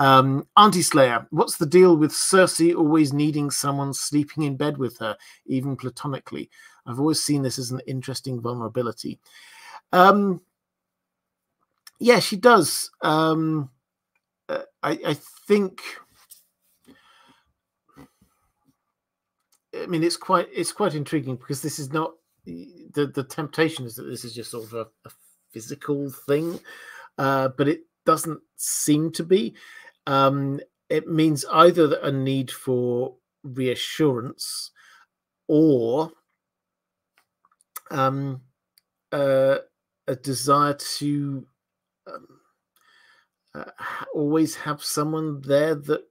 Um, Auntie Slayer, what's the deal with Cersei always needing someone sleeping in bed with her, even platonically? I've always seen this as an interesting vulnerability. Um, yeah, she does. Um, uh, I, I think. I mean, it's quite it's quite intriguing because this is not the the temptation is that this is just sort of a, a physical thing, uh, but it doesn't seem to be. Um, it means either a need for reassurance or um, uh, a desire to um, uh, always have someone there that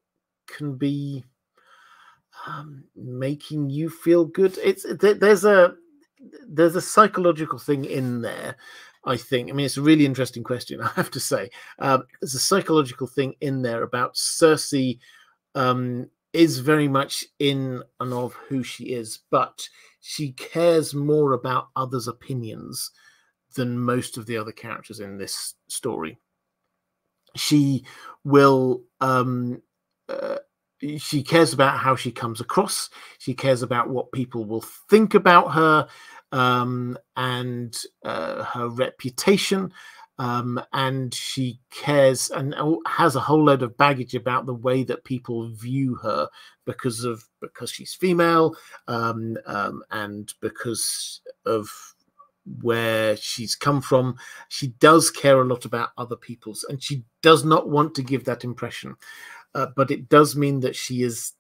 can be um, making you feel good. It's there's a there's a psychological thing in there I think. I mean, it's a really interesting question, *laughs* I have to say. Um, there's a psychological thing in there about Cersei um, is very much in and of who she is, but she cares more about others' opinions than most of the other characters in this story. She will. Um, uh, she cares about how she comes across. She cares about what people will think about her um, and uh, her reputation. Um, and she cares and has a whole load of baggage about the way that people view her because of because she's female um, um, and because of where she's come from. She does care a lot about other people's, and she does not want to give that impression. Uh, but it does mean that she is,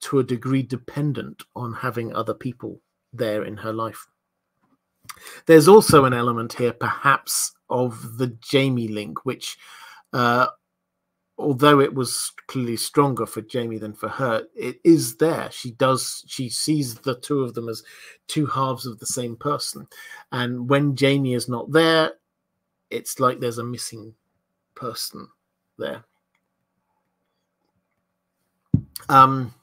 to a degree, dependent on having other people there in her life. There's also an element here, perhaps, of the Jaime link, which uh, although it was clearly stronger for Jaime than for her, it is there. She does, she sees the two of them as two halves of the same person. And when Jaime is not there, it's like there's a missing person there. Um,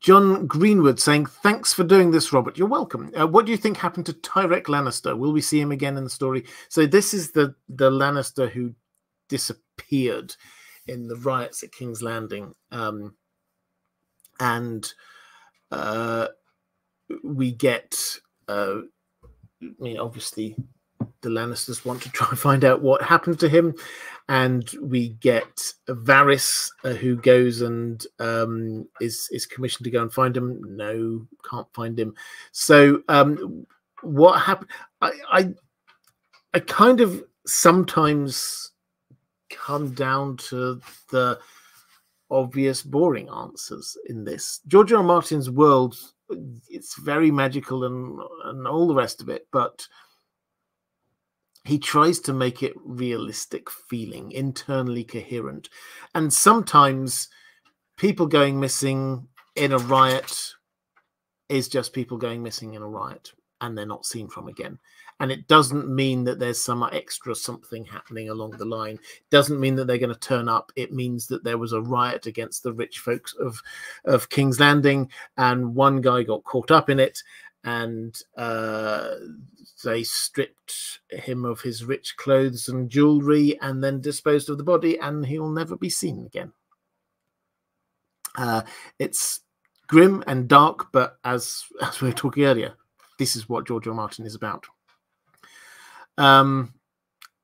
John Greenwood saying, Thanks for doing this, Robert. You're welcome. Uh, what do you think happened to Tyrek Lannister? Will we see him again in the story? So, this is the, the Lannister who disappeared in the riots at King's Landing. Um, and uh, we get, uh, I mean, obviously, the Lannisters want to try and find out what happened to him, and we get Varys uh, who goes and um, is is commissioned to go and find him. No, can't find him. So um, what happened? I, I I kind of sometimes come down to the obvious boring answers in this. George R. R. Martin's world it's very magical and and all the rest of it, but he tries to make it realistic feeling, internally coherent. And sometimes people going missing in a riot is just people going missing in a riot and they're not seen from again. And it doesn't mean that there's some extra something happening along the line. It doesn't mean that they're going to turn up. It means that there was a riot against the rich folks of, of King's Landing, and one guy got caught up in it, and uh, they stripped him of his rich clothes and jewelry and then disposed of the body, and he'll never be seen again. Uh, it's grim and dark, but as *laughs* as we were talking earlier, this is what George R. Martin is about. Um,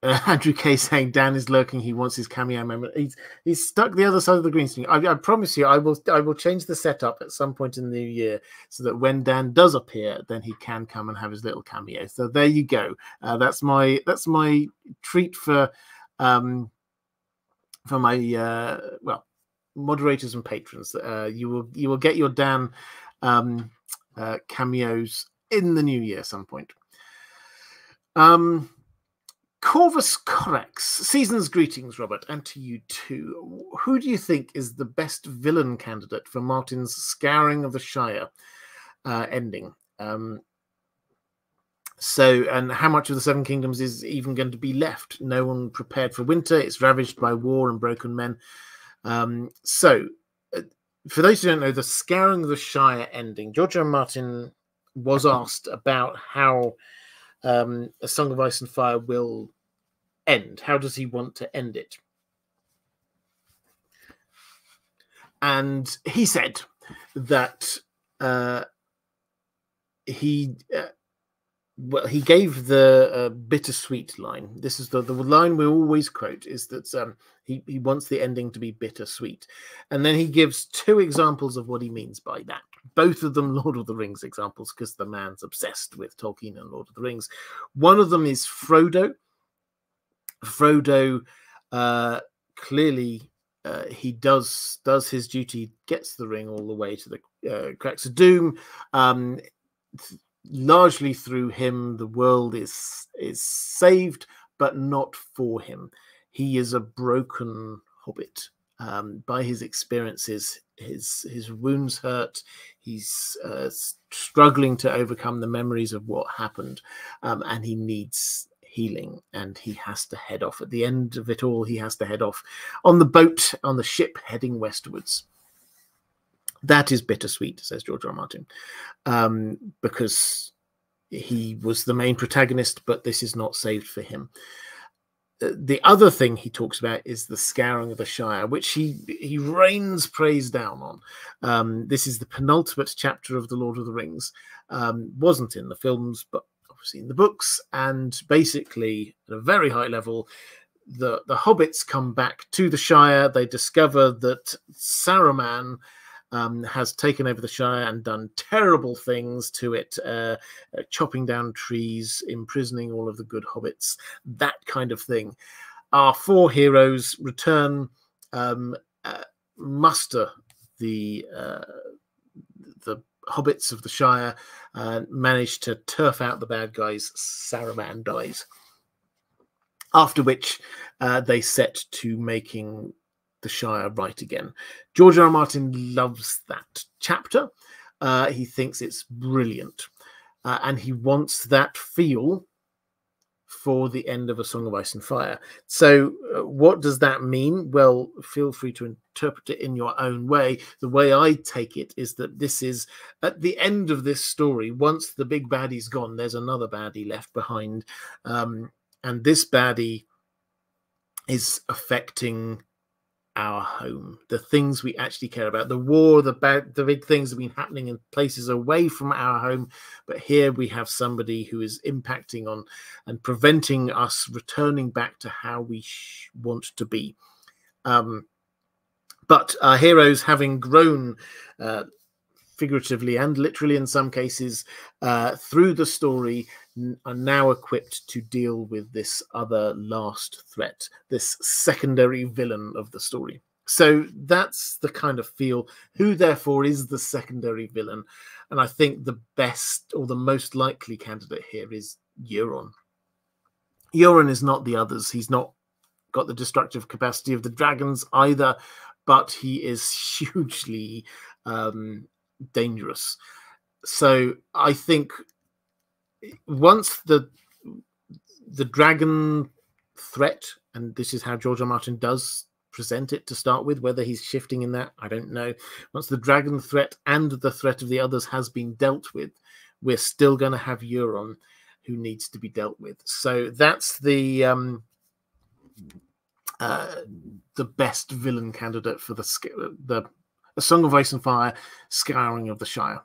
uh, *laughs* Andrew K saying Dan is lurking. He wants his cameo moment. He's he's stuck the other side of the green screen. I, I, promise you, I will I will change the setup at some point in the new year so that when Dan does appear, then he can come and have his little cameo. So there you go. Uh, that's my that's my treat for um for my uh well moderators and patrons. Uh, you will you will get your Dan um uh, cameos in the new year at some point. Um Corvus Corex, season's greetings, Robert, and to you too. Who do you think is the best villain candidate for Martin's Scouring of the Shire uh, ending? Um, so, and how much of the Seven Kingdoms is even going to be left? No one prepared for winter. It's ravaged by war and broken men. Um, so, uh, for those who don't know, the Scouring of the Shire ending, George R. Martin was asked about how um, A Song of Ice and Fire will end? How does he want to end it? And he said that uh, he uh, well he gave the uh, bittersweet line. This is the the line we always quote is that um, he he wants the ending to be bittersweet, and then he gives two examples of what he means by that both of them Lord of the Rings examples because the man's obsessed with Tolkien and Lord of the Rings. One of them is Frodo. Frodo uh, clearly uh, he does does his duty, gets the ring all the way to the uh, cracks of doom. Um, th- largely through him, the world is is saved, but not for him. He is a broken hobbit. Um, by his experiences, his his wounds hurt. He's uh, struggling to overcome the memories of what happened, um, and he needs healing. And he has to head off. At the end of it all, he has to head off on the boat on the ship heading westwards. That is bittersweet, says George R. Martin, um, because he was the main protagonist, but this is not saved for him the other thing he talks about is the scouring of the Shire, which he he rains praise down on. Um, this is the penultimate chapter of the Lord of the Rings. Um, wasn't in the films, but obviously in the books. And basically, at a very high level, the the hobbits come back to the Shire. They discover that Saruman um, has taken over the Shire and done terrible things to it, uh, uh, chopping down trees, imprisoning all of the good hobbits, that kind of thing. Our four heroes return, um, uh, muster the uh, the hobbits of the Shire, uh, manage to turf out the bad guys. Saruman dies. After which they set to making the Shire right again. George R. R. Martin loves that chapter. Uh, he thinks it's brilliant. Uh, and he wants that feel for the end of A Song of Ice and Fire. So, uh, what does that mean? Well, feel free to interpret it in your own way. The way I take it is that this is at the end of this story, once the big baddie's gone, there's another baddie left behind. Um, and this baddie is affecting our home, the things we actually care about, the war, the bad, the big things have been happening in places away from our home. But here we have somebody who is impacting on and preventing us returning back to how we want to be. Um, but our heroes, having grown uh, figuratively and literally in some cases uh, through the story, are now equipped to deal with this other last threat, this secondary villain of the story. So that's the kind of feel. Who, therefore, is the secondary villain? And I think the best or the most likely candidate here is Euron. Euron is not the others. He's not got the destructive capacity of the dragons either, but he is *laughs* hugely um, dangerous. So I think once the the dragon threat, and this is how George R. Martin does present it to start with, whether he's shifting in that, I don't know. Once the dragon threat and the threat of the others has been dealt with, we're still going to have Euron who needs to be dealt with. So that's the um, uh, the best villain candidate for the the A Song of Ice and Fire, Scouring of the Shire.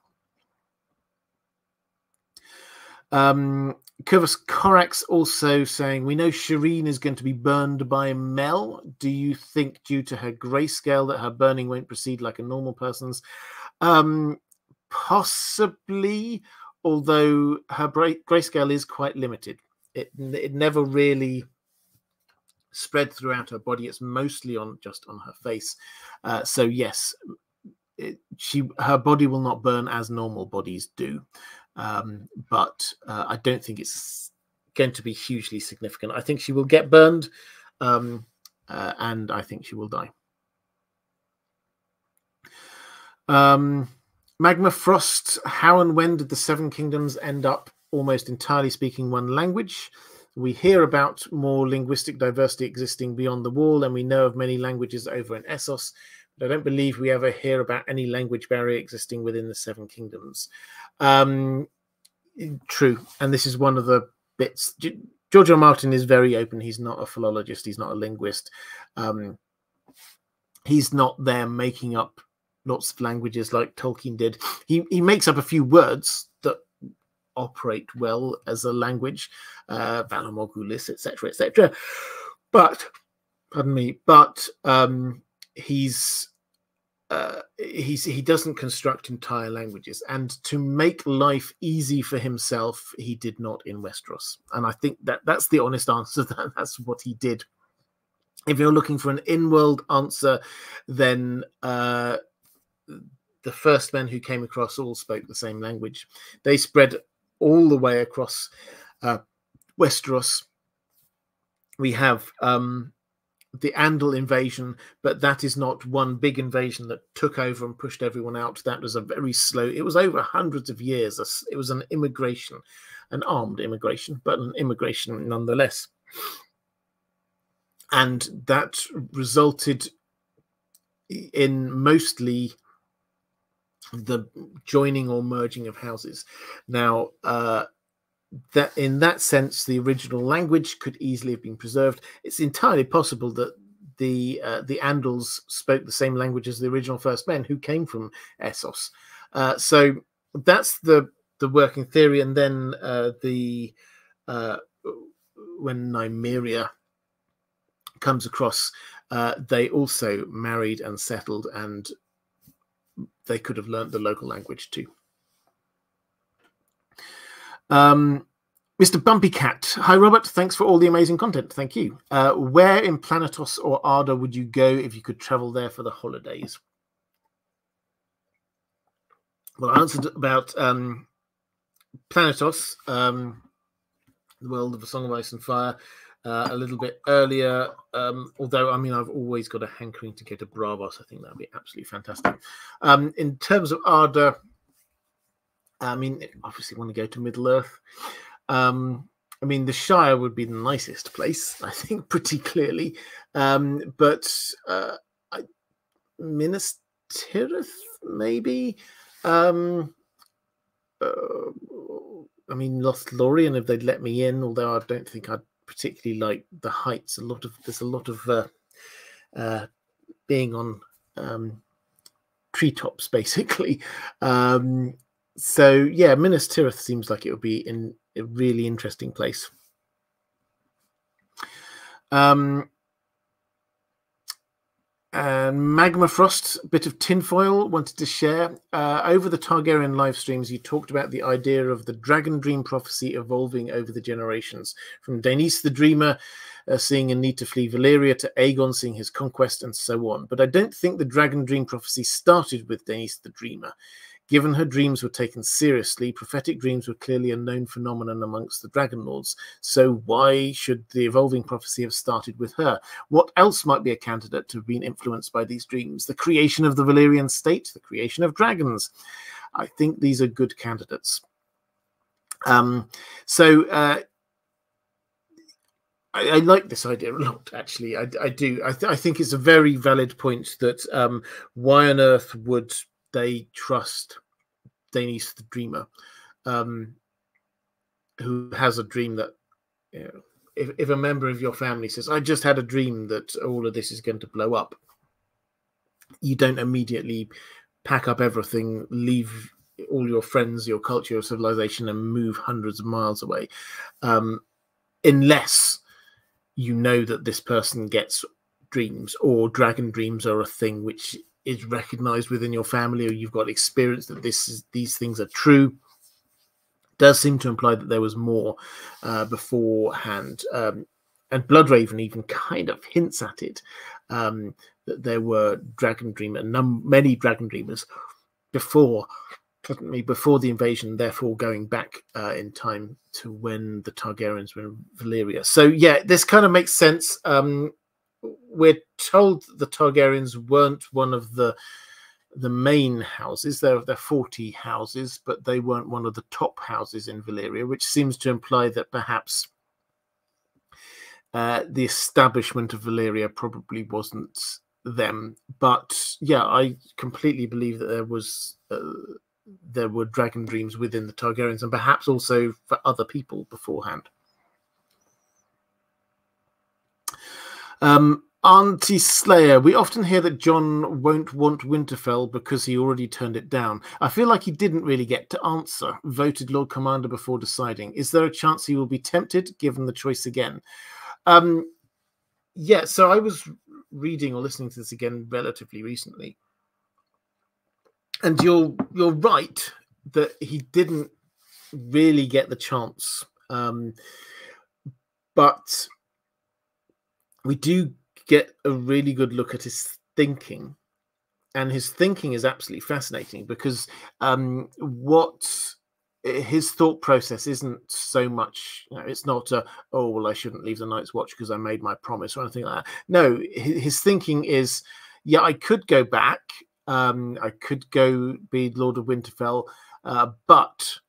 Um, Curvus Corax also saying, We know Shireen is going to be burned by Mel. Do you think, due to her grayscale, that her burning won't proceed like a normal person's? Um, possibly, although her grayscale is quite limited. It, it never really spread throughout her body. It's mostly on just on her face. Uh, so yes, it, she her body will not burn as normal bodies do um, but uh, I don't think it's going to be hugely significant. I think she will get burned, um, uh, and I think she will die. Um, Magma Frost, how and when did the Seven Kingdoms end up almost entirely speaking one language? We hear about more linguistic diversity existing beyond the wall, and we know of many languages over in Essos, but I don't believe we ever hear about any language barrier existing within the Seven Kingdoms. Um, true, and this is one of the bits. George R. Martin is very open. He's not a philologist. He's not a linguist. Um, he's not there making up lots of languages like Tolkien did. He he makes up a few words that operate well as a language, uh, Valar Morghulis, etc., etc. But pardon me, but um, he's uh, he's he doesn't construct entire languages, and to make life easy for himself, he did not in Westeros. And I think that that's the honest *laughs* answer. That that's what he did. If you're looking for an in-world answer, then uh, the first men who came across all spoke the same language. They spread all the way across uh, Westeros. We have um, the Andal invasion, but that is not one big invasion that took over and pushed everyone out. That was a very slow. It was over hundreds of years. It was an immigration, an armed immigration, but an immigration nonetheless, and that resulted in mostly the joining or merging of houses. Now, uh, that in that sense, the original language could easily have been preserved. It's entirely possible that the uh, the Andals spoke the same language as the original First Men, who came from Essos. Uh, so that's the the working theory, and then uh, the uh, when Nymeria comes across, uh, they also married and settled, and they could have learned the local language too. Um, Mr. Bumpy Cat. Hi, Robert. Thanks for all the amazing content. Thank you. Uh, where in Planetos or Arda would you go if you could travel there for the holidays? Well, I answered about um, Planetos, um, the world of A Song of Ice and Fire. uh, a little bit earlier. Um, although, I mean, I've always got a hankering to go to Braavos. I think that would be absolutely fantastic. Um, in terms of Arda, I mean, obviously, want to go to Middle Earth. Um, I mean, the Shire would be the nicest place, *laughs* I think, pretty clearly. Um, but uh, I, Minas Tirith, maybe. Um, uh, I mean, Lost Lothlorien, if they'd let me in, although I don't think I'd particularly like the heights. A lot of there's a lot of uh, uh, being on um, treetops, *laughs* basically. Um, so yeah, Minas Tirith seems like it would be in a really interesting place. Um, and Magma Frost, bit of tinfoil, wanted to share. Uh, over the Targaryen live streams, you talked about the idea of the Dragon Dream prophecy evolving over the generations. From Daenys the Dreamer uh, seeing a need to flee Valyria to Aegon seeing his conquest and so on. But I don't think the Dragon Dream prophecy started with Daenys the Dreamer. Given her dreams were taken seriously, prophetic dreams were clearly a known phenomenon amongst the Dragon Lords. So why should the evolving prophecy have started with her? What else might be a candidate to have been influenced by these dreams? The creation of the Valyrian state, the creation of dragons. I think these are good candidates. Um, so uh, I, I, like this idea a lot. Actually, I, I do. I, th I, think it's a very valid point that um, why on earth would they trust Daenys the Dreamer, um, who has a dream that you know, if, if a member of your family says, I just had a dream that all of this is going to blow up, you don't immediately pack up everything, leave all your friends, your culture, your civilization, and move hundreds of miles away. Um, unless you know that this person gets dreams or dragon dreams are a thing which is recognized within your family or you've got experience that this is these things are true does seem to imply that there was more uh, beforehand. Um, and bloodraven even kind of hints at it um, that there were dragon dreamer many dragon dreamers before me before the invasion therefore going back uh, in time to when the targaryens were in valyria. So yeah this kind of makes sense. Um, we're told the Targaryens weren't one of the the main houses. There, there are 40 houses, but they weren't one of the top houses in Valyria, which seems to imply that perhaps uh, the establishment of Valyria probably wasn't them. But yeah, I completely believe that there was uh, there were dragon dreams within the Targaryens, and perhaps also for other people beforehand. Um, Auntie Slayer, we often hear that Jon won't want Winterfell because he already turned it down. I feel like he didn't really get to answer, voted Lord Commander before deciding. Is there a chance he will be tempted given the choice again? Um, yeah, so I was reading or listening to this again relatively recently. And you're you're right that he didn't really get the chance. Um, but we do get a really good look at his thinking. And his thinking is absolutely fascinating because um, what eh, his thought process isn't so much you know, it's not a, oh well i shouldn't leave the night's watch because i made my promise or anything like that. No his, thinking is yeah i could go back um, i could go be lord of winterfell uh, but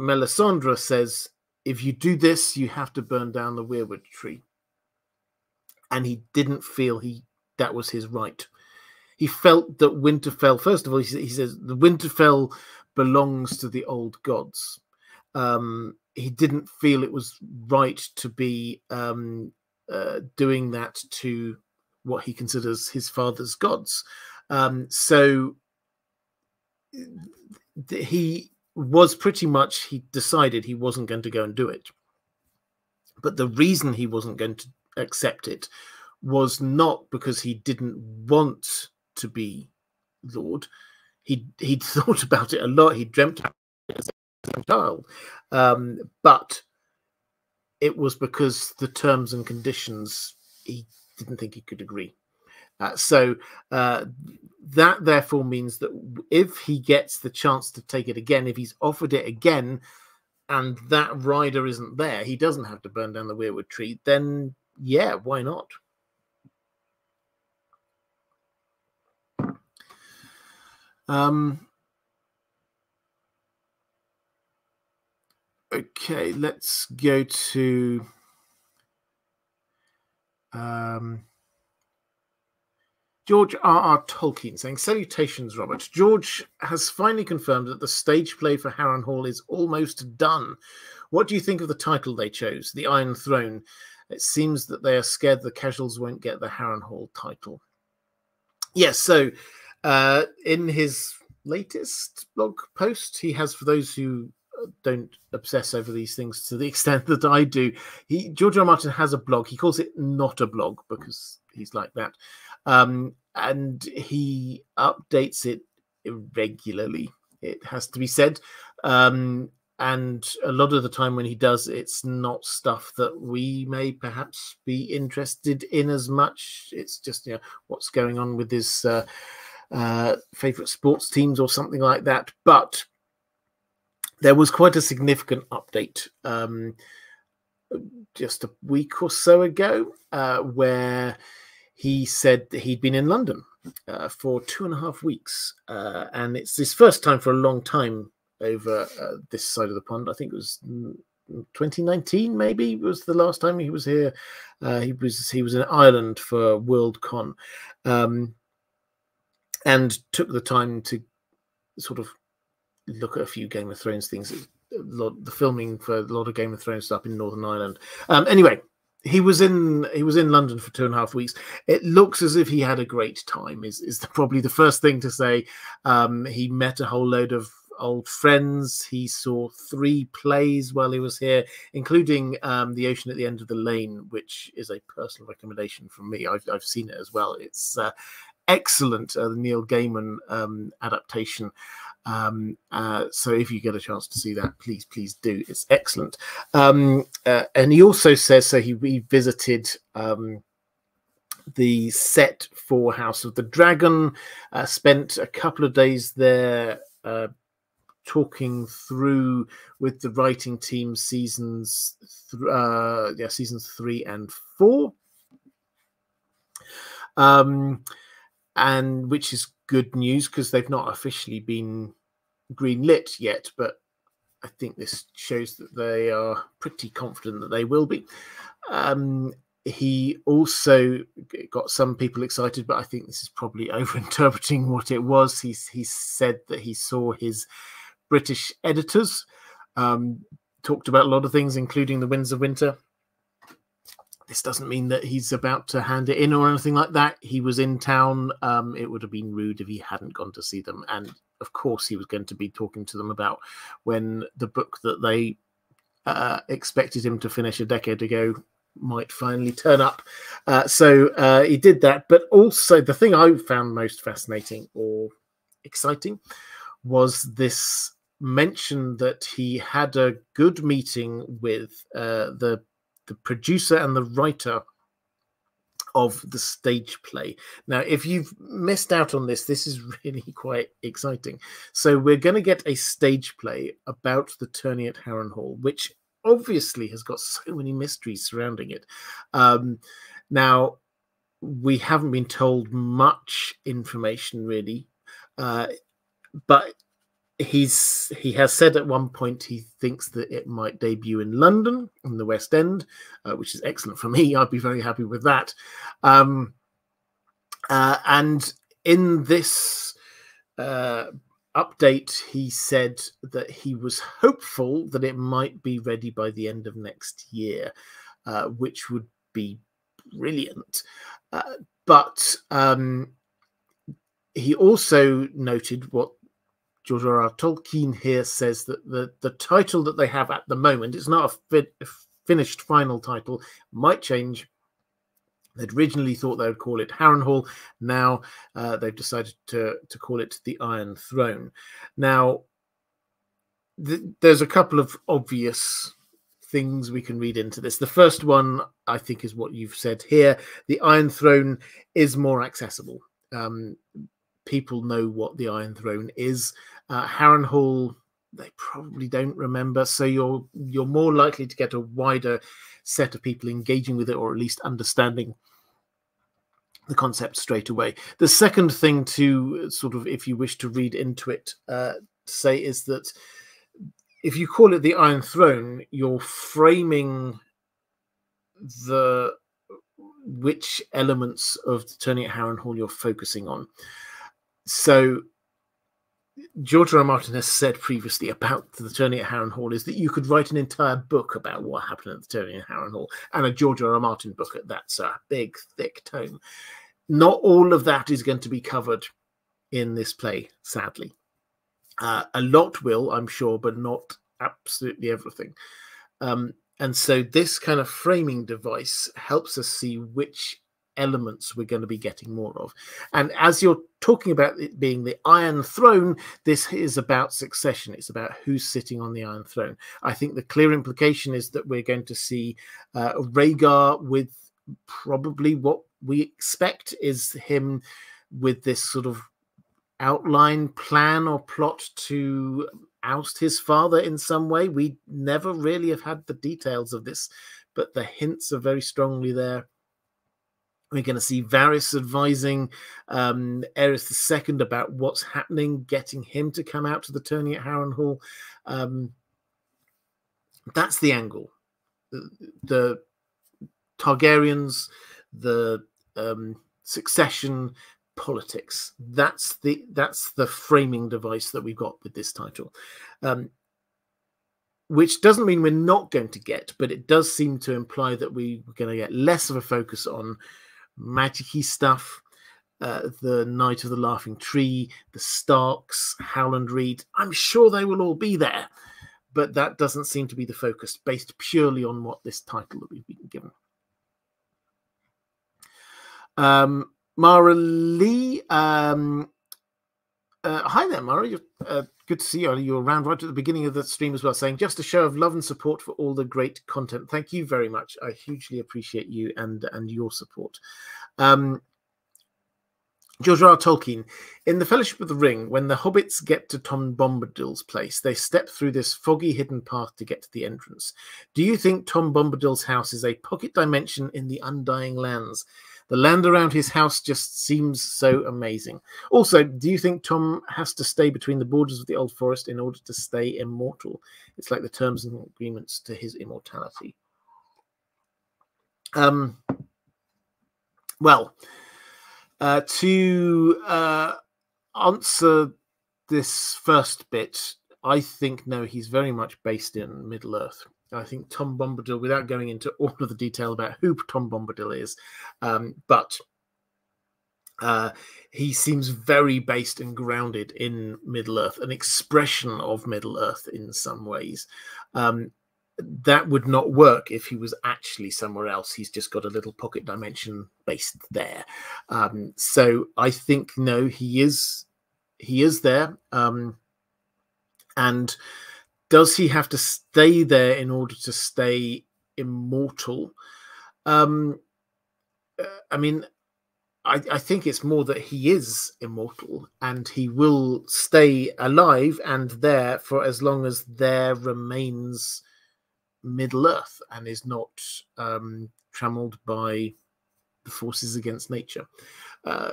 melisandre says if you do this you have to burn down the weirwood tree and he didn't feel he that was his right. He felt that Winterfell, first of all, he, he says the Winterfell belongs to the old gods. Um, he didn't feel it was right to be um, uh, doing that to what he considers his father's gods. Um, so th- he was pretty much, he decided he wasn't going to go and do it. But the reason he wasn't going to accept it was not because he didn't want to be Lord. He he'd *laughs* thought about it a lot. He dreamt about it as a child, um, but it was because the terms and conditions he didn't think he could agree. Uh, so uh, that therefore means that if he gets the chance to take it again, if he's offered it again, and that rider isn't there, he doesn't have to burn down the Weirwood tree, then yeah, why not? Um, okay, let's go to um, George R. R. Tolkien saying, Salutations, Robert. George has finally confirmed that the stage play for Harrenhal is almost done. What do you think of the title they chose, The Iron Throne? It seems that they are scared the casuals won't get the Harrenhal title. Yes, so uh, in his latest blog post, he has, for those who uh, don't obsess over these things to the *laughs* extent that I do, he George R. Martin has a blog. He calls it not a blog because he's like that um, and he updates it irregularly. It has to be said, um, and a lot of the time when he does, it's not stuff that we may perhaps be interested in as much. It's just you know what's going on with his uh, uh, favorite sports teams or something like that. But there was quite a significant update um, just a week or so ago uh, where he said that he'd been in London uh, for two and a half weeks, uh, and it's his first time for a long time over uh, this side of the pond. I think it was 2019, maybe was the last time he was here. Uh, he was he was in Ireland for Worldcon, um, and took the time to sort of look at a few Game of Thrones things. Lot, the filming for a lot of Game of Thrones stuff in Northern Ireland. Um, anyway, he was in he was in London for two and a half weeks. It looks as if he had a great time. Is is the, probably the first thing to say. Um, he met a whole load of old friends. He saw three plays while he was here, including um, The Ocean at the End of the Lane, which is a personal recommendation from me. I've I've seen it as well. It's uh, excellent. Uh, the Neil Gaiman um, adaptation. Um, uh, so if you get a chance to see that, please, please do. It's excellent. Um, uh, and he also says so he revisited um, the set for House of the Dragon, uh, spent a couple of days there uh, talking through with the writing team seasons, th- uh, yeah, seasons three and four. Um, and which is good news because they've not officially been green lit yet, but I think this shows that they are pretty confident that they will be. Um, he also got some people excited, but I think this is probably *laughs* overinterpreting what it was. He's he said that he saw his British editors um, talked about a lot of things, including the Winds of Winter, this doesn't mean that he's about to hand it in or anything like that. He was in town. Um, it would have been rude if he hadn't gone to see them. And of course, he was going to be talking to them about when the book that they uh, expected him to finish a decade ago might finally turn up. Uh, so uh, he did that. But also, the thing I found most fascinating or exciting was this mention that he had a good meeting with uh, the the producer and the writer of the stage play. Now, if you've missed out on this, this is *laughs* really quite exciting. So, we're going to get a stage play about the tourney at Harrenhal, which obviously has got *laughs* so many mysteries surrounding it. Um, now, we haven't been told much information really, uh, but he's he has said at one point he thinks that it might debut in London in the West End, uh, which is excellent for me. *laughs* I'd be very happy with that. Um, uh, and in this uh, update, he said that he was hopeful that it might be ready by the end of next year, uh, which would be brilliant. Uh, but um, he also noted what George R. R. Tolkien here says that the, the title that they have at the moment it's not a, fi- finished final title, might change. They'd originally thought they would call it Harrenhal. Now uh, they've decided to, to call it the Iron Throne. Now, th- there's a couple of obvious things we can read into this. The first one, I think, is what you've said here. The Iron Throne is more accessible. Um, people know what the Iron Throne is. Uh, Harrenhal they probably don't remember. So you're you're more likely to get a wider set of people engaging with it, or at least understanding the concept straight away. The second thing to sort of, if you wish to read into it, uh, say is that if you call it the Iron Throne, you're framing the which elements of the tourney at Harrenhal you're focusing on. So George R. Martin has said previously about the tourney at Harrenhal is that you could write an entire book about what happened at the tourney at Harrenhal, and a George R. R. Martin book at that. So a big, thick tome. Not all of that is going to be covered in this play, sadly. Uh, a lot will, I'm sure, but not absolutely everything. Um, and so this kind of framing device helps us see which elements we're going to be getting more of. And as you're talking about it being the Iron Throne, this is about succession. It's about who's sitting on the Iron Throne. I think the clear implication is that we're going to see uh, Rhaegar with probably what we expect is him with this sort of outline plan or plot to oust his father in some way. We never really have had the details of this, but the hints are very strongly there. We're going to see Varys advising um, Aerys II about what's happening, getting him to come out to the tourney at Harrenhal. Um, that's the angle. The, the Targaryens, the um, succession politics. That's the that's the framing device that we've got with this title. Um, which doesn't mean we're not going to get, but it does seem to imply that we, we're going to get less of a focus on magicy stuff, uh, the Knight of the Laughing Tree, the Starks, Howland Reed. I'm sure they will all be there, but that doesn't seem to be the focus, based purely on what this title that we've been given. Um, Mara Lee, um, uh, hi there, Mara. Uh, good to see you. You were around right at the beginning of the stream as well, saying just a show of love and support for all the great content. Thank you very much. I hugely appreciate you and and your support. Um, George R. R. Tolkien, in The Fellowship of the Ring, when the hobbits get to Tom Bombadil's place, they step through this foggy hidden path to get to the entrance. Do you think Tom Bombadil's house is a pocket dimension in the Undying Lands? The land around his house just seems so amazing. Also, do you think Tom has to stay between the borders of the Old Forest in order to stay immortal? It's like the terms and agreements to his immortality. Um, well, uh, to uh, answer this first bit, I think no, he's very much based in Middle Earth. I think Tom Bombadil, without going into all of the detail about who Tom Bombadil is, um, but uh, he seems very based and grounded in Middle Earth, an expression of Middle Earth in some ways. Um, that would not work if he was actually somewhere else. He's just got a little pocket dimension based there. Um, so I think no, he is he is there, um, and does he have to stay there in order to stay immortal? Um, uh, I mean, I, I, think it's more that he is immortal and he will stay alive and there for as long as there remains Middle Earth and is not um, by the forces against nature. Uh,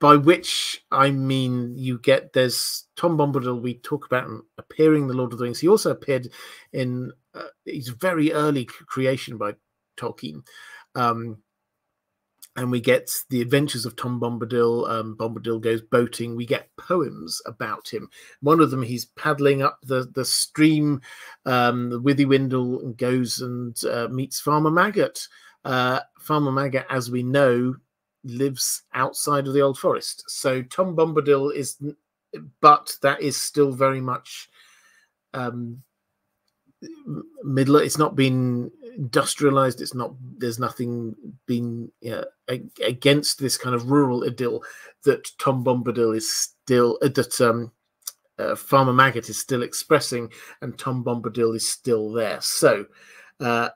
by which I mean you get there's Tom Bombadil we talk about him appearing in the Lord of the Rings. He also appeared in uh, his very early creation by Tolkien. Um, and we get the adventures of Tom Bombadil. Um, Bombadil goes boating. We get poems about him. One of them, he's paddling up the the stream, um, the and goes and uh, meets Farmer Maggot. Uh, Farmer Maggot, as we know, lives outside of the Old Forest. So Tom Bombadil is, but that is still very much um, middle. It's not been industrialized. It's not. There's nothing been yeah, against this kind of rural idyll that Tom Bombadil is still uh, that um, uh, Farmer Maggot is still expressing, and Tom Bombadil is still there. So. Uh,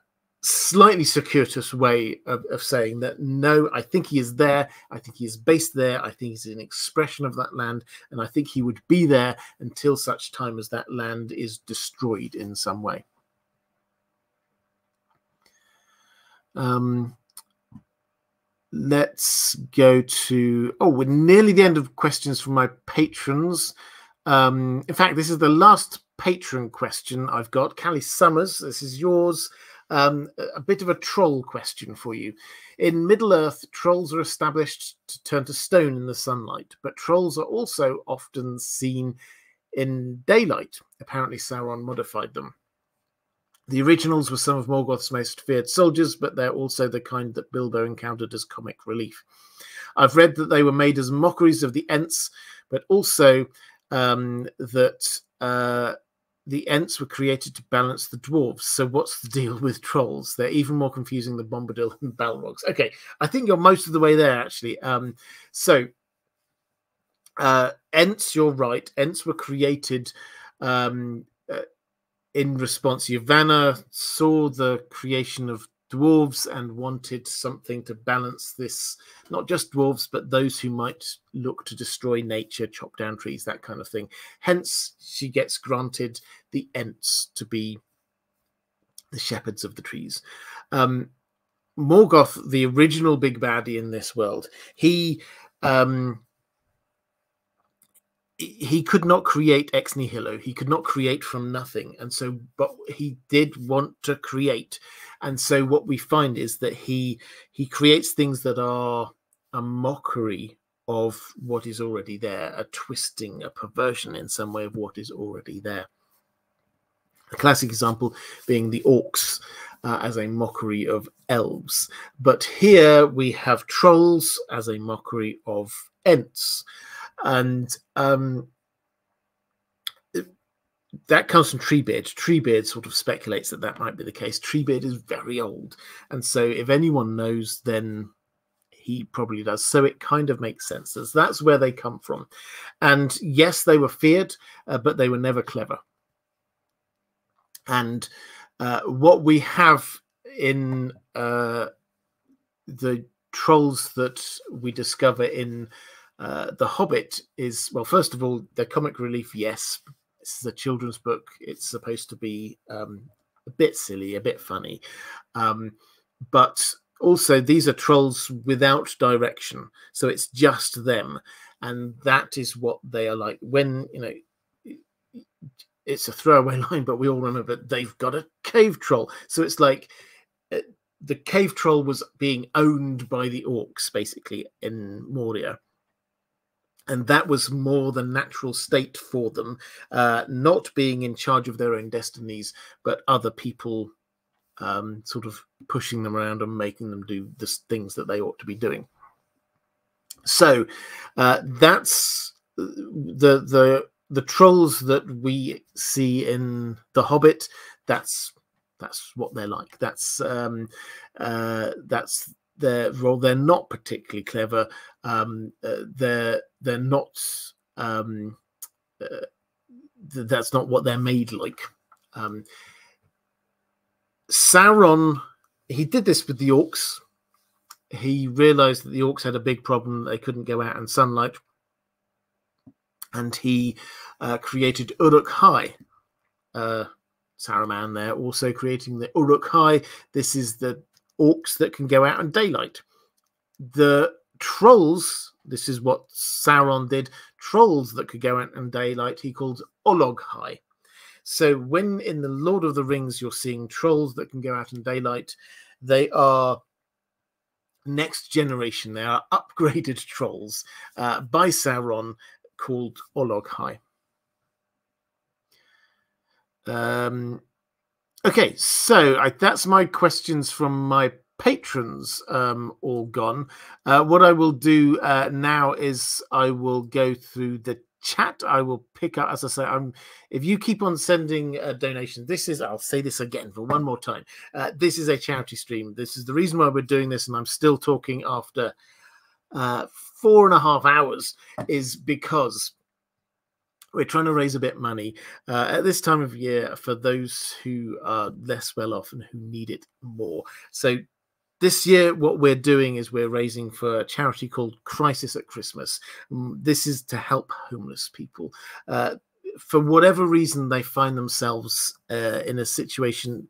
slightly circuitous way of, of, saying that no, I think he is there. I think he is based there. I think he's an expression of that land. And I think he would be there until such time as that land is destroyed in some way. Um, let's go to, oh, we're nearly the end of questions from my patrons. Um, in fact, this is the last patron question I've got. Callie Summers, this is yours. Um, a bit of a troll question for you. In Middle Earth, trolls are established to turn to stone in the sunlight, but trolls are also often seen in daylight. Apparently, Sauron modified them. The originals were some of Morgoth's most feared soldiers, but they're also the kind that Bilbo encountered as comic relief. I've read that they were made as mockeries of the Ents, but also um, that uh, the Ents were created to balance the dwarves. So what's the deal with trolls? They're even more confusing than Bombadil and Balrogs. Okay, I think you're most of the way there actually. Um, so uh, Ents, you're right. Ents were created um, uh, in response. Yavanna saw the creation of dwarves and wanted something to balance this not just dwarves but those who might look to destroy nature chop down trees that kind of thing. Hence she gets granted the ents to be the shepherds of the trees. Um morgoth the original big baddie in this world he um he could not create ex nihilo. He could not create from nothing. And so but he did want to create. And so what we find is that he he creates things that are a mockery of what is already there a twisting a perversion in some way of what is already there. A classic example being the orcs uh, as a mockery of elves. But here we have trolls as a mockery of ents and um, that comes from Treebeard. Treebeard sort of speculates that that might be the case. Treebeard is very old, and so if anyone knows, then he probably does. So it kind of makes sense. That's where they come from, and yes, they were feared, uh, but they were never clever. And uh, what we have in uh, the trolls that we discover in uh, the Hobbit is well. First of all, the comic relief, yes. This is a children's book. It's supposed to be um, a bit silly, a bit funny, um, but also these are trolls without direction. So it's just them, and that is what they are like. When you know, it's a throwaway *laughs* line, but we all remember they've got a cave troll. So it's like uh, the cave troll was being owned by the orcs basically in Moria and that was more the natural state for them, uh, not being in charge of their own destinies, but other people um, sort of pushing them around and making them do the things that they ought to be doing. So uh, that's uh, the the the trolls that we see in The Hobbit. That's that's what they're like. That's um, uh, that's they're well, they're not particularly clever. Um, uh, they're they're not. Um, uh, th- that's not what they're made like. Um, Sauron, he did this with the orcs. He realized that the orcs had a big problem; they couldn't go out in sunlight, and he uh, created Uruk-hai. Uh, Saruman there also creating the Uruk-hai. This is the orcs that can go out in daylight. The trolls, this is what Sauron did, trolls that could go out in daylight, he called Olog-hai. So when in the Lord of the Rings you're seeing trolls that can go out in daylight, they are next generation. They are upgraded *laughs* trolls uh, by Sauron called Olog-hai. Um, Okay, so I, that's my questions from my patrons um, all gone. Uh, what I will do uh, now is I will go through the chat. I will pick up, as I say, I'm, if you keep on sending a donation, this is, I'll say this again for one more time. Uh, this is a charity stream. This is the reason why we're doing this, and I'm still talking after uh, four and a half hours, is because we're trying to raise a bit of money uh, at this time of year for those who are less well off and who need it more. So this year, what we're doing is we're raising for a charity called Crisis at Christmas. Mm, this is to help homeless people. Uh, for whatever reason, they find themselves uh, in a situation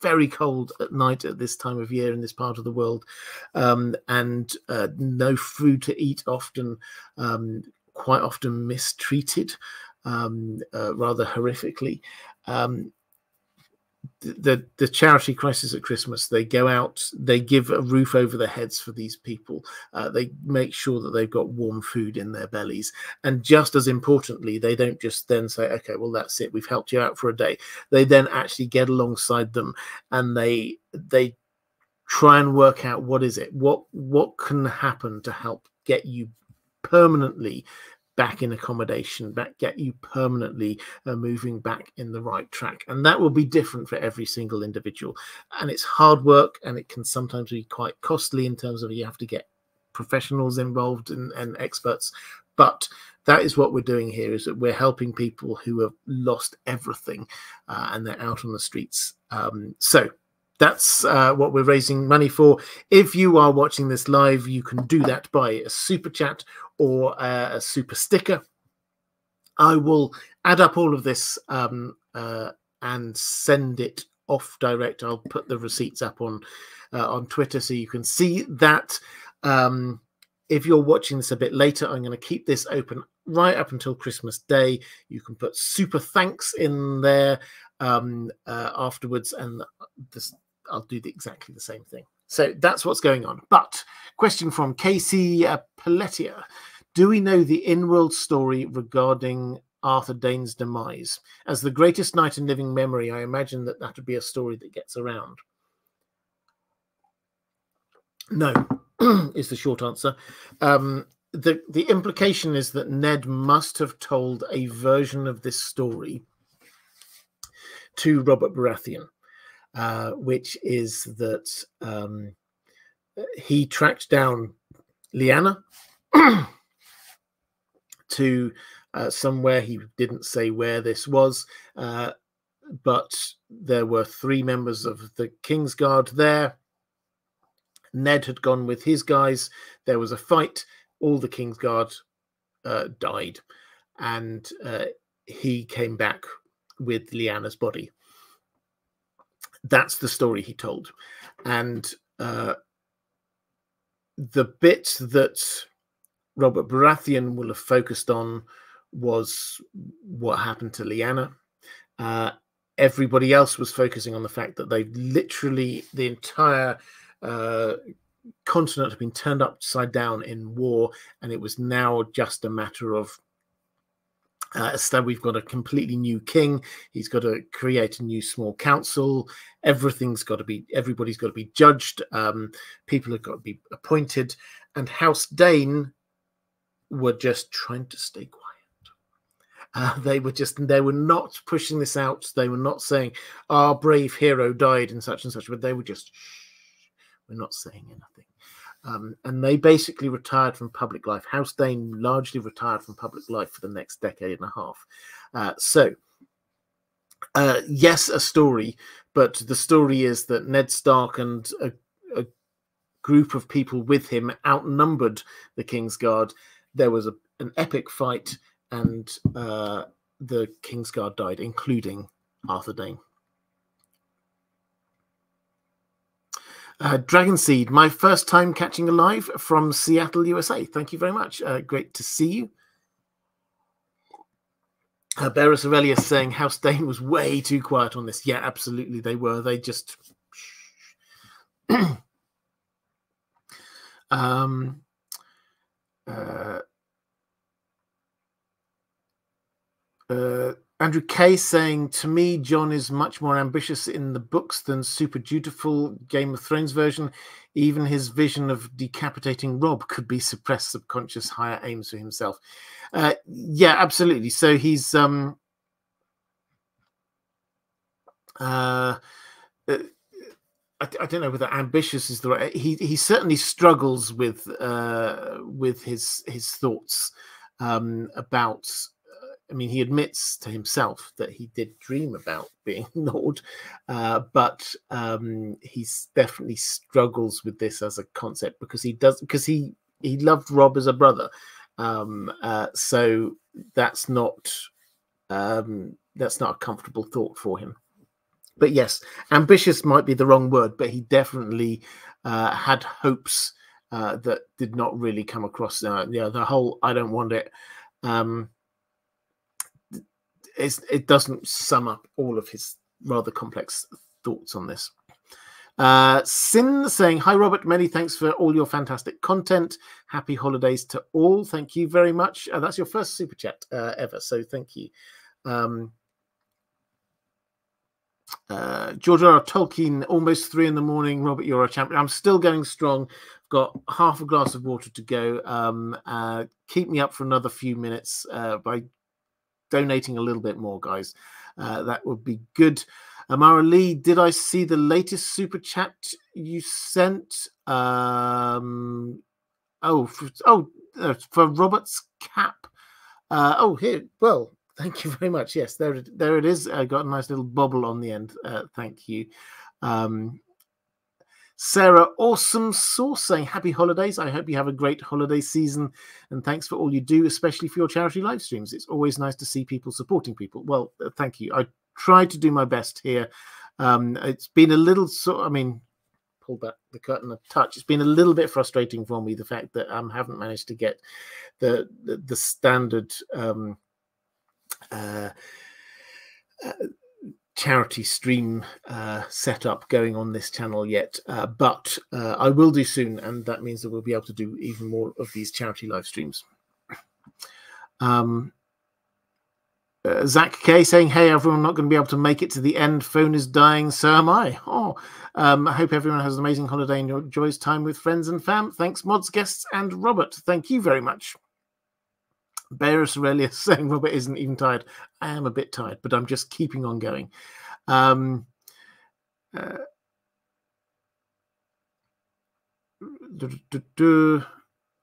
very cold at night at this time of year in this part of the world, um, and uh, no food to eat often, um, quite often mistreated um, uh, rather horrifically. Um, the the charity crisis at christmas they go out they give a roof over their heads for these people. Uh, they make sure that they've got warm food in their bellies. And just as importantly they don't just then say okay well that's it we've helped you out for a day. They then actually get alongside them and they they try and work out what is it what what can happen to help get you permanently back in accommodation, back get you permanently uh, moving back in the right track. And that will be different for every single individual. And it's hard work and it can sometimes be quite costly in terms of you have to get professionals involved and, and experts. But that is what we're doing here is that we're helping people who have lost everything uh, and they're out on the streets. Um, so that's uh, what we're raising money for. If you are watching this live, you can do that by a super chat or a, a super sticker. I will add up all of this um, uh, and send it off direct. I'll put the receipts up on uh, on Twitter so you can see that. Um, if you're watching this a bit later, I'm going to keep this open right up until Christmas Day. You can put super thanks in there um, uh, afterwards, and this, I'll do the, exactly the same thing. So that's what's going on. But question from Casey uh, Paletia. Do we know the in-world story regarding Arthur Dayne's demise? As the greatest knight in living memory, I imagine that that would be a story that gets around. No, *clears throat* is the short answer. Um, the the implication is that Ned must have told a version of this story to Robert Baratheon. Uh, which is that um, he tracked down Lyanna *clears throat* to uh, somewhere. He didn't say where this was, uh, but there were three members of the King's Guard there. Ned had gone with his guys. There was a fight. All the King's Guard uh, died, and uh, he came back with Lyanna's body that's the story he told. And uh, the bit that Robert Baratheon will have focused on was what happened to Lyanna. Uh, everybody else was focusing on the fact that they literally, the entire uh, continent had been turned upside down in war, and it was now just a matter of uh, instead, we've got a completely new king. He's got to create a new small council. Everything's got to be, everybody's got to be judged. Um, people have got to be appointed. And House Dayne were just trying to stay quiet. Uh, they were just, they were not pushing this out. They were not saying, our brave hero died and such and such, but they were just, we're not saying anything. Um, and they basically retired from public life. House Dayne largely retired from public life for the next decade and a half. Uh, so, uh, yes, a story, but the story is that Ned Stark and a, a group of people with him outnumbered the King's Guard. There was a, an epic fight, and uh, the King's Guard died, including Arthur Dayne. Uh, Dragon Seed, my first time catching a live from Seattle, USA. Thank you very much. Uh, great to see you. Uh, Beres Aurelius saying House Dayne was way too quiet on this. Yeah, absolutely, they were. They just. *sniffs* um, uh, uh, Andrew Kay saying, to me, Jon is much more ambitious in the books than super dutiful Game of Thrones version. Even his vision of decapitating Robb could be suppressed subconscious higher aims for himself. Uh, yeah, absolutely. So he's um uh, uh I, I, don't know whether ambitious is the right. He he certainly struggles with uh with his his thoughts um, about I mean, he admits to himself that he did dream about *laughs* being Lord, uh, but um, he definitely struggles with this as a concept because he does because he he loved Robb as a brother, um, uh, so that's not um, that's not a comfortable thought for him. But yes, ambitious might be the wrong word, but he definitely uh, had hopes uh, that did not really come across. Uh, yeah, the whole "I don't want it." Um, it doesn't sum up all of his rather complex thoughts on this. Uh, Sin saying, Hi, Robert. Many thanks for all your fantastic content. Happy holidays to all. Thank you very much. Uh, that's your first super chat uh, ever. So thank you. Um, uh, George R. Tolkien, almost three in the morning. Robert, you're a champion. I'm still going strong. Got half a glass of water to go. Um, uh, keep me up for another few minutes uh, by donating a little bit more, guys. Uh, that would be good. Amara Lee, did I see the latest super chat you sent? Um, oh, for, oh, uh, for Robert's cap. Uh, oh, here. Well, *laughs* thank you very much. Yes, there, there it is. I got a nice little bobble on the end. Uh, thank you. Um, Sarah Awesome Sauce saying happy holidays. I hope you have a great holiday season and thanks for all you do, especially for your charity live streams. It's always nice to see people supporting people. Well, uh, thank you. I try to do my best here. Um, it's been a little so I mean, pull back the curtain a touch. It's been a little bit frustrating for me the fact that I um, haven't managed to get the the, the standard um, uh, uh, charity stream uh, setup going on this channel yet, uh, but uh, I will do soon, and that means that we'll be able to do even more of these charity live streams. Um, uh, Zach K saying, "Hey everyone, not going to be able to make it to the end. Phone is dying, so am I. Oh, um, I hope everyone has an amazing holiday and enjoys time with friends and fam. Thanks, mods, guests, and Robert. Thank you very much." Bearus Aurelius *laughs* saying Robert isn't even tired. I am a bit tired, but I'm just keeping on going. Um, uh,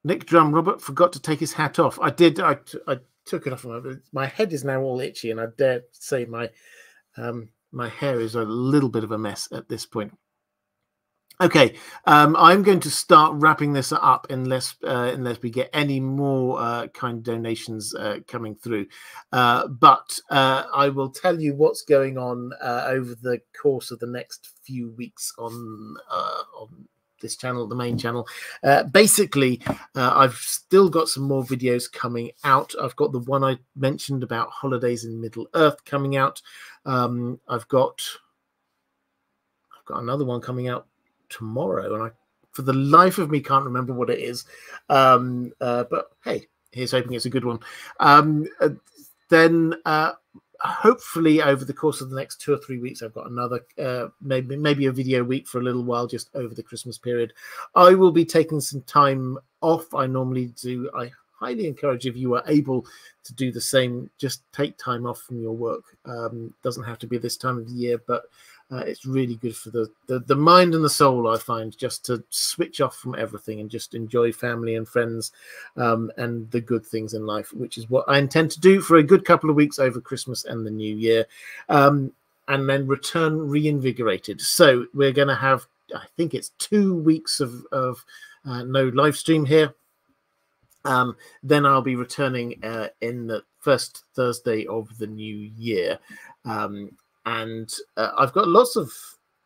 Nick Drum, Robert forgot to take his hat off. I did. I, I took it off. My, my head is now all itchy, and I dare say my um, my hair is a little bit of a mess at this point. Okay, um, I'm going to start wrapping this up unless uh, unless we get any more uh, kind donations uh, coming through. Uh, but uh, I will tell you what's going on uh, over the course of the next few weeks on on this channel, the main channel. basically, I've still got some more videos coming out. I've got the one I mentioned about holidays in Middle Earth coming out. Um, I've got I've got another one coming out tomorrow, and I, for the life of me, can't remember what it is. Um, uh, but hey, here's hoping it's a good one. Um, uh, then uh, hopefully over the course of the next two or three weeks i've got another uh, maybe maybe a video week for a little while just over the christmas period i will be taking some time off i normally do i highly encourage if you are able to do the same just take time off from your work um, doesn't have to be this time of the year but uh, it's really good for the, the, the mind and the soul. I find just to switch off from everything and just enjoy family and friends um, and the good things in life, which is what I intend to do for a good couple of weeks over Christmas and the New Year, um, and then return reinvigorated. So we're going to have, I think it's two weeks of of uh, no live stream here. Um, then I'll be returning uh, in the first Thursday of the new year. Um, and uh, I've got lots of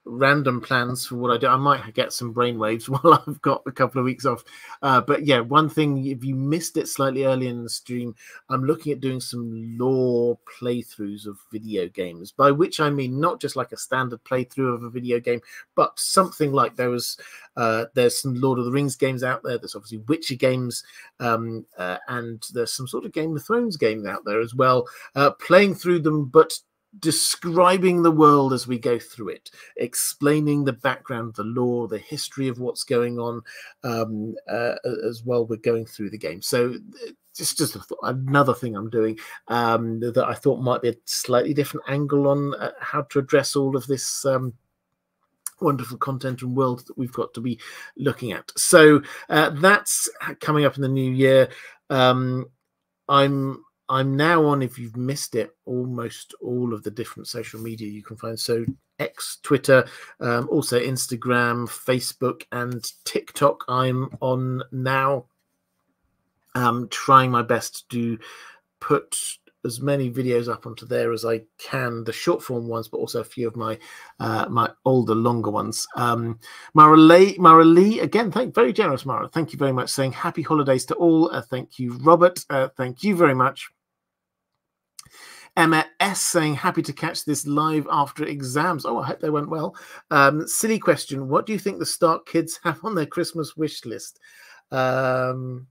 random plans for what I do. I might get some brainwaves *laughs* while I've got a couple of weeks off. Uh, but yeah, one thing, if you missed it slightly early in the stream, I'm looking at doing some lore playthroughs of video games, by which I mean not just like a standard playthrough of a video game, but something like there was. Uh, there's some Lord of the Rings games out there. There's obviously Witcher games, um, uh, and there's some sort of Game of Thrones games out there as well. Uh, playing through them, but describing the world as we go through it, explaining the background, the lore, the history of what's going on um, uh, as well. We're going through the game. So just just another thing I'm doing um, that I thought might be a slightly different angle on uh, how to address all of this. Um, wonderful content and world that we've got to be looking at. So uh, that's coming up in the new year. Um, I'm I'm now on, if you've missed it, almost all of the different social media you can find. So X, Twitter, um, also Instagram, Facebook, and TikTok. I'm on now. I'm trying my best to put as many videos up onto there as I can, the short form ones, but also a few of my uh, my older, longer ones. Um, Mara Lee, Mara Lee, again, thank very generous, Mara. Thank you very much. Saying happy holidays to all. Uh, thank you, Robert. Uh, thank you very much. Emma S saying, happy to catch this live after exams. Oh, I hope they went well. Um, silly question. What do you think the Stark kids have on their Christmas wish list? Um,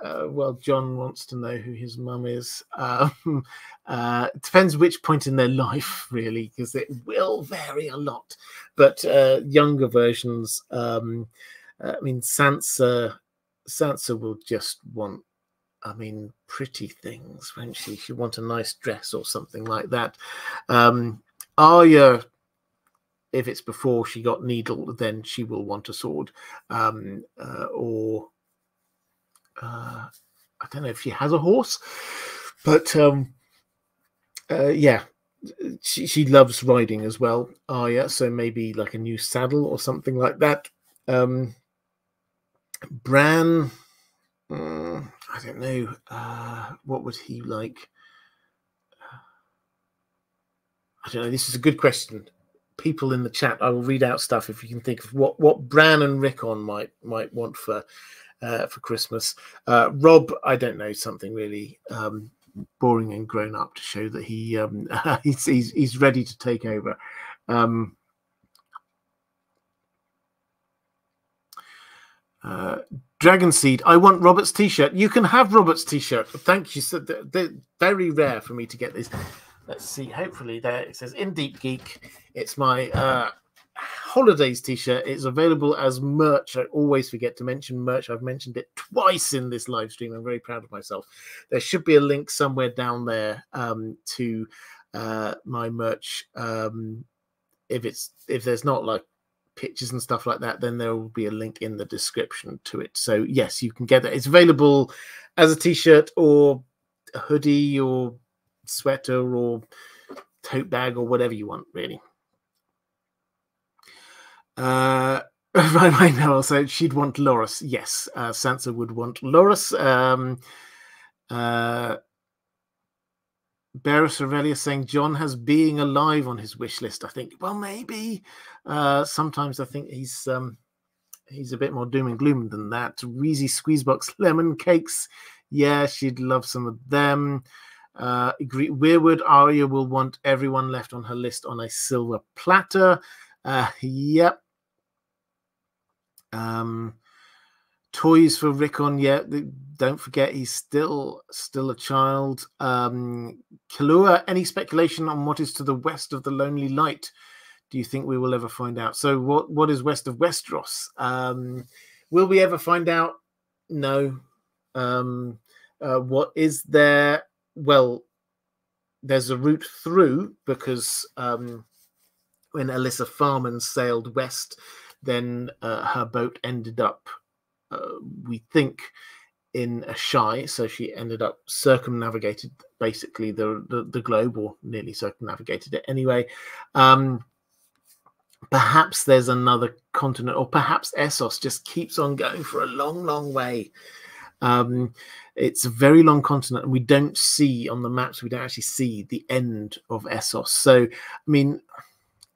uh, well, Jon wants to know who his mum is. Um, *laughs* uh, depends which point in their life, really, because it will vary a lot. But uh, younger versions, um, I mean, Sansa, Sansa will just want I mean, pretty things, won't she? She want a nice dress or something like that. Um, Arya, if it's before she got needled, then she will want a sword. Um, uh, or uh, I don't know if she has a horse, but um, uh, yeah, she, she loves riding as well. Arya, so maybe like a new saddle or something like that. Um, Bran. Mm, I don't know. Uh, what would he like? I don't know. This is a good question. People in the chat, I will read out stuff if you can think of what what Bran and Rickon might might want for uh, for Christmas. Uh, Robb, I don't know something really um, boring and grown up to show that he um, *laughs* he's, he's, he's ready to take over. Um, uh, Dragon Seed, I want Robert's t-shirt. You can have Robert's t-shirt. Thank you. So they're very rare for me to get these. Let's see. Hopefully, there it says in Deep Geek. It's my uh, holidays t-shirt. It's available as merch. I always forget to mention merch. I've mentioned it twice in this live stream. I'm very proud of myself. There should be a link somewhere down there um, to uh, my merch. Um, if it's if there's not like pictures and stuff like that, then there will be a link in the description to it. So yes, you can get it. It's available as a t-shirt or a hoodie or sweater or tote bag or whatever you want, really. Uh, *laughs* right, right now, so she'd want Loras. Yes, uh, Sansa would want Loras. Um, uh, Beres Aurelia saying Jon has being alive on his wish list. I think, well, maybe. Uh, sometimes I think he's um, he's a bit more doom and gloom than that. Reezy Squeezebox *laughs* lemon cakes. Yeah, she'd love some of them. Uh. Weirwood Aria will want everyone left on her list on a silver platter. Uh, yep. Um, toys for Rickon. yet. don't forget he's still still a child. Um, Kalua, any speculation on what is to the west of the Lonely Light? Do you think we will ever find out? So, what what is west of Westeros? Um, will we ever find out? No. Um, uh, what is there? Well, there's a route through because um, when Elissa Farman sailed west, then uh, her boat ended up uh, we think in Asshai. so she ended up circumnavigated basically the, the, the globe, or nearly circumnavigated it anyway. Um, perhaps there's another continent, or perhaps Essos just keeps on going for a long, long way. Um, it's a very long continent, and we don't see on the maps, we don't actually see the end of Essos. So, I mean,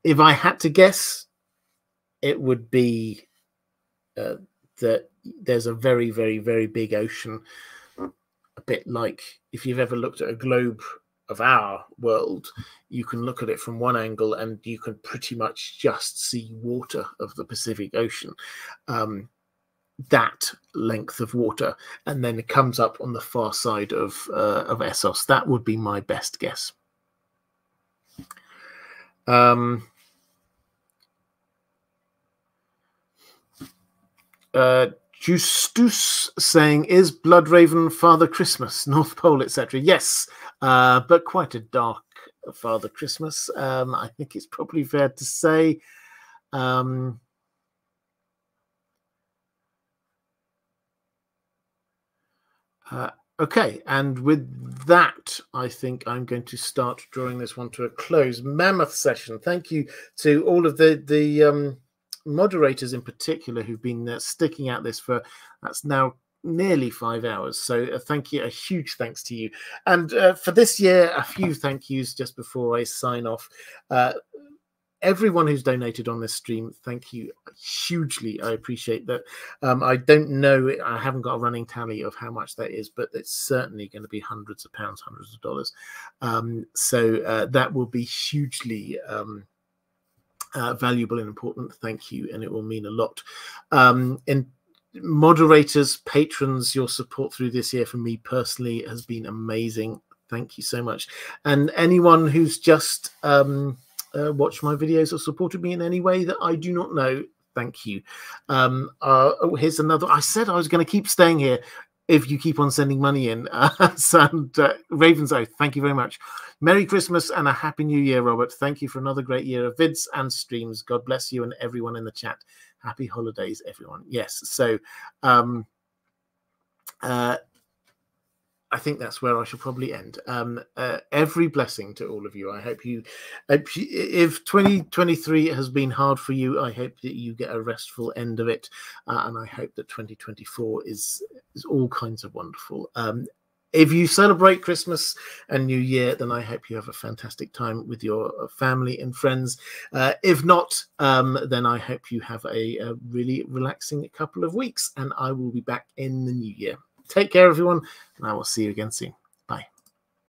if I had to guess, it would be uh, that there's a very, very, very big ocean, a bit like if you've ever looked at a globe of our world, you can look at it from one angle and you can pretty much just see water of the Pacific Ocean. Um, that length of water, and then it comes up on the far side of uh, of Essos. That would be my best guess. Um, uh, Justus saying, "Is Bloodraven Father Christmas, *laughs* North Pole, etc." Yes, uh, but quite a dark Father Christmas. Um, I think it's probably fair to say. Um, uh, Okay, and with that, I think I'm going to start drawing this one to a close. Mammoth session. Thank you to all of the the um, moderators in particular who've been uh, sticking at this for that's now nearly five hours. So uh, thank you, a huge thanks to you. And uh, for this year, a few thank yous just before I sign off. Uh, everyone who's donated on this stream, thank you hugely. I appreciate that. Um, I don't know, I haven't got a running tally of how much that is, but it's certainly going to be hundreds of pounds, hundreds of dollars. Um, so uh, that will be hugely um, uh, valuable and important. Thank you, and it will mean a lot. Um, in moderators, patrons, your support through this year for me personally has been amazing. Thank you so much. And anyone who's just um, uh, watched my videos or supported me in any way that I do not know, thank you. Um, uh, oh, here's another. I said I was going to keep staying here if you keep on sending money in. *laughs* Uh, and uh, Raven's Oath, thank you very much. Merry Christmas and a Happy New Year, Robert. Thank you for another great year of vids and streams. God bless you and everyone in the chat. Happy holidays, everyone. Yes. So, um, uh, I think that's where I should probably end. Um, uh, every blessing to all of you. I hope you, if 2023 has been hard for you, I hope that you get a restful end of it, uh, and I hope that 2024 is is all kinds of wonderful. Um, if you celebrate Christmas and New Year, then I hope you have a fantastic time with your family and friends. Uh, if not, um, then I hope you have a, a really relaxing couple of weeks, and I will be back in the new year. Take care, everyone, and I will see you again soon.